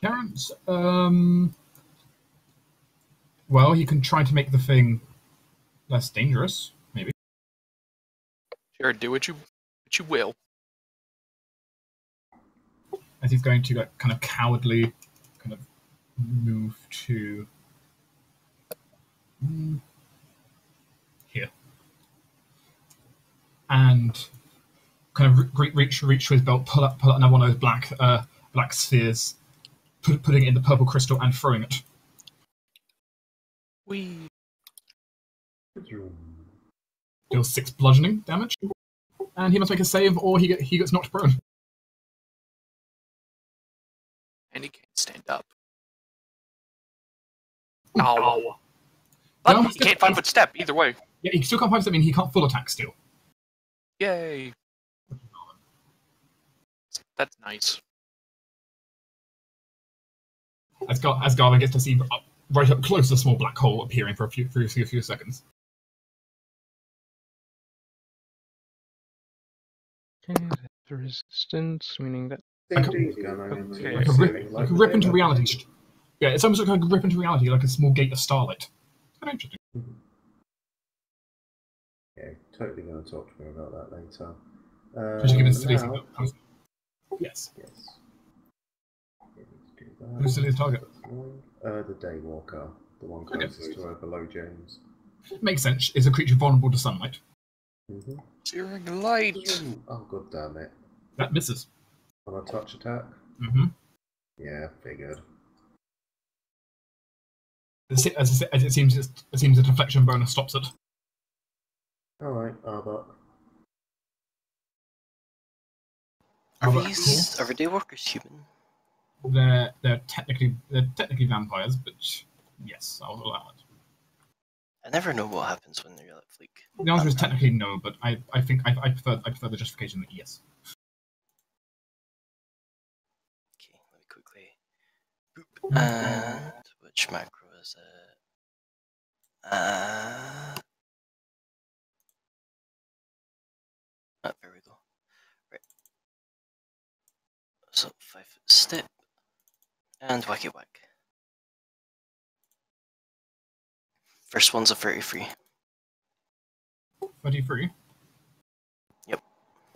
Terrence, um, well, he can try to make the thing less dangerous, maybe. Sure, do what you what you will. As he's going to like, kind of cowardly, kind of move to mm, here, and kind of re- reach reach for his belt, pull up pull up another one of those black uh, black spheres, put, putting it in the purple crystal and throwing it. We Deals six bludgeoning damage, and he must make a save or he get, he gets knocked prone. and he can't stand up. No. But No, he can't five foot step either way. Yeah, he still can't five step. I mean, he can't full attack still. Yay. That's nice. As, Gar- as Garvin gets to see up, right up close a small black hole appearing for a few for a few, few seconds. Okay, that's resistance, meaning that CD's going into Okay. the Like a rip, ceiling, like a rip into reality. Yeah, it's almost like a rip into reality, like a small gate of starlight. Kind of interesting. Yeah, totally going to talk to me about that later. Uh, Especially given Celia's now- Yes. Yes. Yeah, let's. Who's Celia's target? Uh, the Daywalker, the one Okay. closest to Overload James. Makes sense. Is a creature vulnerable to sunlight. Mm-hmm. Searing light. Oh god damn it! That misses. On a touch attack. Mm-hmm. Yeah, figured. As, it- as, it- as it seems, it seems the deflection bonus stops it. All right, Arbok. Are that's these are Daywalkers human? They're they're technically they're technically vampires, but yes, I'll allow it. I never know what happens when they're like. The answer is technically no, but I, I think I, I prefer I prefer the justification that yes. Okay, let me quickly. Boop. And which macro is it? Uh, ah, there we go. Right. So five foot step and wacky whack. First one's a thirty-three. Thirty three. Yep.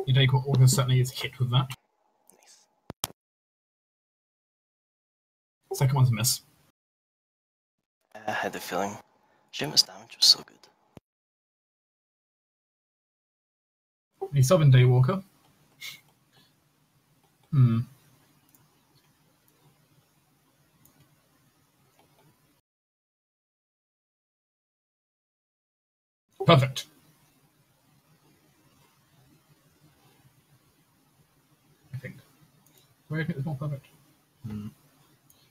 Your day order certainly is hit with that. Nice. Second one's a miss. I had the feeling Jim's damage was so good. The Southern Daywalker. Hmm. Perfect. I think. Do I think it's more perfect?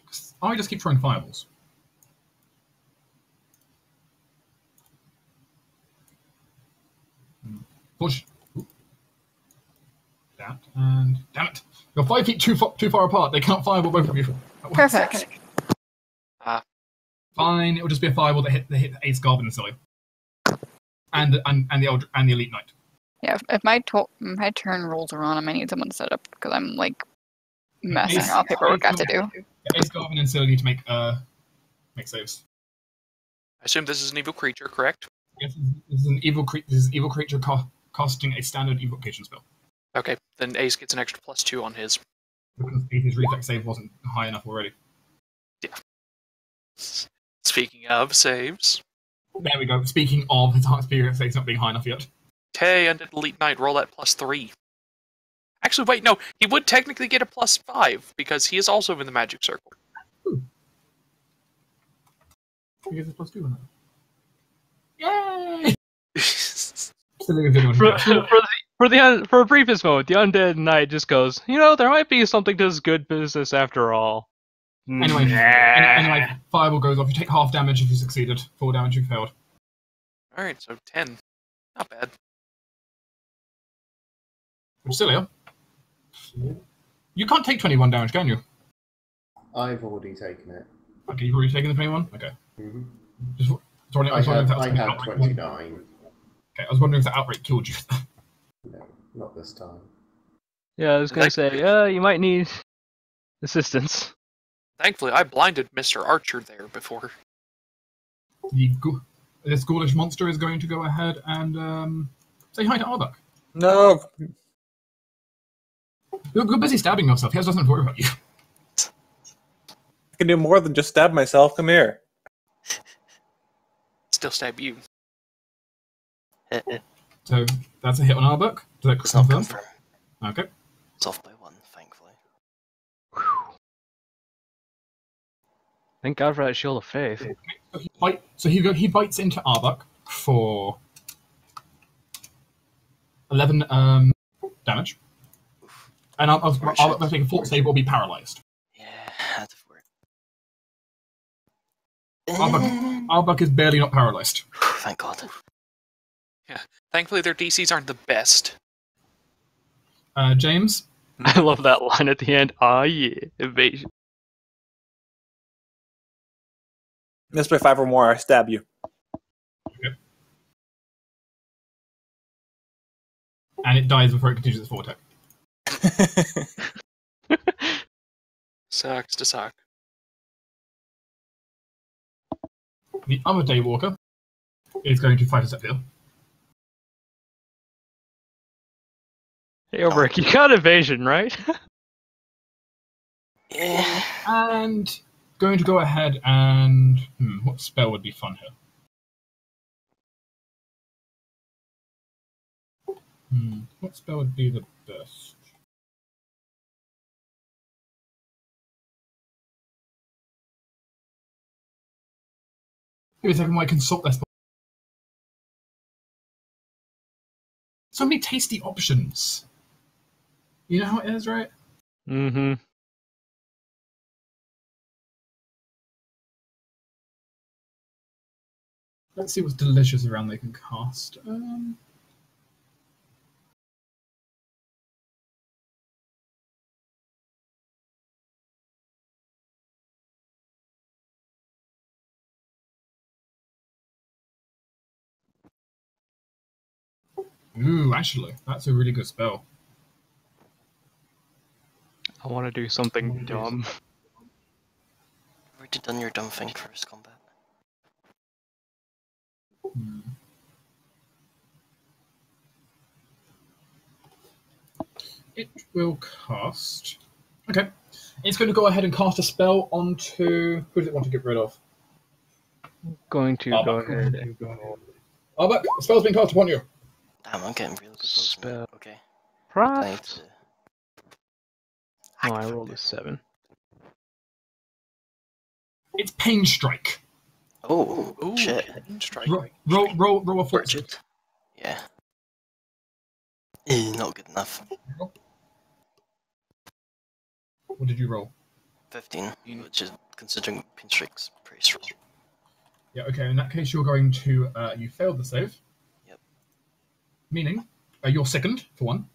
'Cause I just keep throwing fireballs. Hmm. Push. That and damn it, you're five feet too far, too far apart. They can't fireball both of you. at once. Perfect. Fine, it will just be a fireball that hit that hit Ace Garvin and Silly, and and and the Eld- and the Elite Knight. Yeah, if, if my to- my turn rolls around, I might need someone to set up because I'm like messing Ace- up paperwork I have to do. Ace Garvin and Silly need to make uh make saves. I assume this is an evil creature, correct? Yes, this is an evil creature. This is an evil creature ca- casting a standard evocation spell Okay, then Ace gets an extra plus two on his. because his reflex save wasn't high enough already. Yeah. Speaking of saves, There we go. Speaking of his heart spirit save not being high enough yet. Tay and Elite Knight roll at plus three. Actually, wait, no, he would technically get a plus five because he is also in the magic circle. He gets a plus two on that. Yay! That's Silly is the only for, for the for the un, for a briefest moment, the undead knight just goes, you know, there might be something to this good business after all. Anyway, Nah. anyway, fireball goes off. You take half damage if you succeeded, full damage if you failed. All right, so ten, not bad. Which Celia, you can't take 21 damage, can you? I've already taken it. Okay, you've already taken the 21? Okay. hmm Just, w- I I was wondering had, if that was I gonna had outright- 29. Okay, I was wondering if that outright killed you. *laughs* No, not this time. Yeah, I was gonna say, uh, you might need assistance. Thankfully, I blinded Mister Archer there before. the gu- this ghoulish monster is going to go ahead and um, say hi to Arbok. No, You're, you're busy stabbing yourself. He has nothing to worry about you. *laughs* I can do more than just stab myself. Come here. Still stab you. It, it, So that's a hit on Arbok. Does that not confirm? confirmed. Okay. It's off Thank God for that shield of faith. So he, bite, so he, go, he bites into Arbok for 11 um, damage. And I'll, I'll, Poor I'll. I'll take a fort save or be paralyzed. Yeah, that's for it. Arbuck, Arbok is barely not paralyzed. Thank God. Yeah. Thankfully, their DCs aren't the best. Uh, James, *laughs* I love that line at the end. Ah, yeah, evasion. Miss by five or more, I stab you. Okay. and it dies before it continues its full attack. *laughs* Sucks to suck. The other Daywalker is going to fight us up here. Hey, Arbok, you got evasion, right? *laughs* Yeah. And going to go ahead and. Hmm, what spell would be fun here? Hmm, what spell would be the best? Give me a second while I consult this. So many tasty options. You know how it is, right? mm-hmm. Let's see what's delicious around they can cast. Um, ooh, actually, that's a really good spell. I want to do something dumb. You've already done your dumb thing first combat. It will cast. Okay. It's going to go ahead and cast a spell onto. Who does it want to get rid of? Going to Arbok. go ahead and Arbok, the spell's been cast upon you. Damn, I'm getting really good rolls now. Spell. Okay. I Right. to. Oh, I rolled a seven. It's Pain Strike. Oh, Ooh, shit. Strike. Roll, roll, roll, roll a fortune. Fortune. Yeah. Eh, not good enough. What did you roll? 15, which is considering Pain Strike's pretty strong. Yeah, okay. In that case, you're going to. Uh, you failed the save. Yep. Meaning, uh, you're second, for one,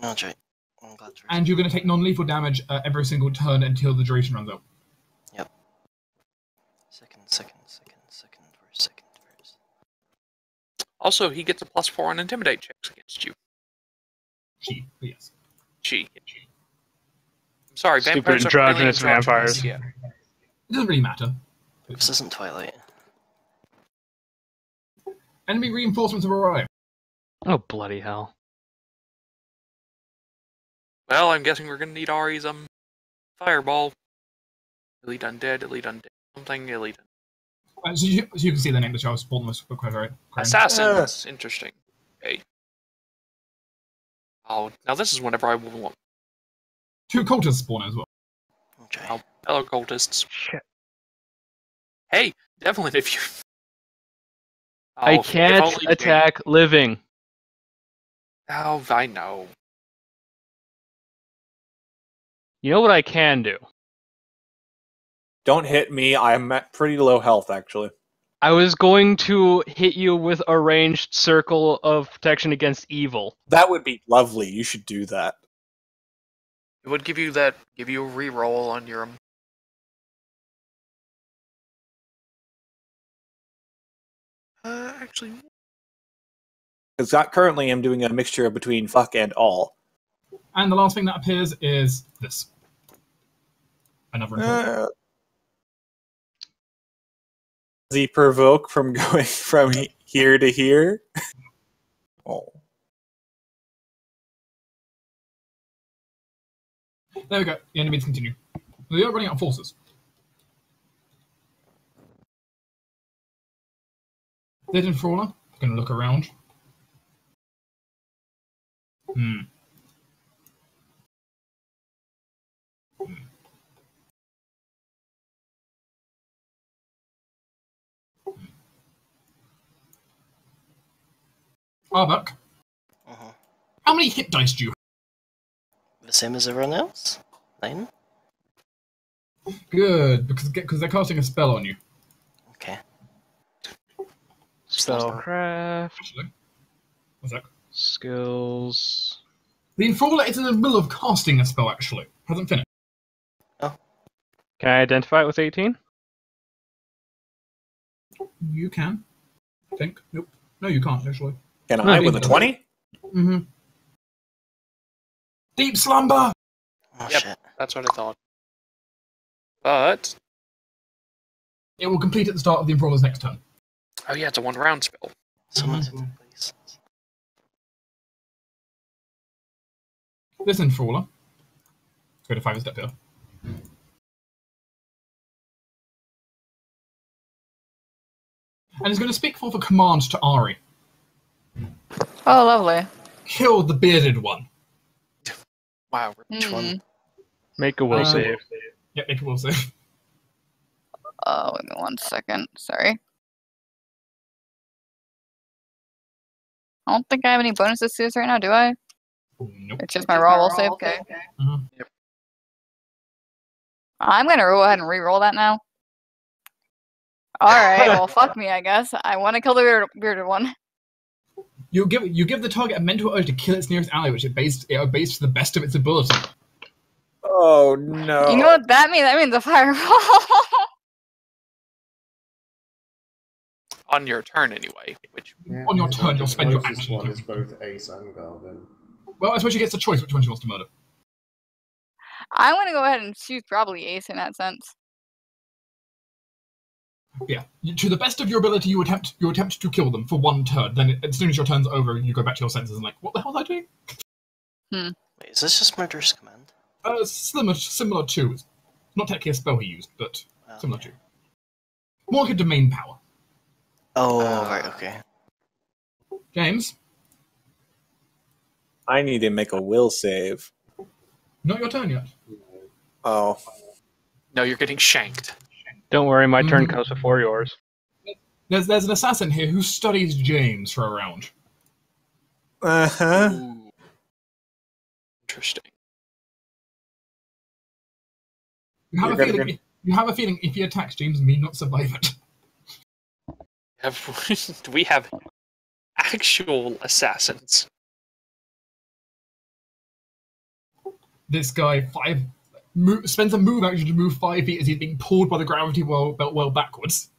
No, Jay. I'm glad to and you're going to take non lethal damage uh, every single turn until the duration runs out. Second, second, second, second, verse, second, verse. Also, he gets a plus four on intimidate checks against you. She, yes. She. I'm sorry, Stupid vampires are really androgynous vampires. Yeah. It doesn't really matter. This isn't Twilight. Enemy reinforcements have arrived. Oh, bloody hell. Well, I'm guessing we're gonna need Ari's um fireball. Elite undead, elite undead, something elite. Uh, Uh, so, you, so you can see the name that I was born with quite right. Assassins. Interesting. Okay. Oh, now this is whenever I would want. Two cultists spawn as well. Okay. Oh. Hello, cultists. Shit. Hey, definitely if you. *laughs* I Oh, if can't only we- attack living. Oh, I know. You know what I can do? Don't hit me. I'm at pretty low health, actually. I was going to hit you with a ranged circle of protection against evil. That would be lovely. You should do that. It would give you that, give you a reroll on your. um, Uh, actually, Because currently I'm doing a mixture between fuck and all. And the last thing that appears is this. Another encounter. Uh, does he provoke from *laughs* going from he- here to here? oh. There we go. The enemies continue. They are running out of forces. Dead and Frawler. Going to look around. Hmm. Arbok, Uh-huh. how many hit dice do you have? The same as everyone else? Nine? Good, because because they're casting a spell on you. Okay. Spellcraft Actually, what's that? skills. The Enthrall is in the middle of casting a spell. Actually, hasn't finished. Oh. Can I identify it with 18? You can. I think. Nope. No, you can't actually. Can No, I with a 20? Mm-hmm. Deep slumber. Oh Yep. shit. That's what I thought. But It will complete at the start of the Enthraller's next turn. oh yeah, it's a one round spell. Someone Mhm. hit please. This Enthrall. Go to five step here. And he's going to speak forth a command to Ari. Oh, lovely. Kill the bearded one. Wow. Which one? Mm. Make a will Uh, save. Yeah, make it will save. Oh, wait me one second. Sorry. I don't think I have any bonuses to this right now, do I? Nope. It's just my raw will save. Okay. Mhm. I'm gonna go ahead and re-roll that now. All right. Well, *laughs* fuck me. I guess I want to kill the bearded, bearded one. You give you give the target a mental urge to kill its nearest ally, which it based it obeys to the best of its ability. Oh no. You know what that means? That means a fireball. *laughs* On your turn anyway. Which Yeah, On your turn, you'll spend your closest action one to- is both Ace and Garvin. Well, I suppose she gets a choice which one she wants to murder. I'm gonna go ahead and choose probably Ace in that sense. Yeah, to the best of your ability, you attempt you attempt to kill them for one turn. Then, as soon as your turn's over, you go back to your senses and like, what the hell was I doing? Hmm. Wait, is this just murderous command? Uh, similar similar to, it's not technically a spell he used, but Oh, similar okay. to. More like a domain power. Oh, Uh, right, okay. James, I need to make a will save. not your turn yet. Oh. no, you're getting shanked. Don't worry, my turn Mhm. comes before yours. There's there's an assassin here who studies James for a round. Uh huh. Ooh. Interesting. You have You're a gonna feeling. You have a feeling if he attacks James, may not survive it. *laughs* Have *laughs* we have actual assassins? This guy five mo- spends a move action to move five feet as he's being pulled by the gravity well belt well backwards,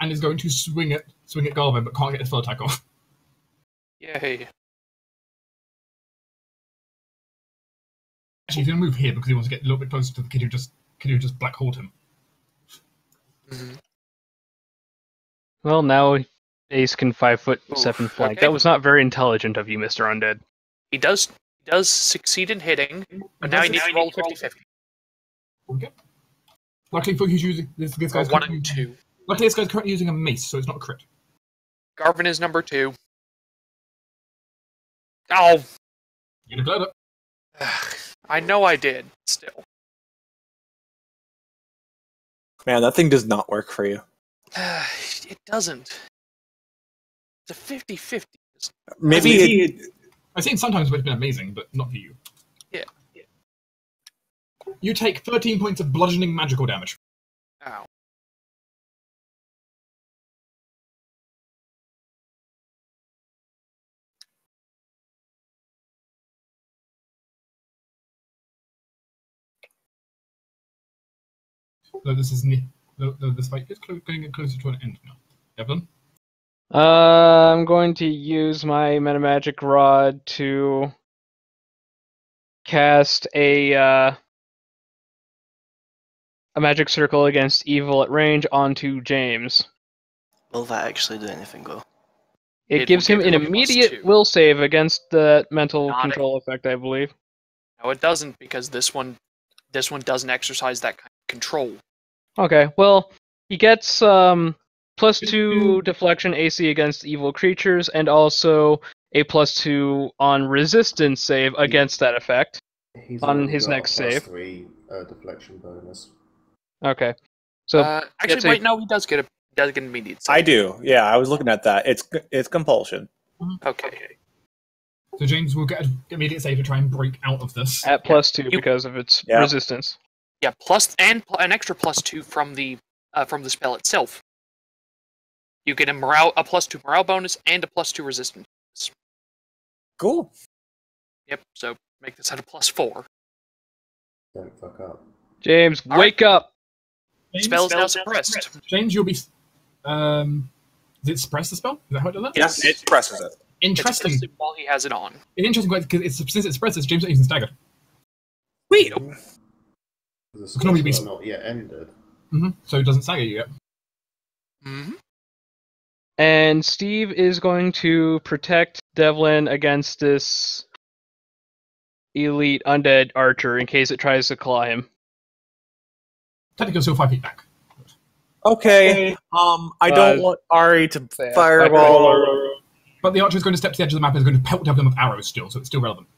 and is going to swing it, swing at Garvin, but can't get his full attack off. Yay. Actually, he's going to move here because he wants to get a little bit closer to the kid who just kid who just black holed him. Mhm. Well, now Ace can five foot Oof, seven flank. okay. That was not very intelligent of you, Mister Undead. He does he does succeed in hitting, but now he needs to roll 50 50. Okay. Luckily for he's using this, this guy's one currently- and two. Luckily, this guy's currently using a mace, so it's not a crit. Garvin is number two. Oh, You declared it. I know I did. Still, Man, that thing does not work for you. *sighs* it doesn't. It's a 50 50. Maybe it, I've seen sometimes where it's been amazing, but not for you. Yeah. You take 13 points of bludgeoning magical damage. Ow. Though this is ne- though, though this fight is clo- going to get closer to an end now. Evelyn? Uh, I'm going to use my metamagic rod to cast a uh, a magic circle against evil at range onto James. Will that actually do anything, though? It, It gives him an him a plus immediate will save against the mental Not a- control effect, I believe. No, it doesn't because this one, this one doesn't exercise that kind of control. Okay, well, he gets um plus two deflection AC against evil creatures, and also a plus two on resistance save against that effect. He's On his got a next plus save. Three uh, deflection bonus. Okay, so uh, actually, it's a- wait, no, he does get a doesn't mean it's. I do. Yeah, I was looking at that. It's it's compulsion. Okay. So James will get an immediate save to try and break out of this. At plus two You- because of its Yeah. resistance. Yeah, plus and pl- an extra plus two from the uh, from the spell itself. You get a morale, a plus two morale bonus, and a plus two resistance. Cool. Yep. So make this at a plus four. Don't fuck up. James, All right. wake up! James, Spell is now suppressed. James, you'll be. Um, does it suppress the spell? Is that how it does that? Yes, it presses it. Interesting. It's while he has it on. It's interesting because it's, since it suppresses, James isn't staggered. Wait. The can only be not yet ended. hmm So it doesn't stagger you yet. Mm-hmm. And Steve is going to protect Devlin against this elite undead archer in case it tries to claw him. Technically, still five feet back. Okay. Um, I Uh, don't want Ari to yeah, fireball. But the archer is going to step to the edge of the map and is going to pelt Devlin with arrows still, so it's still relevant.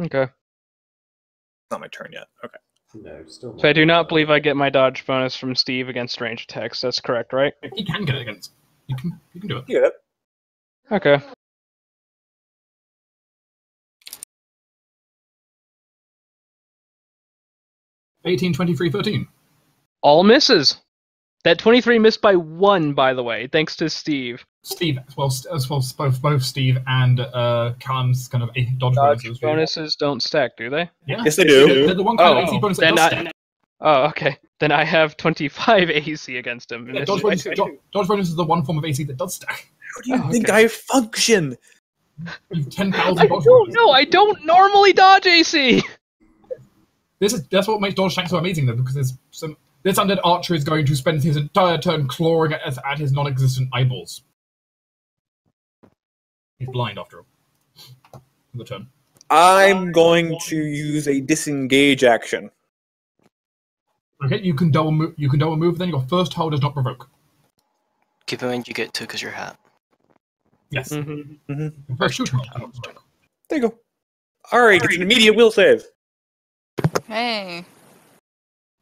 Okay. It's not my turn yet. Okay. No, still. So I do not believe I get my dodge bonus from Steve against range attacks. That's correct, right? He can get it against. You can, you can do it. You get it. Okay. Eighteen, twenty-three, thirteen. All misses. That 23 missed by one, by the way, thanks to Steve. Steve, as well as well both both Steve and uh, Callum's kind of dodge, Dodge bonuses. bonuses don't stack, do they? Yeah. Yes, they do. The, the one kind Oh, of AC bonus that does I- stack. Oh, okay. Then I have 25 *laughs* AC against him. Yeah, dodge, is bonus, two. dodge, dodge bonus is the one form of AC that does stack. How do you Oh, think okay. I function? You've ten thousand I dodge don't bonuses. know. I don't normally dodge AC. This is that's what makes dodge stack so amazing though, because there's some this undead archer is going to spend his entire turn clawing at, at his non-existent eyeballs. He's blind after all. The turn. I'm going to use a disengage action. Okay, you can double move. You can double move. Then your first hull does not provoke. Keep in mind you get two because your hat. Yes. Mhm. Your first shoot hull does not provoke. There you go. Ari gets an immediate will save. Hey.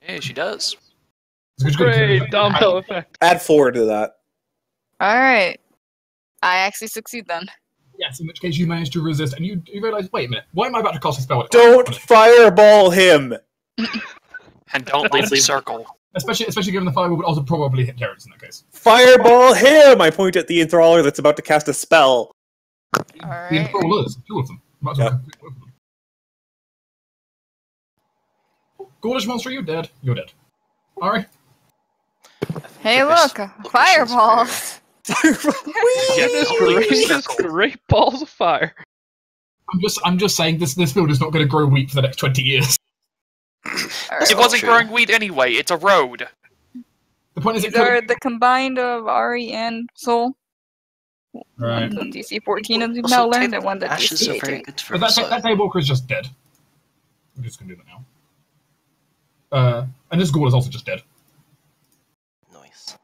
Hey, she does. It's just gonna- Great domino effect. Add four to that. All right. I actually succeed then. Yes, in which case you manage to resist, and you, you realize, wait a minute, why am I about to cast a spell? Don't fireball him. *laughs* And don't leave the circle. Especially, especially given the fireball would also probably hit Terrence in that case. Fireball him. I point at the enthraller that's about to cast a spell. All The right. enthrallers, two of them. Might as well complete both of. Ghoulish monster, you're dead. You're dead. Alright. Hey, look, focus fireballs. Goodness don't leave the gracious, circle. great balls of fire. I'm just I'm just saying this this build is not gonna grow wheat for the next twenty years. All It wasn't true. growing weed anyway. It's a road. The point is it are the combined of Ari and Soul. Right. One DC 14 and we've Also, now learned, take and one that ashes DC are very 18. good for But that, us. that Daywalker is just dead. I'm just gonna do that now. Uh and this ghoul is also just dead. Nice.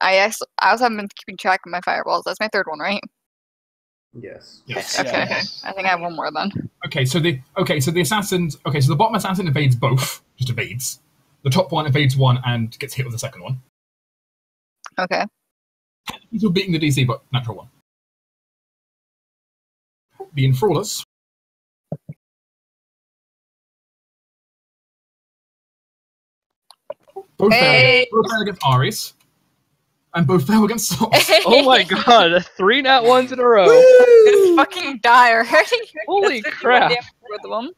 I actually, I also haven't been keeping track of my fireballs. That's my third one, right? Yes. Yes. Okay. Yes. I think I have one more then. Okay, so the okay, so the assassins okay, so the bottom assassin evades both, just evades. The top one evades one and gets hit with the second one. Okay. He's still beating the DC, but natural one. The enthrallers. Both, Hey. both fail against Ares, and both fail against Sol. *laughs* Oh my *laughs* god, three nat ones in a row. This fucking die already. *laughs* Holy crap. damage for both of them.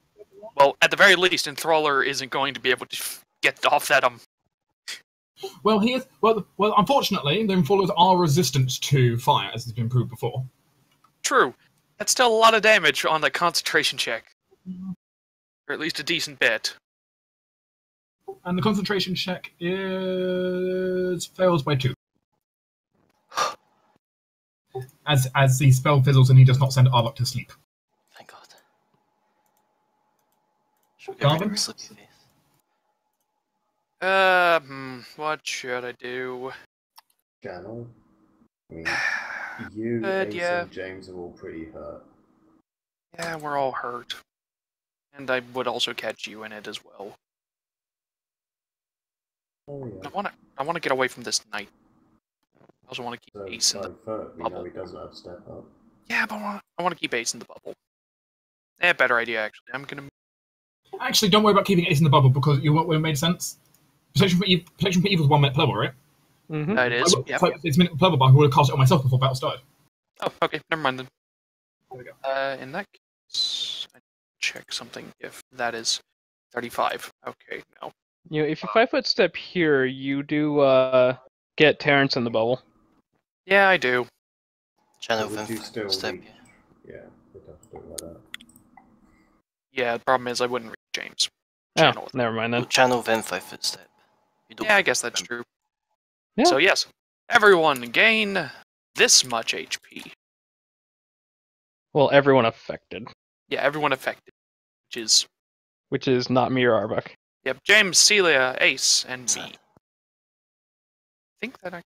Well, at the very least, Enthraller isn't going to be able to get off that um. Well, he is. Well, well. Unfortunately, the enthrallers are resistant to fire, as has been proved before. True. That's still a lot of damage on the concentration check. Or at least a decent bit. And the concentration check is fails by two. As as the spell fizzles and he does not send Arbok to sleep. Thank God. Should we get rid of Garvin? her sleepy face? Uh, hmm, what should I do? Channel. I mean, *sighs* you, Good, Ace, yeah. and James are all pretty hurt. Yeah, we're all hurt. And I would also catch you in it as well. Oh I want to. I want to get away from this knight. I also want to keep So Ace in the. by third, we know bubble. he doesn't have step up. Yeah, but I want. I want to keep Ace in the bubble. Yeah, better idea actually. I'm gonna. Actually, don't worry about keeping Ace in the bubble because you won't. It made sense. Protection from, e- protection from evil is one minute per level, right? Mm-hmm. That is. I- Yep. so It's a minute per level, but I would have cast it on myself before battle started. Oh, okay. Never mind then. There we go. Uh, in that case, I check something if that is 35. Okay, no. You know, if you five foot step here, you do uh, get Terrence in the bubble. Yeah, I do. Channel Would you still step. reach? Yeah, we'd have to do like that. Yeah, the problem is I wouldn't read James. Oh, never mind Oh, then. channel Vim five foot step. You don't Yeah, I guess that's true. Yeah. So yes, everyone gain this much HP. Well, everyone affected, Yeah, everyone affected, which is which is not me or Arbok. yep, James, Celia, Ace, and me. I think that I.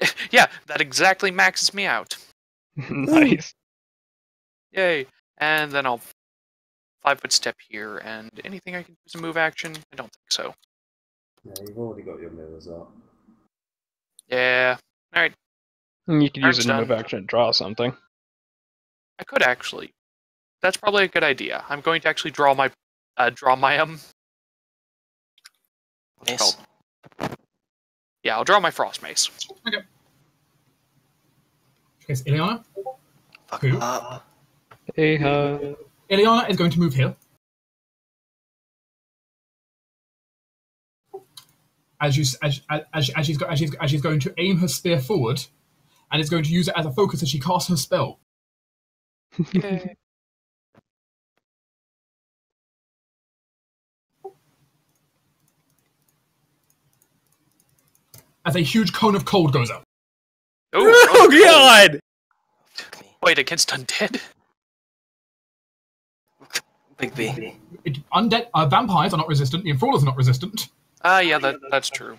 *laughs* yeah, that exactly maxes me out. *laughs* nice. Yay! And then I'll five foot step here, and anything I can use a move action? I don't think so. Yeah, you've already got your mirrors up. Yeah, And you could use Turn's a move action to draw something. I could actually. That's probably a good idea. I'm going to actually draw my uh, draw my um. What's it called? Yeah, I'll draw my frost mace. Okay, so Ileana. Fuck Who? up. Hey, uh, Ileana is going to move here. As you as as, as she's as she's as she's going to aim her spear forward, and is going to use it as a focus as she casts her spell. *laughs* As a huge cone of cold goes up. *laughs* Oh, Oh god! Fuck me. Wait, against undead? Big B. It, undead uh, vampires are not resistant. The Enthrallers are not resistant. Ah, yeah, that that's true.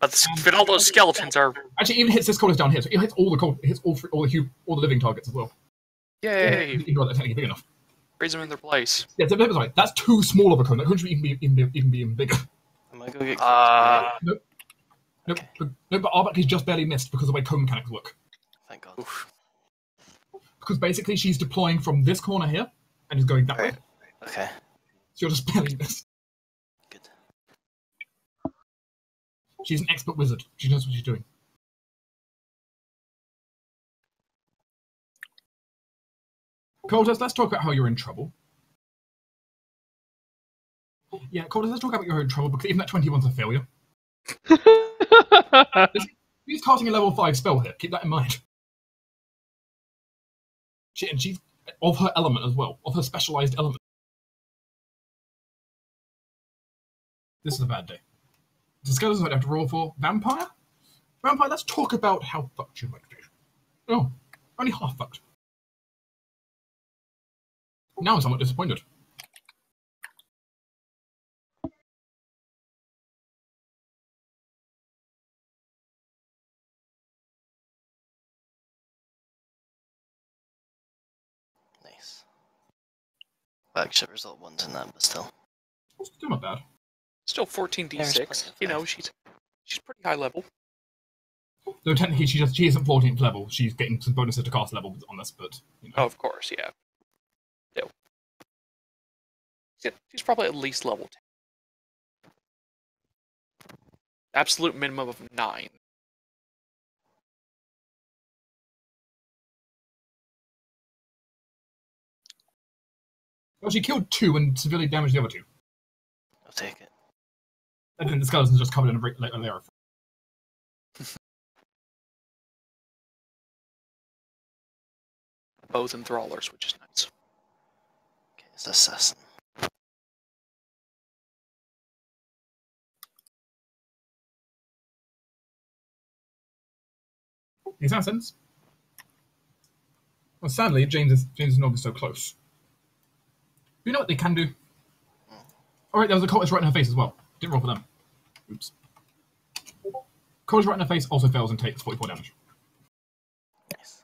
But, the, but all those skeletons are Actually, even hits this cold down here. So it hits all the cold. It hits all three, all the hu- all the living targets as well. yay. Ignore that technically big enough. Raise them in their place. Yeah, so, sorry, that's too small of a cone. That cone should even be even be, even be even bigger. Am I gonna get? Uh, Nope. Nope. Uh, but, no, but Arbok is just barely missed because of the way cone mechanics work. Thank God. oof. Because basically she's deploying from this corner here and is going that way. Okay. So you're just barely missed. Good. She's an expert wizard. She knows what she's doing. Cortez, let's talk about how you're in trouble. Yeah, Cortez, let's talk about you're in trouble because even that 21's a failure. *laughs* She's casting a level 5 spell here. Keep that in mind. She, and she's of her element as well, of her specialized element. This is a bad day. Discuss what I have to roll for. Vampire? Vampire, let's talk about how fucked you might be. Oh, only half fucked. Now I'm somewhat disappointed. Well, actually, result one's in that, but still. It's still not bad. Still 14d6. You know, she's she's pretty high level. Oh, no, technically she just she isn't 14th level. She's getting some bonuses to cast level on this, but you know. Oh, of course, yeah. Still. Yeah, she's probably at least level 10. Absolute minimum of 9. Well, she killed two and severely damaged the other two. I'll take it. And then the skeleton's just covered in a, a layer of Both enthrallers, which is nice. Okay, it's assassin. the assassins. Well, sadly, James is James is not so close. You know what they can do? All right, there was a cultist right in her face as well. Didn't roll for them. Oops. Cultist right in her face also fails and takes 44 damage. Nice.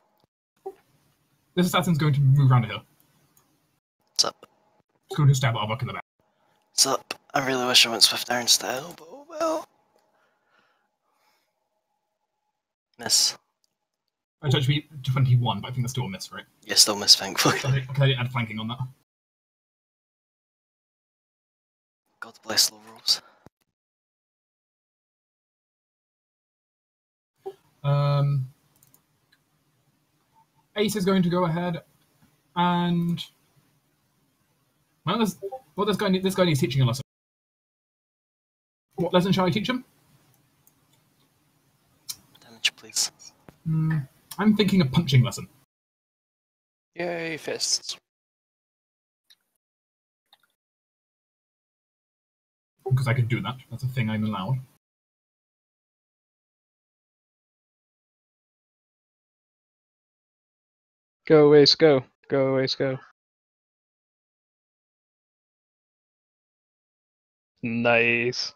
This assassin's going to move around to here. What's up? It's going to stab Arbok in the back. What's up? I really wish I went Swift Iron style, but oh well. Miss. I touch be 21, but I think that's still a miss, right? Yeah, still miss, thankfully. Okay, I didn't add flanking on that. God bless low rolls. Um, Ace is going to go ahead and well, this, well, this guy this guy needs teaching a lesson. What lesson shall I teach him? Damage, please. Hmm, I'm thinking a punching lesson. Yay, fists. Because I can do that. That's a thing I'm allowed. Go, Ace, go. Go, Ace, go. Nice.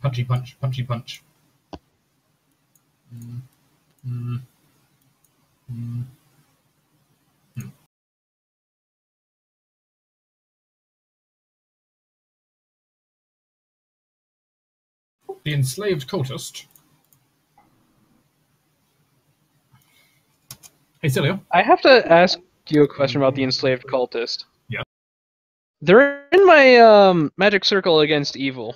Punchy punch, punchy punch. Mm, mm, mm. The enslaved cultist. Hey, Celia. I have to ask you a question about the enslaved cultist. Yeah. They're in my um, magic circle against evil,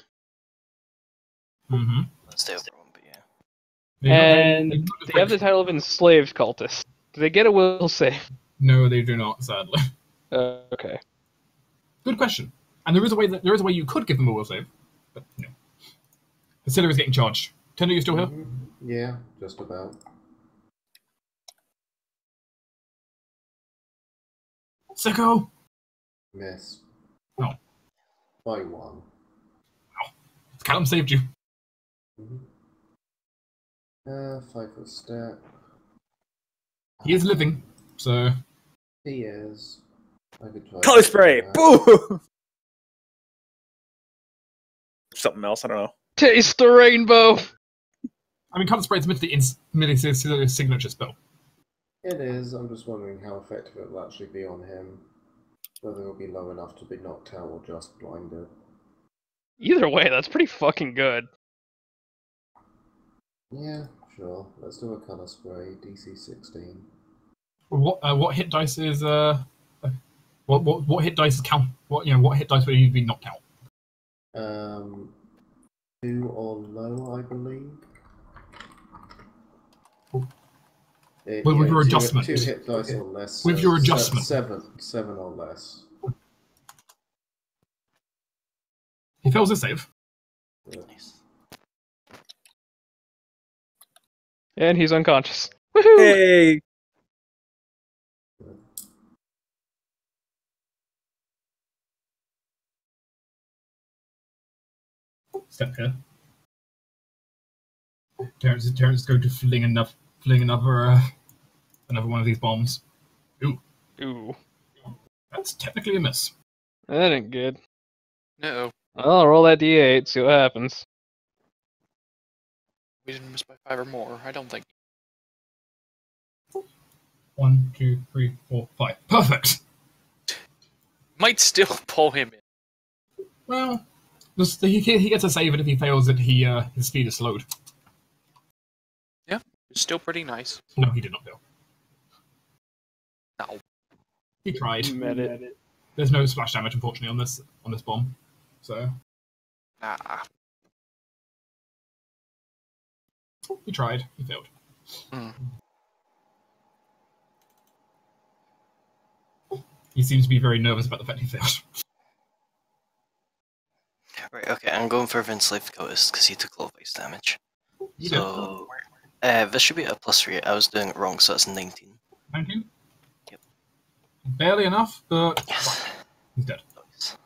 Mm-hmm. Let's stay with that one, and they have the title of enslaved cultist. Do they get a will save? No, they do not. Sadly. *laughs* Uh, okay. Good question. And there is a way that there is a way you could give them a will save, but no. Celia is getting charged. Tinder, you still here? Mhm. Yeah, just about. Sicko. Miss. Oh. By one. No. Callum saved you. Mhm. Uh, five foot step. He is living, so He is. I. Color spray. do that. Boo. *laughs* Something else. I don't know. Taste the rainbow. I mean, Color Spray is meant to be in Celia's signature spell. It is. I'm just wondering how effective it will actually be on him. Whether it'll be low enough to be knocked out or just blinded. Either way, that's pretty fucking good. Yeah, sure. Let's do a color spray. DC 16. What uh, what hit dice is uh what what what hit dice is count? What you know what hit dice will you be knocked out? Um, two or low, I believe. It- With- with your two- adjustment. Two hit dice or less. With so your adjustment. Seven, seven or less. He fails his save. Yeah. Nice. And he's unconscious. Woohoo! Hey. Step here. Terrence, Terrence is going to fling enough, fling another, uh, another one of these bombs. Ooh, Ooh. That's technically a miss. that ain't good. No, Well, I'll roll that d8, see what happens. we didn't miss by five or more. I don't think. One, two, three, four, five. Perfect. Might still *laughs* pull him in. Well, just, he he gets a save, and if he fails it, he uh, his speed is slowed. Yeah, it's still pretty nice. No, he did not fail. No. He tried. Met it. There's no splash damage, unfortunately, on this on this bomb. So Nah. he tried. He failed. Hmm. He seems to be very nervous about the fact he failed. Right, okay, I'm going for Vince Life Cultist because he took a lot of ice damage. You so, uh, this should be a plus 3. I was doing it wrong, so that's 19. 19? Yep. Barely enough, but Yes. he's dead. Nice.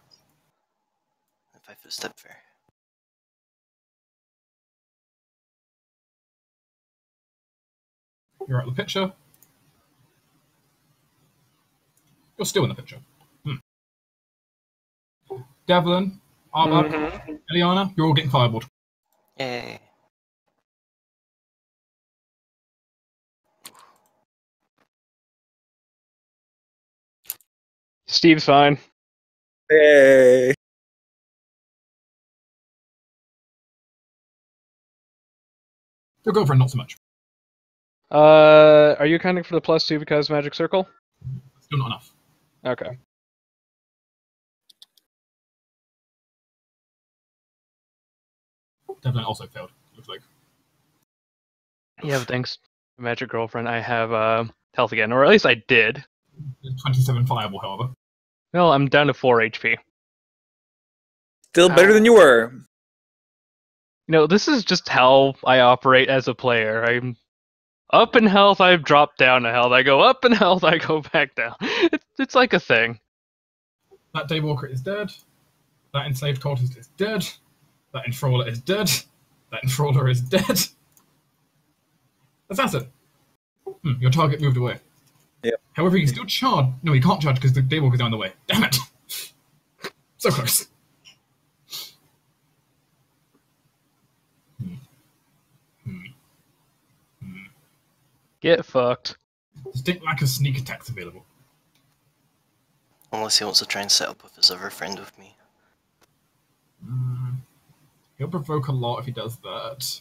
If I foot step fair. You're out of the picture. You're still in the picture. Hmm. Devlin, Arbok, mm-hmm. Eliana, you're all getting fireballed. Yeah. Steve's fine. Hey. Your girlfriend, not so much. Uh, are you accounting for the plus two because magic circle? Still not enough. Okay. Devlin also failed. Looks like. Yeah, but thanks, magic girlfriend. I have uh health again, or at least I did. Twenty-seven fireball, however. Well, I'm down to four HP. Still better than you were. You know, this is just how I operate as a player. I'm up in health, I drop down to health. I go up in *laughs* health, I go back down. It's it's like a thing. That Daywalker is dead. That enslaved cultist is dead. That enthraller is dead. That enthraller is dead. Assassin. Hmm, your target moved away. Yep. However, he can still charge. No, he can't charge because the Daywalker's down the way. Damn it! so close. Hmm. Hmm. Hmm. Get fucked. Distinct lack of sneak attacks available. Unless he wants to try and set up with his other friend with me. Mm. He'll provoke a lot if he does that.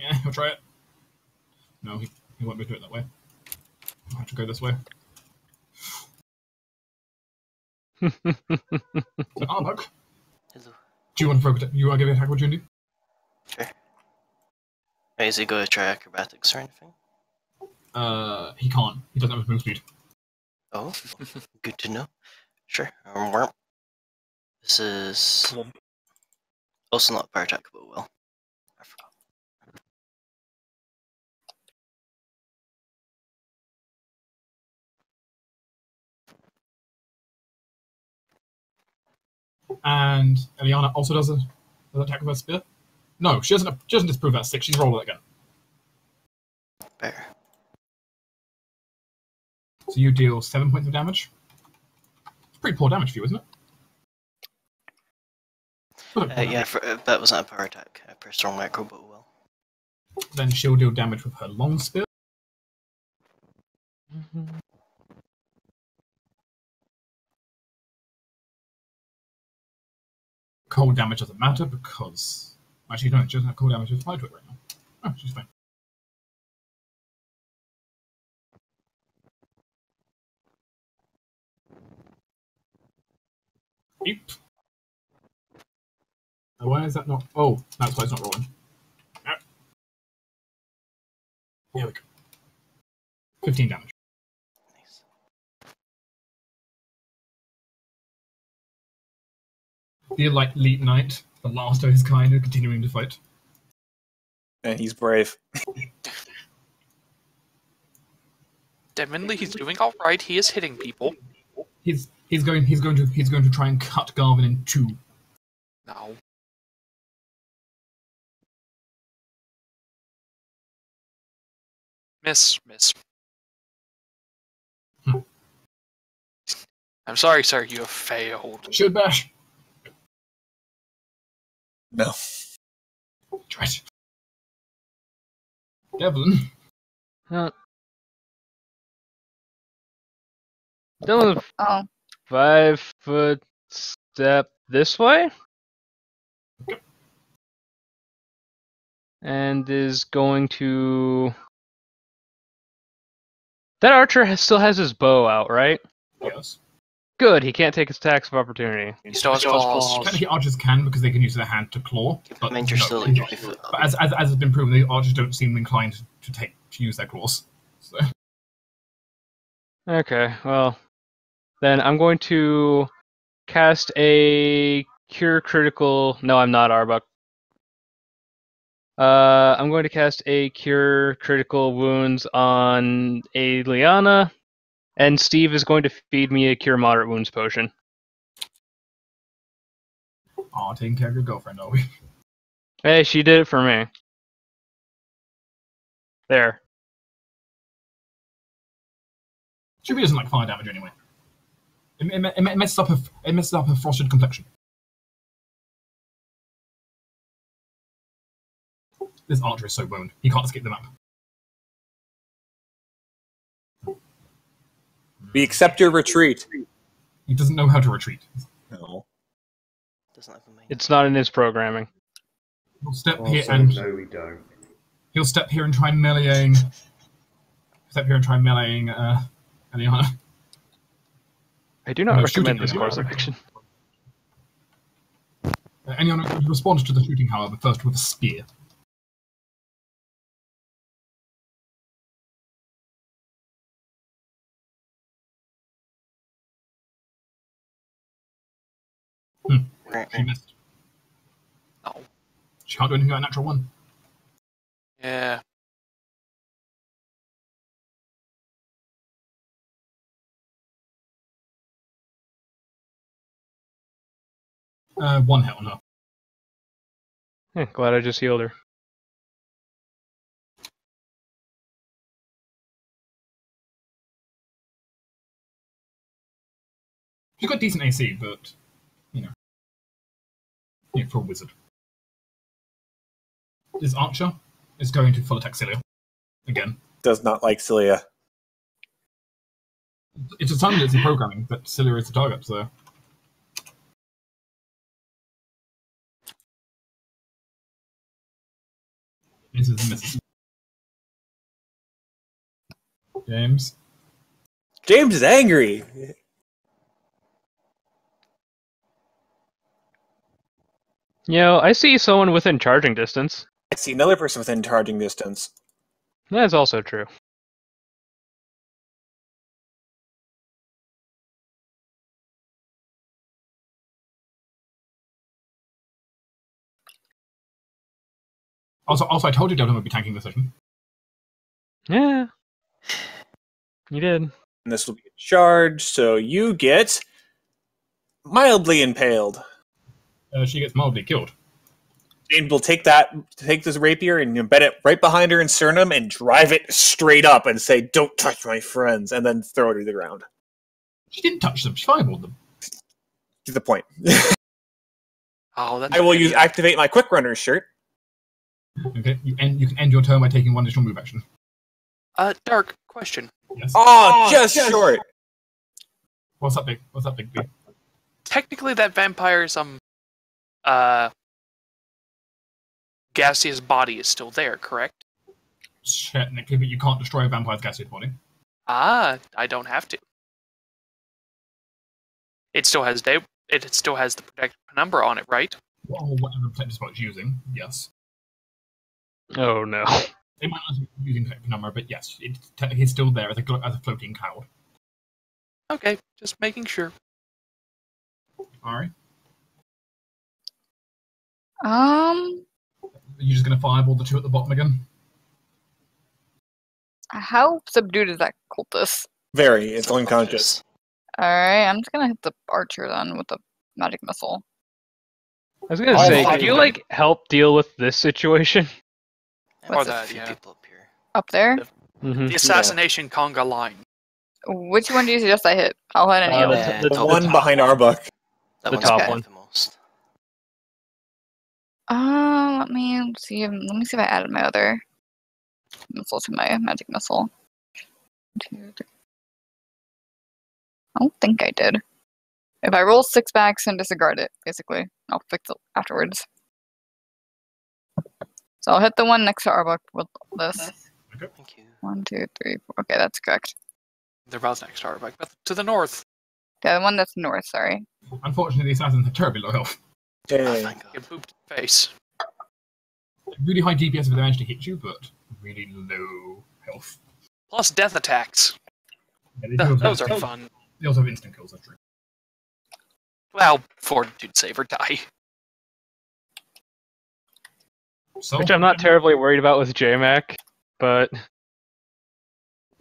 Yeah, he'll try it. No, he, he won't be able to do it that way. I'll have to go this way. It's an Arbok. Hello. Do you want to provoke it? You want to give it attack opportunity? Sure. Wait, is he going to try acrobatics or anything? Uh, he can't. He doesn't have his move speed. Oh, *laughs* good to know. Sure. Um, warp. This is also not attack, but well. I forgot. And Eliana also does a does an attack with her spear. No, she doesn't. She doesn't disprove that six. She's rolled it again. Bear. So you deal seven points of damage. It's pretty poor damage for you, isn't it? Uh, *laughs* yeah, for, uh, that wasn't a power attack. A pretty strong micro, but well. Then she'll deal damage with her long spear. Cold damage doesn't matter because actually no, she doesn't have cold damage applied to it right now. Oh, she's fine. Oh, why is that not? Oh, that's why it's not rolling. Here we go. Fifteen damage. Nice. The like Elite Knight, the last of his kind, are continuing to fight. And he's brave. Definitely, he's doing all right. He is hitting people. He's he's going he's going to he's going to try and cut Garvin in two. No. Miss, miss. Hmm. I'm sorry, sir. You have failed. Should bash. No. Try it. Devlin. Uh, Dylan, Oh, five foot step this way. And is going to. That archer has, still has his bow out, right? Yes. Good, he can't take his attacks of opportunity. He still has claws. Technically, archers can because they can use their hand to claw. But, mind you're no, but 20 foot up. as, as, as has been proven, the archers don't seem inclined to take to use their claws. So Okay, well, then I'm going to cast a cure critical. No, I'm not Arbok. Uh, I'm going to cast a cure critical wounds on Eliana, and Steve is going to feed me a cure moderate wounds potion. Aw, taking care of your girlfriend, are we? Hey, she did it for me. There. Really doesn't like fire damage anyway. It, it, it, it messes up her it messes up her frosted complexion. This archer is so boned. He can't skip the map. We accept your retreat. He doesn't know how to retreat. No. Doesn't have a. It's not in his programming. He'll step here Also, and no, we don't. he'll step here and try meleeing. Step here and try meleeing uh, Eliana. I do not No, recommend this course of action. Uh, Eliana responds to the shooting, however, first with a spear. She missed. Oh. She can't do anything about a natural one. Yeah. Uh, one hit on her. Eh, glad I just healed her. She's got decent AC, but you know, for a wizard. This archer is going to full attack Celia again. Does not like Celia. It's a determined it's in programming that Celia is the target, so and misses. James, James is angry. You know, I see someone within charging distance. I see another person within charging distance. That's also true. also, also, I told you Devlin would be tanking this session. Yeah. You did. And this will be a charge, so you get mildly impaled. Uh, she gets mildly killed. James will take that, take this rapier and embed it right behind her in sternum and drive it straight up and say, "Don't touch my friends," and then throw it to the ground. She didn't touch them. She fireballed them. To the point. *laughs* Oh, that's I will use pity. activate my quick runner shirt. Okay, you end. You can end your turn by taking one additional move action. Uh, Dark, question. Yes. Oh, just short. What's up, big? What's up, big? B? Technically, that vampire is um, uh, gaseous body is still there, correct? Technically, but you can't destroy a vampire's gaseous body. Ah, I don't have to. It still has day. It still has the protective penumbra on it, right? Or whatever protective spot it's using. Yes. Oh no. It might not be using protective penumbra, but yes, it's technically still there as a glo- as a floating cloud. Okay, just making sure. All right. Um, Are you just gonna fireball the two at the bottom again? how subdued is that cultist? Very. It's unconscious. Alright, I'm just gonna hit the archer then with the magic missile. I was gonna Oh, say, fuck could you you. like help deal with this situation? Yeah, Or that, few yeah. people up here. Up there? Mm-hmm. The assassination conga line. Which one do you suggest I hit? I'll hit any Uh, of the- them. Yeah, the The top- one behind one. Arbok. That the one's top got one. The most. Uh, let me see. If, let me see if I added my other missile to my magic missile. Two, three. I don't think I did. If I roll six backs and disregard it, basically, I'll fix it afterwards. So I'll hit the one next to Arbok with this. Thank you. One, two, three, four. Okay, that's correct. They're next to Arbok, but to the north. Yeah, the one that's north. Sorry. Unfortunately, the assassins have terribly low health. Oh, Dang. thank God. Get booped in the face. Really high DPS if they manage to hit you, but really low health. Plus death attacks. Yeah, they, do Those are instant- fun. They also have instant kills. That's true. Well, fortitude save or die. So, Which I'm not terribly worried about with JMac, but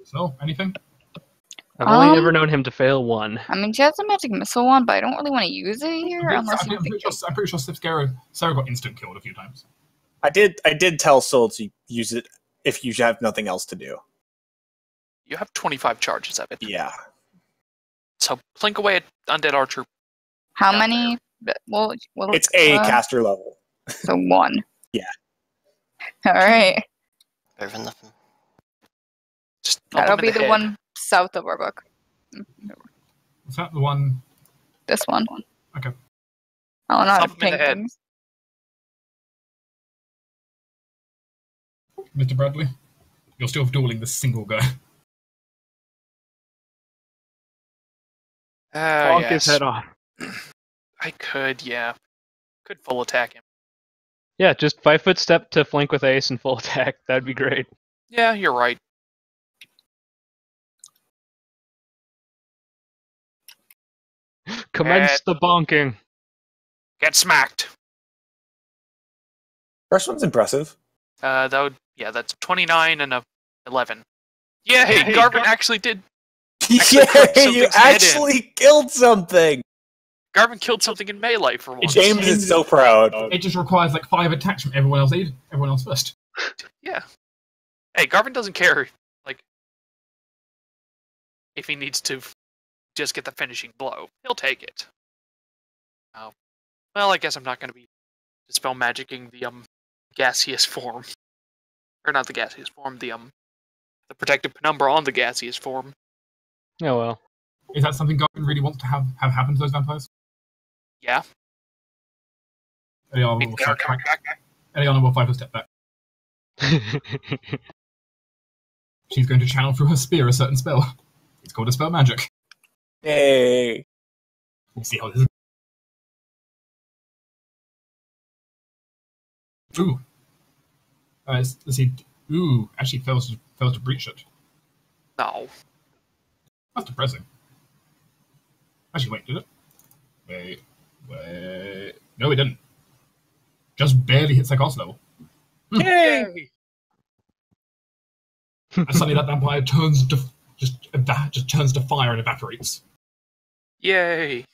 So, anything? I've only Um, ever known him to fail one. I mean, she has a magic missile one, but I don't really want to use it here I'm unless pretty, I'm pretty sure, I'm pretty sure Sif Sarah, Sarah got instant killed a few times. I did. I did tell Soul to use it if you have nothing else to do. You have 25 charges of it. Yeah. So plink away at undead archer. How many? but- Well, well, It's a uh, caster level. So one. Yeah. *laughs* All right. Better than nothing. Just That'll be the head. one south of Arbok. Is that the one? This one. Okay. I don't know how to Thump him in ping the head. things. Mr. Bradley? You're still dueling this single guy. Uh, Bonk yes. his head off. I could, yeah. Could full attack him. Yeah, just five foot step to flank with ace and full *laughs* attack. That'd be great. Yeah, you're right. Commence the bonking. Get smacked. First one's impressive. Uh, that would yeah, that's twenty nine and a eleven. Yeah, hey, Hey, Garvin Gar- actually did. *laughs* Actually yeah, you something's head in. actually killed something. Garvin killed something in melee for once. James is so proud. It just requires like five attacks from everyone else. Aid everyone else first. Yeah. Hey, Garvin doesn't care. Like, if he needs to f- just get the finishing blow, he'll take it. Oh. Well, I guess I'm not going to be dispel magicking the um gaseous form, or not the gaseous form, the um the protective penumbra on the gaseous form. Oh well. Is that something Garvin really wants to have have happen to those vampires? Yeah. Eliana I mean, will, they're step back. Eliana will five a step back. She's going to channel through her spear a certain spell. It's called dispel magic. Hey. We'll see how this is. Ooh. Uh, let's, let's see. Ooh, actually fails to, fails to breach it. No. That's depressing. Actually, wait, did it? Wait, wait. No, it didn't. Just barely hit Psychos level. Yay. And suddenly that vampire turns to just just turns to fire and evaporates. Yay.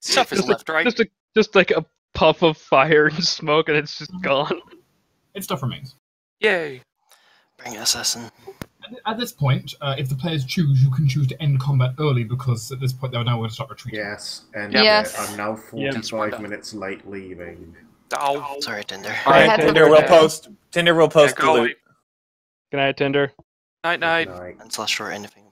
Stuff is Just a- left, right? Just a just like a puff of fire and smoke, and it's just gone. Its stuff remains. Yay. Bring it, assassin. At- At this point, uh, if the players choose, you can choose to end combat early because at this point they are now going to start retreating. Yes, and Yep. Yes. I'm now Yeah. 45 minutes late leaving. Oh. Sorry, Tinder. All I right, had to Tinder will post. Tinder will post Yeah, the go loot. away. Good night, Tinder. Night night. Night. And slash short anything.